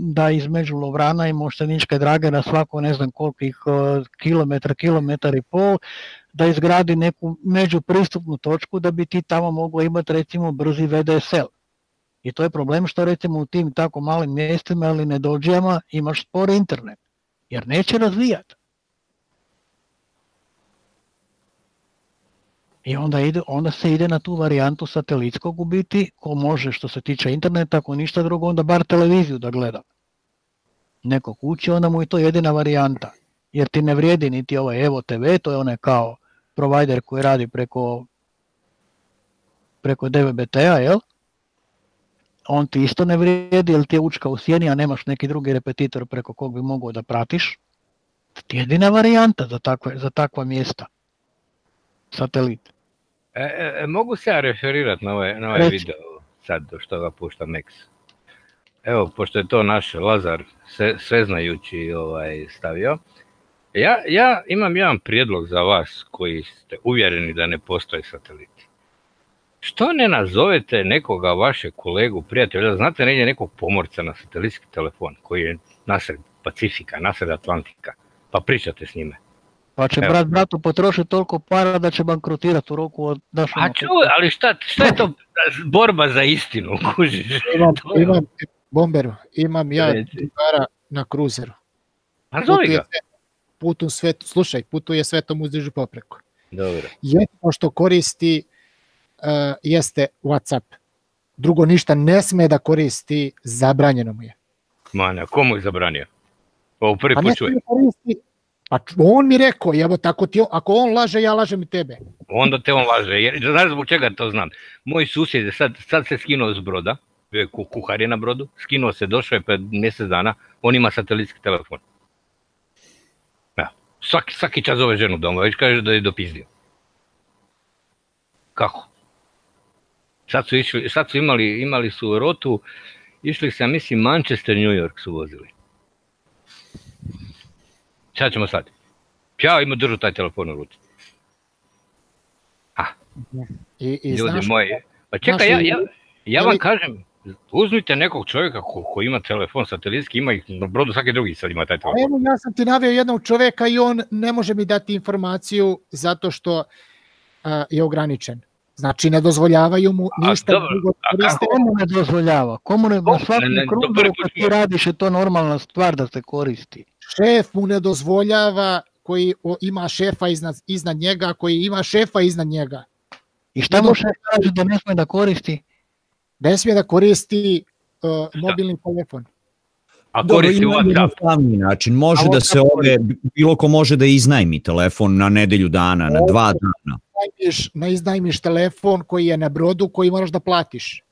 da između Lovrana i Mošteničke drage na svako ne znam kolikih eh, kilometra, kilometar i pol, da izgradi neku međupristupnu točku da bi ti tamo mogao imati recimo brzi VDSL. I to je problem što recimo u tim tako malim mjestima ili nedođijama imaš spor internet, jer neće razvijati. I onda, ide, onda se ide na tu varijantu satelitskog u biti, ko može što se tiče interneta, ako ništa drugo, onda bar televiziju da gleda. Neko kući, onda mu je to jedina varijanta. Jer ti ne vrijedi niti ovaj Evo TV, to je onaj kao provider koji radi preko preko DVB-T-a, jel? On ti isto ne vrijedi, jer ti je učka u sjeni, a nemaš neki drugi repetitor preko kog bi mogao da pratiš. Ti je jedina varijanta za takve, za takva mjesta. Satelit. E, e, e, mogu se ja referirati na ovaj, na ovaj video sad što ga pušta Max. Evo, pošto je to naš Lazar sve, sveznajući ovaj, stavio, ja, ja imam jedan prijedlog za vas koji ste uvjereni da ne postoje sateliti. Što ne nazovete nekoga vašeg kolegu, prijatelja, znate negdje nekog pomorca na satelitski telefon koji je nasred Pacifika, nasred Atlantika, pa pričate s njime. Pa će Evo. brat bratu potrošiti toliko para da će bankrotirati u roku od naša. A čuj, ali šta, šta je to borba za istinu, kužiš? Imam, imam, bomberu, imam ja drugara na kruzeru. Pa zovi Putuje ga. sve- Putu svet, slušaj, putuje svetom uzdižu popreko. Dobro. Jedno što koristi uh, jeste Whatsapp. Drugo ništa ne sme da koristi, zabranjeno mu je. Ma ne, komu je zabranio? Ovo prvi Pa ne put sme čujem. da koristi, pa on mi rekao, evo tako ti, ako on laže, ja lažem i tebe. Onda te on laže. Jer, znaš zbog čega to znam? Moj susjed je sad, sad se skinuo s broda, kuhar je na brodu, skinuo se, došao je pred mjesec dana, on ima satelitski telefon. Ja. Svaki, svaki čas zove ženu doma, već kaže da je dopizdio. Kako? Sad su, išli, sad su imali, imali su rotu, išli se, mislim, Manchester, New York su vozili. Šta ćemo sad? Ja ima držu taj telefon u ruci. I, i Ljudi znaš, moji, pa čekaj, ja, ja, ja vam kažem, uzmite nekog čovjeka ko, ko ima telefon satelitski, ima ih na brodu, svaki drugi sad ima taj A telefon. Evo, ja sam ti naveo jednog čoveka i on ne može mi dati informaciju zato što a, je ograničen. Znači, ne dozvoljavaju mu A ništa dobro, drugo. a koriste. Komu ne dozvoljava? Komu ne, na svakom krugu kad ti radiš je to normalna stvar da se koristi. Šef mu ne dozvoljava koji ima šefa iznad, iznad njega, koji ima šefa iznad njega. I šta mu šef kaže da ne sme da koristi? Ne smije da koristi uh, mobilni telefon. A Dobro, koristi ima WhatsApp. jednostavniji način. Može da se ove, bilo ko može da iznajmi telefon na nedelju dana, na dva dana. Iznajmiš, ne iznajmiš telefon koji je na brodu koji moraš da platiš.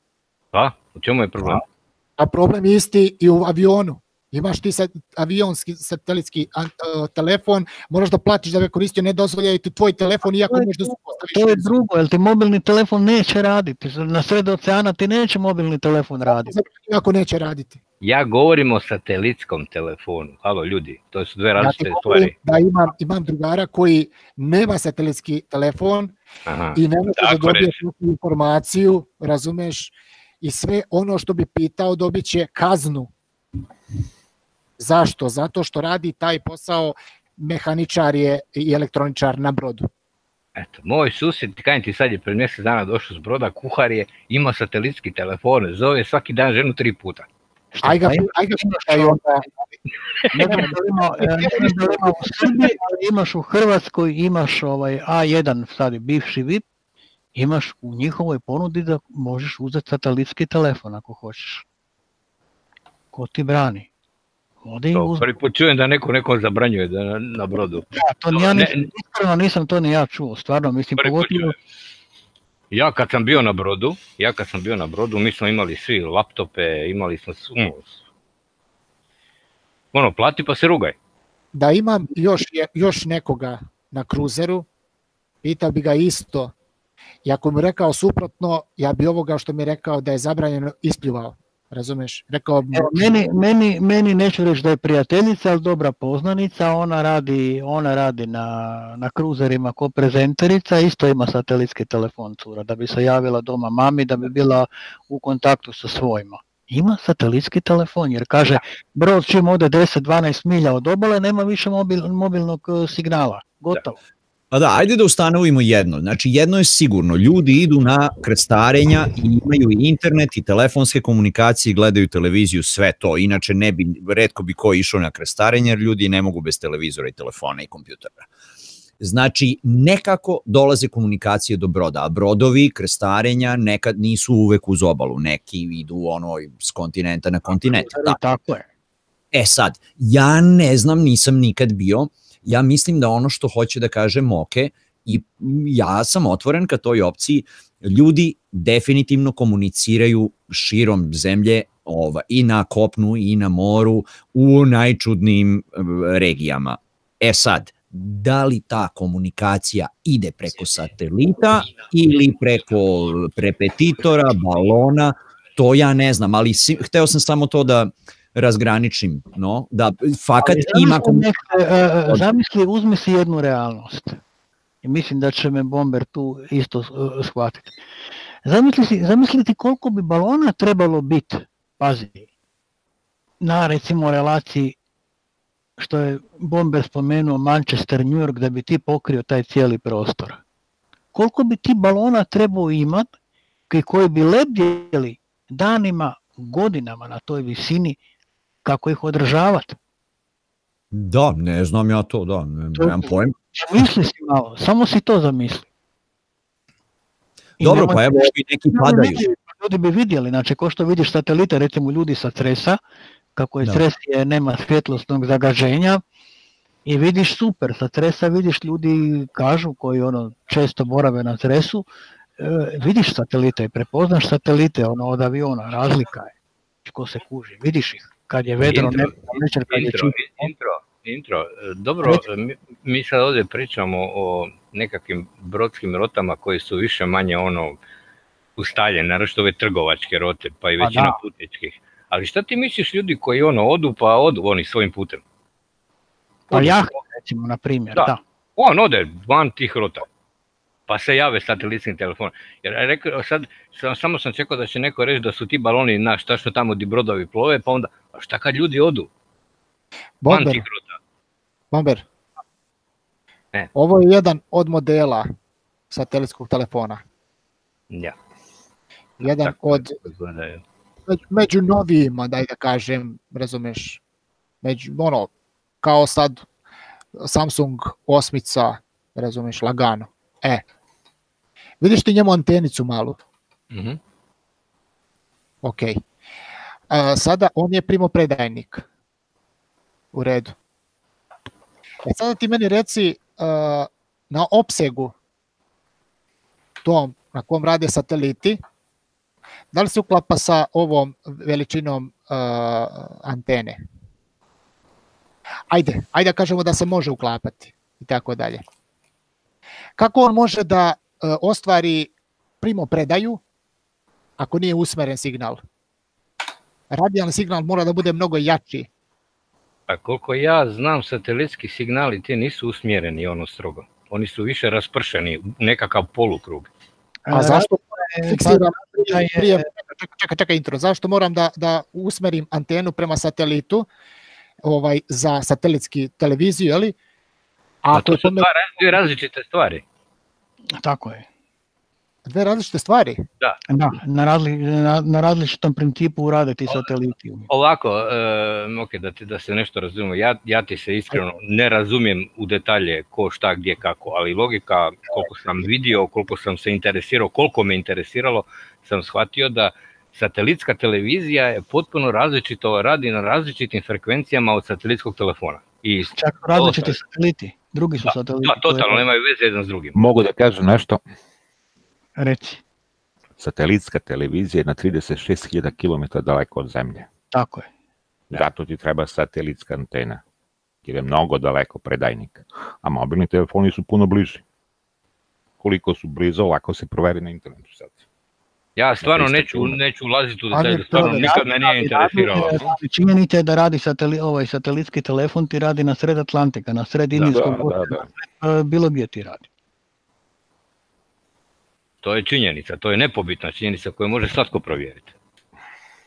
Pa, u čemu je problem? A problem je isti i u avionu. Imaš ti sad avionski satelitski an- uh, telefon, moraš da platiš da ga koristio, ne dozvoljaju ti tvoj telefon iako To možeš da se To postaviš. je drugo, jer ti mobilni telefon neće raditi. Na sred oceana ti neće mobilni telefon raditi. Ako neće raditi. Ja govorim o satelitskom telefonu. Halo ljudi, to su dve Ja različite govorim stvari. da imam, imam drugara koji nema satelitski telefon Aha. i ne može da dobije informaciju, razumeš, i sve ono što bi pitao dobit će kaznu. Zašto? Zato što radi taj posao mehaničar je i elektroničar na brodu. Eto, moj susjed, kajem ti sad je pred mjesec dana došao s broda, kuhar je, ima satelitski telefon, zove svaki dan ženu tri puta. Šta Aj ga, pa aj ga imaš pitaj onda, Ne znam da ima, e, da ima u Srbiji, ali imaš u Hrvatskoj, imaš ovaj A1, sad je bivši VIP, imaš u njihovoj ponudi da možeš uzeti satelitski telefon ako hoćeš. Ko ti brani? Ode To prvi put čujem da neko nekom zabranjuje da na, na brodu. Ja, to ni ja Ne, nisam, iskreno nisam to ni ja čuo, stvarno, mislim, pogotovo. Ja kad sam bio na brodu, ja kad sam bio na brodu, mi smo imali svi laptope, imali smo s- ono, plati pa se rugaj. Da imam još, još nekoga na kruzeru, pitao bi ga isto. I ako mu rekao suprotno, ja bi ovoga što mi je rekao da je zabranjeno ispljuvao. Razumeš? Rekao Evo, meni, meni, meni neću reći da je prijateljica, ali dobra poznanica, ona radi, ona radi na, na kruzerima ko prezenterica, isto ima satelitski telefon cura, da bi se javila doma mami, da bi bila u kontaktu sa svojima. Ima satelitski telefon, jer kaže, brod čim ode 10-12 milja od obale, nema više mobil, mobilnog e, signala. Gotovo. Pa da, ajde da ustanovimo jedno. Znači, jedno je sigurno, ljudi idu na krstarenja i imaju i internet i telefonske komunikacije, i gledaju televiziju, sve to. Inače, ne bi, redko bi ko išao na krstarenje, jer ljudi ne mogu bez televizora i telefona i kompjutera. Znači, nekako dolaze komunikacije do broda, a brodovi krstarenja nekad nisu uvek uz obalu, neki idu ono s kontinenta na kontinent. Da. Tako je. E sad, ja ne znam, nisam nikad bio, ja mislim da ono što hoće da kaže Moke, i ja sam otvoren ka toj opciji, ljudi definitivno komuniciraju širom zemlje ova, i na kopnu i na moru u najčudnijim eh, regijama. E sad, da li ta komunikacija ide preko satelita ili preko repetitora, balona, to ja ne znam, ali si, hteo sam samo to da razgraničim, no, da fakat Ali ima e, Zamisli, uzmi si jednu realnost. I mislim da će me Bomber tu isto e, shvatiti. Zamisli, si, zamisli ti koliko bi balona trebalo biti, pazi, na recimo relaciji što je Bomber spomenuo Manchester, New York, da bi ti pokrio taj cijeli prostor. Koliko bi ti balona trebao imat koji- koji bi lebdjeli danima, godinama na toj visini, kako ih održavati? Da, ne znam ja to, da, ne, nemam pojma. Misli si malo, samo si to zamisli. I Dobro, pa evo, ovi neki Ljudi padaju. vidi- Ljudi bi vidjeli, znači ko što vidiš satelite, recimo ljudi sa Cresa, kako je Da. Cres je, nema svjetlosnog zagađenja, i vidiš super, sa Cresa vidiš ljudi kažu koji ono često borave na Cresu, e, vidiš satelite i prepoznaš satelite ono od aviona, razlika je. Ko se kuži, vidiš ih. Kad je vedro, Intro, ne, večer kad je čisto. intro, intro. Dobro, mi, mi sad ovdje pričamo o nekakvim brodskim rotama koji su više manje ono ustaljene, naročito ove trgovačke rote, pa i Pa većina da. putničkih. Ali šta ti misliš ljudi koji ono odu, pa odu oni svojim putem? Pa ja, recimo, na primjer, Da. da. On ode van tih rota. Pa se jave satelitskim telefonom. Jer rekao, sad, sam, samo sam čekao da će neko reći da su ti baloni, na šta što tamo di brodovi plove, pa onda, a šta kad ljudi odu Bomber? Bomber. Ne. Ovo je jedan od modela satelitskog telefona. Ja. Jedan Tako od izgledaju. među, među novijima, daj da kažem, razumeš, među, ono, kao sad Samsung osmica, razumeš, lagano. E, vidiš ti njemu antenicu malu, Mhm. ok. A, sada on je primopredajnik. U redu. E sada ti meni reci a, na opsegu tom na kom rade sateliti, da li se uklapa sa ovom veličinom a, antene? Ajde, ajde da kažemo da se može uklapati i tako dalje. Kako on može da a, ostvari primopredaju ako nije usmeren signal? Radijalni signal mora da bude mnogo jači. Pa koliko ja znam, satelitski signali ti nisu usmjereni ono strogo. Oni su više raspršeni, u nekakav polukrug. A zašto E, fiksiram je- prije, čekaj, čekaj, čekaj intro, zašto moram da, da usmerim antenu prema satelitu ovaj, za satelitski televiziju, jeli? A A to to su dva, dvije različite stvari. Tako je. Dve različite stvari. Da, na, razli, na, na različitom principu rade ti sateliti. Ovako, e, ok, da, ti, da se nešto razumije, ja, ja ti se iskreno ne razumijem u detalje ko, šta, gdje, kako, ali logika, koliko sam vidio, koliko sam se interesirao, koliko me interesiralo, sam shvatio da Satelitska televizija je potpuno različito, radi na različitim frekvencijama od satelitskog telefona. I Čak različiti sateliti, drugi su da, sateliti. da, totalno nemaju veze jedan s drugim. Mogu da kažem nešto? Reci, Satelitska televizija je na 36.000 km daleko od zemlje. tako je. Zato ti treba satelitska antena, jer je mnogo daleko predajnik. A mobilni telefoni su puno bliži. Koliko su blizu, lako se proveri na internetu sad. Ja stvarno neću, neću ulaziti u detalje, stvarno da nikad me nije interesiralo. Činjenica je da radi sateli, ovaj satelitski telefon ti radi na sred Atlantika, na sred Indijskog Da, da, da. e, bilo gdje ti radi. To je činjenica, to je nepobitna činjenica koju može svatko provjeriti.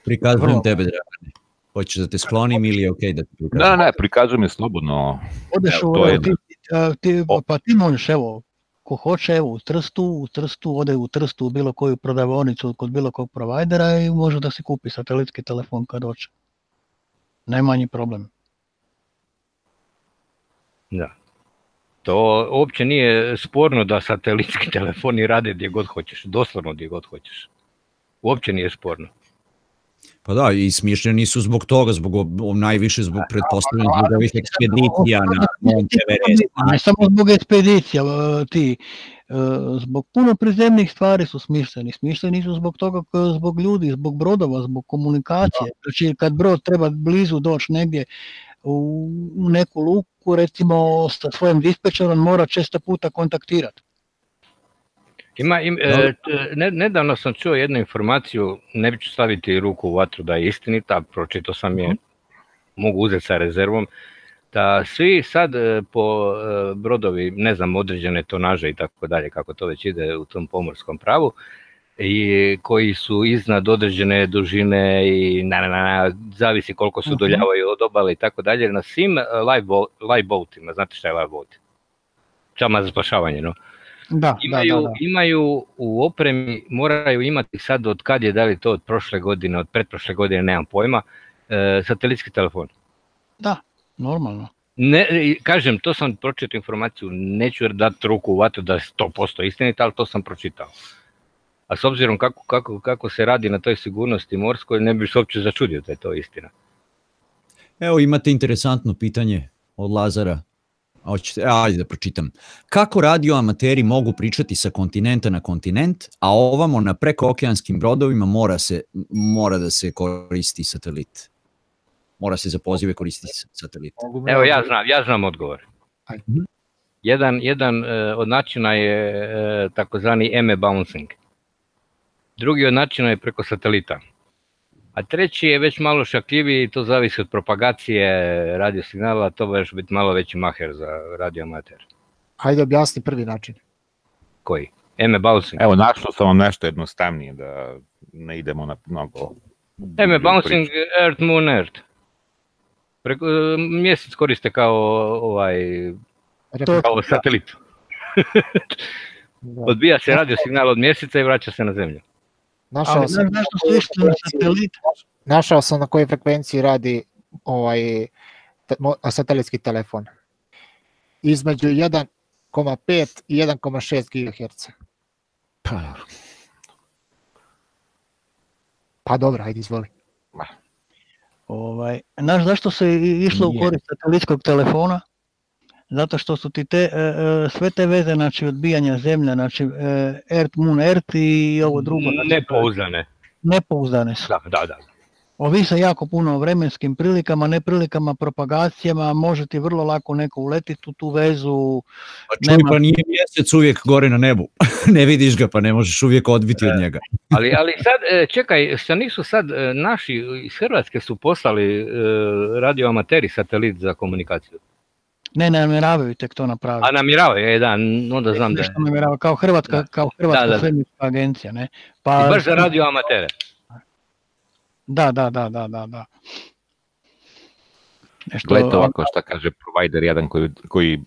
Prikazujem Vrlo. tebe, Dragane. Hoćeš da te sklonim ili je okej da te prikazujem? Da, ne, prikazuj me slobodno. Odeš Evo, u, to je ti, ti, pa ti možeš, evo, ko hoće, evo, u Trstu, u Trstu, ode u Trstu u bilo koju prodavonicu kod bilo kog provajdera i može da si kupi satelitski telefon kad hoće. Najmanji problem. Da. To uopće nije sporno da satelitski telefoni rade gdje god hoćeš, doslovno gdje god hoćeš. Uopće nije sporno. Pa da, i smišljeni su zbog toga, zbog najviše zbog pretpostavljenih zbog ovih ekspedicija na Monte Everest. Ne samo zbog ekspedicija, e, ti, e, zbog puno prizemnih stvari su smišljeni. Smišljeni su zbog toga, zbog ljudi, zbog brodova, zbog komunikacije. Znači, kad brod treba blizu doći negdje u neku luku, recimo sa svojim dispečerom mora često puta kontaktirati. Ima, im, e, ne, nedavno sam čuo jednu informaciju, ne ću staviti ruku u vatru da je istinita, pročito sam je, mogu uzeti sa rezervom, da svi sad e, po e, brodovi, ne znam, određene tonaže i tako dalje, kako to već ide u tom pomorskom pravu, i koji su iznad određene dužine i na, na, na, zavisi koliko se Mhm. udaljavaju od obale i tako dalje, na svim e, live, bo- live boatima, znate šta je live boat? Čama za spašavanje, no? Da, da, imaju, da, da. imaju u opremi, moraju imati sad od kad je, da li to od prošle godine, od pretprošle godine, nemam pojma, e, satelitski telefon. Da, normalno. Ne, i kažem, to sam pročitao informaciju, neću dati ruku u vatru da je 100% istinita, ali to sam pročitao. A s obzirom kako, kako, kako se radi na toj sigurnosti morskoj, ne bih se uopće začudio da je to istina. Evo imate interesantno pitanje od Lazara. A Hoćete, a, ajde da pročitam. Kako radioamateri mogu pričati sa kontinenta na kontinent, a ovamo na prekookeanskim brodovima mora, se, mora da se koristi satelit? Mora se za pozive koristiti satelit. Evo ja znam, ja znam odgovor. Ajde. Jedan, jedan e, od načina je e, takozvani EME bouncing. Drugi od načina je preko satelita. A treći je već malo šakljiviji, to zavisi od propagacije radiosignala, to može biti malo veći maher za radioamater. Hajde objasni prvi način. Koji? EME bouncing. Evo, našao sam vam nešto jednostavnije da ne idemo na mnogo... EME bouncing. Earth Moon Earth. Preko, e, mjesec koriste kao ovaj Repet- kao satelit. da. Odbija se radiosignal od mjeseca i vraća se na zemlju. Našao Ali sam, znaš išli na satelit? našao sam na kojoj frekvenciji radi ovaj te- mo- satelitski telefon. Između 1,5 i 1,6 GHz. Pa, Pa dobro, ajde izvoli. Ovaj, znaš zašto se išlo u korist satelitskog telefona? Zato što su ti te, e, e, sve te veze, znači odbijanja zemlja, znači e, Earth, Moon, Earth i ovo drugo, znači, Nepouzdane. nepouzdane su. Da, da, da. Ovise jako puno o vremenskim prilikama, neprilikama, propagacijama, može ti vrlo lako neko uletiti u tu vezu. Pa čuj, Nema- pa nije mjesec uvijek gore na nebu. ne vidiš ga, pa ne možeš uvijek odbiti od njega. Ali, ali sad, e, čekaj, šta nisu sad e, naši iz Hrvatske su poslali e, radioamateri satelit za komunikaciju. Ne namjeravaju tek to napraviti. A namiravaju, je da, onda znam da je. Nešto namjerava, kao Hrvatska, Da. kao Hrvatska Da, da. svemirska agencija, ne? I Pa, baš za radioamatere. Da, da, da, da, da, da. Nešto, Gledajte ovako šta kaže provider jedan koji, koji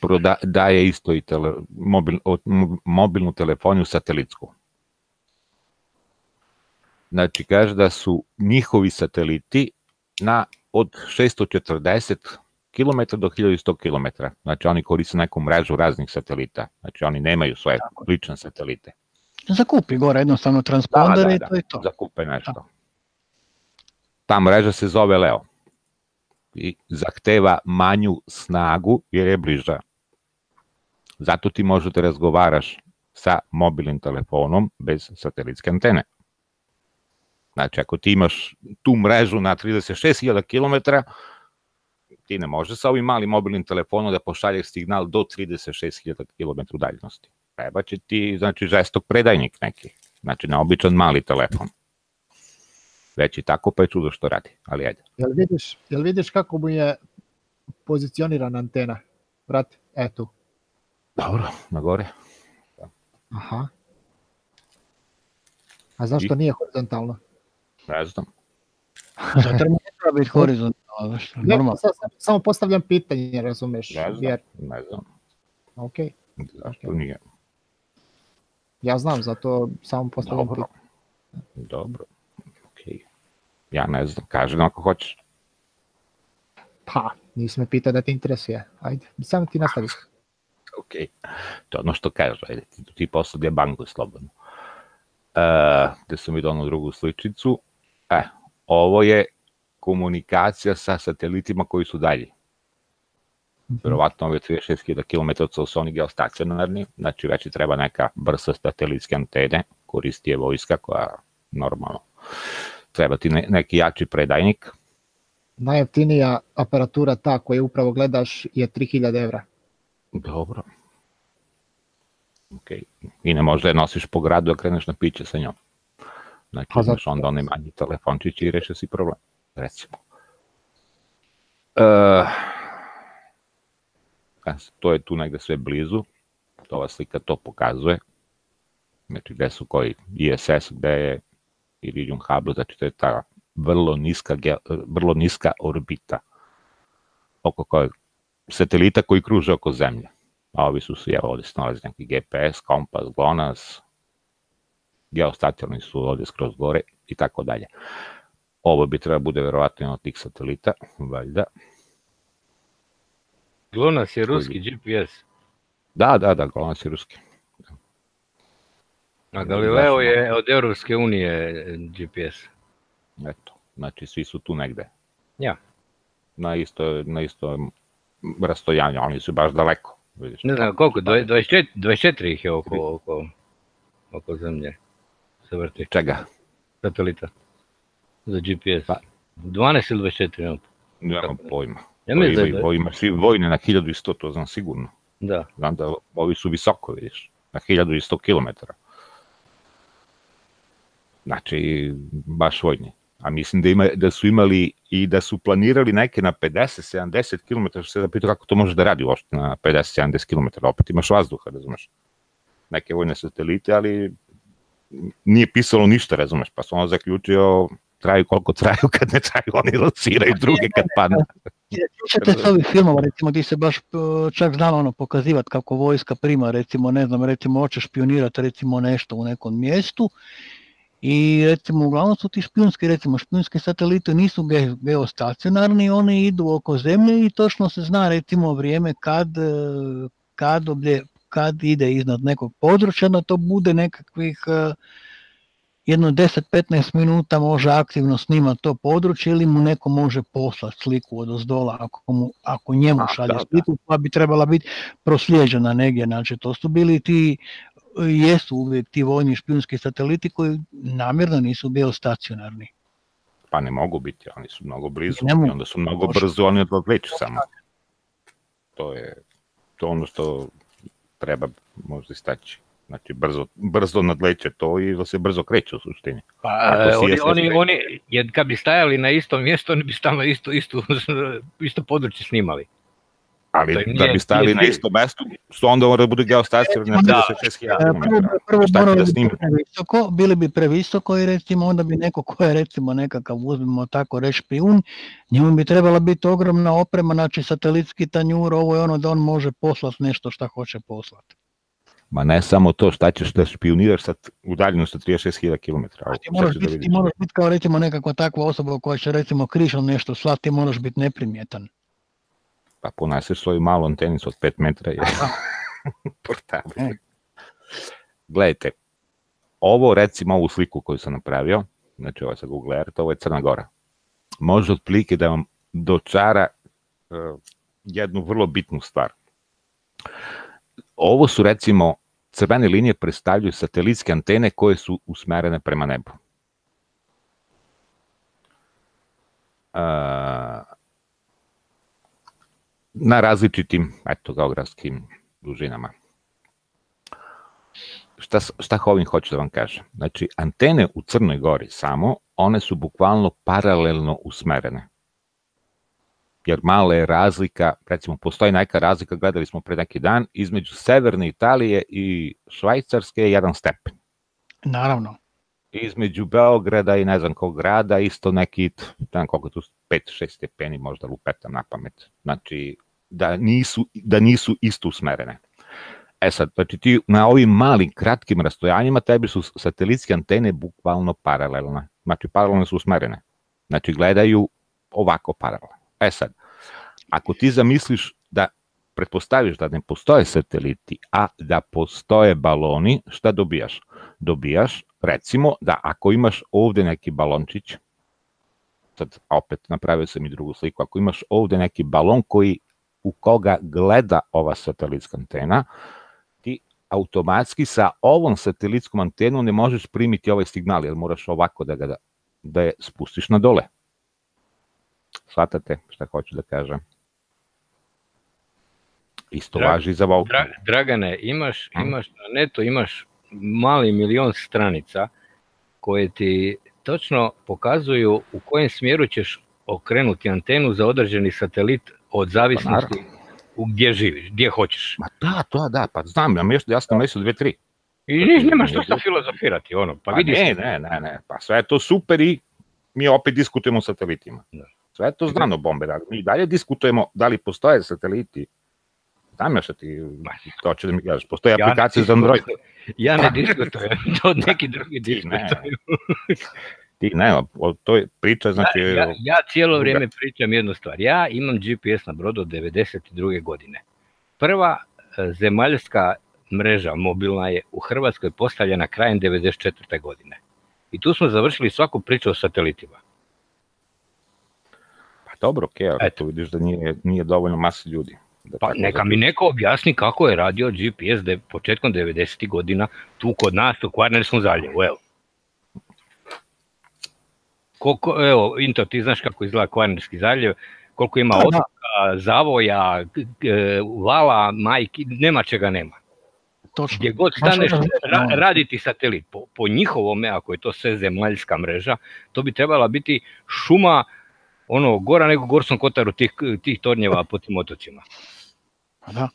proda, daje isto i tele, mobil, mobilnu telefoniju satelitsku. Znači kaže da su njihovi sateliti na od 640 km do 1100 km. Znači oni koriste neku mrežu raznih satelita. Znači oni nemaju svoje lične satelite. Zakupi gore jednostavno transpondere Da, da, i da. to je to. Zakupe nešto. Ta mreža se zove Leo i zahteva manju snagu jer je bliža. Zato ti možete razgovaraš sa mobilnim telefonom bez satelitske antene. Znači, ako ti imaš tu mrežu na 36.000 km, ti ne možeš sa ovim malim mobilnim telefonom da pošalješ signal do 36.000 km udaljenosti. Treba će ti, znači, žestok predajnik neki. Znači, na običan mali telefon. Već i tako, pa je čudo što radi. Ali ajde. Jel vidiš, jel vidiš kako mu je pozicionirana antena? Brate, e tu. Dobro, na gore. Aha. A zašto I? nije horizontalno? Ne znam. Zato ne treba biti horizontalno, što normalno. sa- sa- samo postavljam pitanje, razumeš? Ne znam. Jer, Ne znam. ok, Zašto nije? ja znam, zato samo postavljam Dobro. pitanje. Dobro. Okej. Ja ne znam. Kaži nam ako hoćeš. Pa, nisi me pitao da te interesuje. Ajde, samo ti nastavi. Ok. To je ono što kaže, ajde, ti, ti posle je banku slobodno. E, gde sam vidio onu drugu sličicu. E, ovo je komunikacija sa satelitima koji su dalji. Verovatno ove 36.000 km su oni geostacionarni, znači već treba neka brza satelitske antene, koristi je vojska koja normalno treba ti ne, neki jači predajnik, Najjeftinija aparatura ta koju upravo gledaš je 3000 evra. Dobro. Ok. I ne možda je nosiš po gradu da kreneš na piće sa njom. Znači, Pa imaš onda onaj manji telefončić i reše si problem, recimo. A, to je tu negde sve blizu, to ova slika to pokazuje. Znači, gde su koji ISS, gde je Iridium Hubble, znači to je ta vrlo niska, vrlo niska orbita oko kojeg satelita koji kruže oko zemlje. A ovi su svi, evo ovde se nalazi neki GPS, kompas, GLONASS, geostacionarni su ovde skroz gore i tako dalje. Ovo bi treba bude verovatno jedan od tih satelita, valjda. GLONASS je ruski GPS, Da, da, da, GLONASS je ruski. a Galileo je od Europske unije GPS. Eto, znači svi su tu negde. Ja. Na isto, na isto rastojanju, oni su baš daleko. Vidiš. Ne znam koliko, dvaj- 24, 24 ih je oko, oko, oko zemlje. Se vrti, Čega? satelita. Za GPS. Pa. 12 ili 24, nemam. Nemam pojma. Ja mislim da Ovi, je, ima svi vojne na 1100, to znam sigurno. da. Znam da ovi su visoko, vidiš, na 1100 km. Znači, baš vojni. A mislim da, ima, da su imali i da su planirali neke na 50-70 km, što se da pitao kako to može da radi uopšte na 50-70 km, opet imaš vazduha, razumeš. Neke vojne satelite, ali nije pisalo ništa, razumeš, pa sam ono zaključio traju koliko traju, kad ne traju, oni lociraju druge kad padne. Sjećate se ovih filmova, recimo, ti se baš e, čak znalo ono pokazivati kako vojska prima, recimo, ne znam, recimo, hoće špionirati recimo nešto u nekom mjestu i recimo, uglavnom su ti špijunski, recimo, špijunski sateliti nisu ge- geostacionarni, oni idu oko zemlje i točno se zna recimo vrijeme kad, e, kad, oblje, kad ide iznad nekog područja, da to bude nekakvih e, jedno 10-15 minuta može aktivno snimati to područje ili mu neko može poslati sliku od ozdola ako, mu, ako njemu A, šalje da, da. sliku pa bi trebala biti proslijeđena negdje. Znači to su bili ti, jesu uvijek ti vojni špijunski sateliti koji namjerno nisu bio stacionarni. Pa ne mogu biti, oni su mnogo blizu Ne mogu. i onda su mnogo Može. brzo, oni odleću samo. To je to ono što treba možda istaći. Znači, brzo, brzo nadleće to i da se brzo kreće u suštini. Pa, si oni, oni, oni, jer kad bi stajali na istom mjestu, oni bi stalno isto, isto, isto područje snimali. Ali im da nije- bi stali nije na cilj. isto mesto, što onda mora da bude geostacionarni na Da. 36.000 E, Prvo, km. prvo morali da bi snimi? previsoko, bili bi previsoko i recimo onda bi neko ko je recimo nekakav, uzmemo tako reći špijun, njemu bi trebala biti ogromna oprema, znači satelitski tanjur, ovo je ono da on može poslati nešto šta hoće poslati. Ma ne samo to, šta ćeš da špioniraš sa udaljenost od 36.000 km. A ti moraš biti, ti moraš biti kao recimo nekakva takva osoba koja će recimo križom nešto slati, ti moraš biti neprimjetan. Pa poneseš svoju malu antenicu od 5 metra i portabl. E. Gledajte, ovo, recimo ovu sliku koju sam napravio, znači ovo je sa Google Earth, ovo je Crna Gora. Može otprilike da vam dočara uh, jednu vrlo bitnu stvar. Ovo su recimo crvene linije predstavljaju satelitske antene koje su usmerene prema nebu. Uh, na različitim eto, geografskim dužinama. Šta, šta ovim hoću da vam kažem? Znači, antene u Crnoj Gori samo, one su bukvalno paralelno usmerene. Jer mala je razlika, recimo, postoji neka razlika, gledali smo pre neki dan, između severne Italije i Švajcarske je jedan stepen. Naravno. Između Beograda i ne znam kog grada isto neki, ne znam koliko tu, 5-6 stepeni možda lupetam na pamet. Znači, da nisu, da nisu isto usmerene. E sad, znači ti na ovim malim, kratkim rastojanjima tebi su satelitske antene bukvalno paralelne. Znači, paralelne su usmerene. Znači, gledaju ovako paralelno. E sad, ako ti zamisliš da pretpostaviš da ne postoje sateliti, a da postoje baloni, šta dobijaš? Dobijaš, recimo, da ako imaš ovde neki balončić, sad opet napravio sam i drugu sliku, ako imaš ovde neki balon koji u koga gleda ova satelitska antena, ti automatski sa ovom satelitskom antenom ne možeš primiti ovaj signal, jer moraš ovako da ga da, da je spustiš na dole. Svatate šta hoću da kažem? Isto Dra, važi za ovo. Dra, Dragane, imaš, imaš na netu, imaš mali milion stranica koje ti točno pokazuju u kojem smjeru ćeš okrenuti antenu za određeni satelit od zavisnosti pa, u gdje živiš, gdje hoćeš. Ma da, to da, pa znam, ja, mjesto, ja sam mesio dve, tri. I niš, nema što sa filozofirati, ono, pa, pa vidiš. Ne, ne, ne, ne, pa sve je to super i mi opet diskutujemo o satelitima. Da. Sve je to znano bombe, da mi dalje diskutujemo da li postoje sateliti Što ti to će da mi kažeš, postoje ja aplikacije za Android. Ja ne diskutujem, to neki drugi diskutuju. Ti ne, to je priča, znači... Ja, ja, ja cijelo vrijeme pričam jednu stvar. Ja imam GPS na brodu od 92. godine. Prva e, zemaljska mreža mobilna je u Hrvatskoj postavljena krajem 94. godine. I tu smo završili svaku priču o satelitima. Pa dobro, okej, okay, ali tu vidiš da nije, nije dovoljno masa ljudi. Da pa neka mi neko objasni kako je radio GPS de, početkom 90. godina tu kod nas u Kvarnerskom zaljevu, evo koliko, evo, Into, ti znaš kako izgleda Kvarnerski zaljev, koliko ima da, otoka, zavoja, vala, majki, nema čega nema. Točno. Gdje god staneš ra, raditi satelit, po, po njihovome, ako je to sve zemaljska mreža, to bi trebala biti šuma ono, gora nego Gorskom Kotaru tih, tih tornjeva po tim otocima. Pa da.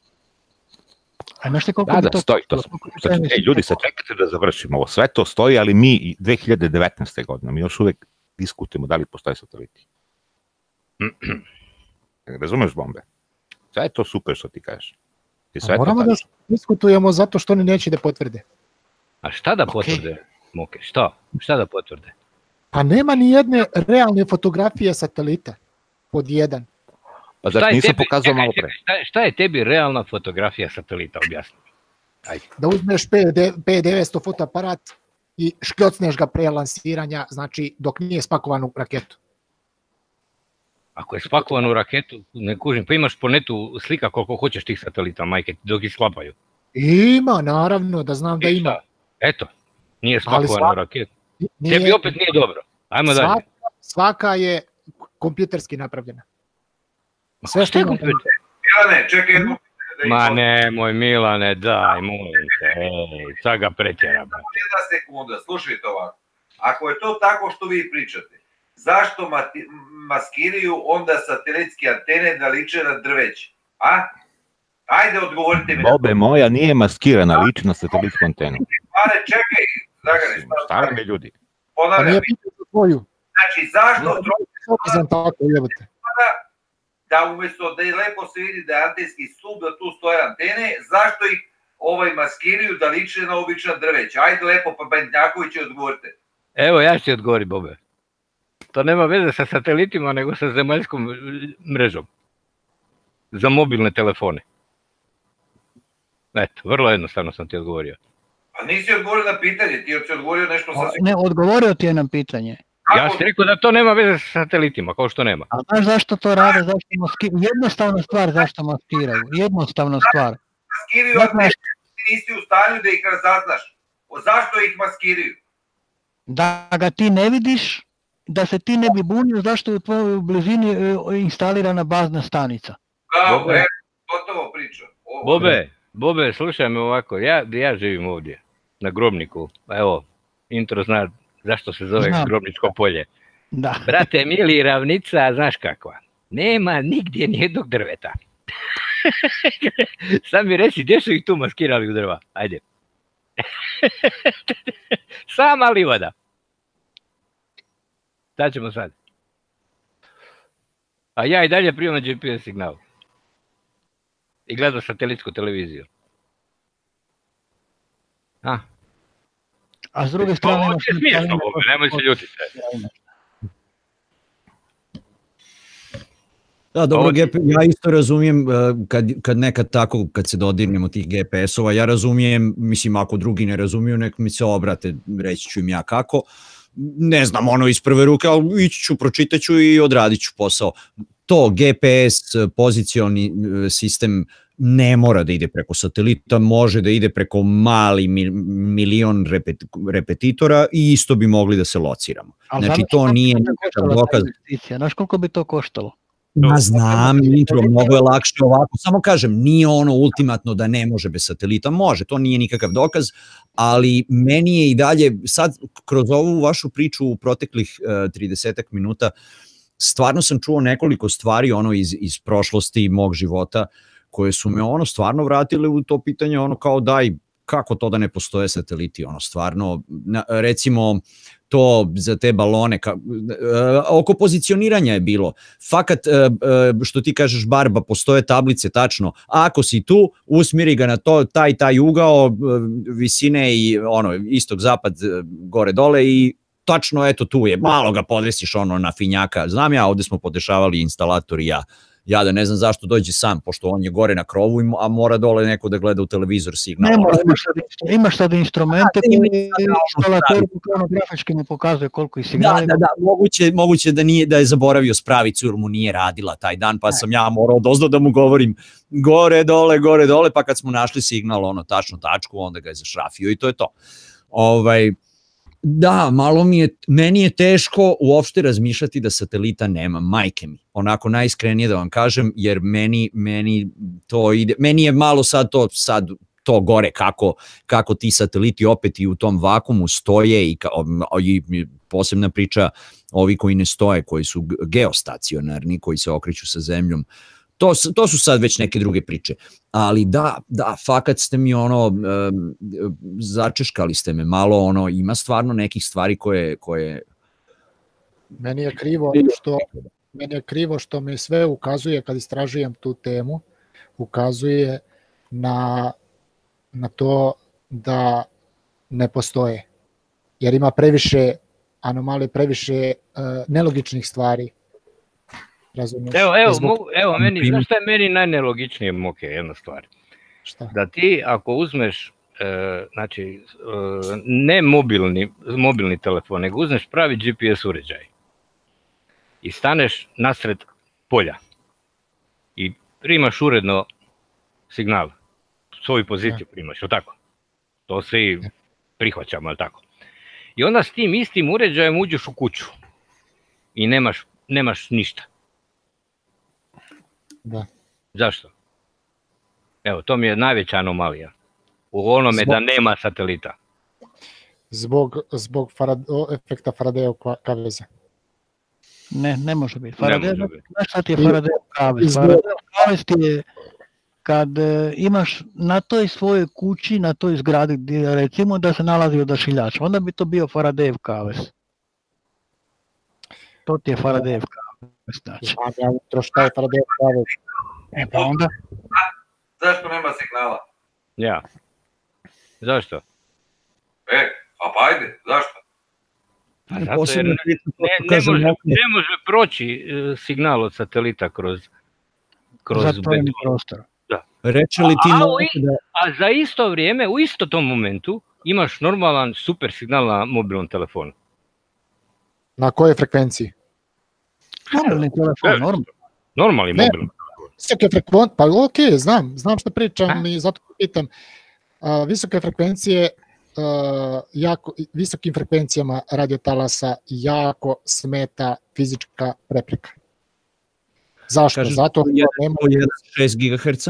A znaš koliko da, da, to, stoji, to, to, ej, ljudi, sad čekajte da završimo ovo, sve to stoji, ali mi 2019. godine, mi još uvek diskutujemo da li postoje sateliti. Razumeš bombe? Sve je to super što ti kažeš. I sve moramo da diskutujemo zato što oni neće da potvrde. A šta da potvrde? Okay. Moke, šta? Šta da potvrde? Pa nema ni jedne realne fotografije satelita. Pod jedan. Pa zar nisam tebi, pokazao malo pre? Šta, šta je tebi realna fotografija satelita, objasni? Ajde. Da uzmeš P900 fotoaparat i škljocneš ga pre lansiranja, znači dok nije spakovan u raketu. Ako je spakovan u raketu, ne kužim, pa imaš po netu slika koliko hoćeš tih satelita, majke, dok ih sklapaju. Ima, naravno, da znam da ima. Eto, nije spakovan svaka, u raketu. Nije, Tebi opet nije dobro. Ajmo svaka, dalje. Svaka je kompjuterski napravljena. Sve što je kompjuter? Milane, čekaj jednu Ma ne, moj Milane, daj, molim te, ej, sad ga pretjera. Jedna sekunda, slušajte ovako. Ako je to tako što vi pričate, zašto maskiraju onda satelitske antene da liče na drveće? A? Ajde, odgovorite mi. Bobe moja nije maskirana, liči na satelitsku antenu. Pare, čekaj, Dragane, šta? Mi ljudi? Ponavljam. Znači, zašto... Znam tako, jebate da umesto da je lepo se vidi da je antenski stup, da tu stoje antene, zašto ih ovaj maskiraju da liče na obična drveća? Ajde lepo, pa Bendjaković odgovorite. Evo, ja ću odgovori, Bobe. To nema veze sa satelitima, nego sa zemaljskom mrežom. Za mobilne telefone. Eto, vrlo jednostavno sam ti odgovorio. A nisi odgovorio na pitanje, ti si odgovorio nešto sasvim... Ne, odgovorio ti je na pitanje. Ja sam rekao da to nema veze sa satelitima, kao što nema. A znaš zašto to rade, zašto maskiraju? Jednostavna stvar zašto maskiraju, jednostavna stvar. Maskiraju, a ti nisi u stanju da ih razaznaš. O zašto ih maskiraju? Da ga ti ne vidiš, da se ti ne bi bunio zašto je u tvojoj blizini e, instalirana bazna stanica. Bravo, Bobe. e, gotovo priča. Ovo- Bobe, Bobe, slušaj me ovako, ja, ja živim ovdje, na Grobniku, evo, intro zna zašto se zove Znam. Grobničko polje. Da. Brate, mili ravnica, znaš kakva, nema nigdje nijednog drveta. Sad mi reci, gdje su ih tu maskirali u drva? Ajde. Sama livada. Šta ćemo sad? A ja i dalje primam GPS signal. I gledam satelitsku televiziju. A, A s druge strane... ovo je smiješno, Bobe, nemoj se ljutiti. Da, dobro, Ovo ti- GP, ja isto razumijem uh, kad, kad nekad tako, kad se dodirnemo tih GPS-ova, ja razumijem, mislim, ako drugi ne razumiju, nek mi se obrate, reći ću im ja kako. Ne znam, ono iz prve ruke, ali ići ću, pročitat ću i odradit ću posao. To GPS eh, pozicioni eh, sistem ne mora da ide preko satelita, može da ide preko mali mil, milion repet, repetitora i isto bi mogli da se lociramo. Ali Znači, to nije nikakav dokaz. Znaš koliko bi to koštalo? Ma znam, intro, mnogo je lakše ovako. Samo kažem, nije ono ultimatno da ne može bez satelita. Može, to nije nikakav dokaz, ali meni je i dalje, sad kroz ovu vašu priču u proteklih uh, 30 minuta, stvarno sam čuo nekoliko stvari ono iz, iz prošlosti mog života koje su me ono stvarno vratile u to pitanje ono kao daj kako to da ne postoje sateliti ono stvarno na, recimo to za te balone ka, uh, oko pozicioniranja je bilo. Fakat uh, uh, što ti kažeš barba postoje tablice tačno. Ako si tu usmjeri ga na to taj taj ugao uh, visine i ono istog zapad uh, gore dole i tačno eto tu je, malo ga podesiš ono na finjaka, znam ja, ovde smo podešavali instalator i ja, ja da ne znam zašto dođe sam, pošto on je gore na krovu, a mora dole neko da gleda u televizor signal. Ne mora, imaš sad, imaš sad instrumente Da, koji ovom instalator grafički mu pokazuje koliko ih Da, signala da, da, moguće, moguće da nije da je zaboravio spravicu jer mu nije radila taj dan, pa sam ja morao dozdo da mu govorim gore, dole, gore, dole, pa kad smo našli signal, ono, tačnu tačku, onda ga je zašrafio i to je to. Ovaj, Da, malo mi je, meni je teško uopšte razmišljati da satelita nema, majke mi, onako najiskrenije da vam kažem, jer meni, meni to ide, meni je malo sad to, sad to gore kako, kako ti sateliti opet i u tom vakumu stoje i, ka, i posebna priča ovi koji ne stoje, koji su geostacionarni, koji se okreću sa zemljom, to, to su sad već neke druge priče. Ali da, da, fakat ste mi ono, um, začeškali ste me malo, ono, ima stvarno nekih stvari koje, koje Meni je krivo što meni je krivo što mi sve ukazuje kad istražujem tu temu, ukazuje na na to da ne postoje. Jer ima previše anomalije, previše uh, nelogičnih stvari. Razumiješ? Evo, evo, Zbog- mogu, evo meni, primjer- znaš šta je meni najnelogičnije moke, jedna stvar. Šta? Da ti ako uzmeš, e, znači, e, ne mobilni, mobilni telefon, nego uzmeš pravi GPS uređaj i staneš nasred polja i primaš uredno signal, svoju poziciju primaš, je tako? To svi prihvaćamo, je tako? I onda s tim istim uređajem uđeš u kuću i nemaš, nemaš ništa. Da. Zašto? Evo, to mi je najveća anomalija. U onome Zbog- da nema satelita. Zbog, zbog farad, efekta Faradejov kva- kaveza. Ne, ne može biti. Biti. znaš šta ti je Faraday kavez? Faraday kavez ti je kad e, imaš na toj svojoj kući, na toj zgradi gdje recimo da se nalazi odašiljač, onda bi to bio Faradayev kavez. To ti je Faradayev kavez, znači. Znam ja jutro šta je Faradejov kavez. E pa onda, Zašto nema signala? Ja. Zašto? E, a pa ajde, zašto? Pa zato jer posebno ne, ne, može, ne može proći e, signal od satelita kroz, kroz beton. prostor. Reče li ti A, i- da... A za isto vrijeme, u isto tom momentu, imaš normalan super signal na mobilnom telefonu. Na kojoj frekvenciji? Mobilni telefon, normalno. Normalni Ne. mobilni. Visoke frekvencije, pa ok, znam, znam što pričam i zato pitam. A, visoke frekvencije, a, jako, visokim frekvencijama radiotalasa jako smeta fizička prepreka. Zašto? Kažeš, zato što nema, 6 GHz?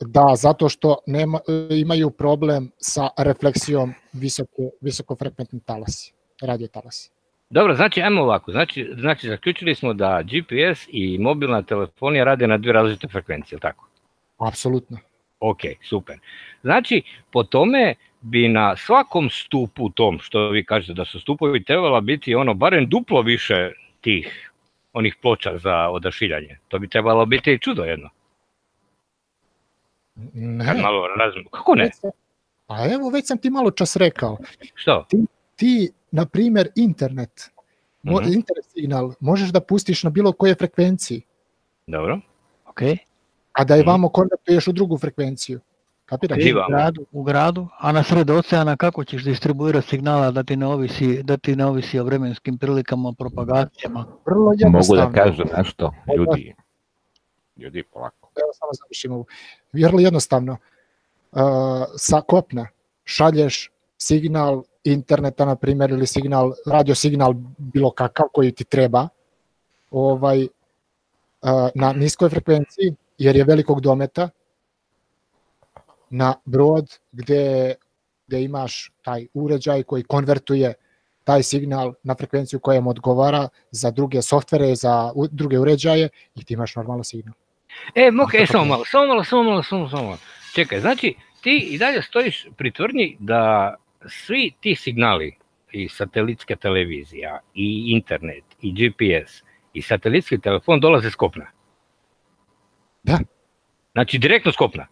da, zato što nema, imaju problem sa refleksijom visoke, visokofrekventni talasi, radiotalasi. Dobro, znači, ajmo ovako, znači, znači zaključili smo da GPS i mobilna telefonija rade na dvije različite frekvencije, jel tako? Apsolutno. Ok, super. Znači, po tome bi na svakom stupu tom, što vi kažete da su stupovi, trebala biti ono barem duplo više tih onih ploča za odašiljanje. To bi trebalo biti čudo jedno. Ne, malo razum... Kako ne? sam- Pa evo, već sam ti malo čas rekao. Što? ti, na primjer, internet, mo, Mhm. internet signal, možeš da pustiš na bilo koje frekvenciji, Dobro. Ok, a da je Mhm. vamo konvertuješ u drugu frekvenciju. Kapiraš? Živa. u gradu, u gradu, a na sred oceana kako ćeš distribuirati signala da ti ne ovisi, da ti ne ovisi o vremenskim prilikama, propagacijama? Vrlo Mogu jednostavno. da kažem nešto, ljudi. Ljudi, polako. Evo samo završim ovu. Vrlo jednostavno. Uh, sa kopna šalješ signal interneta, na primjer, ili signal, radio signal bilo kakav koji ti treba, ovaj, na niskoj frekvenciji, jer je velikog dometa, na brod gde, gde imaš taj uređaj koji konvertuje taj signal na frekvenciju koja mu odgovara za druge softvere, za u- druge uređaje i ti imaš normalno signal. E, Moke, e, samo malo, samo malo, samo malo, samo malo. Čekaj, znači, ti i dalje stojiš pri tvrdnji da svi ti signali i satelitska televizija, i internet, i GPS, i satelitski telefon dolaze s kopna. Da. Znači, direktno s kopna.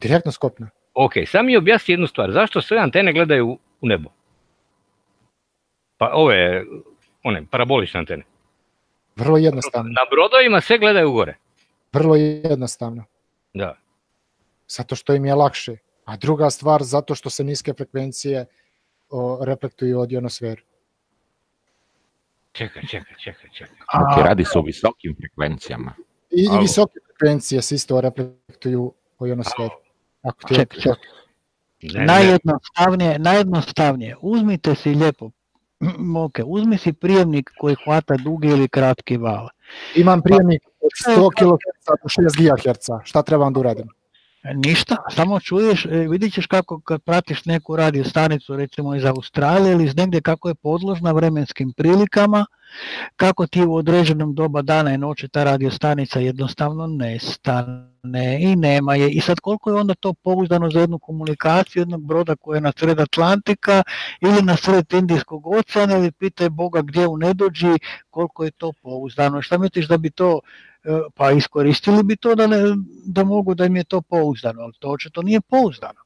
Direktno s kopna. Ok, sam mi objasni jednu stvar. Zašto sve antene gledaju u- nebo? Pa ove, one, parabolične antene. Vrlo jednostavno. Na brodovima sve gledaju gore. Vrlo jednostavno. Da. Zato što im je lakše. A druga stvar, zato što se niske frekvencije o, reflektuju od ionosferu. Čekaj, čekaj, čekaj, čekaj. Ok, radi se o visokim frekvencijama. I, i visoke frekvencije se isto reflektuju o ionosferu. Ako ti je Ček, ček. Ne, ne, Najjednostavnije, najjednostavnije, uzmite si lijepo, ok, uzmi si prijemnik koji hvata dugi ili kratki val. Imam prijemnik od 100 kHz do 6 GHz. Šta trebam da uradim? Ništa, samo čuješ, e, vidit ćeš kako kad pratiš neku radio stanicu recimo iz Australije ili iz negdje kako je podložna vremenskim prilikama, kako ti u određenom doba dana i noći ta radio stanica jednostavno nestane i nema je. I sad koliko je onda to pouzdano za jednu komunikaciju jednog broda koji je na sred Atlantika ili na sred Indijskog oceana ili pitaj Boga gdje u nedođi koliko je to pouzdano. Šta misliš da bi to e, pa iskoristili bi to da, ne, da mogu da im je to pouzdano, ali to očito nije pouzdano.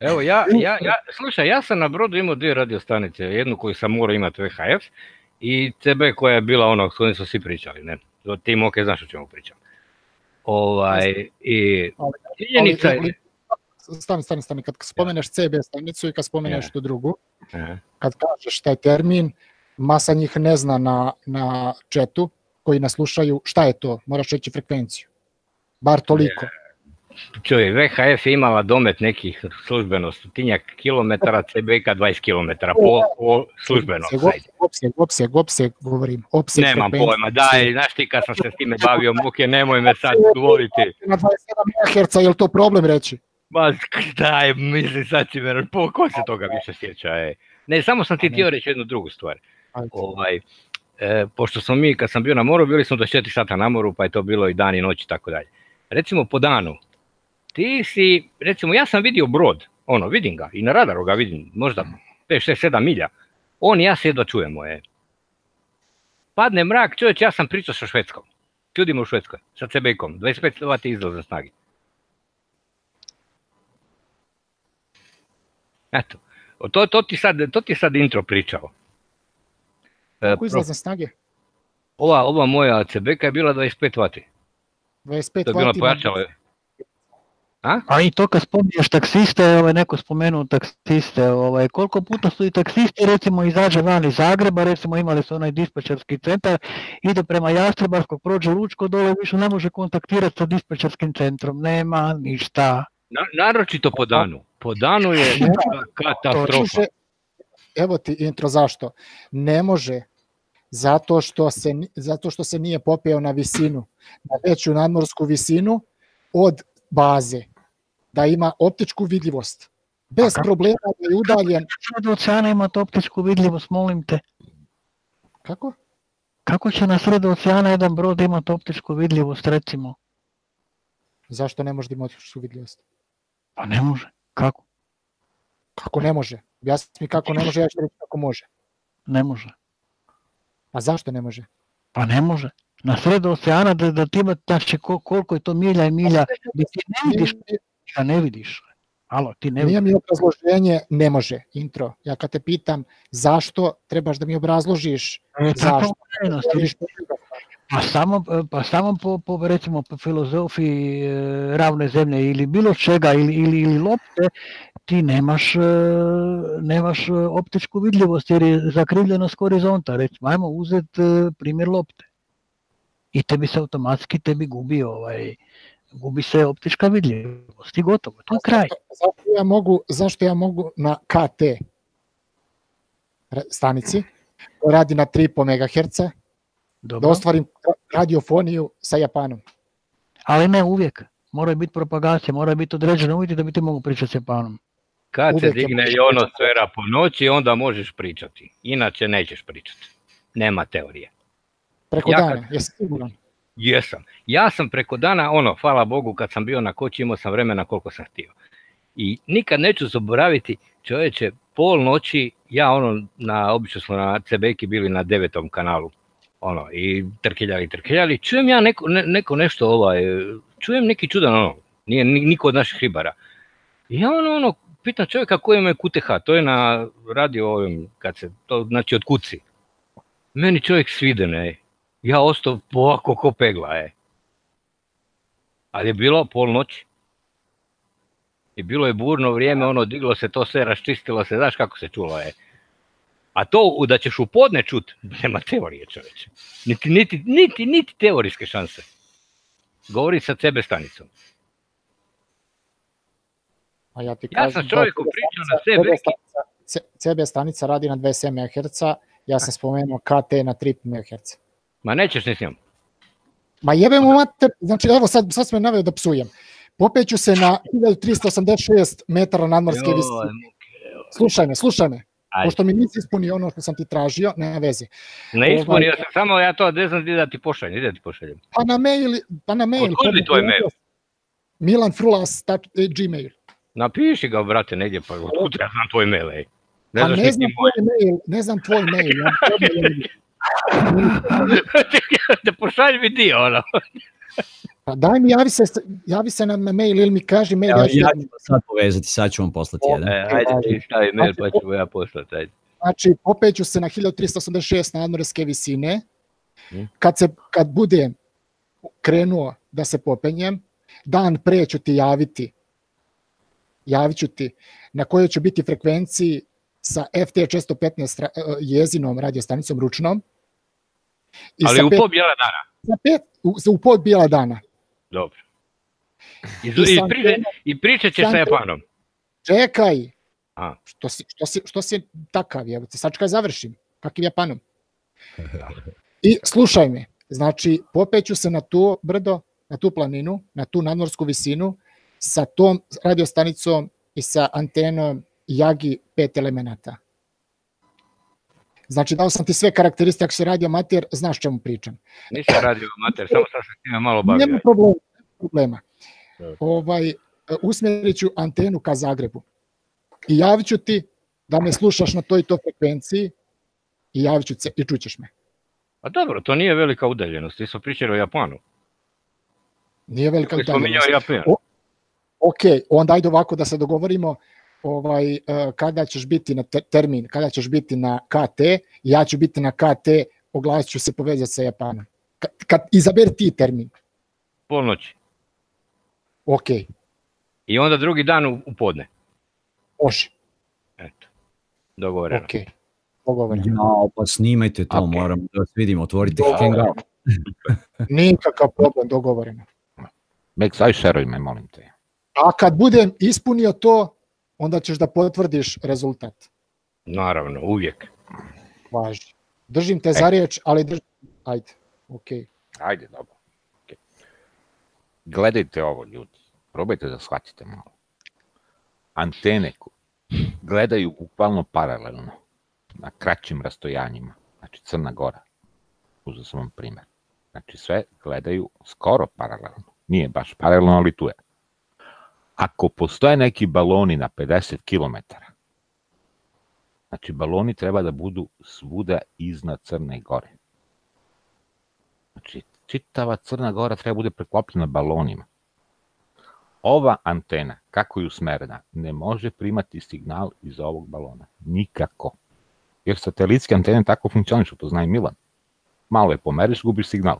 Evo, ja, ja, ja, slušaj, ja sam na brodu imao dvije radiostanice, jednu koju sam morao imati VHF i CB koja je bila ono s kojim smo svi pričali, ne? O tim, ok, znaš o čemu pričam. Ovaj, i činjenica je... Stani, stani, stani. Kad spomeneš CB stanicu i kad spomeneš Ja. tu drugu, Aha. kad kažeš taj termin, masa njih ne zna na, na četu koji nas slušaju šta je to, moraš reći frekvenciju. Bar toliko. Čuj, VHF je imala domet nekih službeno stotinjak kilometara, CBK 20 kilometara po, po službeno. Opseg, opseg, opseg, opseg, govorim. Opseg Nemam frekvencije. pojma, daj, znaš ti kad sam se s time bavio, muke, nemoj me sad govoriti. Na 27 MHz, je li to problem reći? Ma daj, mislim sad si me, po, ko se toga više sjeća, ej. Ne, samo sam ti htio reći jednu drugu stvar. Ajde. Ovaj, e, pošto smo mi, kad sam bio na moru, bili smo 24 sata na moru, pa je to bilo i dan i noć i tako dalje. Recimo po danu, ti si, recimo ja sam vidio brod, ono, vidim ga, i na radaru ga vidim, možda 5, 6, 7 milja. On i ja se jedva čujemo, je. Padne mrak, čovječ, ja sam pričao sa Švedskom. Čudimo u Švedskoj, sa CB-kom, 25 W izlazne snage. Eto, o to, to, ti sad, to ti sad intro pričao. E, Kako izlazne snage? ova, ova moja CBK je bila 25 W. 25 To je bilo vati. A? A i to kad spominješ taksiste, ovaj, neko spomenuo taksiste, ovaj, koliko puta su i taksisti recimo izađe van iz Zagreba, recimo imali su onaj dispečarski centar, ide prema Jastrebarskog, prođe Lučko dole, više ne može kontaktirati sa dispečarskim centrom, nema ništa. Na, naročito po danu. Po danu je katastrofa. Evo ti intro zašto. Ne može zato što se, zato što se nije popeo na visinu, na veću nadmorsku visinu od baze, da ima optičku vidljivost. Bez problema da je udaljen. Kako će od oceana imati optičku vidljivost, molim te? Kako? Kako će na sredu oceana jedan brod imati optičku vidljivost, recimo? Zašto ne može da ima optičku vidljivost? Pa ne može. Kako? Kako ne može? Objasni mi kako ne može, ja ću reći kako može. Ne može. A zašto ne može? Pa ne može. Na sredu oceana da, da ti ima, znači koliko je to milja i milja, da ti ne vidiš, a ne vidiš. Alo, ti ne Nije mi obrazloženje, ne može, intro. Ja kad te pitam zašto, trebaš da mi obrazložiš e, zašto. Pa samo, pa samo po, po, recimo, po filozofiji e, ravne zemlje ili bilo čega, ili, ili, ili lopte, ti nemaš, e, nemaš optičku vidljivost jer je zakrivljenost horizonta. Recimo, ajmo uzeti e, primjer lopte. I tebi se automatski tebi gubi ovaj, gubi se optička vidljivost i gotovo, to je kraj. Zašto ja mogu, zašto ja mogu na KT stanici, radi na 3,5 MHz, Dobro. da ostvarim radiofoniju sa Japanom? Ali ne uvijek. Mora biti propagacija, mora biti određeno uvjeti da bi ti mogu pričati s Japanom. Kad uvijek se digne ionosfera po noći, onda možeš pričati. Inače nećeš pričati. Nema teorije. Preko ja dana, jesi siguran? Jesam. Ja sam preko dana, ono, hvala Bogu, kad sam bio na koći imao sam vremena koliko sam htio. I nikad neću zaboraviti, čovječe, pol noći, ja ono, na, obično smo na Cebeki bili na devetom kanalu, ono, i trkeljali, trkeljali, čujem ja neko, ne, neko nešto, ovaj, čujem neki čudan, ono, nije niko od naših ribara. I ja ono, ono, pitam čovjeka koji ima QTH, to je na radio ovim, kad se, to znači od kuci. Meni čovjek svidene, ja ostao ovako ko pegla, je. Ali je bilo polnoć. I bilo je burno vrijeme, ono, diglo se to sve, raščistilo se, znaš kako se čulo je. A to da ćeš u podne čut, nema teorije čoveče. Niti, niti, niti, niti teorijske šanse. Govori sa CB stanicom. A ja, ti ja kažem, sam čovjeku pričao na CB. CB stanica radi na 27 MHz, ja sam spomenuo KT na 3 MHz. Ma nećeš ni s njom. Ma jebe mu mater, znači evo sad, sad sam me naveo da psujem. Popeću se na 1386 metara nadmorske visine. Slušaj me, slušaj me. Ajde. Pošto mi nisi ispunio ono što sam ti tražio, nema veze. Ne ispunio sam, samo ja to ne znam da ti pošaljem, da ti pošaljem. Pa na mail, pa na mail. Otkud mi tvoj mail? Milan Frulas, gmail. Napiši ga, brate, negdje, pa otkud ja znam tvoj mail, ej. Ne, pa ne znam tvoj mail, ne znam tvoj mail. Ja da pošalj mi dio, ono. Pa daj mi, javi se, javi se na mail ili mi kaži mail. Ja, ja ću sad povezati, sad ću vam poslati jedan. E, ajde ti stavi mail pa ću ja poslati, ajde. Znači, popeću se na 1386 nadmorske visine. Hmm. Kad, se, kad bude krenuo da se popenjem, dan pre ću ti javiti, javit ću ti na kojoj ću biti frekvenciji sa FT 415 jezinom radiostanicom ručnom. I Ali u pol bijela dana? Za pet, u, u pol bijela dana. Dobro. I, I, i, priče, i pričat ćeš sa Japanom. Čekaj. A. Što, si, što, si, što si takav, je, sačekaj završim. Kakvim Japanom? I slušaj me, znači popeću se na to brdo, na tu planinu, na tu nadmorsku visinu, sa tom radiostanicom i sa antenom Jagi pet elemenata. Znači, dao sam ti sve karakteristike, ako se radi amater, znaš čemu pričam. Nisam radio amater, samo sam se time malo bavio. Nema problema. problema. Ovaj, usmjerit ću antenu ka Zagrebu. I javit ću ti da me slušaš na toj to frekvenciji i javit ću se i čućeš me. A dobro, to nije velika udaljenost, ti smo pričali o Japanu. Nije velika udaljenost. Japan. O, ok, onda ajde ovako da se dogovorimo, ovaj, e, kada ćeš biti na termin, kada ćeš biti na KT, ja ću biti na KT, oglasit ću se povezati sa Japanom. Kad, kad izaberi ti termin. Polnoći. Ok. I onda drugi dan u, u podne. Može. Eto. Dogovoreno. Ok. Dogovoreno. Ja, pa snimajte to, Ok. moram da vas vidim, otvorite. Hangout. Nikakav problem, dogovoreno. Mek, aj šeruj me, molim te. A kad budem ispunio to, onda ćeš da potvrdiš rezultat. Naravno, uvijek. Važi. Držim te za riječ, ali držim... Ajde, ok. Ajde, dobro. Okay. Gledajte ovo, ljudi. Probajte da shvatite malo. Antene gledaju bukvalno paralelno, na kraćim rastojanjima. Znači Crna Gora. Uzeo sam vam primer. Znači sve gledaju skoro paralelno. Nije baš paralelno, ali tu je. Ako postoje neki baloni na 50 km, znači baloni treba da budu svuda iznad Crne Gore. Znači, čitava Crna Gora treba bude preklopljena balonima. Ova antena, kako je usmerena, ne može primati signal iz ovog balona. Nikako. Jer satelitske antene tako funkcionišu, to zna i Milan. Malo je pomeriš, gubiš signal.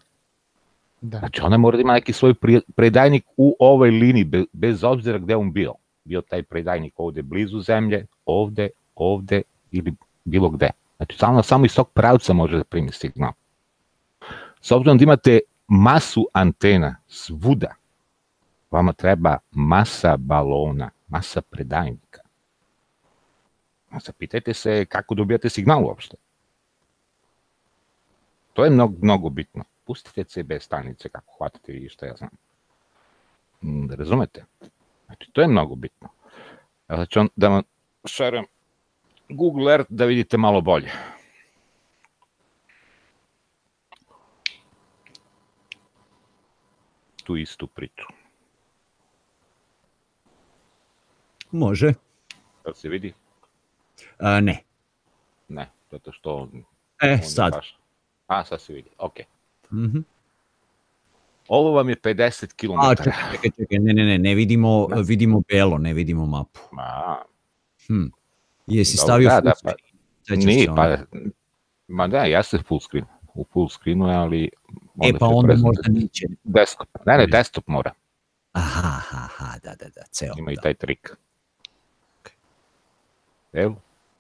Da. Znači, ona mora da ima neki svoj predajnik u ovoj liniji, be- bez obzira gde on bio. Bio taj predajnik ovde blizu zemlje, ovde, ovde ili bilo gde. Znači, samo, samo iz tog pravca može da primi signal. S obzirom da imate masu antena svuda, vama treba masa balona, masa predajnika. A zapitajte se kako dobijate signal uopšte. To je mnogo, mnogo bitno. Pustite CB stanice kako hvatate i šta ja znam. Mm, Razumete? Znači, to je mnogo bitno. Evo ću vam- da vam šerujem Google Earth da vidite malo bolje. Tu istu priču. Može. Da se vidi? A, ne. Ne, zato što... E, onda sad. Baš... A, sad se vidi, ok. Mhm. Ovo vam je 50 km. A, čekaj, čekaj, ne, ne, ne, ne vidimo, Da. vidimo belo, ne vidimo mapu. Ma, Hm. Jesi Dobro, stavio da, full da, pa- screen? Nije, pa, ma da, ja se full screen, u full screenu ali... E, pa onda možda neće. Desktop, ne, ne, desktop mora, Aha, aha, da, da, da, ceo. ima i da. taj trik. Evo,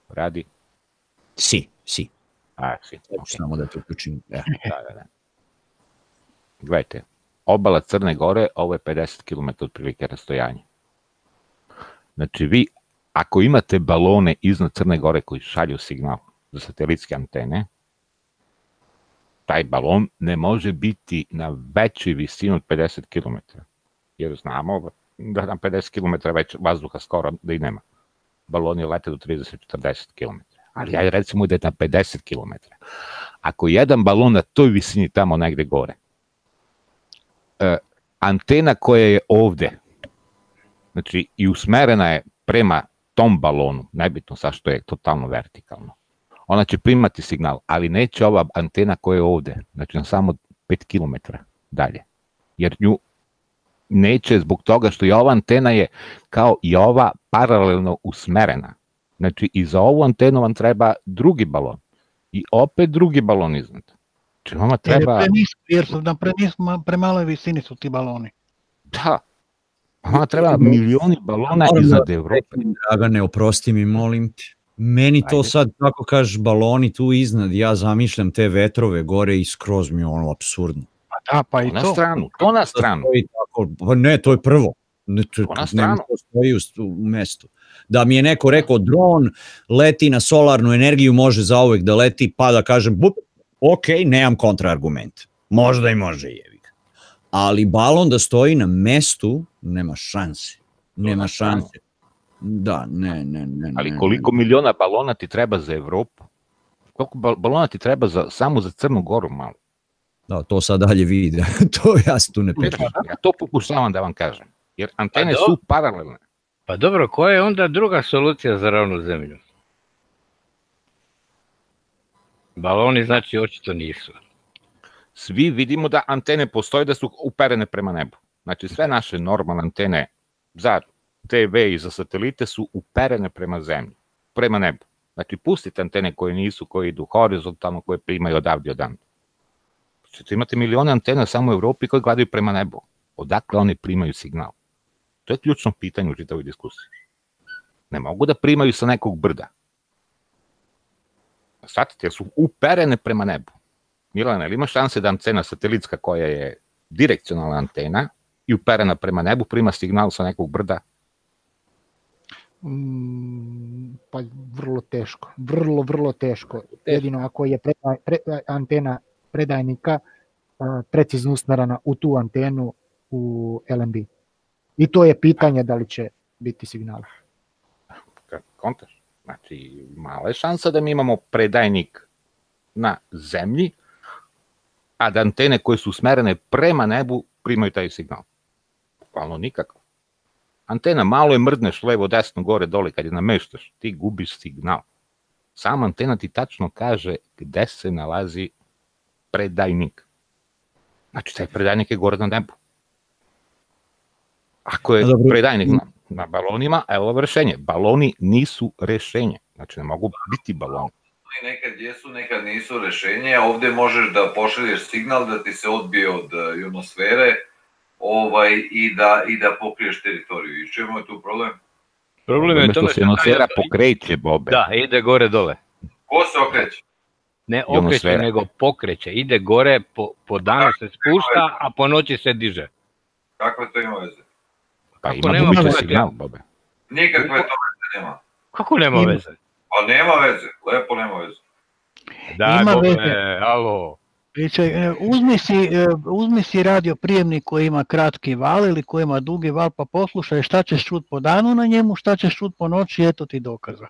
radi, Si, si. a, si, Sad ću ok, samo da te uključim. E. da, da, da. Gledajte, obala Crne Gore, ovo je 50 km otprilike rastojanje. Znači vi, ako imate balone iznad Crne Gore koji šalju signal za satelitske antene, taj balon ne može biti na većoj visini od 50 km. Jer znamo da na 50 km već vazduha skoro da i nema. Baloni lete do 30-40 km. Ali ajde recimo da je na 50 km. Ako je jedan balon na toj visini tamo negde gore, antena koja je ovde, znači i usmerena je prema tom balonu, nebitno sa što je totalno vertikalno, ona će primati signal, ali neće ova antena koja je ovde, znači na samo 5 km dalje. Jer nju neće zbog toga što i ova antena je kao i ova paralelno usmerena. Znači i za ovu antenu vam treba drugi balon i opet drugi balon iznad. Znači vama Jer, je treba... prenis, jer su na prenis, ma- premaloj visini su ti baloni. Da. Vama treba milioni balona Moram iznad da- Evrope. Dragane, oprosti mi, molim te. Meni to Ajde. sad, kako kažeš, baloni tu iznad, ja zamišljam te vetrove gore i skroz mi je ono absurdno. Pa da, pa i To na to. stranu, to na stranu. Stoji tako, pa ne, to je prvo. Ne, to, To na ne stranu. može da stoji u, u mestu. Da mi je neko rekao dron leti na solarnu energiju, može zauvek da leti, pa da kažem, bup, ok, nemam kontraargument. Možda i može, jevi ga. Ali balon da stoji na mestu, nema šanse. Nema šanse. Da, ne, ne, ne. Ali ne, koliko miliona balona ti treba za Evropu? Koliko bal- balona ti treba za, samo za Crnu Goru malo? Da, to sad dalje vide. to ja se tu ne petam. Ja to pokušavam da vam kažem. Jer antene Pa su paralelne. Pa dobro, koja je onda druga solucija za ravnu zemlju? Baloni znači očito nisu. Svi vidimo da antene postoje da su uperene prema nebu. Znači sve naše normalne antene za TV i za satelite su uperene prema zemlji, prema nebu. Znači pustite antene koje nisu, koje idu horizontalno, koje primaju odavde i odande. Znači, imate milione antena samo u Evropi koje gledaju prema nebu. Odakle one primaju signal? To je ključno pitanje u čitavoj diskusiji. Ne mogu da primaju sa nekog brda. Svatite, jer su uperene prema nebu. Milana, ili ima šanse da antena satelitska koja je direkcionalna antena i uperena prema nebu prima signal sa nekog brda? Mm, pa vrlo teško, vrlo, vrlo teško. Jedino ako je predaj, pre, antena predajnika precizno usmerana u tu antenu u LNB. I to je pitanje da li će biti signal. Kontaš? Znači, mala je šansa da mi imamo predajnik na zemlji, a da antene koje su smerene prema nebu primaju taj signal. Bukvalno nikako. Antena malo je mrdneš levo, desno, gore, dole, kad je nameštaš, ti gubiš signal. Sama antena ti tačno kaže gde se nalazi predajnik. Znači, taj predajnik je gore na nebu. Ako je predajnik na, na balonima, evo rešenje. Baloni nisu rešenje. Znači, ne mogu biti baloni. Nekad jesu, nekad nisu rešenje. Ovde možeš da pošalješ signal da ti se odbije od e, ionosfere ovaj, i, da, i da pokriješ teritoriju. I čemu je tu problem? Problem je to da se ionosfera pokreće, Bobe. Da, ide gore dole. Ko se okreće? Ne okreće, nego pokreće. Ide gore, po, po danu se spušta, a po noći se diže. Kakve to ima veze? Pa ima nema veze signal, Bobe. Nikakve to veze nema. Kako nema ima. veze? Pa nema veze, lepo nema veze. Da, ima Bobe, veze. alo. Pričaj, e, uzmi si, e, uzmi si radio prijemnik koji ima kratki val ili koji ima dugi val, pa poslušaj šta ćeš čut po danu na njemu, šta ćeš čut po noći, eto ti dokaza.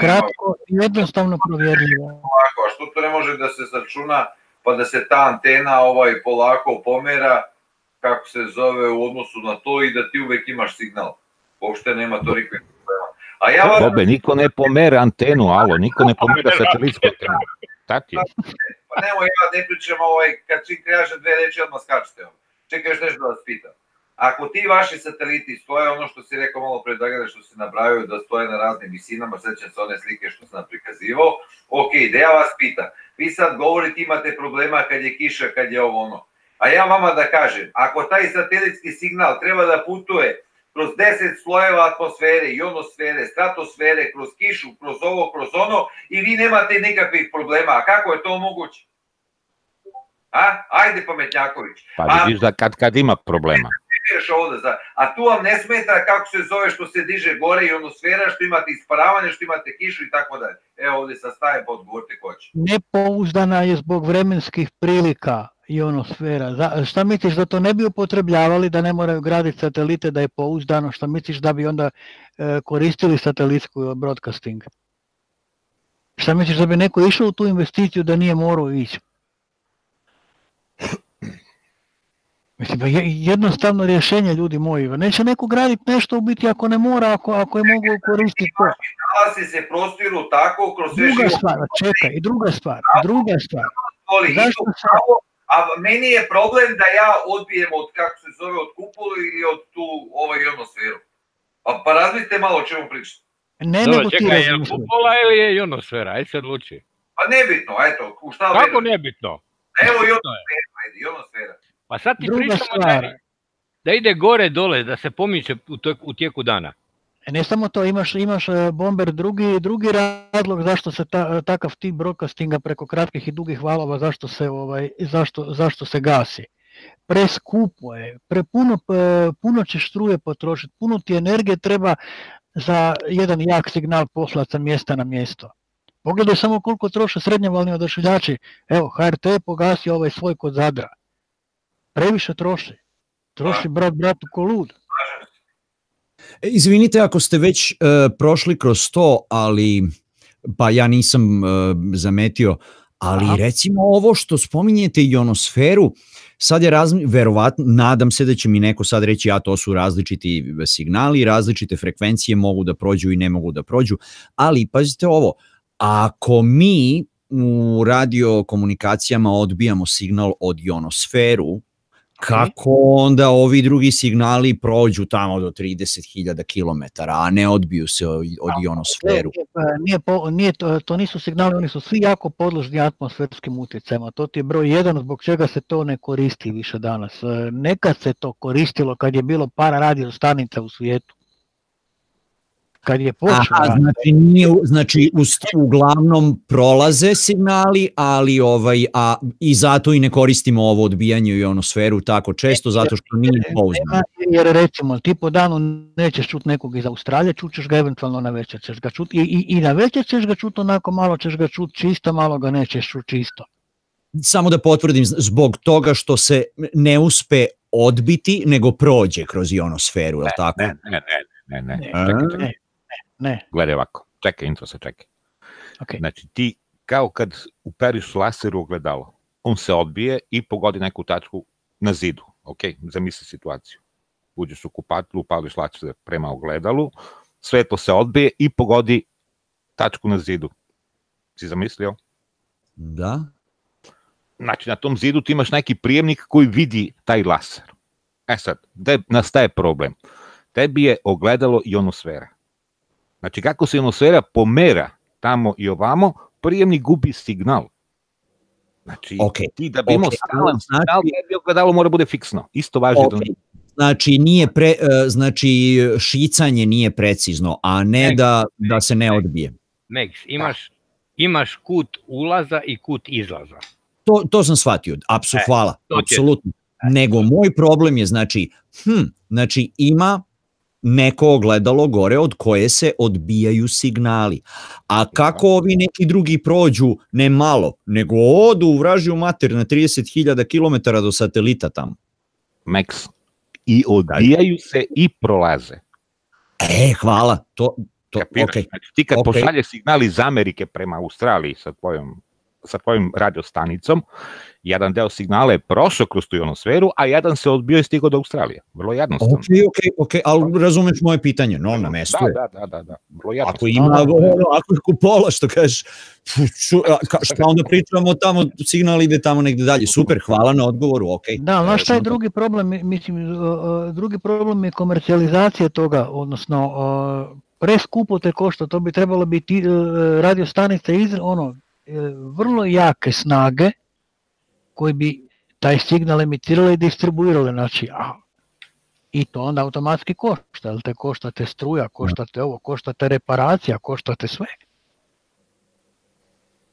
Kratko i jednostavno provjerljivo. Ovako, a što to ne može da se sačuna, pa da se ta antena ovaj polako pomera, kako se zove u odnosu na to i da ti uvek imaš signal. Uopšte nema to nikakve problema. A ja vam... Bobe, niko ne pomera antenu, alo, niko ne pomera satelitsku antenu. Tako je. Pa nemoj, ja ne pričam ovaj, kad čim kažem dve reči, odmah skačete. Čekaj još nešto da vas pitam. Ako ti vaši sateliti stoje ono što si rekao malo pre Dragane, što se nabrajaju da stoje na raznim visinama, sećam se one slike što sam prikazivao, ok, da ja vas pitam, vi sad govorite imate problema kad je kiša, kad je ovo ono, a ja vama da kažem, ako taj satelitski signal treba da putuje kroz 10 slojeva atmosfere, ionosfere, stratosfere, kroz kišu, kroz ovo, kroz ono i vi nemate nikakvih problema. A kako je to moguće? A? Ajde pametnjaković. Pa vidiš da kad, kad ima problema. Ovde, za, a tu vam ne smeta kako se zove što se diže gore ionosfera, što imate isparavanje, što imate kišu i tako dalje. Evo ovde sa staje pa odgovorite ko će. Nepouzdana je zbog vremenskih prilika ionosfera. Za, šta misliš da to ne bi upotrebljavali, da ne moraju graditi satelite, da je pouzdano? Šta misliš da bi onda e, koristili satelitsku broadcasting? Šta misliš da bi neko išao u tu investiciju da nije morao ići? Mislim, pa jednostavno rješenje, ljudi moji. Neće neko graditi nešto u biti ako ne mora, ako, ako je mogu koristiti to. Nalazi se prostiru tako kroz sve Druga stvar, čekaj, i druga stvar, druga stvar. Zašto se, a meni je problem da ja odbijem od, kako se zove, od kupolu ili od tu ovaj ionosferu. Pa, pa razmislite malo o čemu pričate. Ne, Dobre, nego čekaj, je kupola ili je ionosfera? Ajde se odluči. Pa nebitno, eto, u šta Kako vedem? nebitno? Evo ionosfera, ajde, ionosfera. Pa sad ti Druga pričamo stvar. da, da ide gore dole, da se pomiče u, u tijeku dana. E, ne samo to, imaš, imaš e, bomber drugi, drugi razlog zašto se ta, takav tip broadcastinga preko kratkih i dugih valova zašto se ovaj zašto zašto se gasi. Preskupo je, prepuno puno će struje potrošiti, puno ti energije treba za jedan jak signal poslati sa mjesta na mjesto. Pogledaj samo koliko troše srednjevalni odašiljači. Evo, HRT je pogasio ovaj svoj kod Zadra. Previše troši. Troši brat bratu ko lud. E, izvinite ako ste već uh, prošli kroz to, ali pa ja nisam uh, zametio, ali Aha. recimo ovo što spominjete ionosferu, sad je raz, verovatno, nadam se da će mi neko sad reći, ja to su različiti signali, različite frekvencije mogu da prođu i ne mogu da prođu, ali pazite ovo, ako mi u radio komunikacijama odbijamo signal od ionosferu, kako onda ovi drugi signali prođu tamo do 30.000 km, a ne odbiju se od, ionosferu? Nije, po, nije to, to nisu signali, oni su svi jako podložni atmosferskim utjecajima. To ti je broj jedan zbog čega se to ne koristi više danas. E, nekad se to koristilo kad je bilo para radio stanica u svijetu kad je počeo. Aha, znači, nije, znači uglavnom prolaze signali, ali ovaj, a, i zato i ne koristimo ovo odbijanje u ionosferu tako često, zato što nije pouzdano. Jer recimo, ti po danu nećeš čuti nekog iz Australije, čućeš ga eventualno na večer, ćeš ga čuti, i, i, i na večer ćeš ga čuti onako malo, ćeš ga čuti čisto, malo ga nećeš čuti čisto. Samo da potvrdim, zbog toga što se ne uspe odbiti, nego prođe kroz ionosferu, je li tako? Ne, ne, ne, ne, ne. ne. Čekaj, čekaj. Ne. Gledaj ovako, čekaj, intro se čekaj. Okay. Znači ti, kao kad uperiš laser u ogledalo, on se odbije i pogodi neku tačku na zidu, ok? Zamisli situaciju. Uđeš u kupatlu, upališ laser prema ogledalu, svetlo se odbije i pogodi tačku na zidu. Si zamislio? Da. Znači, na tom zidu ti imaš neki prijemnik koji vidi taj laser. E sad, gde nastaje problem? Tebi je ogledalo ionosfera. Znači, kako se ionosfera pomera tamo i ovamo, prijemnik gubi signal. Znači, okay. ti da bi imao okay. stalan signal, znači, ogledalo mora bude fiksno. Isto važi okay. da... Znači, nije pre, e, znači, šicanje nije precizno, a ne Max, da, da se ne odbije. Max, imaš, imaš kut ulaza i kut izlaza. To, to sam shvatio, apsu, e, hvala, apsolutno. Nego moj problem je, znači, hm, znači ima neko ogledalo gore od koje se odbijaju signali. A kako ovi neki drugi prođu, ne malo, nego odu u vražiju mater na 30.000 km do satelita tamo. Max, i odbijaju se i prolaze. E, hvala, to, to Kapiraš? okay. Znači, ti kad okay. pošalješ signal iz Amerike prema Australiji sa tvojom sa tvojim radiostanicom, jedan deo signala je prošao kroz tu ionosferu, a jedan se odbio i stigao do Australije. Vrlo jednostavno. Ok, ok, ok, ali razumeš moje pitanje, no, na mestu da, je. Da, da, da, da, vrlo jednostavno. Ako ima, ako je kupola, što kažeš, šta onda pričamo tamo, signal ide tamo negde dalje, super, hvala na odgovoru, ok. Da, znaš šta je drugi problem, mislim, drugi problem je komercijalizacija toga, odnosno, preskupo te košta, to bi trebalo biti radio stanice iz, ono, vrlo jake snage koji bi taj signal emitirale i distribuirale, znači, a, i to onda automatski košta, jel te košta te struja, košta te ovo, košta te reparacija, košta te sve.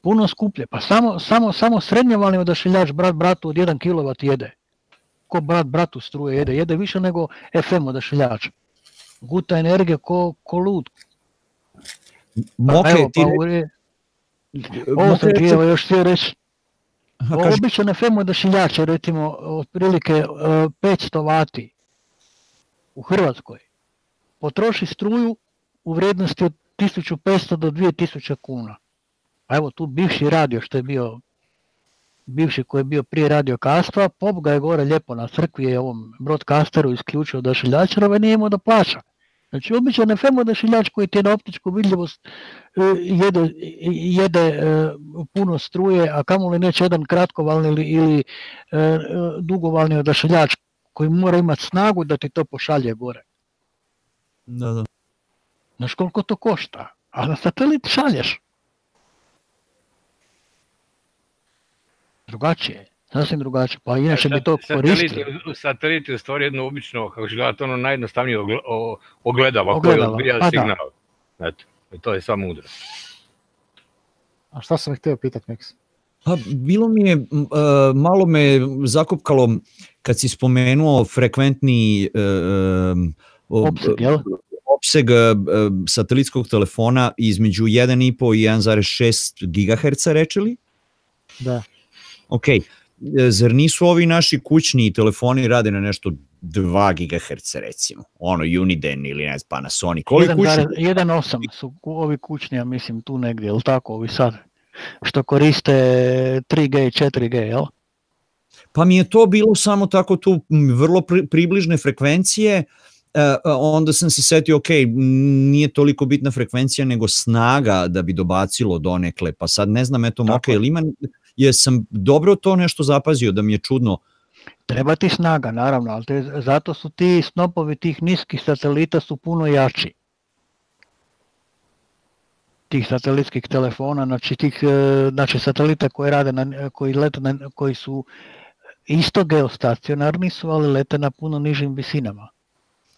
Puno skuplje, pa samo, samo, samo srednjovalni odašiljač brat bratu od 1 kW jede. Ko brat bratu struje jede, jede više nego FM odašiljač. Guta energije ko, ko lud. Moke, evo, ti... pa, Ovo sam ti evo još htio reći. Običan FM odašiljača, recimo, otprilike 500 vati u Hrvatskoj, potroši struju u vrijednosti od 1500 do 2000 kuna. A evo tu bivši radio što je bio bivši koji je bio prije radio kastva, pop ga je gore lijepo na crkvi je ovom broadcasteru isključio odašiljača, ovaj nije imao da plaća. Znači običan FM odašiljač koji ti na optičku vidljivost e, jede, jede e, puno struje, a kamoli neće jedan kratkovalni ili, ili e, dugovalni odašiljač koji mora imati snagu da ti to pošalje gore. Da, da. Znaš koliko to košta? A na satelit šalješ. Drugačije sasvim drugačije. Pa inače bi to koristio. Satelit je u stvari jedno obično, kako će gledati, ono najjednostavnije ogledalo, ogledalo. koje odbija pa signal. Da. Eto, to je sva mudro. A šta sam htio pitati, Mix? Pa bilo mi je, uh, malo me zakopkalo kad si spomenuo frekventni opseg, jel? opseg satelitskog telefona između 1,5 i 1,6 GHz rečeli? Da. Ok, E, zar nisu ovi naši kućni telefoni rade na nešto 2 GHz recimo, ono Uniden ili ne znam Panasonic. Ovi 1, kućni... 1.8 su ovi kućni, ja mislim tu negdje, jel tako, ovi sad, što koriste 3G i 4G, jel? Pa mi je to bilo samo tako tu vrlo pri, približne frekvencije, Uh, onda sam se setio, ok, nije toliko bitna frekvencija nego snaga da bi dobacilo donekle, pa sad ne znam, eto, ok, ili ima jesam dobro to nešto zapazio da mi je čudno Treba ti snaga, naravno, ali te, zato su ti snopovi tih niskih satelita su puno jači. Tih satelitskih telefona, znači tih e, znači satelita koji rade na, koji lete na, koji su isto geostacionarni su, ali lete na puno nižim visinama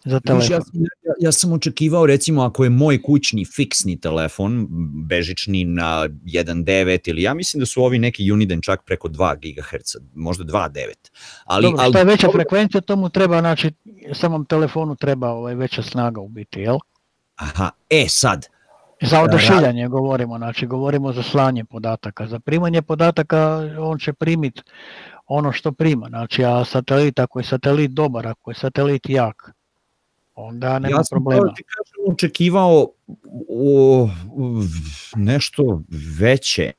za telefon. Ja sam, ja, ja sam očekivao recimo ako je moj kućni fiksni telefon bežični na 1.9 ili ja mislim da su ovi neki Uniden čak preko 2 GHz, možda 2.9. Ali, Dobro, što je veća frekvencija, tomu treba, znači samom telefonu treba ovaj, veća snaga u biti, jel? Aha, e sad, Za odašiljanje govorimo, znači govorimo za slanje podataka. Za primanje podataka on će primiti ono što prima, znači a satelit, ako je satelit dobar, ako je satelit jak, onda nema ja sam problema. ti kažem, očekivao o, nešto veće.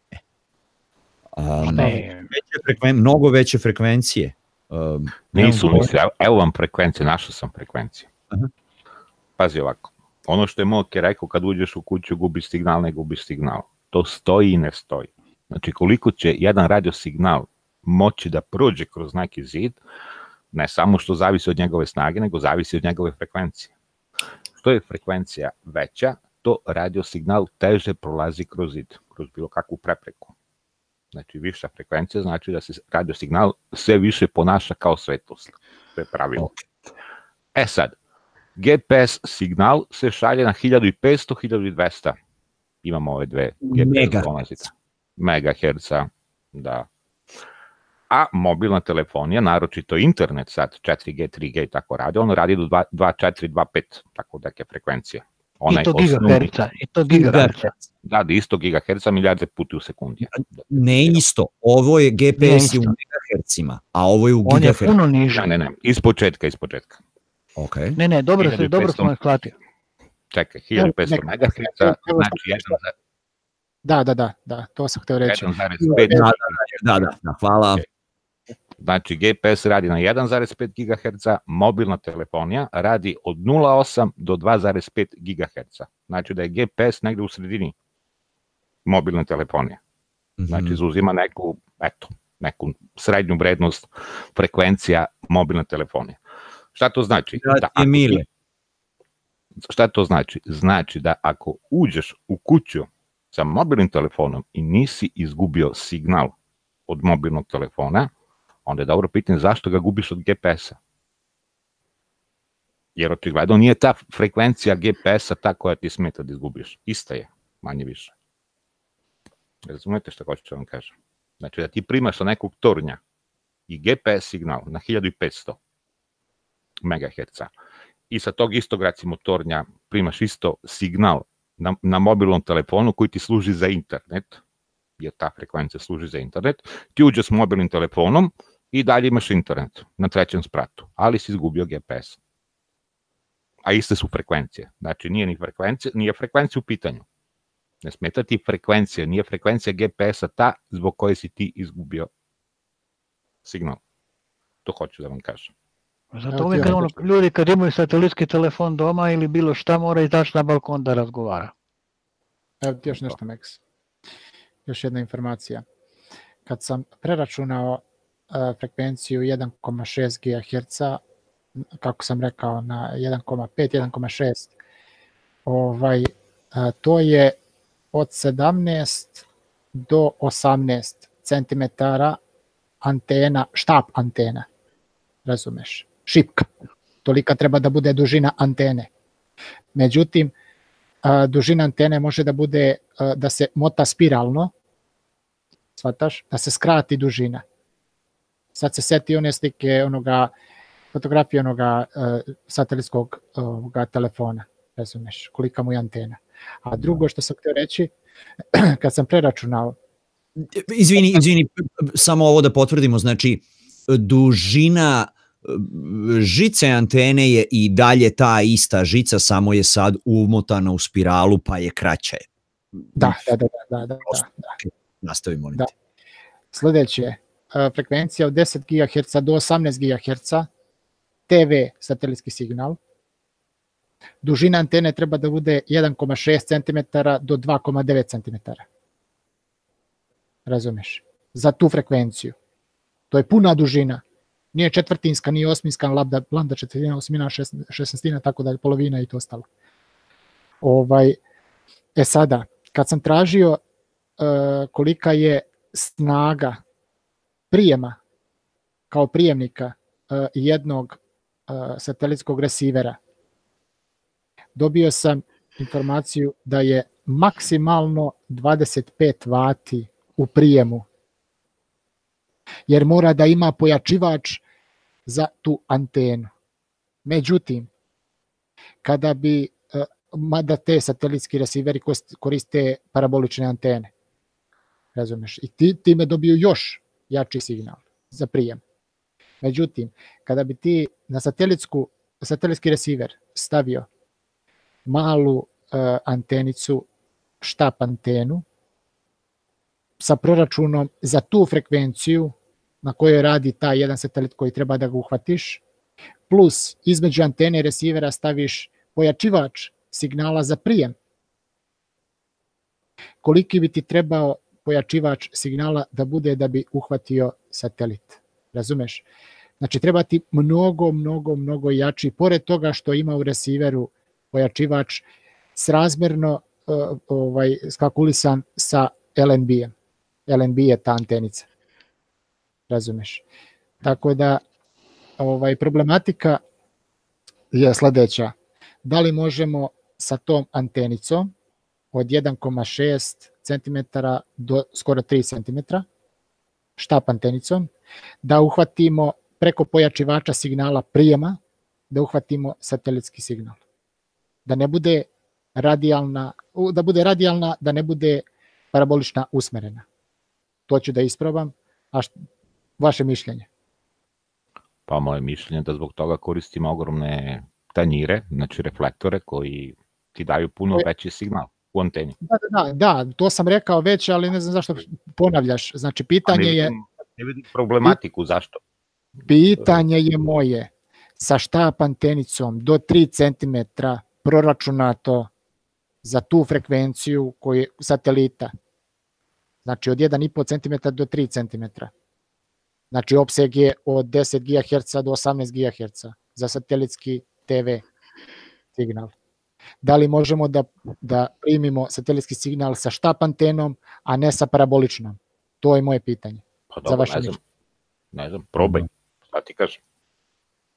Um, ne. veće frekven, mnogo veće frekvencije. Um, Nisu, nisu, evo, evo vam frekvencije, našao sam frekvencije. Aha. Pazi ovako, ono što je Mok je rekao, kad uđeš u kuću gubiš signal, ne gubiš signal. To stoji i ne stoji. Znači koliko će jedan radio signal moći da prođe kroz neki zid, ne samo što zavisi od njegove snage, nego zavisi od njegove frekvencije. Što je frekvencija veća, to radio signal teže prolazi kroz zid, kroz bilo kakvu prepreku. Znači, viša frekvencija znači da se radio signal sve više ponaša kao svetlost. To je pravilno. E sad, GPS signal se šalje na 1500-1200. Imamo ove dve GPS Megaherca, da a mobilna telefonija, naročito internet sad 4G, 3G i tako radi, on radi do 2.4, tako neke frekvencije. Ona I to gigaherca, i to gigaherca. Da, da, isto gigaherca, milijarde puti u sekundi. Ne isto, ovo je GPS je u megahercima, a ovo je u gigahercima. On je puno niže. Ne, ne, ne, iz početka, iz početka. Okay. Ne, ne, dobro, se, dobro smo je shvatio. Čekaj, 1500 MHz, znači jedan za... Da, da, da, da, to sam hteo reći. 1,5 da, da, da, da, hvala. Znači GPS radi na 1,5 GHz, mobilna telefonija radi od 0,8 do 2,5 GHz. Znači da je GPS negde u sredini mobilne telefonije. Znači mhm. zauzima neku, eto, neku srednju vrednost frekvencija mobilne telefonije. Šta to znači? Da, da mile. Šta to znači? Znači da ako uđeš u kuću sa mobilnim telefonom i nisi izgubio signal od mobilnog telefona, onda je dobro pitanje zašto ga gubiš od GPS-a. Jer očigledno nije ta frekvencija GPS-a ta koja ti smeta da izgubiš. Ista je, manje više. Razumete što hoću da vam kažem? Znači da ti primaš sa nekog tornja i GPS signal na 1500 MHz i sa tog istog recimo tornja primaš isto signal na, na mobilnom telefonu koji ti služi za internet, jer ta frekvencija služi za internet, ti uđeš s mobilnim telefonom i dalje imaš internet na trećem spratu, ali si izgubio GPS. A iste su frekvencije. Znači nije ni frekvencija, nije frekvencija u pitanju. Ne smeta ti frekvencija, nije frekvencija GPS-a ta zbog koje si ti izgubio signal. To hoću da vam kažem. Zato uvijek ono, ljudi kad imaju satelitski telefon doma ili bilo šta mora izaći na balkon da razgovara. Evo ti još nešto, Max. Još jedna informacija. Kad sam preračunao frekvenciju 1,6 GHz, kako sam rekao, na 1,5, 1,6, ovaj, to je od 17 do 18 cm antena, štap antena, razumeš? šipka. Tolika treba da bude dužina antene. Međutim, dužina antene može da bude da se mota spiralno, shvataš, da se skrati dužina. Sad se seti one slike onoga, fotografije onoga satelitskog ovoga telefona, razumeš, kolika mu je antena. A drugo što sam htio reći, kad sam preračunao Izvini, izvini, samo ovo da potvrdimo, znači dužina žice antene je i dalje ta ista žica, samo je sad umotana u spiralu pa je kraće. Da, da, da, da, da, da, da. Nastavi, molim da. Sledeće, frekvencija od 10 GHz do 18 GHz, TV satelitski signal, dužina antene treba da bude 1,6 cm do 2,9 cm. Razumeš? Za tu frekvenciju. To je puna dužina Nije četvrtinska, nije osminska, lambda, lambda četvrtina, osmina, šest, šestnestina, tako da je polovina i to ostalo. Ovaj, e sada, kad sam tražio uh, kolika je snaga prijema kao prijemnika uh, jednog uh, satelitskog resivera, dobio sam informaciju da je maksimalno 25 vati u prijemu, jer mora da ima pojačivač za tu antenu. Međutim, kada bi, e, mada te satelitski resiveri koriste parabolične antene, razumeš, i ti, time dobiju još jači signal za prijem. Međutim, kada bi ti na satelitsku, satelitski resiver stavio malu uh, antenicu, štap antenu, sa proračunom za tu frekvenciju na kojoj radi taj jedan satelit koji treba da ga uhvatiš, plus između antene i resivera staviš pojačivač signala za prijem. Koliki bi ti trebao pojačivač signala da bude da bi uhvatio satelit? Razumeš? Znači treba ti mnogo, mnogo, mnogo jači, pored toga što ima u resiveru pojačivač srazmerno uh, ovaj, skakulisan sa LNB-em. LNB je ta antenica. Razumeš? Tako da ovaj problematika je sledeća. Da li možemo sa tom antenicom od 1,6 cm do skoro 3 cm štap antenicom da uhvatimo preko pojačivača signala prijema da uhvatimo satelitski signal. Da ne bude radijalna, da bude radijalna, da ne bude parabolična usmerena. To ću da isprobam. A šta, vaše mišljenje? Pa moje mišljenje da zbog toga koristimo ogromne tanjire, znači reflektore koji ti daju puno veći signal u anteni. Da, da, da, to sam rekao već, ali ne znam zašto ponavljaš. Znači, pitanje je... Ne vidim problematiku, zašto? Pitanje je moje, sa štap antenicom do 3 cm proračunato za tu frekvenciju koji, satelita, Znači od 1,5 cm do 3 cm. Znači opseg je od 10 GHz do 18 GHz za satelitski TV signal. Da li možemo da, da primimo satelitski signal sa štap antenom, a ne sa paraboličnom? To je moje pitanje. Pa dobro, za vaše ne znam. Ne znam, probaj. Šta ti kažem?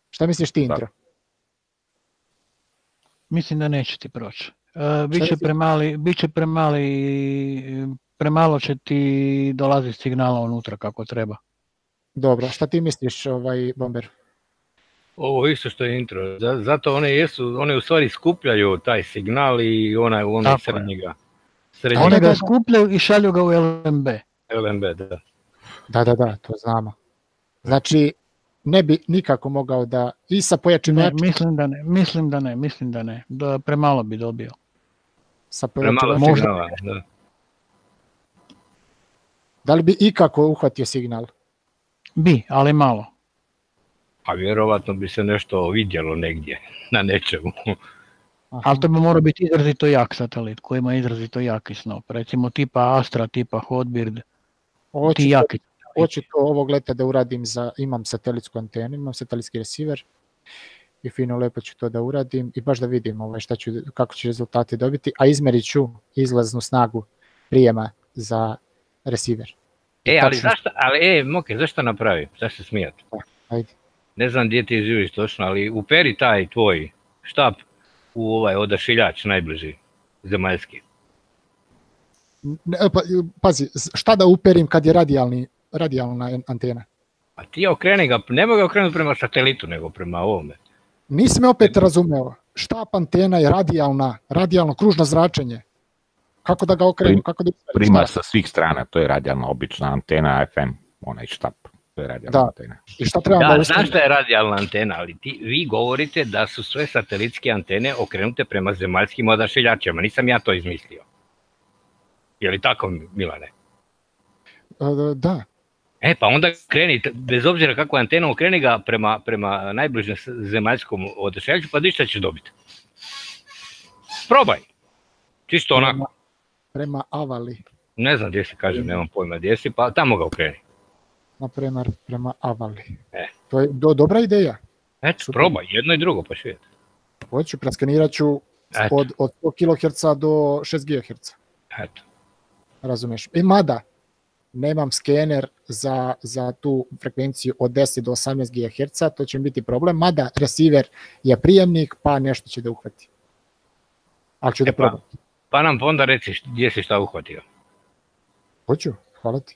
Šta misliš ti, Intro? Mislim da neće ti proći. Uh, biće premali, biće premali premalo će ti dolaziti signala unutra kako treba. Dobro, šta ti misliš, ovaj Bomber? Ovo isto što je intro. Zato one jesu, one u stvari skupljaju taj signal i onaj onaj srednjega. Srednjega. One ga skupljaju i šalju ga u LMB. LMB, da. Da, da, da, to znamo. Znači, ne bi nikako mogao da i sa pojačivačem... Ne, mislim da ne, mislim da ne, mislim da ne. Da premalo bi dobio. Sa pojačivačem. Premalo signala, da. Da li bi ikako uhvatio signal? Bi, ali malo. A vjerovatno bi se nešto vidjelo negdje, na nečemu. Ali to bi morao biti izrazito jak satelit, koji ima izrazito jaki snop. Recimo tipa Astra, tipa Hotbird, Oči ti jaki. Hoću to ovog leta da uradim, za, imam satelitsku antenu, imam satelitski receiver i fino lepo ću to da uradim i baš da vidim ovaj, šta ću, kako ću rezultate dobiti, a izmerit ću izlaznu snagu prijema za receiver. E, ali zašto, ali e, Moke, zašto napravi? Zašto se smijati? Ajde. Ne znam gdje ti živiš točno, ali uperi taj tvoj štap u ovaj odašiljač najbliži, zemaljski. Ne, pa, pazi, šta da uperim kad je radijalni, radijalna antena? A ti okreni ga, nema ga okrenuti prema satelitu, nego prema ovome. Nisi me opet razumeo. Štap antena je radijalna, radijalno kružno zračenje. Kako da ga okrenu? Kako da... Prima sa svih strana, to je radijalna obična antena FM, onaj štap. To je radijalna da. antena. I šta treba da, da znaš šta je radijalna antena, ali ti, vi govorite da su sve satelitske antene okrenute prema zemaljskim odašiljačima. Nisam ja to izmislio. Je li tako, Milane? Da. E, pa onda kreni, bez obzira kako je antena, okreni ga prema, prema najbližem zemaljskom odašiljaču, pa ništa ćeš dobiti. Probaj. Čisto onako prema Avali. Ne znam gdje se kaže, nemam pojma gdje si, pa tamo ga okreni. Naprimer, prema Avali. E. To je do, dobra ideja. Eto, Super. probaj, jedno i drugo, pa ću vidjeti. Hoću, preskanirat ću Eto. od, od 100 kHz do 6 GHz. Eto. Razumeš? I mada, nemam skener za, za tu frekvenciju od 10 do 18 GHz, to će mi biti problem, mada receiver je prijemnik, pa nešto će da uhvati. Ali ću da E pa. probam. Pa nam onda reci gdje si šta uhvatio. Hoću, hvala ti.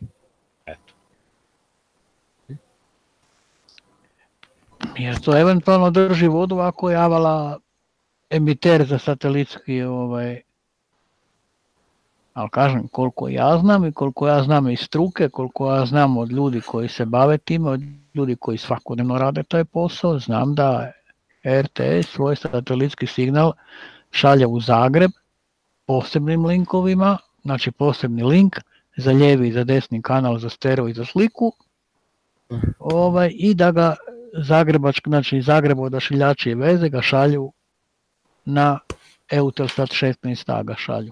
Jer to eventualno drži vodu ako je avala emiter za satelitski ovaj ali kažem koliko ja znam i koliko ja znam iz struke, koliko ja znam od ljudi koji se bave time, od ljudi koji svakodnevno rade taj posao, znam da RTS svoj satelitski signal šalje u Zagreb posebnim linkovima, znači posebni link za lijevi i za desni kanal, za stereo i za sliku, ovaj, i da ga Zagrebački, znači Zagrebo odašiljači i veze ga šalju na Eutelsat 16 ga šalju.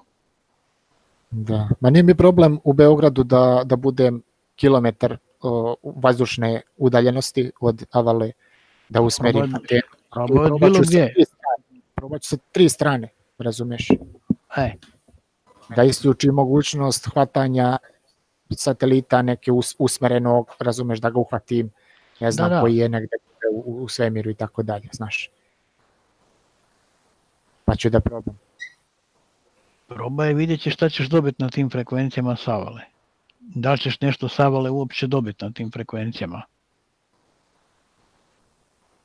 Da. Ma nije mi problem u Beogradu da, da budem kilometar o, vazdušne udaljenosti od avale, da usmerim Probaj- antenu. Probaj Probat ću gdje. tri strane. Probat ću sa tri strane, razumeš? E, Da isključim mogućnost hvatanja satelita neke us, usmerenog, razumeš, da ga uhvatim, ne znam, Da, da. koji je negde u, u svemiru i tako dalje, znaš. Pa ću da probam. probaj vidjet ćeš šta ćeš dobiti na tim frekvencijama savale. Da li ćeš nešto savale uopće dobiti na tim frekvencijama.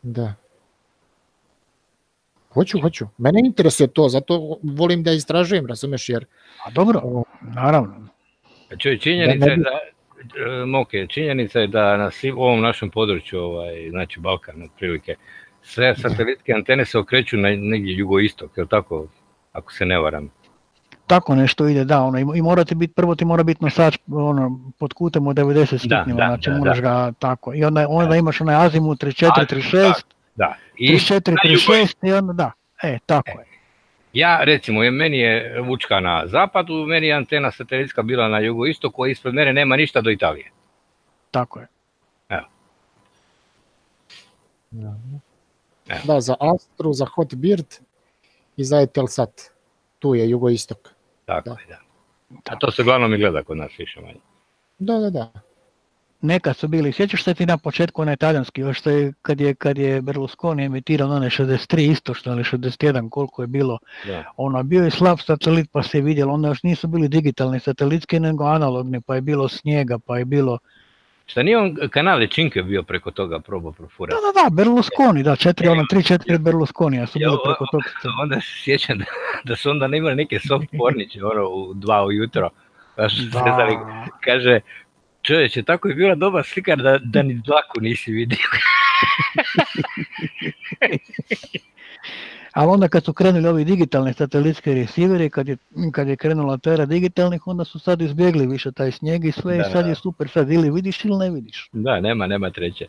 Da. Hoću, hoću. Mene interesuje to, zato volim da istražujem, razumeš, jer A dobro, naravno. Čuj, činjenica ne je bi- da, e, Moke, činjenica je da na svim, ovom našem području, ovaj, znači Balkan otprilike, sve satelitske antene se okreću na negdje jugoistok, je tako? Ako se ne varam. Tako nešto ide, da, ono, i- morate biti, prvo ti mora biti nosač ono, pod kutem od 90 stupnjeva, da, znači da, moraš ga tako. I onda, onda imaš onaj azimut 34, 36, Da. I 34, na 36 i onda da, e, tako je. Ja recimo, meni je vučka na zapadu, meni je antena satelitska bila na jugoistoku, a ispred mene nema ništa do Italije. Tako je. da, za Astru, za Hotbird i za Etelsat. Tu je jugoistok. Tako Da. je, da. A to se uglavnom i gleda kod nas više manje. Da, da, da. Nekad su bili, sjećaš se ti na početku onaj talijanski, još što je, kad je, kad je Berlusconi emitirao onaj 63 istočno ili 61 koliko je bilo, Da. ono bio je slab satelit pa se je vidjelo, onda još nisu bili digitalni satelitski nego analogni, pa je bilo snijega, pa je bilo, Šta nije on kanal je Činke bio preko toga probao profurati? da, da, da, Berlusconi, da, četiri, ono, tri, četiri Berlusconija su bili preko tog. Onda se sjećam da, da su onda imali neke soft porniće ono, u dva ujutro. Pa se zezali, Da, kaže, čovječe, tako je bila dobar slikar da, da ni dlaku nisi vidio. ali onda kad su krenuli ovi digitalni satelitski resiveri, kad je, kad je krenula ta era digitalnih, onda su sad izbjegli više taj snijeg i sve, Da, i sad da. je super, sad ili vidiš ili ne vidiš. Da, nema, nema treće.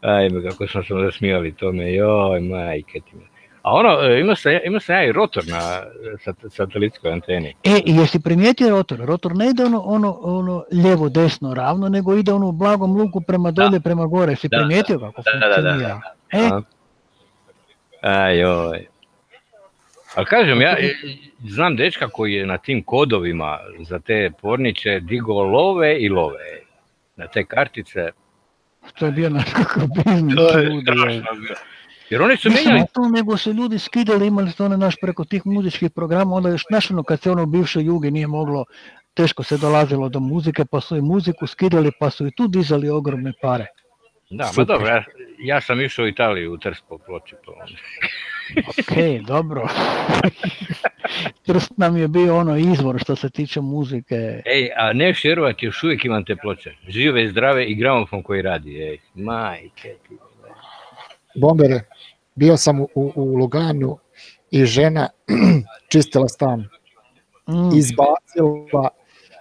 Ajme, kako smo se zasmijali tome, joj, majke ti me. A ono, e, imao sam, imao sam ja i rotor na e, sat- satelitskoj anteni. E, i jesi primijetio rotor? Rotor ne ide ono, ono, ono lijevo, desno, ravno, nego ide ono u blagom luku prema dolje, prema gore. Si Da, primijetio kako da, da, da, da. funkcionira? E, A? Aj, joj. Ali kažem, ja e, znam dečka koji je na tim kodovima za te porniče digo love i love. Na te kartice. to je bio naš kakav biznis. To je strašno. Jer oni su samo to, nego se ljudi skidali, imali su one naš preko tih muzičkih programa, onda još znaš ono kad se ono u bivšoj jugi nije moglo, teško se dolazilo do muzike, pa su i muziku skidali, pa su i tu dizali ogromne pare. Da, ma Super. dobro, ja, ja sam išao u Italiju u Trst po ploči. Po... Ok, dobro. Trst nam je bio ono izvor što se tiče muzike. Ej, a ne vjerovati, još uvijek imam te ploče. Žive, zdrave i gramofon koji radi. Ej, majke ti. Bombere, bio sam u, u, Luganu i žena čistila stan. Mm, Izbacila,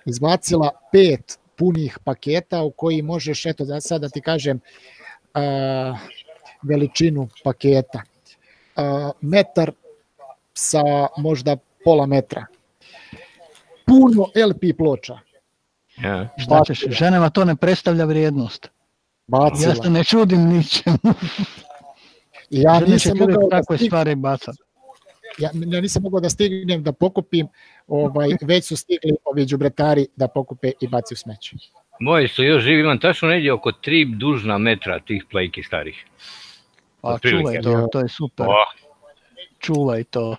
izbacila pet punih paketa u koji možeš, eto da sad da ti kažem, a, veličinu paketa. A, metar sa možda pola metra. Puno LP ploča. Ja. šta ćeš, ženama to ne predstavlja vrijednost. Bacila. Ja se ne čudim ničemu. Ja Žene nisam mogao da takve stignem, stvari bacat. ja, ja nisam mogao da stignem da pokupim, ovaj, već su stigli ovi đubretari da pokupe i baci u smeće. Moji su još živi, imam tačno negdje oko tri dužna metra tih plejki starih. A Otprilike. čuvaj to, to je super. Oh, Čuvaj to.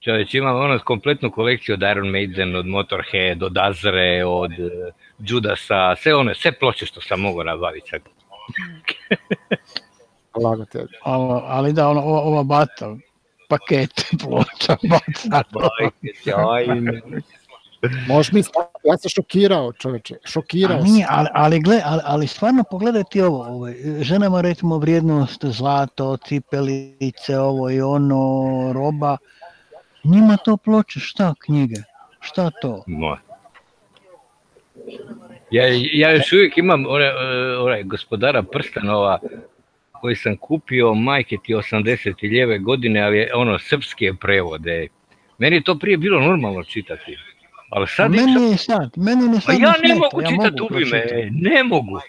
čovječ, imam ono kompletnu kolekciju od Iron Maiden, od Motorhead, od Azre, od eh, Judasa, sve one, sve ploče što sam mogao nabaviti sad. Lago te. Ali, ali da, ono, ova, ova bata, paket ploča baca. Bajke sjajne. Možeš mi ja sam šokirao čoveče, šokirao sam. ali, ali, gle, ali, ali stvarno pogledaj ti ovo, ovaj, ženama recimo vrijednost zlato, cipelice, ovo i ono, roba, njima to ploče, šta knjige, šta to? Moj. Ja, ja još uvijek imam onaj, onaj gospodara prstanova koji sam kupio majke ti 80. lijeve godine, ali ono srpske prevode. Meni je to prije bilo normalno čitati. Ali sad meni je sad, meni ne Pa sad ja ne mogu ja čitati mogu ubi me, pročitati. ne mogu.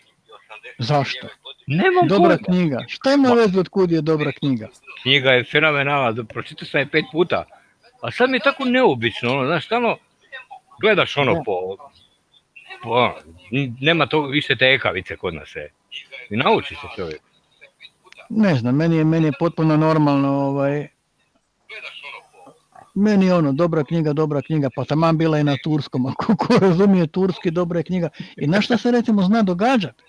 Zašto? Nemam Dobra pojma. knjiga. Šta ima veze od kud je dobra knjiga? Knjiga je fenomenalna, pročitao sam je pet puta. A sad mi je tako neobično, ono, znaš, stalno gledaš ono Da. po, po nema to više te ekavice kod nas je. I nauči se čovjek. Ne znam, meni je, meni je potpuno normalno, ovaj, meni je ono, dobra knjiga, dobra knjiga, pa taman bila i na turskom, ako ko razumije turski, dobra je knjiga. I na šta se recimo zna događati?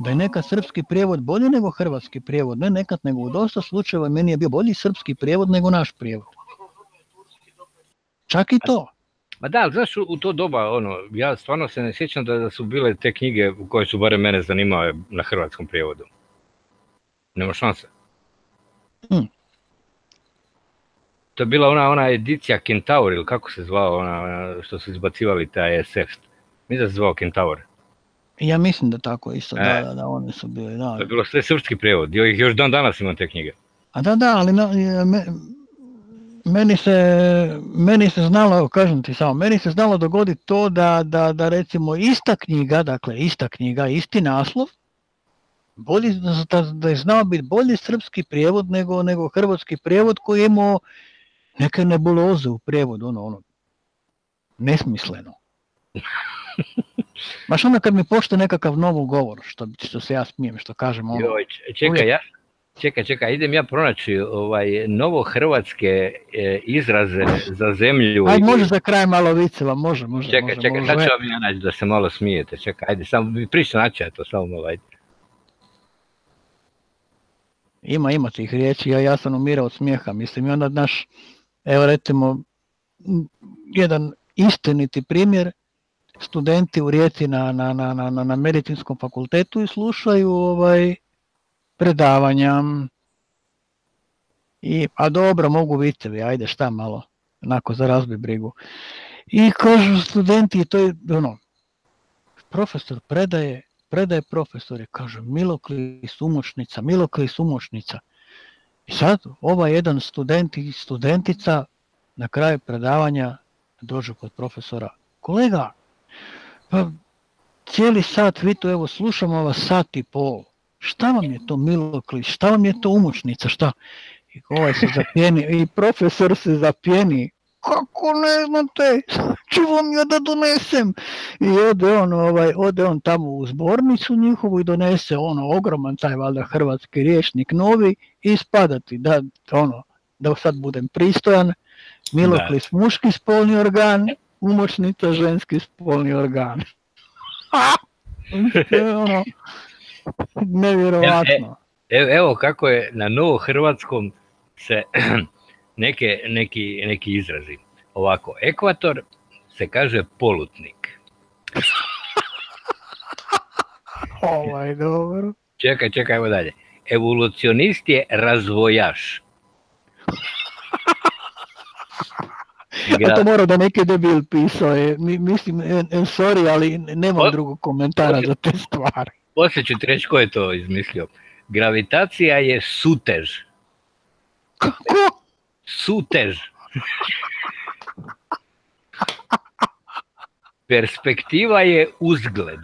Da je nekad srpski prijevod bolji nego hrvatski prijevod, ne nekad, nego u dosta slučajeva meni je bio bolji srpski prijevod nego naš prijevod. Čak i to. Ma da, ali znaš, u, to doba, ono, ja stvarno se ne sjećam da, da su bile te knjige koje su barem mene zanimale na hrvatskom prijevodu. Nema šanse. Hmm. To je bila ona, ona edicija Kentaur, ili kako se zvao, ona, ona što su izbacivali taj SF. Mislim da se zvao Kentaur. Ja mislim da tako isto, da, E. da, da, oni su bili, da. To je bilo sve srpski prijevod. Jo, još dan danas imam te knjige. A da, da, ali je, me, meni, se, meni se znalo, kažem ti samo, meni se znalo dogoditi to da, da, da recimo ista knjiga, dakle ista knjiga, isti naslov, bolji, da, da je znao biti bolji srpski prijevod nego, nego hrvatski prijevod koji je imao neke nebuloze u prijevodu, ono, ono, nesmisleno. Baš onda kad mi pošte nekakav novo govor, što, što se ja smijem, što kažem, ono, Joj, čekaj, ja, čekaj, čekaj, idem ja pronaći ovaj, novo hrvatske e, izraze za zemlju. Ajde, i- može za kraj malo viceva, može, može. Čekaj, može, čekaj, može. sad ću vam ja naći da se malo smijete. Čekaj, ajde, samo priča naći, to samo malo, ajde. Ima, ima tih riječi, ja, ja sam umirao od smijeha, mislim, i onda, znaš, evo recimo, jedan istiniti primjer, studenti u Rijeci na, na, na, na, na, medicinskom fakultetu i slušaju ovaj predavanja. I, a dobro, mogu vicevi, ajde šta malo, onako za razbij brigu. I kažu studenti, to je ono, profesor predaje, predaje profesore, kaže Miloklis umočnica, Miloklis umočnica. I sad ovaj jedan student i studentica na kraju predavanja dođu kod profesora, kolega, pa cijeli sat, vi tu evo slušamo vas sat i pol, šta vam je to Miloklis, šta vam je to umočnica, šta? I ovaj se zapjeni, i profesor se zapjeni, kako ne znate, ću vam ja da donesem. I ode on, ovaj, ode on tamo u zbornicu njihovu i donese ono ogroman taj valjda hrvatski riječnik novi i spadati da ono, da sad budem pristojan, Miloklis muški spolni organ, umočnica ženski spolni organ. Ono, nevjerovatno. Evo, evo kako je na novo hrvatskom se neke, neki, neki izrazi. Ovako, ekvator se kaže polutnik. Ovaj, dobro. Čekaj, čekaj, evo dalje. Evolucionist je razvojaš. A to mora da neki debil pisao je, mi, mislim, en, en, sorry, ali nemam O- drugog komentara za te stvari. Poslije ću ti reći ko je to izmislio. Gravitacija je sutež. Kako? Sutež. Perspektiva je uzgled.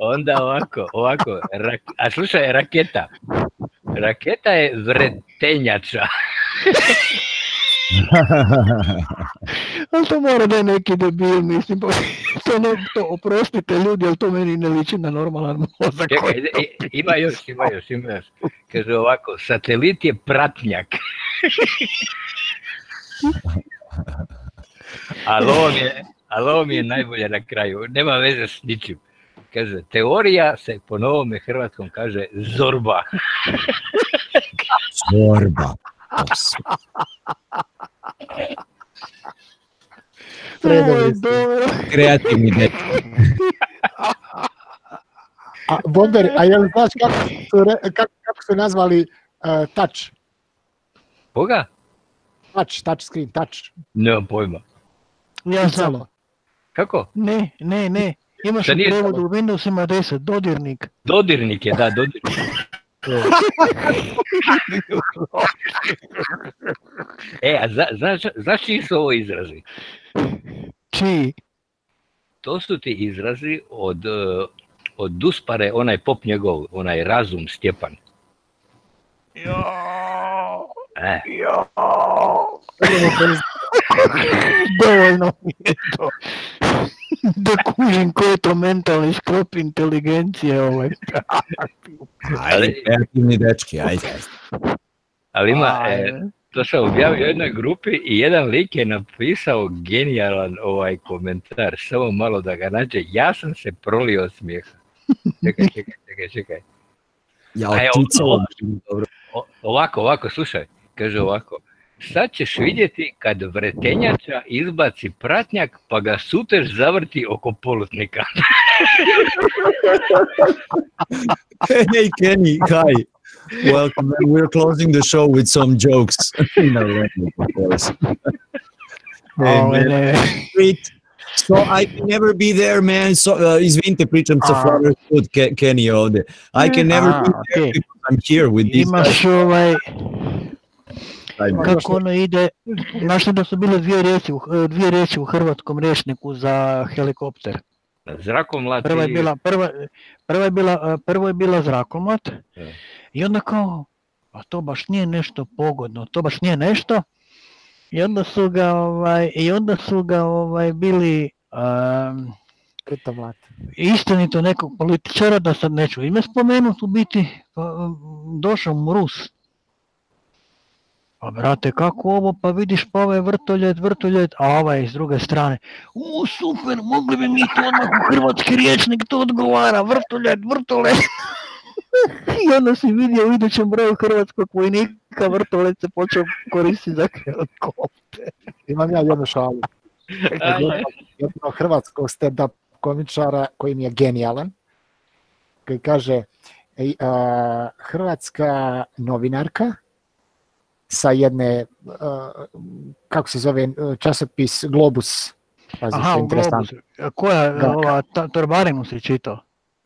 Onda ovako, ovako, rak, a slušaj, raketa. Raketa je vretenjača. Ali to mora da je neki debil, mislim, pa to, ne, to oprostite ljudi, ali to meni ne liči na normalan mozak. Čekaj, i- i- ima još, ima još, ima još. Kaže ovako, satelit je pratnjak. ali ovo mi je, ali ovo mi je najbolje na kraju, nema veze s ničim. Kaže, teorija se po novome hrvatskom kaže zorba. Zorba. Predobri Ovo je ste. dobro. Kreativni dečki. A, Bomber, a jel znaš kako su, re, kako, kako su nazvali uh, touch? Koga? Touch, touch screen, touch. Nemam pojma. Ja sam, Celo. Kako? ne, ne, ne, imaš Da u prevodu u Windowsima 10, dodirnik. Dodirnik je, da, dodirnik. E, a zna, znaš, znaš čiji su ovo izrazi? Čiji? To su ti izrazi od, eh, od Duspare, onaj pop njegov, onaj razum Stjepan. E, Dovoljno mi je to. Da kužim ko je to mentalni sklop inteligencije ovaj. Ajde, kreativni dečki, ajde. ali ima, Aj, e, to sam objavio u jednoj grupi i jedan lik je napisao genijalan ovaj komentar, samo malo da ga nađe, ja sam se prolio od smijeha. Čekaj, čekaj, čekaj, čekaj. Ja A evo, oticalo. ovo- O- ovako, ovako, slušaj, kaže ovako. Sad ćeš vidjeti kad vretenjača izbaci pratnjak pa ga sutež zavrti oko polutnika. Hey Kenny, hi. Welcome. We're closing the show with some jokes. no, of course. Hey, Ovaj, man, ne. great. So I can never be there, man. So uh, izvinite, pričam sa A. Flower Food Kenny ovde. I can never A, be there okej. because I'm here with these guys. Imaš ovaj, Ajde. kako ono ide, znaš li da su bile dvije riječi, dvije riječi u hrvatskom rječniku za helikopter. Zrakom lati... Prva je bila, prva, prva je bila, a, prvo je bila zrakomlat Da. i onda kao, a to baš nije nešto pogodno, to baš nije nešto. I onda su ga, ovaj, i onda su ga ovaj, bili um, Kriptomlat. istinito nekog političara, da sad neću ime spomenuti, u biti pa, došao mu Rus. Pa brate, kako ovo, pa vidiš pa ovaj vrtoljet, vrtoljet, a ovaj s druge strane, u super, mogli bi mi to odmah u hrvatski riječnik, to odgovara, vrtoljet, vrtoljet. I onda si vidio u idućem broju hrvatskog vojnika, vrtoljet se počeo koristiti za helikopter. Imam ja jednu šalu. Ajde. jednog hrvatskog stand-up komičara koji mi je genijalan, koji kaže hrvatska novinarka sa jedne, a, kako se zove, časopis Globus. Pazi, Aha, u. Globus. Koja, Da. ova, ta, Torbarinu si čitao?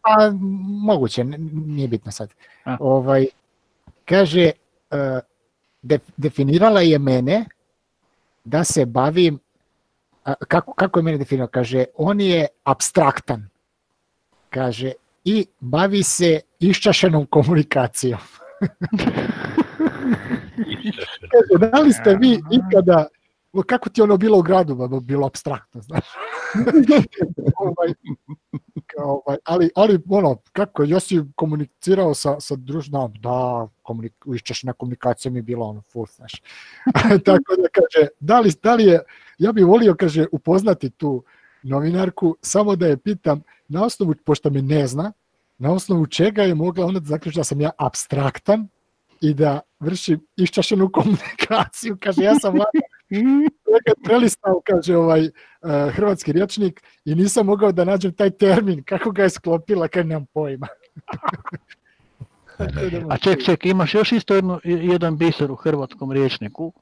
Pa, moguće, nije bitno sad. A. Ovaj, kaže, e, def- definirala je mene da se bavim, kako, kako je mene definirala? Kaže, on je abstraktan. Kaže, i bavi se iščašenom komunikacijom. Kaže, da li ste vi ikada, kako ti ono bilo u gradu, ba, bilo abstraktno, znaš. ovaj, kao, ovaj, ali, ali ono, kako, jesi komunicirao sa, sa družnom, da, komunik, iščešna komunikacija mi je bila ono, full, znaš. Tako da kaže, da li, da li je, ja bih volio, kaže, upoznati tu novinarku, samo da je pitam, na osnovu, pošto me ne zna, na osnovu čega je mogla ona da zaključi da sam ja abstraktan i da vršim iščašenu komunikaciju. Kaže, ja sam nekad prelistao, kaže ovaj uh, hrvatski rječnik i nisam mogao da nađem taj termin. Kako ga je sklopila, kad nemam pojma. Tako da A ček, ček, imaš još isto jedno, jedan biser u hrvatskom riječniku.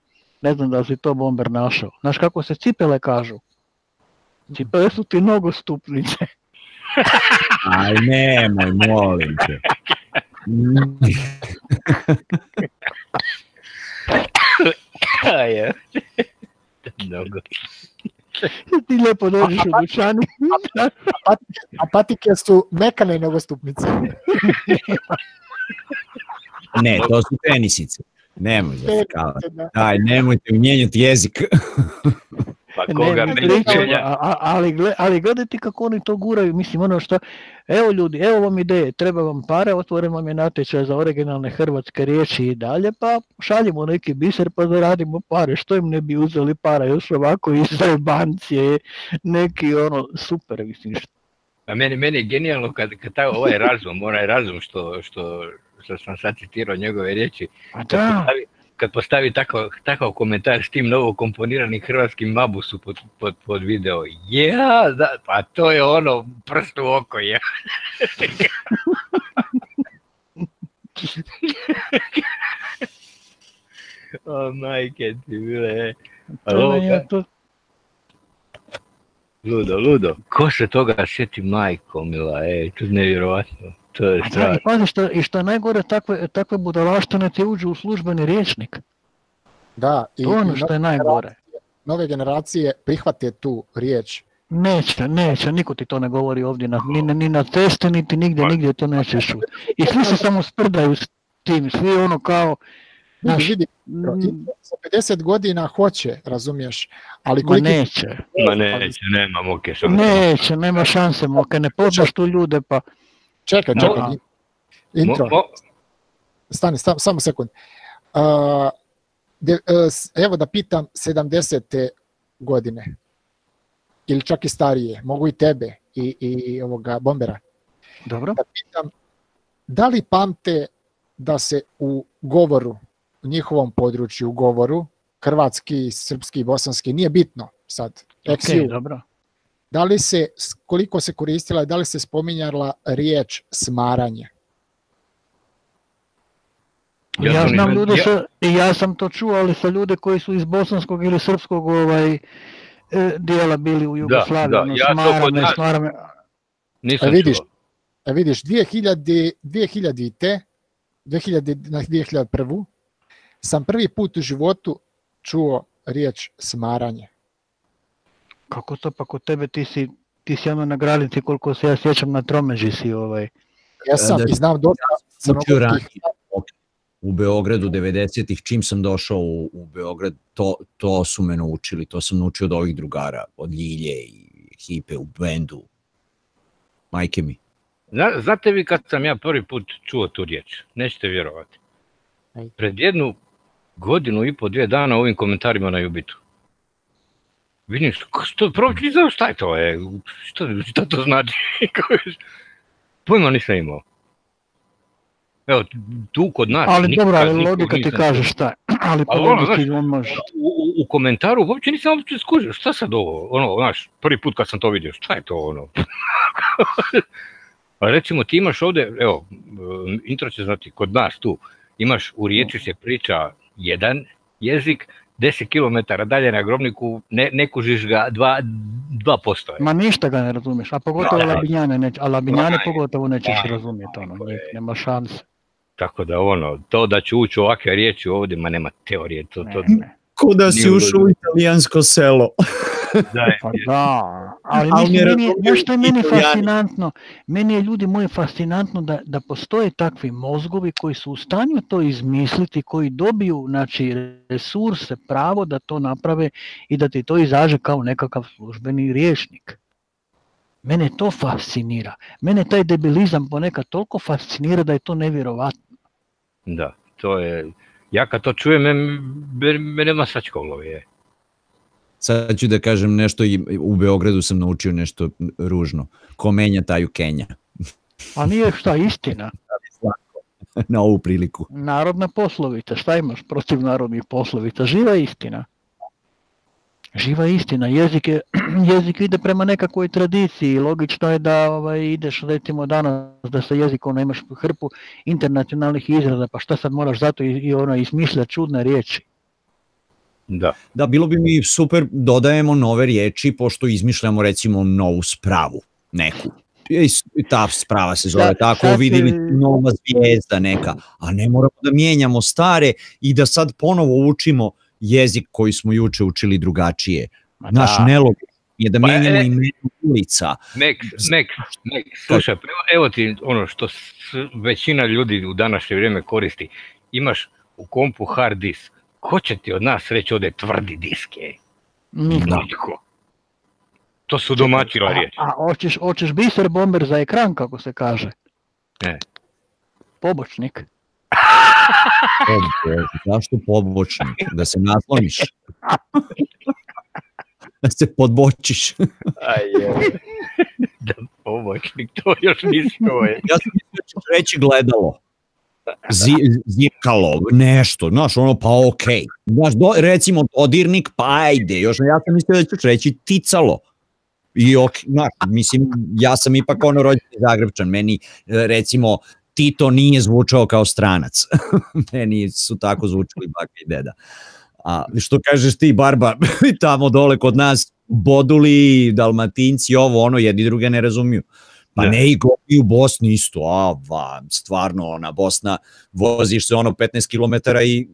Ne znam da si to bomber našao. Znaš kako se cipele kažu? Cipele su ti nogostupnice. Aj, nemoj, molim te. A je. Mnogo. ti lijepo dođeš u dućanu. A patike su mekane nogostupnice. Ne, to su tenisice. Nemoj da kao. da. Daj, nemojte mijenjati jezik. Pa koga ne, ne, a- a- ali, ali gledajte kako oni to guraju, mislim ono što, evo ljudi, evo vam ideje, treba vam pare, otvoren vam je natječaj za originalne hrvatske riječi i dalje, pa šaljemo neki biser pa zaradimo pare, što im ne bi uzeli para, još ovako iz bancije, neki ono, super, mislim, što- A meni, meni je genijalno kad, kad taj, ovaj razum, onaj razum što, što, što sam sad citirao njegove riječi, pa kad da, postavi, kad postavi takav, takav komentar s tim novo komponiranim hrvatskim mabusu pod, pod, pod video, ja, da, pa to je ono prst u oko, je. o, majke ti bile, to ga- to- ludo, ludo. Ko se toga sjeti majko, mila, ej, to je nevjerovatno. To je A da, strašno. i pazi što, i što je najgore, takve, takve budalaštine ti uđu u službeni riječnik. Da, i, To je ono što je najgore. nove generacije prihvate tu riječ. Neće, neće, niko ti to ne govori ovdje, na, ni, na- ni na cesti, niti nigdje, nigdje to nećeš čuti. I svi se samo sprdaju s tim, svi ono kao, Znaš, vidi, za 50 godina hoće, razumiješ, ali ma koliki neće, Ma neće, nema muke. samo- neće, nema šanse, moke, ne poznaš tu ljude, pa Čekaj, No. čekaj. Intro, Mo- mo- stani, sta- samo sekund. Uh, de, uh, evo da pitam 70. godine ili čak i starije, mogu i tebe i, i ovoga bombera. dobro. Da pitam, da li pamte da se u govoru, u njihovom području, u govoru, hrvatski, srpski, bosanski, nije bitno sad, eksiju, dobro. Da li se, koliko se koristila, i da li se spominjala riječ smaranje? Ja Ja, znam ljude, ja- sa, ja sam to čuo, ali sa ljude koji su iz bosanskog ili srpskog ovaj, e, dijela bili u Jugoslaviji, da, ono, ja to smarame, kod nas- smarame. Nisam E, vidiš, čuo. E vidiš, 2000, 2000 2000, na 2001. sam prvi put u životu čuo riječ smaranje. Kako to pa kod tebe ti si, ti si ono na granici koliko se ja sjećam na tromeži si ovaj. Ja sam da- i znam dosta Učio crnogorskih ranije. U Beogradu 90-ih, čim sam došao u, u Beograd, to, to su me naučili, to sam naučio od ovih drugara, od Ljilje i Hipe u bendu. Majke mi. Zna, znate vi kad sam ja prvi put čuo tu riječ? Nećete vjerovati. Pred jednu godinu i po dvije dana u ovim komentarima na Jubitu. Vidim, što, što prvo ti znao šta je to, je, šta, šta to znači? Pojma nisam imao. Evo, tu kod nas... Ali nikad dobro, ali logika ti kaže šta. Ali po ono, logici on može. u, u, komentaru uopće nisam uopće skužio, šta sad ovo, ono, znaš, prvi put kad sam to vidio, šta je to ono? A recimo ti imaš ovde, evo, intro će znati, kod nas tu, imaš u riječi se priča jedan jezik, 10 km dalje na grobniku ne, ne kužiš ga 2%. 2%. Ma ništa ga ne razumiješ, a pogotovo Da, da. labinjane, neć, a labinjane Da. pogotovo nećeš Da. razumjeti, ono, njih, je. nema šanse. Tako da ono, to da ću ući ovakve riječi ovdje, ma nema teorije, to, to, Ne, ne. Ko da si ušao u italijansko selo. Da Pa da, ali Ali mislim, meni je, što je meni fascinantno? Meni je ljudi moji fascinantno da, da postoje takvi mozgovi koji su u stanju to izmisliti, koji dobiju znači, resurse, pravo da to naprave i da ti to izađe kao nekakav službeni riječnik. Mene to fascinira. Mene taj debilizam ponekad toliko fascinira da je to nevjerovatno. da, to je, ja kad to čujem, mene, mene masačka u glavi je. Sad ću da kažem nešto, i u Beogradu sam naučio nešto ružno. Ko menja, taju Kenja. A nije šta istina. Na ovu priliku. Narodna poslovica, šta imaš protiv narodnih poslovica? Živa istina. Živa istina, jezik, je, jezik ide prema nekakvoj tradiciji, logično je da ovaj, ideš recimo danas da sa jezikom imaš hrpu internacionalnih izraza, pa šta sad moraš zato i, i ono izmišljati čudne riječi. Da, Da, bilo bi mi super, dodajemo nove riječi, pošto izmišljamo recimo novu spravu, neku. I ta sprava se zove Sad- tako, sad vidjeli si- nova zvijezda neka, a ne moramo da mijenjamo stare i da sad ponovo učimo jezik koji smo juče učili drugačije. Ma Naš da. nelog. je da Pa, menjamo e- imena ulica. Mek, mek, mek, slušaj, evo, evo ti ono što s- većina ljudi u današnje vrijeme koristi. Imaš u kompu hard disk. Ko će ti od nas reći ovdje tvrdi disk je? Niko. Nitko. To su domaćila A, riječ. a hoćeš, hoćeš biser bomber za ekran, kako se kaže? Ne. Pobočnik. Bože, Zašto pobočnik? Da se nasloniš. Da se podbočiš. Da, pomoćnik, to još nismo je. Ja sam mislio da reći gledalo. Zi, zirkalo, nešto, znaš, ono, pa okej. Znaš, do, recimo, dodirnik, pa ajde, još, ja sam mislio da ćeš reći ticalo. I ok, znaš, mislim, ja sam ipak ono rođeni Zagrebčan, meni, recimo, Tito nije zvučao kao stranac. meni su tako zvučali baka i deda. A što kažeš ti, Barba, tamo dole kod nas, boduli, dalmatinci, ovo, ono, jedni druge ne razumiju. Pa Da. ne i i u Bosni isto, a va, stvarno ona Bosna, voziš se ono 15 km i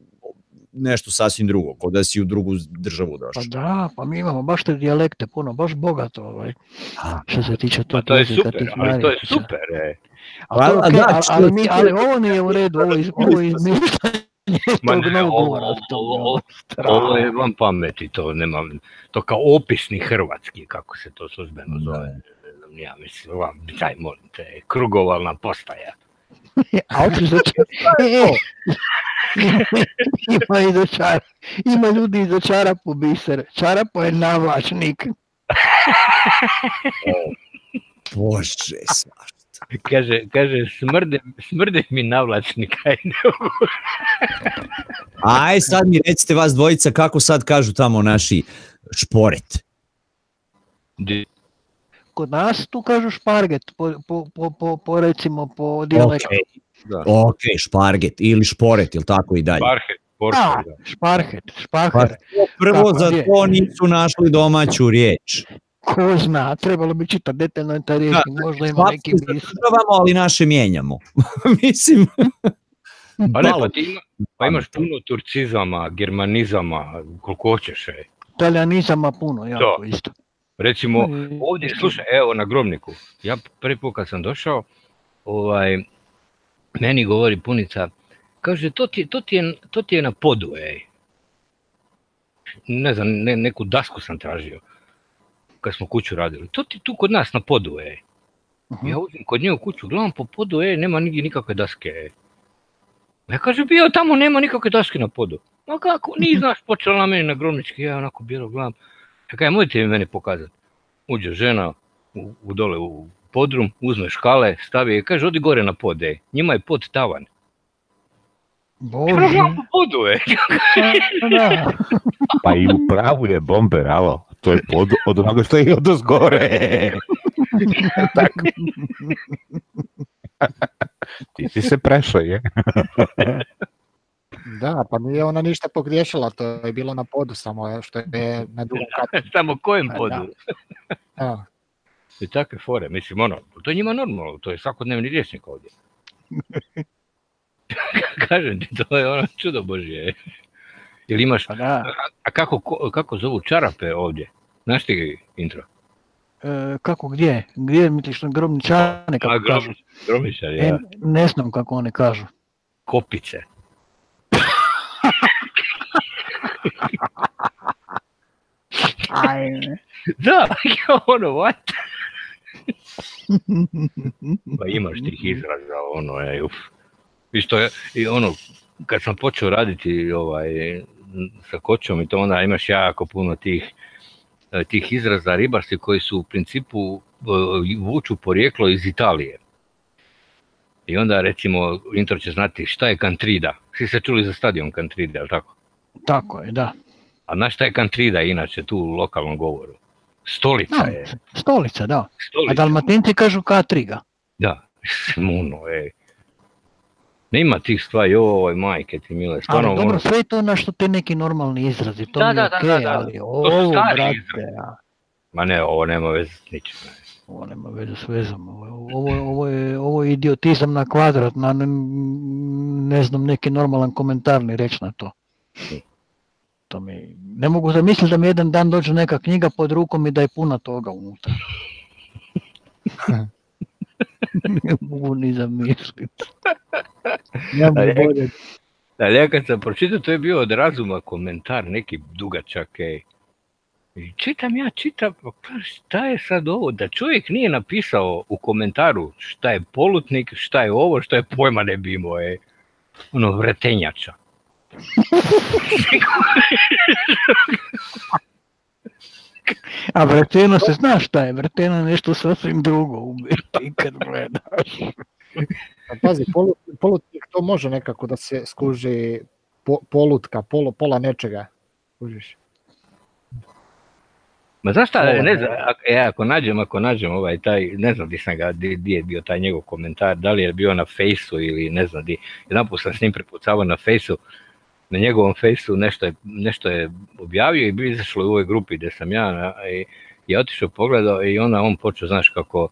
nešto sasvim drugo, kod da si u drugu državu Pa došao. da, pa mi imamo baš te dijalekte puno, baš bogato ovaj, A, što se tiče Pa tog to je super, tih ali to je super. E. Ali, to je A, okej, da, ali, ali, mi, ali ovo nije u redu, ovo, iz, ovo je izmišljanje Ma ne, ovo- ovo- ovo- Ovo je van pameti, to nema, to kao opisni hrvatski, kako se to službeno zove. Ne znam, ni Ja mislim, vam, molim te, krugovalna postaja. A hoćeš da će... E, e. ima i za čar... Ima ljudi i za čarapu biser. Čarapo je navlačnik. Bože, svašta. Kaže, kaže smrde, smrde mi navlačnik, aj ne mogu. Aj sad mi recite vas dvojica kako sad kažu tamo naši šporet. Di- Kod nas tu kažu šparget, po, po, po, po, po recimo po dijalektu. Ok, Da. ok, šparget ili šporet ili tako i dalje. Parhet, Porsche, A, da. šparhet, šparher. Pa prvo Kako za je? to nisu našli domaću riječ. Ko zna, trebalo bi čitati detaljno je taj riječnik, možda ima neki zadržavamo, ali naše mijenjamo. Mislim, Pa ne, pa, ti ima, pa imaš puno turcizama, germanizama, koliko hoćeš. E. Italijanizama puno, jako isto. Recimo, ovdje, slušaj, evo na grobniku, ja prvi put kad sam došao, ovaj, meni govori punica, kaže, to ti, to ti, je, to ti je na podu, ej. Ne znam, ne, neku dasku sam tražio, kad smo kuću radili. To ti tu kod nas na podu, ej. Mhm. Ja uzim kod nje u kuću, gledam po podu, ej, nema nigdje nikakve daske, ej. Ja kaže, bio tamo, nema nikakve daske na podu. Ma kako, ni znaš, počela na meni na grobnički, ja onako bijelo gledam. Ja kažem, možete mi meni pokazati. Uđe žena u, u dole u podrum, uzme škale, stavi je, kaže, odi gore na pod, ej. Njima je pod tavan. Bože. Po podu. Da. Pa i u pravu je bomber, alo. To je pod, od onoga što je od gore. Tako. Ti si se prešao, je? Da, pa nije ona ništa pogriješila, to je bilo na podu samo što je na drugom katu. Samo kojem Da. podu? Da. I takve fore, mislim, ono, to je njima normalno, to je svakodnevni rječnik ovdje. Kažem ti, to je ono čudo Božje. Ili imaš, Pa da. a kako, ko- kako zovu čarape ovdje? Znaš ti intro? E, kako gdje? Gdje misliš na grobničane kako A, kažu? grob- grobičar, E, ja. ne znam kako oni kažu. Kopice. Ajme. Da, ja ono, what? Pa imaš tih izraza, ono, ej, uf. I što je, i ono, kad sam počeo raditi ovaj, sa kočom i to onda imaš jako puno tih, e, tih izraza ribarskih koji su u principu e, vuču porijeklo iz Italije. I onda recimo intro će znati šta je kantrida. Svi ste čuli za stadion kantrida, jel tako? Tako je, da. A znaš šta je kantrida inače tu u lokalnom govoru? Stolica Da, je. stolica, da. A Stolica. dalmatinci kažu katriga. Da, muno, ej. Nema tih stvari, joj, majke ti mile, stvarno, Ali dobro, ono, sve je to na što te neki normalni izrazi, to Da, mi je da, da, okej, da, da. ali ovo, brate, izrazi. a, ma ne, ovo nema veze s ničim. ovo nema veze s vezom, ovo, ovo, ovo, je, ovo je idiotizam na kvadrat, na, ne, ne znam, neki normalan komentar ni reći na to. To mi, ne mogu zamisliti da mi jedan dan dođe neka knjiga pod rukom i da je puna toga unutra. ne mogu ni zamisliti. Ja Ali ja- bolje. Ali ja kad sam pročitao, to je bio od razuma komentar, neki dugačak, ej. I čitam ja, čitam, pa šta je sad ovo? Da čovjek nije napisao u komentaru šta je polutnik, šta je ovo, šta je pojma ne bi imao, ej. Ono, vretenjača. A vreteno se zna šta je, vreteno je nešto sasvim drugo u biti kad gledaš. A pazi, polut, polutnik to može nekako da se skuži po, polutka, polo, pola nečega. Skužiš. Ma znaš šta, ne znam, ako, e, ako nađem, ako nađem ovaj taj, ne znam di sam ga, di, di je bio taj njegov komentar, da li je bio na fejsu ili ne znam di, jedan put sam s njim prepucavao na fejsu, na njegovom fejsu nešto je, nešto je objavio i bio izašlo u ovoj grupi gdje sam ja i ja otišao pogledao i onda on počeo, znaš, kako,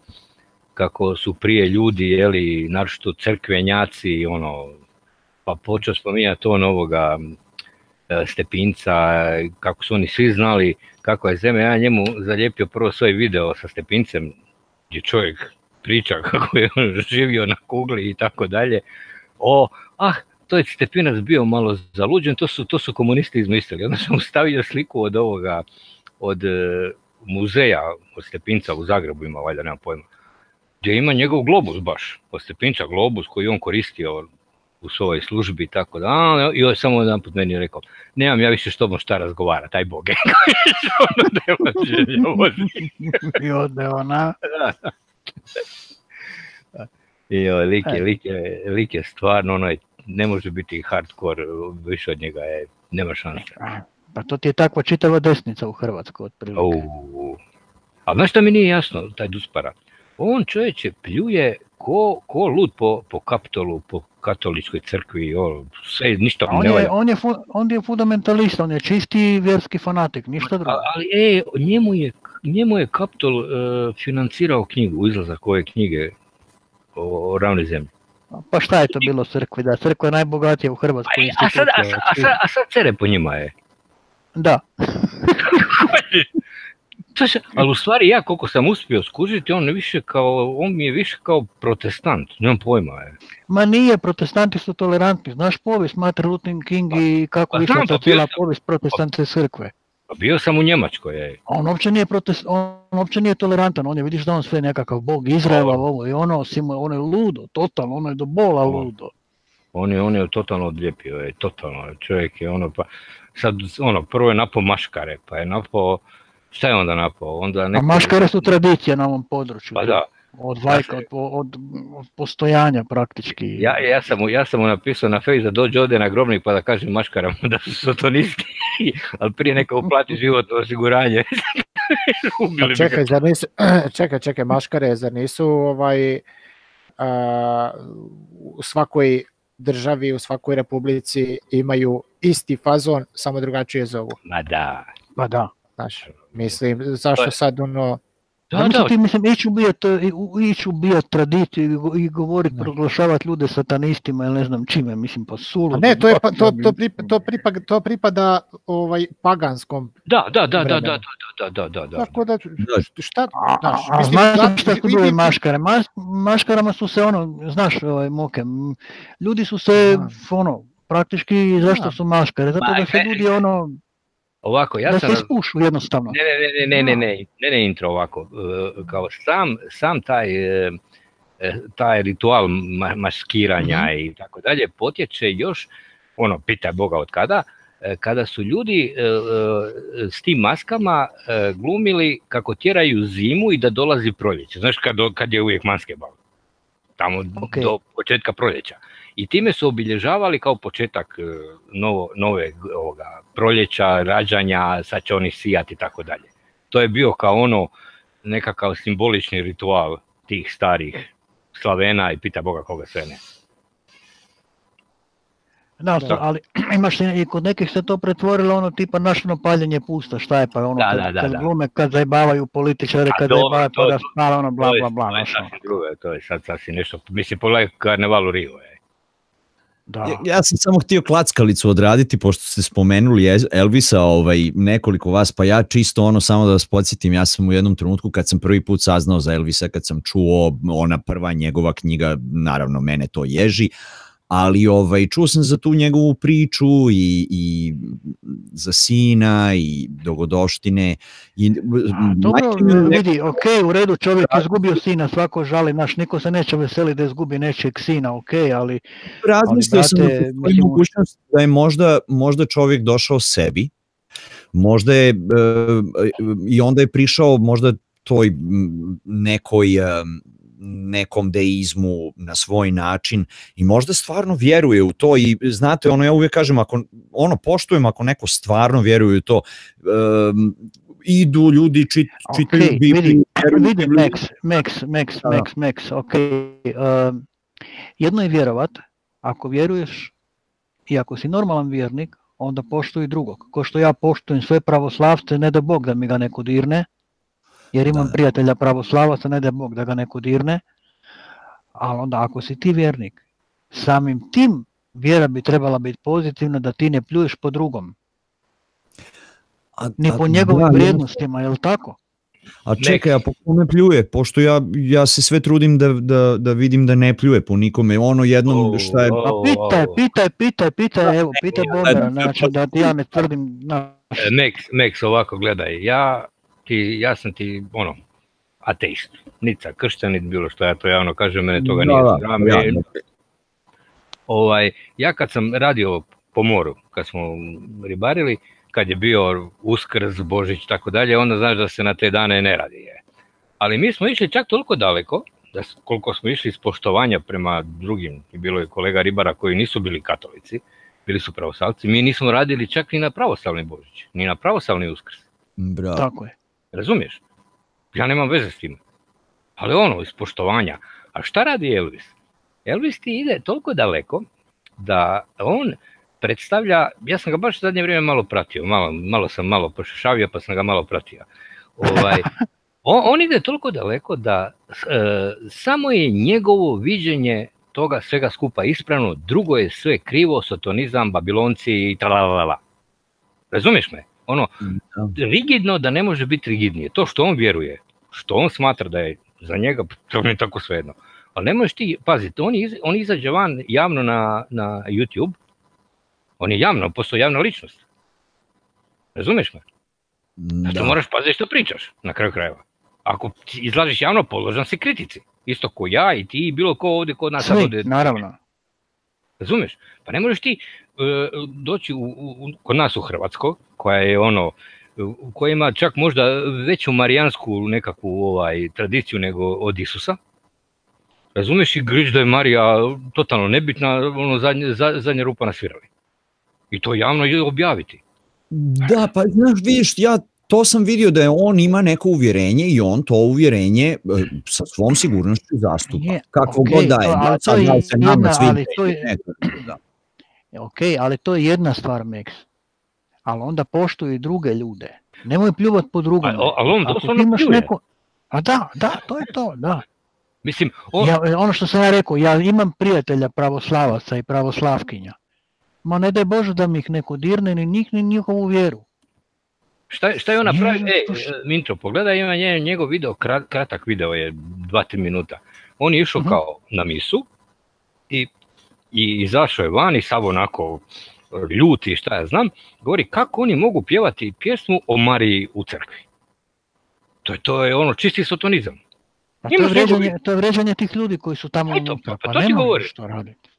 kako su prije ljudi, jeli, naročito crkvenjaci, ono, pa počeo spominjati on ovoga e, Stepinca, kako su oni svi znali kako je zemlja, ja njemu zalijepio prvo svoj video sa Stepincem, gdje čovjek priča kako je on živio na kugli i tako dalje. O, ah, to je Stepinac bio malo zaluđen, to su, to su komunisti izmislili. Onda sam stavio sliku od ovoga, od e, muzeja od Stepinca u Zagrebu ima, valjda nemam pojma, gdje ima njegov globus baš, od Stepinca globus koji on koristio u svojoj službi i tako da, a, i on samo jedan put meni je rekao, nemam ja više s tobom šta razgovara, taj bog je. ono ne može, ne može. I ode ona, I ovaj, lik, je, lik, je, lik je stvarno, ono, je- ne može biti hardcore, više od njega je, nema šanse. pa to ti je takva čitava desnica u Hrvatskoj otprilike. Au. A znaš šta mi nije jasno, taj Duspara? On čovječe pljuje ko, ko lud po, po kapitolu, po katoličkoj crkvi, o, sve, ništa On ne je, on, je, fu- on je fundamentalista, on je čisti vjerski fanatik, ništa drugo. Ali e, njemu je, njemu je Kaptol e, financirao knjigu, izlazak ove knjige o, o ravnoj zemlji. Pa šta je to bilo crkvi, da crkva je najbogatija u Hrvatskoj A sad, a, sad, a, sad, a sad cere po njima je. Da, To se, ali u stvari ja koliko sam uspio skužiti, on, više kao, on mi je više kao protestant, nemam pojma. Je. ma nije, protestanti su tolerantni, znaš povijest, Martin Luther King i kako pa znam, ta pa cijela povijest protestantske crkve. Bio sam u Njemačkoj, je. A On uopće nije protest, on uopće nije tolerantan, on je vidiš da on sve nekakav bog Izraela, ovo i ono, osim on je ludo, totalno, ono je do bola O. ludo. On je, on je totalno odlijepio, je, totalno. Čovjek je ono, pa sad, ono, prvo je napao maškare, pa je napao, šta je onda napao? Onda A neko, maškare su tradicija na ovom području. Pa da, Od vajka, od, od, od postojanja praktički. Ja, ja, sam mu, ja sam mu napisao na Face da dođe ovdje na grobnik pa da kažem maškarama da su sotonisti, ali prije neka uplati životno osiguranje. Ubili Pa čekaj, zar nisu, čekaj, čekaj, maškare, zar nisu ovaj, a, u svakoj državi, u svakoj republici imaju isti fazon, samo drugačije zovu. Ma da. Pa da. Znaš, mislim, zašto sad ono, Da, Da, da, ti mislim ići ubijat, i- u- ići ubijat tradiciju i i govoriti, Da. proglašavati ljude satanistima ili ne znam čime, mislim pa sulu. a ne, to, je, pa- to, to, pripada, to, pripada, to pripada ovaj, paganskom. da, da, da, da, da, vremenu. da, da, da, da. Tako da, šta, A, znaš, a, a mislim, znaš da- šta su bile maškare? Mas, maškarama su se ono, znaš ovaj moke, ljudi su se Da. ono, praktički zašto Da. su maškare? Zato da se e, ljudi ono, Ovako, ja da sam... se raz- ispušu jednostavno. Ne, ne, ne, ne, ne, ne, ne, ne intro ovako, e, kao sam, sam taj, e, e, taj ritual ma- maskiranja i tako dalje potječe još, ono, pitaj Boga od kada, kada su ljudi s tim maskama glumili kako tjeraju zimu i da dolazi proljeće. Znaš kad, kad je uvijek maske bal? Tamo Ok. do početka proljeća. I time su obilježavali kao početak e, novo, nove ovoga, proljeća, rađanja, sad će oni sijati i tako dalje. To je bio kao ono nekakav simbolični ritual tih starih Slavena i pita Boga koga sve ne. Da, Da. ali imaš i kod nekih se to pretvorilo ono tipa našno paljenje pusta, šta je pa ono Da, kad, da, da, kad da. glume, kad zajebavaju političare, kad dobro, zajebavaju to- pa da to- spala ono bla to je- bla bla, to je znaš, ono. sasvim drugo, to je sad sasvim nešto, mislim pogledaj karneval u Rio je. Da. Ja, ja sam samo htio klackalicu odraditi, pošto ste spomenuli Elvisa, ovaj, nekoliko vas, pa ja čisto ono, samo da vas podsjetim, ja sam u jednom trenutku kad sam prvi put saznao za Elvisa, kad sam čuo ona prva njegova knjiga, naravno mene to ježi, ali ovaj, čuo sam za tu njegovu priču i, i za sina i dogodoštine. I, A, dobro, vidi, ok, u redu, čovjek je izgubio sina, svako žali, naš, niko se neće veseli da izgubi nečeg sina, ok, ali... Razmislio ali, sam da mislim, mogućnost da je možda, možda čovjek došao sebi, možda je, e, i onda je prišao možda toj nekoj nekom deizmu na svoj način i možda stvarno vjeruje u to i znate, ono ja uvijek kažem, ako, ono poštujem ako neko stvarno vjeruje u to, um, idu ljudi, čit, čitaju okay, Bibliju. Vidim, vidim, Max, Max, Max, da. Max, Max, ok. Uh, jedno je vjerovat, ako vjeruješ i ako si normalan vjernik, onda poštuj drugog. Ko što ja poštujem sve pravoslavce, ne da Bog da mi ga neko dirne, jer imam da. prijatelja pravoslavaca, ne da Bog da ga neko dirne, ali onda ako si ti vjernik, samim tim vjera bi trebala biti pozitivna da ti ne pljuješ po drugom. A, Ni po njegovim da, vrijednostima, je li tako? A čekaj, a po kome pljuje? Pošto ja, ja se sve trudim da, da, da vidim da ne pljuje po nikome. Ono jednom šta je... Pa pitaj, pitaj, pitaj, pitaj, evo, pitaj Bobera, znači da ja ne tvrdim... Na... Max, Max, ovako gledaj, ja ti, ja sam ti, ono, ateist. Nica kršćan, niti bilo što ja to javno kažem, mene toga da, nije da, sram. Ja, ovaj, ja kad sam radio po moru, kad smo ribarili, kad je bio uskrs, božić, tako dalje, onda znaš da se na te dane ne radi. Je. Ali mi smo išli čak toliko daleko, da koliko smo išli iz poštovanja prema drugim, i bilo je kolega ribara koji nisu bili katolici, bili su pravoslavci, mi nismo radili čak ni na pravoslavni božić, ni na pravoslavni uskrs. Bravo. Tako je. Razumiješ? Ja nemam veze s tim. Ali ono, iz poštovanja. A šta radi Elvis? Elvis ti ide toliko daleko da on predstavlja, ja sam ga baš zadnje vrijeme malo pratio, malo, malo sam malo pošešavio pa sam ga malo pratio. Ovaj, on, on ide toliko daleko da e, samo je njegovo viđenje toga svega skupa ispravno, drugo je sve krivo, sotonizam, babilonci i tralalala. Razumiješ me? Ono, da. rigidno da ne može biti rigidnije. To što on vjeruje, što on smatra da je za njega, to mi je tako svejedno. Ali ne možeš ti, pazite, on, iz, on izađe van javno na, na YouTube, on je javno, postoji javna ličnost. Razumeš me? Znači da. moraš paziti što pričaš, na kraju krajeva. Ako izlažiš javno, položan si kritici. Isto ko ja i ti i bilo ko ovde kod nas. Svi, ovde... naravno. Razumeš? Pa ne možeš ti doći u, u, kod nas u Hrvatsko, koja je ono, koja ima čak možda veću marijansku nekakvu ovaj, tradiciju nego od Isusa. Razumeš i grič da je Marija totalno nebitna, ono zadnje, zadnje rupa na svirali. I to javno objaviti. Da, pa znaš, vidiš, ja to sam vidio da je on ima neko uvjerenje i on to uvjerenje e, sa svom sigurnošću zastupa. Kako okay, god da je, da, sad da se nama svi ali to je, da. Ok, ali to je jedna stvar, Max. Ali onda poštuju i druge ljude. Nemoj pljuvat po drugom. Ali on doslovno pljuje. Neko... A da, da, to je to, da. Mislim, on... ja, ono što sam ja rekao, ja imam prijatelja pravoslavaca i pravoslavkinja. Ma ne daj Bože da mi ih neko dirne, ni njih, ni njihovu vjeru. Šta, šta je ona pravi? E, Mintro, pogledaj, ima njegov video, kratak video je 2-3 minuta. On je išao uh mhm. -huh. kao na misu i, i izašao je van i sav onako ljuti šta ja znam, govori kako oni mogu pjevati pjesmu o Mariji u crkvi. To je, to je ono čisti sotonizam. A to je, vređanje, to je vređanje tih ljudi koji su tamo unutra, pa, pa, pa to ti govori. što raditi.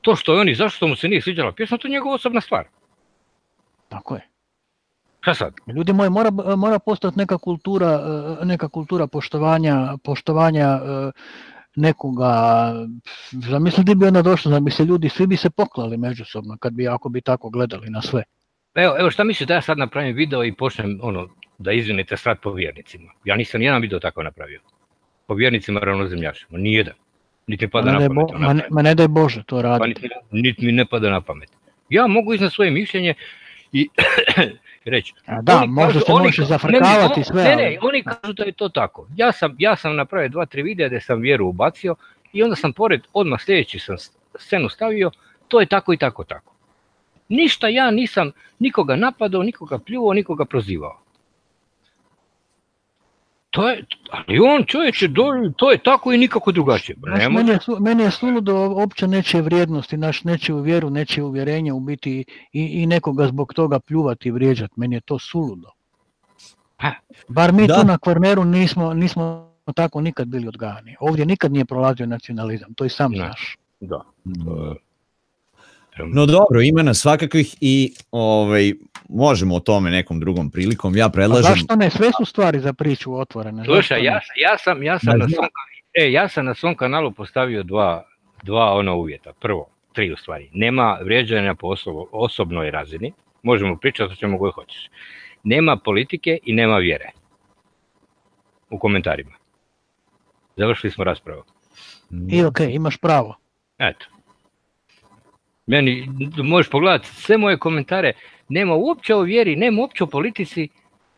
To što je oni, zašto mu se nije sviđala pjesma, to je njegova osobna stvar. Tako je. Šta sad? Ljudi moji, mora, mora postati neka kultura, e, neka kultura poštovanja, poštovanja e, nekoga, zamisli bi onda došlo, da bi se ljudi, svi bi se poklali međusobno, kad bi, ako bi tako gledali na sve. Evo, evo šta mislite da ja sad napravim video i počnem ono, da izvinite srat po vjernicima. Ja nisam jedan video tako napravio. Po vjernicima ravnozemljašima, nijedan. Niti mi pada ma na pamet. Bo, ma, ne, ma ne daj Bože to raditi. Pa niti, niti mi ne pada na pamet. Ja mogu iznad svoje mišljenje i reći. A da, možda se može zafrkavati ne, sve. Ne, ne, oni kažu da je to tako. Ja sam, ja sam napravio dva, tri videa gde sam vjeru ubacio i onda sam pored, odmah sljedeći sam scenu stavio, to je tako i tako tako. Ništa ja nisam nikoga napadao, nikoga pljuvao, nikoga prozivao. To je, ali on čovječe, to je tako i nikako drugačije. Znaš, meni, je, meni je suludo opće nečije vrijednosti, naš nečiju vjeru, nečije uvjerenje u biti i, i nekoga zbog toga pljuvati i vrijeđati. Meni je to suludo. Bar mi da. tu na Kvarneru nismo, nismo tako nikad bili odgajani. Ovdje nikad nije prolazio nacionalizam, to i sam znaš. Da. No dobro, ima nas svakakvih i ovaj, možemo o tome nekom drugom prilikom. Ja predlažem... A zašto ne? Sve su stvari za priču otvorene. Slušaj, ja, ja, sam, ja, sam na svom, e, ja sam na svom kanalu postavio dva, dva ono uvjeta. Prvo, tri u stvari. Nema vrijeđanja po osob, osobnoj razini. Možemo pričati o čemu god hoćeš. Nema politike i nema vjere. U komentarima. Završili smo raspravu. I ok, imaš pravo. Eto. Meni, možeš pogledati sve moje komentare, nema uopće o vjeri, nema uopće o politici,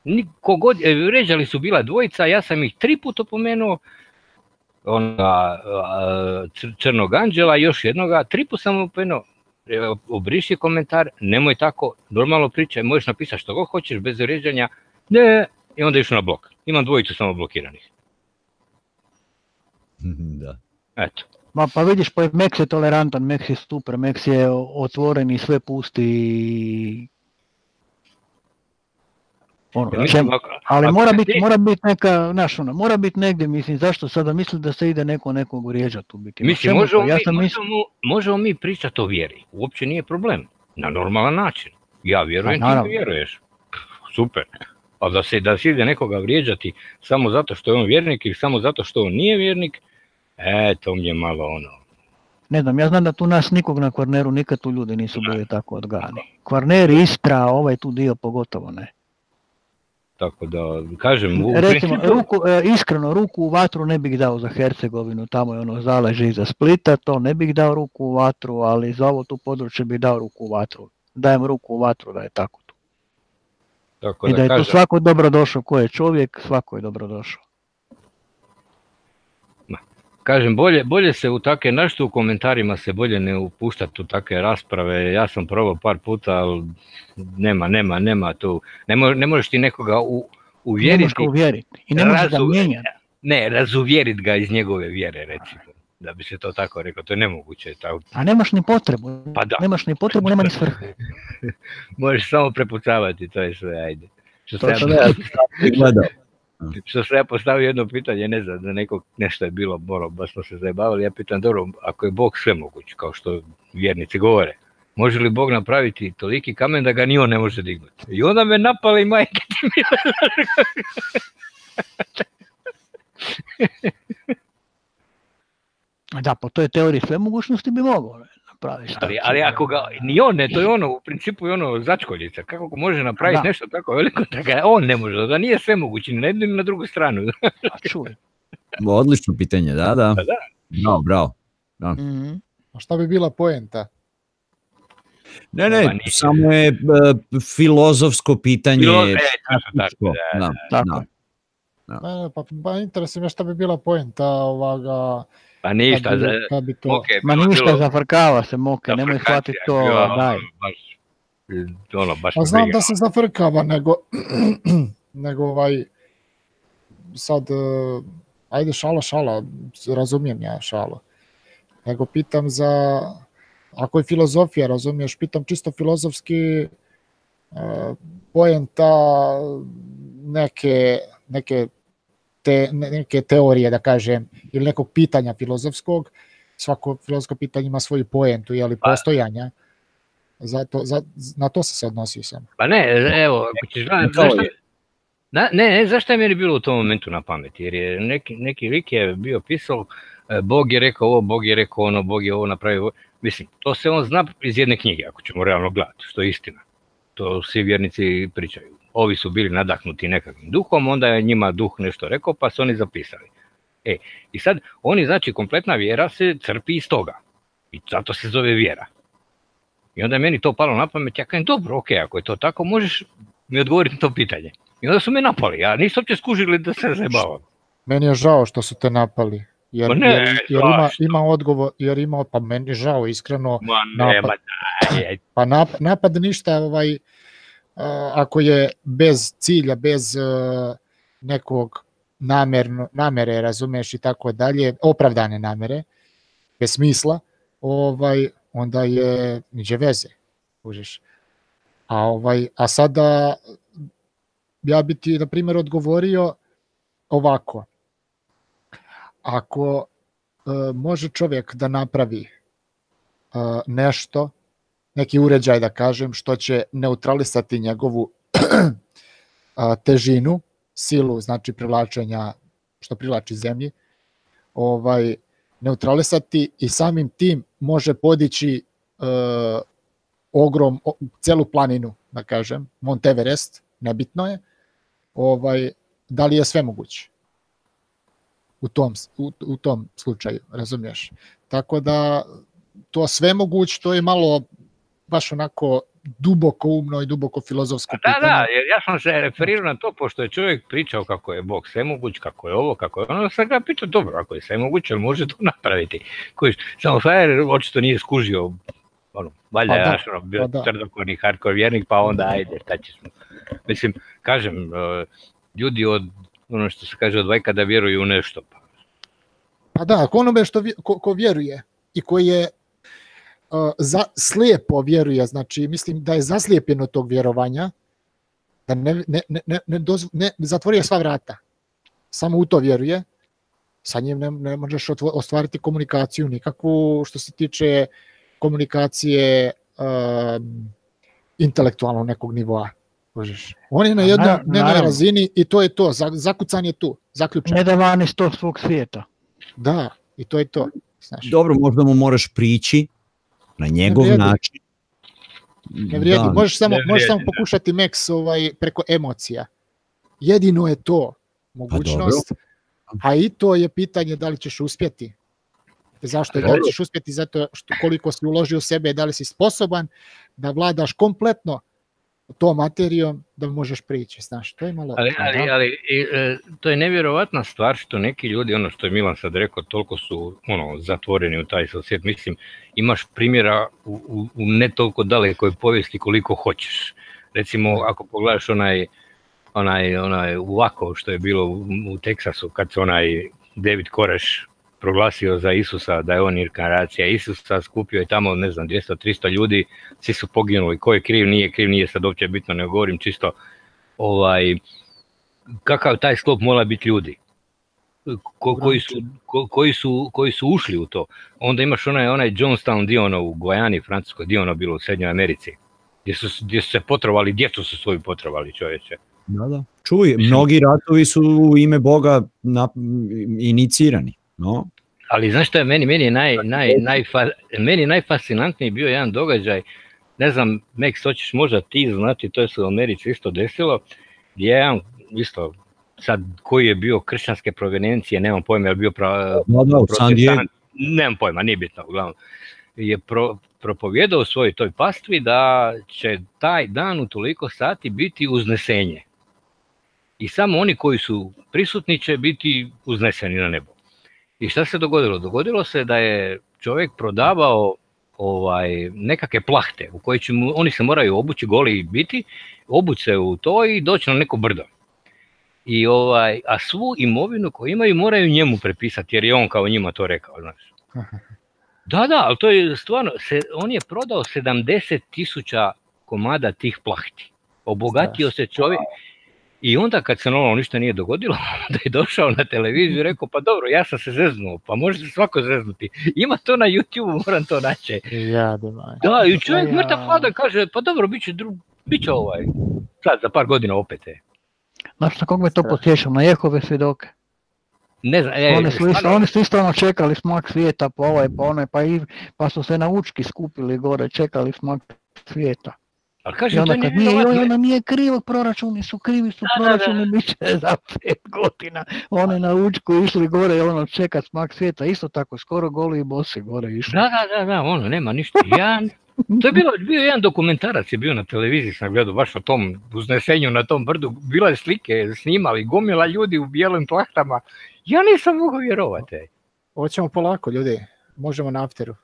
nikogod, e, ređali su bila dvojica, ja sam ih tri puta opomenuo, ona, Crnog anđela, još jednoga, tri puta sam opomenuo, obriši komentar, nemoj tako, normalno pričaj, možeš napisati što god hoćeš bez ređanja, ne, i onda išao na blok. Imam dvojicu samo blokiranih. Da. Eto. Ma pa vidiš, pa Max je tolerantan, Max je super, Max je otvoren i sve pusti ono, čem, ali mora biti, mora biti neka, znaš ono, mora biti negdje, mislim, zašto sada misli da se ide neko nekog vrijeđati u biti. Mislim, možemo, ja sam mi, misl... možemo, možemo mi pričati o vjeri, uopće nije problem, na normalan način. Ja vjerujem, pa, ti vjeruješ. Super. A da se da se ide nekoga vrijeđati samo zato što je on vjernik ili samo zato što on nije vjernik, E, to mi je malo ono. Ne znam, ja znam da tu nas nikog na Kvarneru, nikad tu ljudi nisu bili tako odgani. Kvarner, Istra, ovaj tu dio pogotovo ne. Tako da, kažem... U Recimo, ruku, e, iskreno, ruku u vatru ne bih dao za Hercegovinu, tamo je ono zaleže iza Splita, to ne bih dao ruku u vatru, ali za ovo tu područje bih dao ruku u vatru. Dajem ruku u vatru da je tako tu. Tako I da, da je kažem, tu svako dobro došao, ko je čovjek, svako je dobro došao kažem, bolje, bolje se u takve, našto u komentarima se bolje ne upuštati u takve rasprave, ja sam probao par puta, ali nema, nema, nema tu, ne, mo, ne možeš ti nekoga u, uvjeriti. Ne možeš ga uvjeriti i ne možeš ga mijenjati. Ne, razuvjeriti ga iz njegove vjere, recimo. Da bi se to tako rekao, to je nemoguće. Tako. A nemaš ni potrebu, pa da. nemaš ni potrebu, nema ni svrhe. možeš samo prepucavati, to je sve, ajde. Što to sam ja gledao. Što se ja postavio jedno pitanje, ne znam, da nekog nešto je bilo, morao, baš smo se zajebavali, ja pitam, dobro, ako je Bog sve moguć, kao što vjernici govore, može li Bog napraviti toliki kamen da ga ni on ne može dignuti? I onda me napali majke ti Da, po toj teoriji sve mogućnosti bi napraviš. Ali, ali ako ga, ni on ne, to je ono, u principu je ono začkoljica, kako ko može napraviti da. nešto tako veliko, da ga on ne može, da nije sve moguće, ni na jednu ni na drugu stranu. A čuj. Odlično pitanje, da, da. Pa da. No, bravo. Da. Mm -hmm. A šta bi bila poenta? Ne, ne, Ova, samo je uh, filozofsko pitanje. Filo, e, tako, tako, da, da, tako. Da. Da. Pa, pa interesuje me šta bi bila poenta ovoga Pa ništa, kad bi, kad bi to... Moke, Ma ništa, bilo, zafrkava se Moke, nemoj shvatiti to, bila, daj. Baš, ono, baš pa znam da se zafrkava, nego, nego ovaj, sad, uh, ajde šala, šala, razumijem ja šala, nego pitam za, ako je filozofija, razumiješ, pitam čisto filozofski, uh, poenta neke, neke te, neke teorije, da kažem, ili nekog pitanja filozofskog, svako filozofsko pitanje ima svoju poentu, jeli, pa, postojanja. Zato, za, na to se se odnosi sam. Pa ne, evo, ako ćeš gledati, zašto, na, ne, ne, zašto je meni bilo u tom momentu na pameti? Jer je neki, neki lik je bio pisao, e, Bog je rekao ovo, Bog je rekao ono, Bog je ovo napravio. Mislim, to se on zna iz jedne knjige, ako ćemo realno gledati, što je istina. To svi vjernici pričaju ovi su bili nadahnuti nekakvim duhom, onda je njima duh nešto rekao, pa su oni zapisali. E, i sad, oni, znači, kompletna vjera se crpi iz toga. I zato se zove vjera. I onda je meni to palo na pamet, ja kažem, dobro, ok, ako je to tako, možeš mi odgovoriti na to pitanje. I onda su me napali, ja nisu uopće skužili da se zajebavam. Meni je žao što su te napali. Jer, Ma ne, jer, jer ima, ima odgovor, jer ima, pa meni je žao, iskreno, Ma ne, Napad. ma daj, aj, pa nap, napad ništa, ovaj, ako je bez cilja, bez a, nekog namerno, namere, razumeš, i tako dalje, opravdane namere, bez smisla, ovaj, onda je niđe veze, kužiš. A, ovaj, a sada ja bi ti, na primjer, odgovorio ovako. Ako e, može čovjek da napravi e, nešto, neki uređaj da kažem, što će neutralisati njegovu težinu, silu, znači privlačenja, što privlači zemlji, ovaj, neutralisati i samim tim može podići e, ogrom, o, celu planinu, da kažem, Monteverest, nebitno je, ovaj, da li je sve moguće u tom, u, u tom slučaju, razumiješ? Tako da to sve moguće, to je malo baš onako duboko umno i duboko filozofsko Da, pitanje. da, jer ja sam se referirao na to, pošto je čovjek pričao kako je Bog svemoguć, kako je ovo, kako je ono, sam ga pitao, dobro, ako je svemoguć, jel može to napraviti? Kojiš, samo frajer očito nije skužio, ono, valjda Pa da, naš, ono, bio pa da. hardcore vjernik, pa onda ajde, šta ćemo. Mislim, kažem, e, ljudi od, ono što se kaže od vajka da vjeruju u nešto, pa Pa da, ako onome što ko, ko vjeruje i koji je za, slijepo vjeruje, znači mislim da je zaslijepljen od tog vjerovanja, da ne, ne, ne, ne, ne, dozv, ne zatvorio sva vrata, samo u to vjeruje, sa njim ne, ne možeš ostvariti komunikaciju nikakvu što se tiče komunikacije um, intelektualnog nekog nivoa. Možeš. On je na jednoj na- dnevnoj naravno. razini i to je to, za- zakucan je tu, zaključan. Ne da van iz tog svog svijeta. Da, i to je to. Znaš. Dobro, možda mu moraš prići na njegov vrijedi. način. Ne vrijedi, Da, možeš samo, ne možeš samo pokušati Max ovaj, preko emocija. Jedino je to mogućnost, a i to je pitanje da li ćeš uspjeti. Zašto? Da li ćeš uspjeti zato što koliko si uložio u sebe, da li si sposoban da vladaš kompletno tom materijom da možeš prići, znaš, to je malo... Ali, ali, ali i, e, to je nevjerovatna stvar što neki ljudi, ono što je Milan sad rekao, toliko su ono, zatvoreni u taj svijet. Mislim, imaš primjera u, u, u ne toliko dalekoj povijesti koliko hoćeš. Recimo, ako pogledaš onaj, onaj, onaj Uvako što je bilo u, u Teksasu, kad se onaj David Koreš proglasio za Isusa, da je on inkarnacija Isusa, skupio je tamo, ne znam, 200-300 ljudi, svi su poginuli, ko je kriv, nije kriv, nije sad uopće bitno, ne govorim čisto ovaj, kakav taj sklop mora biti ljudi ko, koji, su, ko, koji, su, koji su ušli u to. Onda imaš onaj, onaj Jonestown dio ono u Gojani, francusko dio ono bilo u Srednjoj Americi, gdje su, gdje su se potrovali, djecu su svoju potrovali čovječe. Da, da. Čuj, mnogi ratovi su u ime Boga na, inicirani. No? Ali znaš što je meni, meni je naj, naj, najfa, meni najfascinantniji bio jedan događaj, ne znam, Mek, hoćeš možda ti znati, to je se u Americi isto desilo, gdje je jedan isto sad koji je bio kršćanske provenencije, nemam pojma, je bio pra, Da, da, protestant, nemam pojma, nije bitno, uglavnom, je pro, propovijedao u svojoj toj pastvi da će taj dan u toliko sati biti uznesenje. I samo oni koji su prisutni će biti uzneseni na nebo. I šta se dogodilo? Dogodilo se da je čovjek prodavao ovaj nekakve plahte u koje će mu, oni se moraju obući goli i biti, obući se u to i doći na neko brdo. I ovaj, a svu imovinu koju imaju moraju njemu prepisati jer je on kao njima to rekao, znaš. Da, da, ali to je stvarno, se, on je prodao 70 tisuća komada tih plahti. Obogatio se čovjek, i onda kad se normalno ništa nije dogodilo, onda je došao na televiziju i rekao, pa dobro, ja sam se zeznuo, pa može se svako zeznuti. Ima to na YouTube, moram to naći. Ja, da, Da, i čovjek Ja. mrtav hladan kaže, pa dobro, bit će, dru, bit će ovaj, sad za par godina opet je. Znaš na kog me to potješa? Na Jehove svjedoke. Ne znam, e, Oni su, isto, oni su isto ono čekali smak svijeta pa ovaj pa onaj pa, i, pa su se na učki skupili gore, čekali smak svijeta. Ali I kažem, to onda je kad nije, joj, onda nije krivo, proračuni su krivi su Da, da, da. proračuni, bit će za pet godina. Oni na učku išli gore, ono čekat smak svijeta, isto tako, skoro goli i bosi gore išli. Da, da, da, da, ono, nema ništa. Ja, to je bilo, bio jedan dokumentarac je bio na televiziji, sam gledao baš o tom uznesenju na tom brdu, bila je slike, snimali, gomila ljudi u bijelim plahtama. Ja nisam mogao vjerovati. Hoćemo polako, ljudi. Možemo na afteru.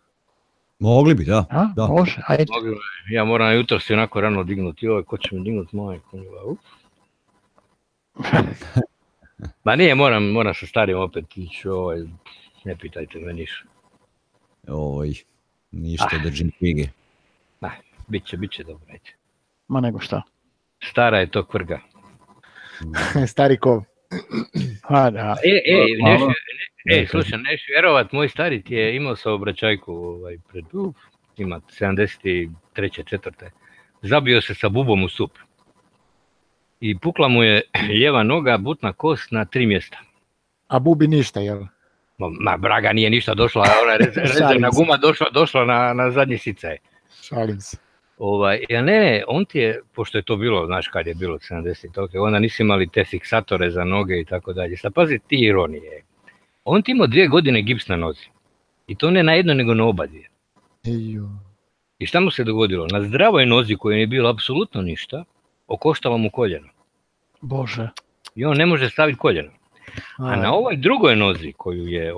Mogli bi, da. A, da. može, ajde. Mogu, ja moram jutro se onako rano dignuti, joj, ko će mi dignuti majku. Ma nije, moram, moram sa starim opet ići, ovaj, ne pitajte me ništa. Oj, ništa, Ah. držim knjige. Biće, biće dobro, ajde. Ma nego šta. Stara je to kvrga. Stari kov. A, da. E, e, neš, ne, e, slušaj, neš vjerovat, moj stari ti je imao saobraćajku ovaj, pred, uf, ima 73. četvrte. Zabio se sa bubom u sup. I pukla mu je lijeva noga, butna kost na tri mjesta. A bubi ništa, jel? Ma, ma braga nije ništa došla, ona rez, rezervna guma došla, došla na, na zadnji sicaj. Šalim se. Ovaj, ja ne, ne, on ti je, pošto je to bilo, znaš kad je bilo 70 toke, onda nisi imali te fiksatore za noge i tako dalje. Sad pazi ti ironije. On ti imao dvije godine gips na nozi. I to ne na jedno, nego na oba dvije. I šta mu se dogodilo? Na zdravoj nozi koja nije bilo apsolutno ništa, okoštalo mu koljeno. Bože. I on ne može staviti koljeno. A na ovoj drugoj nozi koju je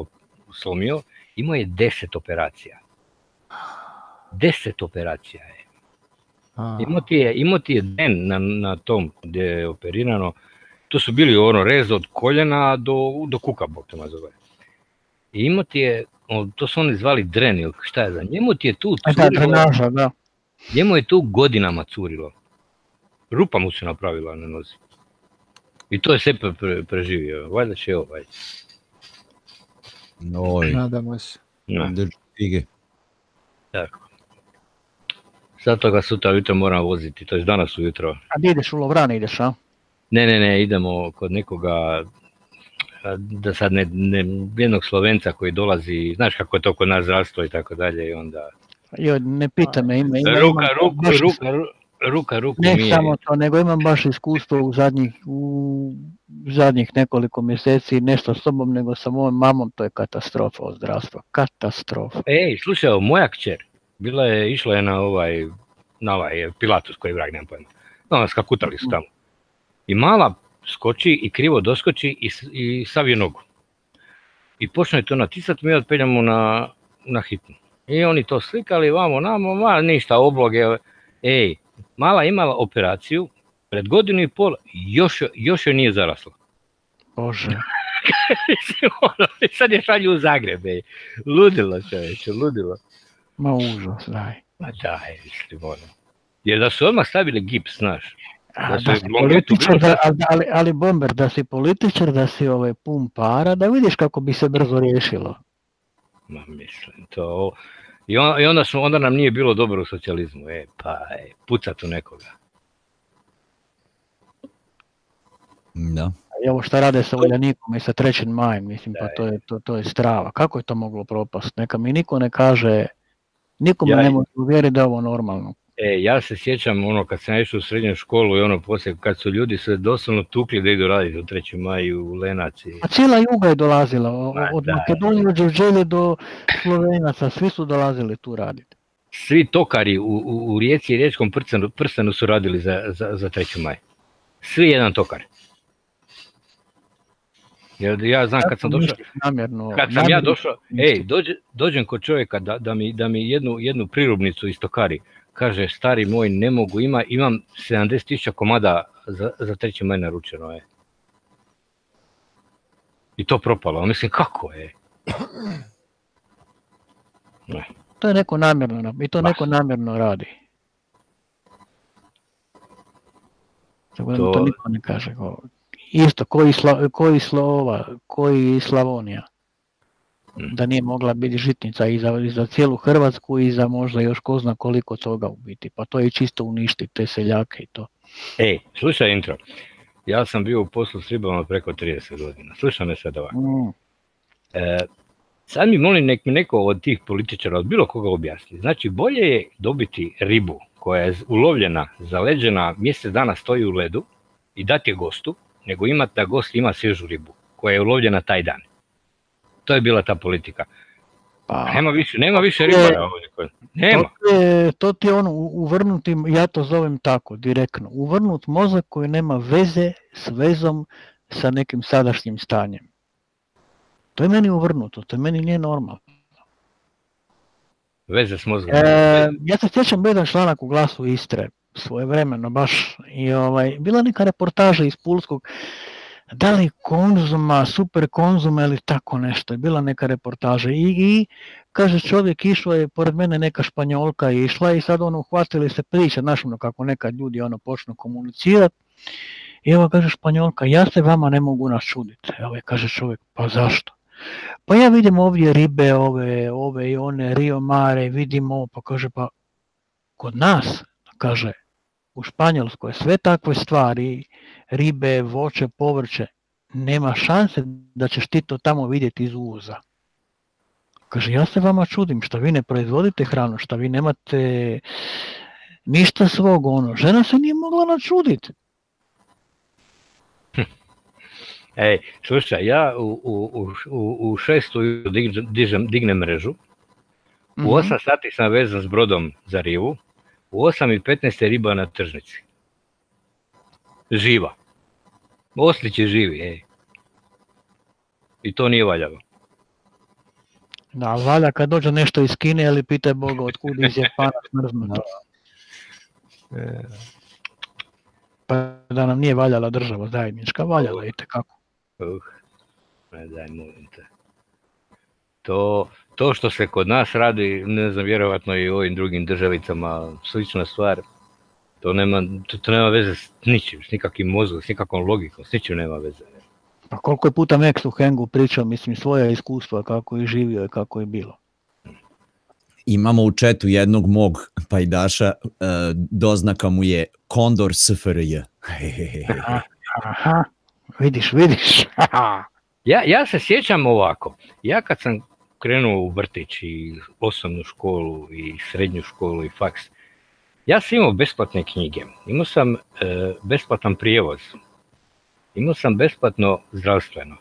slomio, imao je 10 operacija. 10 operacija je. A, Imao ti je, imao ti je den na, na tom gdje je operirano, to su bili ono rez od koljena do, do kuka, bog te nazove. I imao ti je, to su oni zvali dren ili šta je za njemu ti je tu E, da, curilo, drenaža, da. njemu je tu godinama curilo. Rupa mu se napravila na nozi. I to je sve pre, pre, preživio, valjda će ovaj. Oj, Nadamo se. No, držim knjige. tako. Zato ga sutra ujutro moram voziti, to je danas ujutro. A di ideš u Lovrane ideš, a? Ne, ne, ne, idemo kod nekoga, da sad ne, ne, jednog Slovenca koji dolazi, znaš kako je to kod nas zdravstvo i tako dalje i onda... Joj, ne pita me, ima, ima, Ruka, baš- ruka, ru- ruka, ruku Ne mi je... samo to, nego imam baš iskustvo u zadnjih, u zadnjih nekoliko mjeseci, nešto s tobom, nego sa mojom mamom, to je katastrofa od zdravstva. Katastrofa. Ej, slušaj, moja kćer, bila je, išla je na ovaj, na ovaj Pilatus koji je vrag, nemam pojma. Ono, skakutali su tamo. I mala skoči i krivo doskoči i, i savije nogu. I počne to natisati, mi otpeljamo na, na hitnu. I oni to slikali vamo, namo, ma ništa, obloge. Ej, mala imala operaciju pred godinu i pol, još, još joj nije zaraslo. Bože. Sad je šalju u Zagreb, ej. Ludilo čoveče, ludilo. Ma užas, daj. Ma daj, mislim, ono. Jer da su odmah stavili gips, znaš. Da da si političar, da, ali, ali, ali bomber, da si političar, da si ovaj pun para, da vidiš kako bi se brzo riješilo. Ma mislim, to... I, on, i onda, smo, onda nam nije bilo dobro u socijalizmu, e, pa, e, pucat u nekoga. Da. I ovo šta rade sa Uljanikom i sa Trećim majem, mislim, pa Da, to je, to, to je strava. Kako je to moglo propast? Neka mi niko ne kaže, niko me Ja- ne može uvjeriti da je ovo normalno. E, ja se sjećam ono kad sam išao u srednju školu i ono poslije kad su ljudi se doslovno tukli da idu raditi u 3. maju u Lenac i... A cijela juga je dolazila, Ma od da. Makedonije, od Đurđelje do Slovenaca, svi su dolazili tu raditi. Svi tokari u, u, u Rijeci i Riječkom prstenu, prstenu su radili za, za, za 3. maj. Svi jedan tokar. Jer ja znam kad sam došao, Namjerno, Kad sam ja došao, ej, dođe, dođem kod čovjeka da, da, mi, da mi jednu, jednu prirubnicu istokari. Kaže, stari moj, ne mogu, ima, imam 70.000 komada za, za treći maj naručeno je. I to propalo, mislim, kako je? Ne. To je neko namjerno, i to Baš. neko namjerno radi. Tako da to To- niko ne kaže. Ko, isto, koji, Sla, koji Slova, koji Slavonija. Mm. Da nije mogla biti žitnica i za, i za cijelu Hrvatsku i za možda još ko zna koliko toga u biti. Pa to je čisto uništiti te seljake i to. Ej, slušaj intro. Ja sam bio u poslu s ribama preko 30 godina. Slušaj me sad ovako. Mm. E, sad mi molim nek mi neko od tih političara, od bilo koga objasni. Znači bolje je dobiti ribu koja je ulovljena, zaleđena, mjesec dana stoji u ledu i dati je gostu, nego imati da gost ima svježu ribu koja je ulovljena taj dan. To je bila ta politika. Pa, Nema više, nema više ribara ovdje. Nema. To, je, to ti je ono uvrnuti, ja to zovem tako, direktno, uvrnut mozak koji nema veze s vezom sa nekim sadašnjim stanjem. To je meni uvrnuto, to je meni nije normalno. Veze s mozgom. E, ja se sjećam jedan članak u glasu Istre, svoje vremeno baš, i ovaj, bila neka reportaža iz Pulskog, da li konzuma, super konzuma ili tako nešto, je bila neka reportaža i, i kaže čovjek išao je, pored mene neka španjolka je išla i sad ono uhvatili se priča, znaš kako nekad ljudi ono počnu komunicirati i evo kaže španjolka, ja se vama ne mogu nas čuditi, evo je kaže čovjek, pa zašto? Pa ja vidim ovdje ribe, ove, ove i one, Rio Mare, vidim ovo, pa kaže, pa kod nas, kaže, u Španjolskoj sve takve stvari, ribe, voće, povrće, nema šanse da ćeš ti to tamo vidjeti iz uvoza. Kaže, ja se vama čudim što vi ne proizvodite hranu, što vi nemate ništa svog ono. Žena se nije mogla načuditi. Ej, slušaj, ja u, u, u, u šestu dižem, dignem mrežu, u 8 mhm. sati sam vezan s brodom za rivu, u 8 i 15 je riba na tržnici. Živa. Oslić je živi, ej. I to nije valjalo. Da, valja kad dođe nešto iz Kine ili pitaj Boga otkud iz Japana smrznuto. E, pa da nam nije valjala država zajednička, valjala i tekako. Uh, ne daj, molim te. To, to što se kod nas radi, ne znam, vjerovatno i u ovim drugim državicama slična stvar, to nema, to, to nema veze s ničim, s nikakvim mozgom, s nikakvom logikom, s ničim nema veze. Pa koliko je puta Max u Hengu pričao, mislim, svoje iskustva, kako je živio i kako je bilo. Imamo u četu jednog mog pajdaša, uh, doznaka mu je Kondor SFRJ. aha, aha, vidiš, vidiš. ja, ja se sjećam ovako, ja kad sam krenuo u vrtić i osnovnu školu i srednju školu i faks, ja sam imao besplatne knjige, imao sam e, besplatan prijevoz, imao sam besplatno zdravstveno.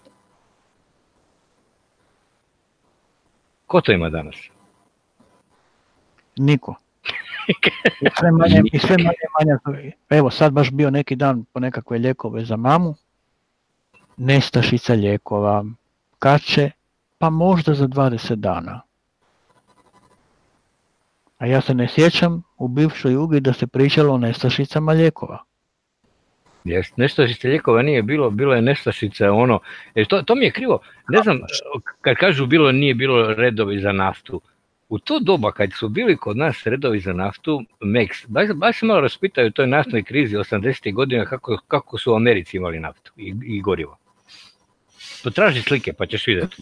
Ko to ima danas? Niko. I sve manje, i sve manje, manje, evo sad baš bio neki dan po nekakve lijekove za mamu, nestašica lijekova, kače, pa možda za 20 dana. A ja se ne sjećam u bivšoj jugi da se pričalo o nestašicama lijekova. Jest, nestašice lijekova nije bilo, bilo je nestašica ono, jer to, to mi je krivo, ne znam, kad kažu bilo nije bilo redovi za naftu, u to doba kad su bili kod nas redovi za naftu, MEX, baš, baš se malo raspitaju u toj naftnoj krizi 80. godina kako, kako su u Americi imali naftu i, i gorivo. Potraži slike pa ćeš vidjeti.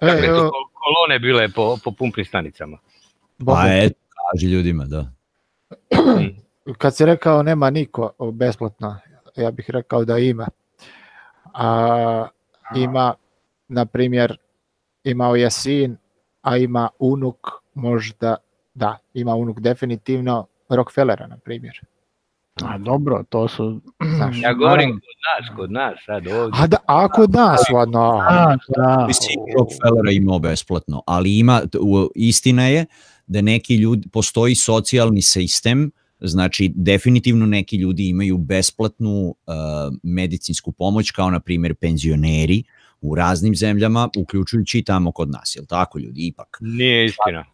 Kakve su kolone bile po, po pumpnim stanicama. Pa eto, kaži ljudima, da. Kad si rekao nema niko besplatno, ja bih rekao da ima. A, ima, na primjer, imao je sin, a ima unuk možda, da, ima unuk definitivno Rockefellera, na primjer. A dobro, to su... Znaš, ja govorim kod nas, kod nas, sad ovdje. A, da, a kod nas, ladno. Da, da. Mislim, Rockefellera imao besplatno, ali ima, istina je da neki ljudi, postoji socijalni sistem, znači definitivno neki ljudi imaju besplatnu uh, medicinsku pomoć, kao na primjer penzioneri, u raznim zemljama, uključujući i tamo kod nas, jel tako ljudi, ipak? Nije istina.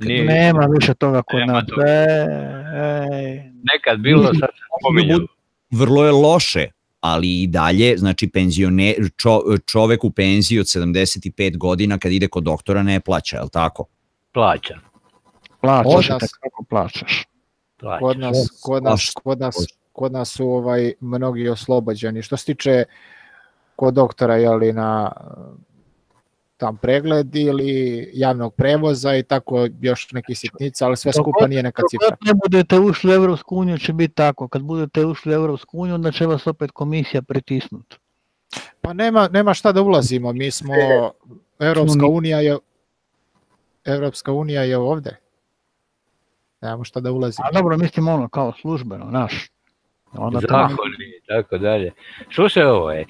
Nije, nema više toga kod nas. E, e, Nekad bilo, sad se Vrlo je loše, ali i dalje, znači penzione, čo, čovek u penziji od 75 godina kad ide kod doktora ne plaća, je li tako? Plaća. Plaćaš, nas, kako plaćaš. Plaćaš. Kod nas, kod nas, kod nas, kod nas su ovaj, mnogi oslobođeni. Što se tiče kod doktora jeli, na tam pregled ili javnog prevoza i tako još neki sitnica, ali sve skupa nije neka cifra. Kad ne budete ušli u Evropsku uniju će biti tako, kad budete ušli u Evropsku uniju onda će vas opet komisija pritisnuti. Pa nema, nema šta da ulazimo, mi smo, Evropska unija je Evropska unija je ovde. Nemamo šta da ulazimo. A dobro, mislim ono kao službeno, naš. Onda Zakoni, tako dalje. Slušaj ovo je,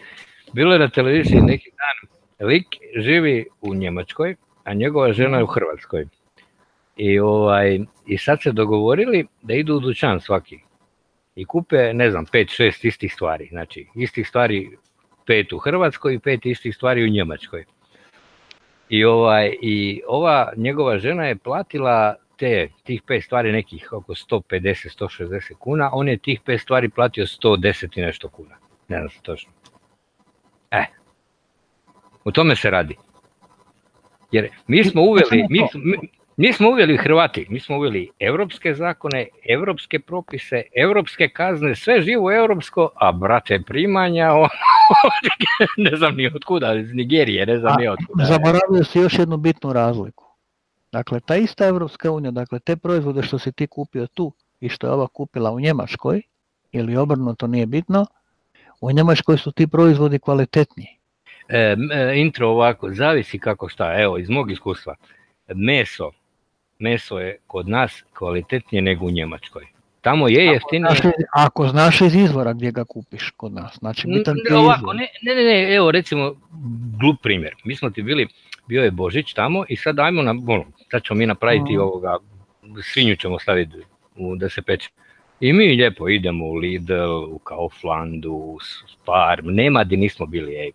bilo je na televiziji neki dan, lik živi u Njemačkoj, a njegova žena je u Hrvatskoj. I, ovaj, I sad se dogovorili da idu u dućan svaki i kupe, ne znam, 5-6 istih stvari. Znači, istih stvari pet u Hrvatskoj i pet istih stvari u Njemačkoj. I, ovaj, I ova njegova žena je platila te, tih pet stvari nekih oko 150-160 kuna, on je tih pet stvari platio 110 i nešto kuna. Ne znam se točno. E, u tome se radi. Jer mi smo uveli, mi, mi, mi smo uveli Hrvati, mi smo uveli evropske zakone, evropske propise, evropske kazne, sve živo evropsko, a brate primanja, ono, ne znam ni od kuda, iz Nigerije, ne znam ni od kuda. Zaboravio si još jednu bitnu razliku. Dakle, ta ista Evropska unija, dakle, te proizvode što si ti kupio tu i što je ova kupila u Njemačkoj, ili obrnuto nije bitno, u Njemačkoj su ti proizvodi kvalitetniji. E, intro ovako, zavisi kako šta, evo, iz mog iskustva, meso, meso je kod nas kvalitetnije nego u Njemačkoj. Tamo je jeftinije. Ako znaš, ako znaš iz izvora gdje ga kupiš kod nas, znači bitan ti je ovako, ne, ne, ne, evo recimo glup primjer. Mi smo ti bili, bio je Božić tamo i sad ajmo na, ono, sad ćemo mi napraviti mm. ovoga, svinju ćemo staviti u, da se peče. I mi lijepo idemo u Lidl, u Kauflandu, u Spar, nema gdje nismo bili, ej.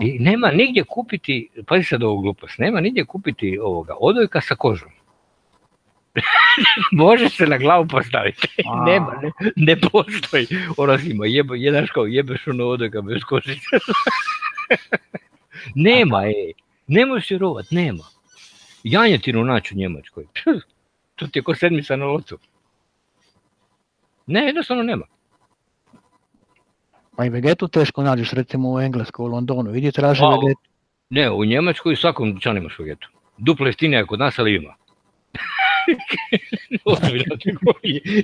I nema nigdje kupiti, pazi sad ovu glupost, nema nigdje kupiti ovoga odojka sa kožom. Može se na glavu postaviti. nema, ne, ne postoji. Ono ima, jebe, jedan kao jebeš ono odojka bez kožice. nema, ej. Ne možeš vjerovat, nema. Janjetinu naći u Njemačkoj. To ti je ko sedmica na locu. Ne, jednostavno nema. Pa i vegetu teško nađeš recimo u Engleskoj, u Londonu, idi traži vegetu. Ne, u Njemačkoj u svakom dućanu imaš vegetu. Duplo jeftinije kod nas, ali ima.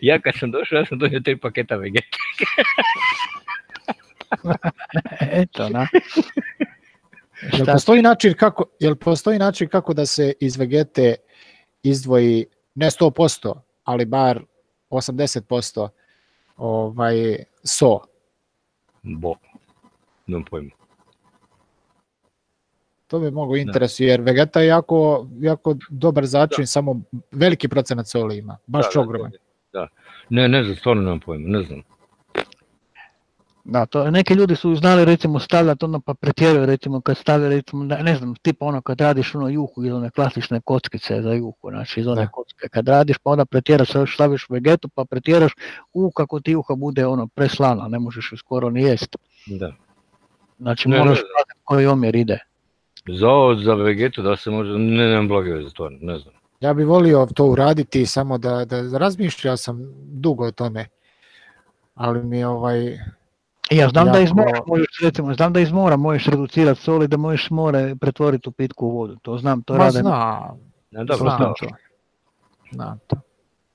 ja kad sam došao, ja sam donio tri paketa vegete. Eto, na. Jel postoji način kako, jel postoji način kako da se iz vegete izdvoji ne 100%, ali bar 80% ovaj so? Bo. Nemam pojma. To bi mogo interesuje, jer Vegeta je jako, jako dobar začin, da. samo veliki procenat soli ima, baš da, ogroman. Da, da. Ne, ne znam, stvarno nemam pojma, ne znam. Da, to neki ljudi su znali recimo stavljati ono pa pretjeraju recimo kad stave recimo ne znam tipa ono kad radiš ono juhu iz one klasične kockice za juhu, znači iz one da. kocke kad radiš pa onda pretjeraš staviš vegetu pa pretjeraš u kako ti juha bude ono preslana, ne možeš ju skoro ni jest. Da. Znači ne, moraš ne, koji omjer ide. Za za vegetu da se može, ne nemam blage veze to, ne znam. Ja bih volio to uraditi samo da, da razmišljao sam dugo o tome, ali mi ovaj ja znam jako... da iz mora možeš, recimo, znam da iz mora možeš reducirati soli, da možeš more pretvoriti u pitku vodu. To znam, to Ma rade. Znam, ja, dobro, znam to. Znam to.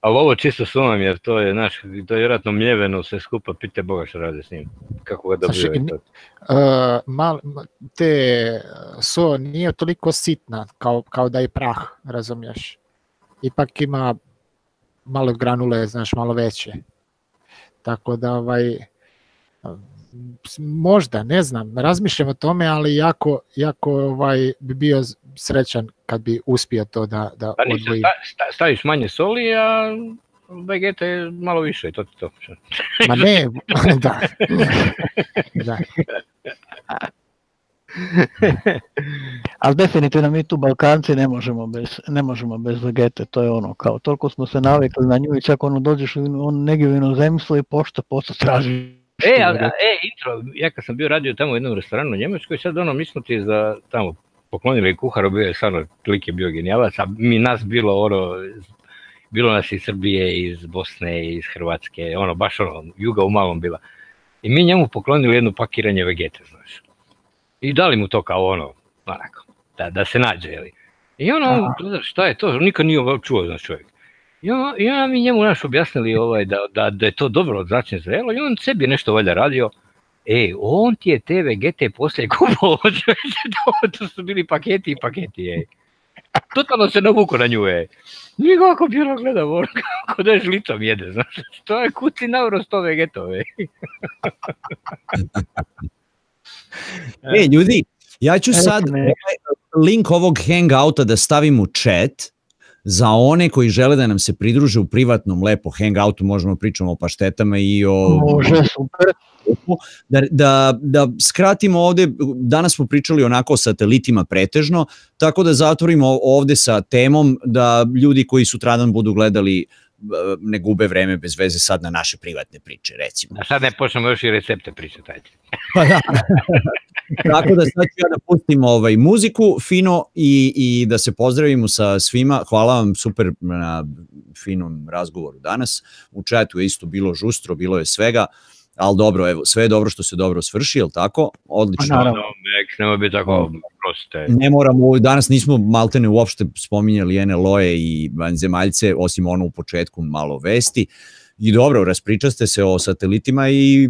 Ali ovo čisto sumam, jer to je, naš, to je vjerojatno mljeveno sve skupa, pite Boga što rade s njim. Kako ga dobiju. Uh, mal, te so nije toliko sitna kao, kao da je prah, razumiješ. Ipak ima malo granule, znaš, malo veće. Tako da, ovaj, možda, ne znam, razmišljam o tome, ali jako, jako ovaj, bi bio srećan kad bi uspio to da, da pa odvoji. Sta, staviš manje soli, a vegeta je malo više, to ti to. Ma ne, da. da. Ali definitivno mi tu Balkanci ne možemo bez, ne možemo bez vegete, to je ono kao, toliko smo se navikli na nju i čak ono dođeš on negdje u inozemstvo i pošto posto traži E, a, a, e, intro, ja kad sam bio radio tamo u jednom restoranu u Njemačkoj, sad ono, mi smo ti za tamo poklonili kuharu, bio je stvarno, lik je bio genijalac, a mi nas bilo ono, bilo nas iz Srbije, iz Bosne, iz Hrvatske, ono, baš ono, juga u malom bila. I mi njemu poklonili jedno pakiranje vegete, znaš. I dali mu to kao ono, onako, da, da se nađe, jeli. I ono, šta je to, nikad nije čuo, znaš čovjek. I on, i on mi njemu naš objasnili ovaj, da, da, da je to dobro od zračne zrelo i on sebi nešto valjda radio. E, on ti je te vegete poslije kupovao, to, su bili paketi i paketi, ej. Totalno se navuko na nju, ej. Niko ako bilo gleda, ono, kako da je žlicom jede, znaš, to je kuci nauro sto vegetove. e, ljudi, ja ću sad ovaj link ovog hangouta da stavim u chat, za one koji žele da nam se pridruže u privatnom lepo hangoutu, možemo pričamo o paštetama i o... Može, super. Da, da, da skratimo ovde, danas smo pričali onako o satelitima pretežno, tako da zatvorimo ovde sa temom da ljudi koji sutradan budu gledali ne gube vreme bez veze sad na naše privatne priče, recimo. A sad ne počnemo još i recepte pričati, ajde. Pa da. Tako da sad ću ja da pustim ovaj, muziku fino i, i da se pozdravimo sa svima. Hvala vam super na finom razgovoru danas. U četu je isto bilo žustro, bilo je svega. Ali dobro, evo, sve je dobro što se dobro svrši, je li tako? Odlično. Naravno, nek, nema biti tako proste. Ne moramo, danas nismo maltene uopšte spominjali NLO-e i vanzemaljce, osim ono u početku malo vesti. Uh, I dobro, raspričaste se o satelitima i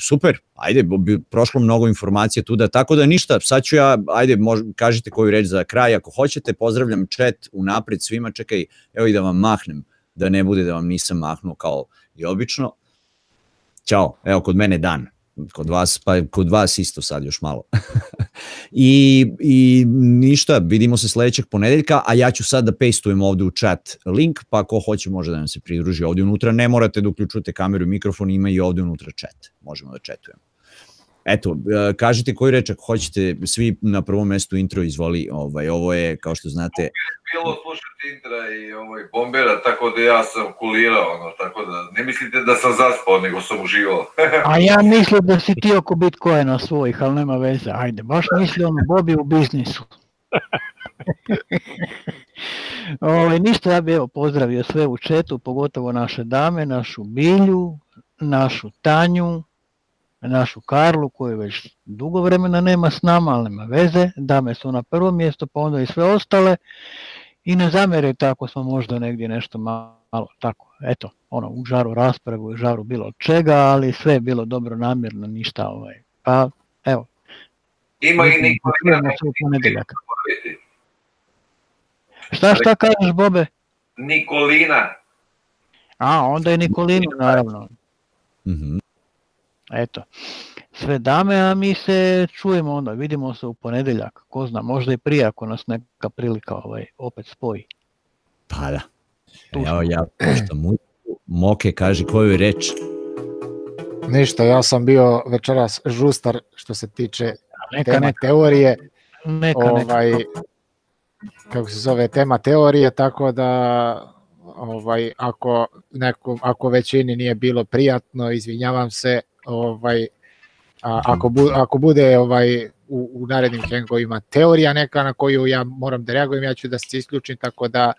super, ajde, bi prošlo mnogo informacija tu da, tako da ništa, sad ću ja, ajde, mož, kažite koju reč za kraj, ako hoćete, pozdravljam chat unapred svima, čekaj, evo i da vam mahnem, da ne bude da vam nisam mahnuo kao i obično. Ćao, evo kod mene dan kod vas, pa kod vas isto sad još malo. I, I ništa, vidimo se sledećeg ponedeljka, a ja ću sad da pastujem ovde u chat link, pa ko hoće može da nam se pridruži ovde unutra, ne morate da uključujete kameru i mikrofon, ima i ovde unutra chat, možemo da chatujemo. Eto, e, kažite koji reč ako hoćete, svi na prvom mestu intro izvoli, ovaj, ovo je, kao što znate... Bilo slušati intra i ovaj, bombera, tako da ja sam kulirao, ono, tako da ne mislite da sam zaspao, nego sam uživao. A ja mislim da si ti oko Bitcoina svojih, ali nema veze, ajde, baš misli ono, Bobi u biznisu. Ove, ovaj, ništa, ja bih evo pozdravio sve u četu, pogotovo naše dame, našu Bilju, našu Tanju, našu Karlu koju već dugo vremena nema s nama, ali nema veze, dame su na prvo mjesto, pa onda i sve ostale i ne zamerite ako smo možda negdje nešto malo tako, eto, ono, u žaru raspravu, u žaru bilo čega, ali sve je bilo dobro namjerno, ništa ovaj, pa evo. Ima i Nikolina. Šta, šta kažeš, Bobe? Nikolina. A, onda je Nikolina, naravno. -hmm. Eto, sve dame, a mi se čujemo onda, vidimo se u ponedeljak, ko zna, možda i prije ako nas neka prilika ovaj, opet spoji. Pa da. Evo ja pošto mu, Moke kaže koju reč. Ništa, ja sam bio večeras žustar što se tiče neka, tema neka. teorije. Neka, ovaj, neka. Kako se zove tema teorije, tako da ovaj ako neko ako većini nije bilo prijatno, izvinjavam se, ovaj a, ako, bu, ako bude ovaj u, u narednim hangovima teorija neka na koju ja moram da reagujem, ja ću da se isključim, tako da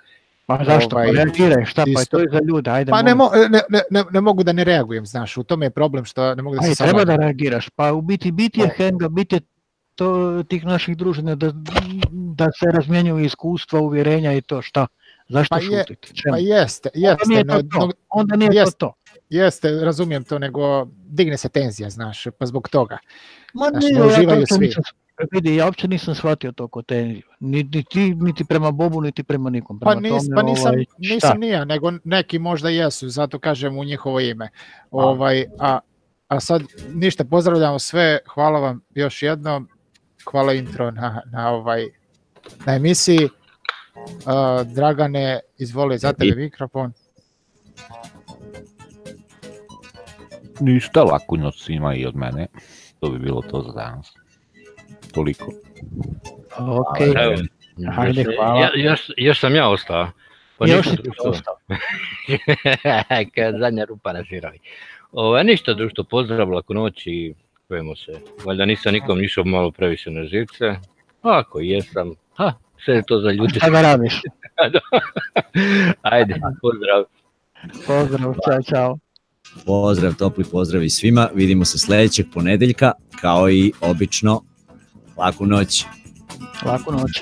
Pa zašto? Ovaj, pa reagiraj, šta pa to je za ljude, ajde. Pa ne, mo, ne, ne, ne, ne mogu da ne reagujem, znaš, u tome je problem što ne mogu da se samo... treba da reagiraš, pa u biti biti je hanga, biti je to tih naših družina da, da se razmjenjuju iskustva, uvjerenja i to šta. Zašto pa šutite? Je, pa jeste, jeste. Onda nije to to. Onda nije jeste, to to. Jeste, razumijem to, nego digne se tenzija, znaš, pa zbog toga. Ma znaš, ne, ne uživaju ja svi. Nisam, vidi, ja uopće nisam shvatio to ko tenziju. Niti ti, niti prema Bobu, niti prema nikom. Prema pa, nis, tome, pa nisam, ovaj, nisam nija, nego neki možda jesu, zato kažem u njihovo ime. Ovaj, a, a sad ništa, pozdravljamo sve, hvala vam još jednom, hvala intro na, na, ovaj, na emisiji. Uh, Dragane, izvoli za tebe mikrofon. Ništa, laku noć svima i od mene. To bi bilo to za danas. Toliko. Ok. Evo, Hajde, hvala. Ja, još, još sam ja ostao. Pa još si ostao. Kad zadnja rupa na siravi. Ovo, ništa društvo, pozdrav, laku noć i čujemo se. Valjda nisam nikom išao malo previše na živce. Ako jesam, ha, sve je to za ljudi. Šta da radiš? Ajde, pozdrav. Pozdrav, čao, čao. Pozdrav, topli pozdrav i svima. Vidimo se sledećeg ponedeljka, kao i obično. Laku noć. Laku noć.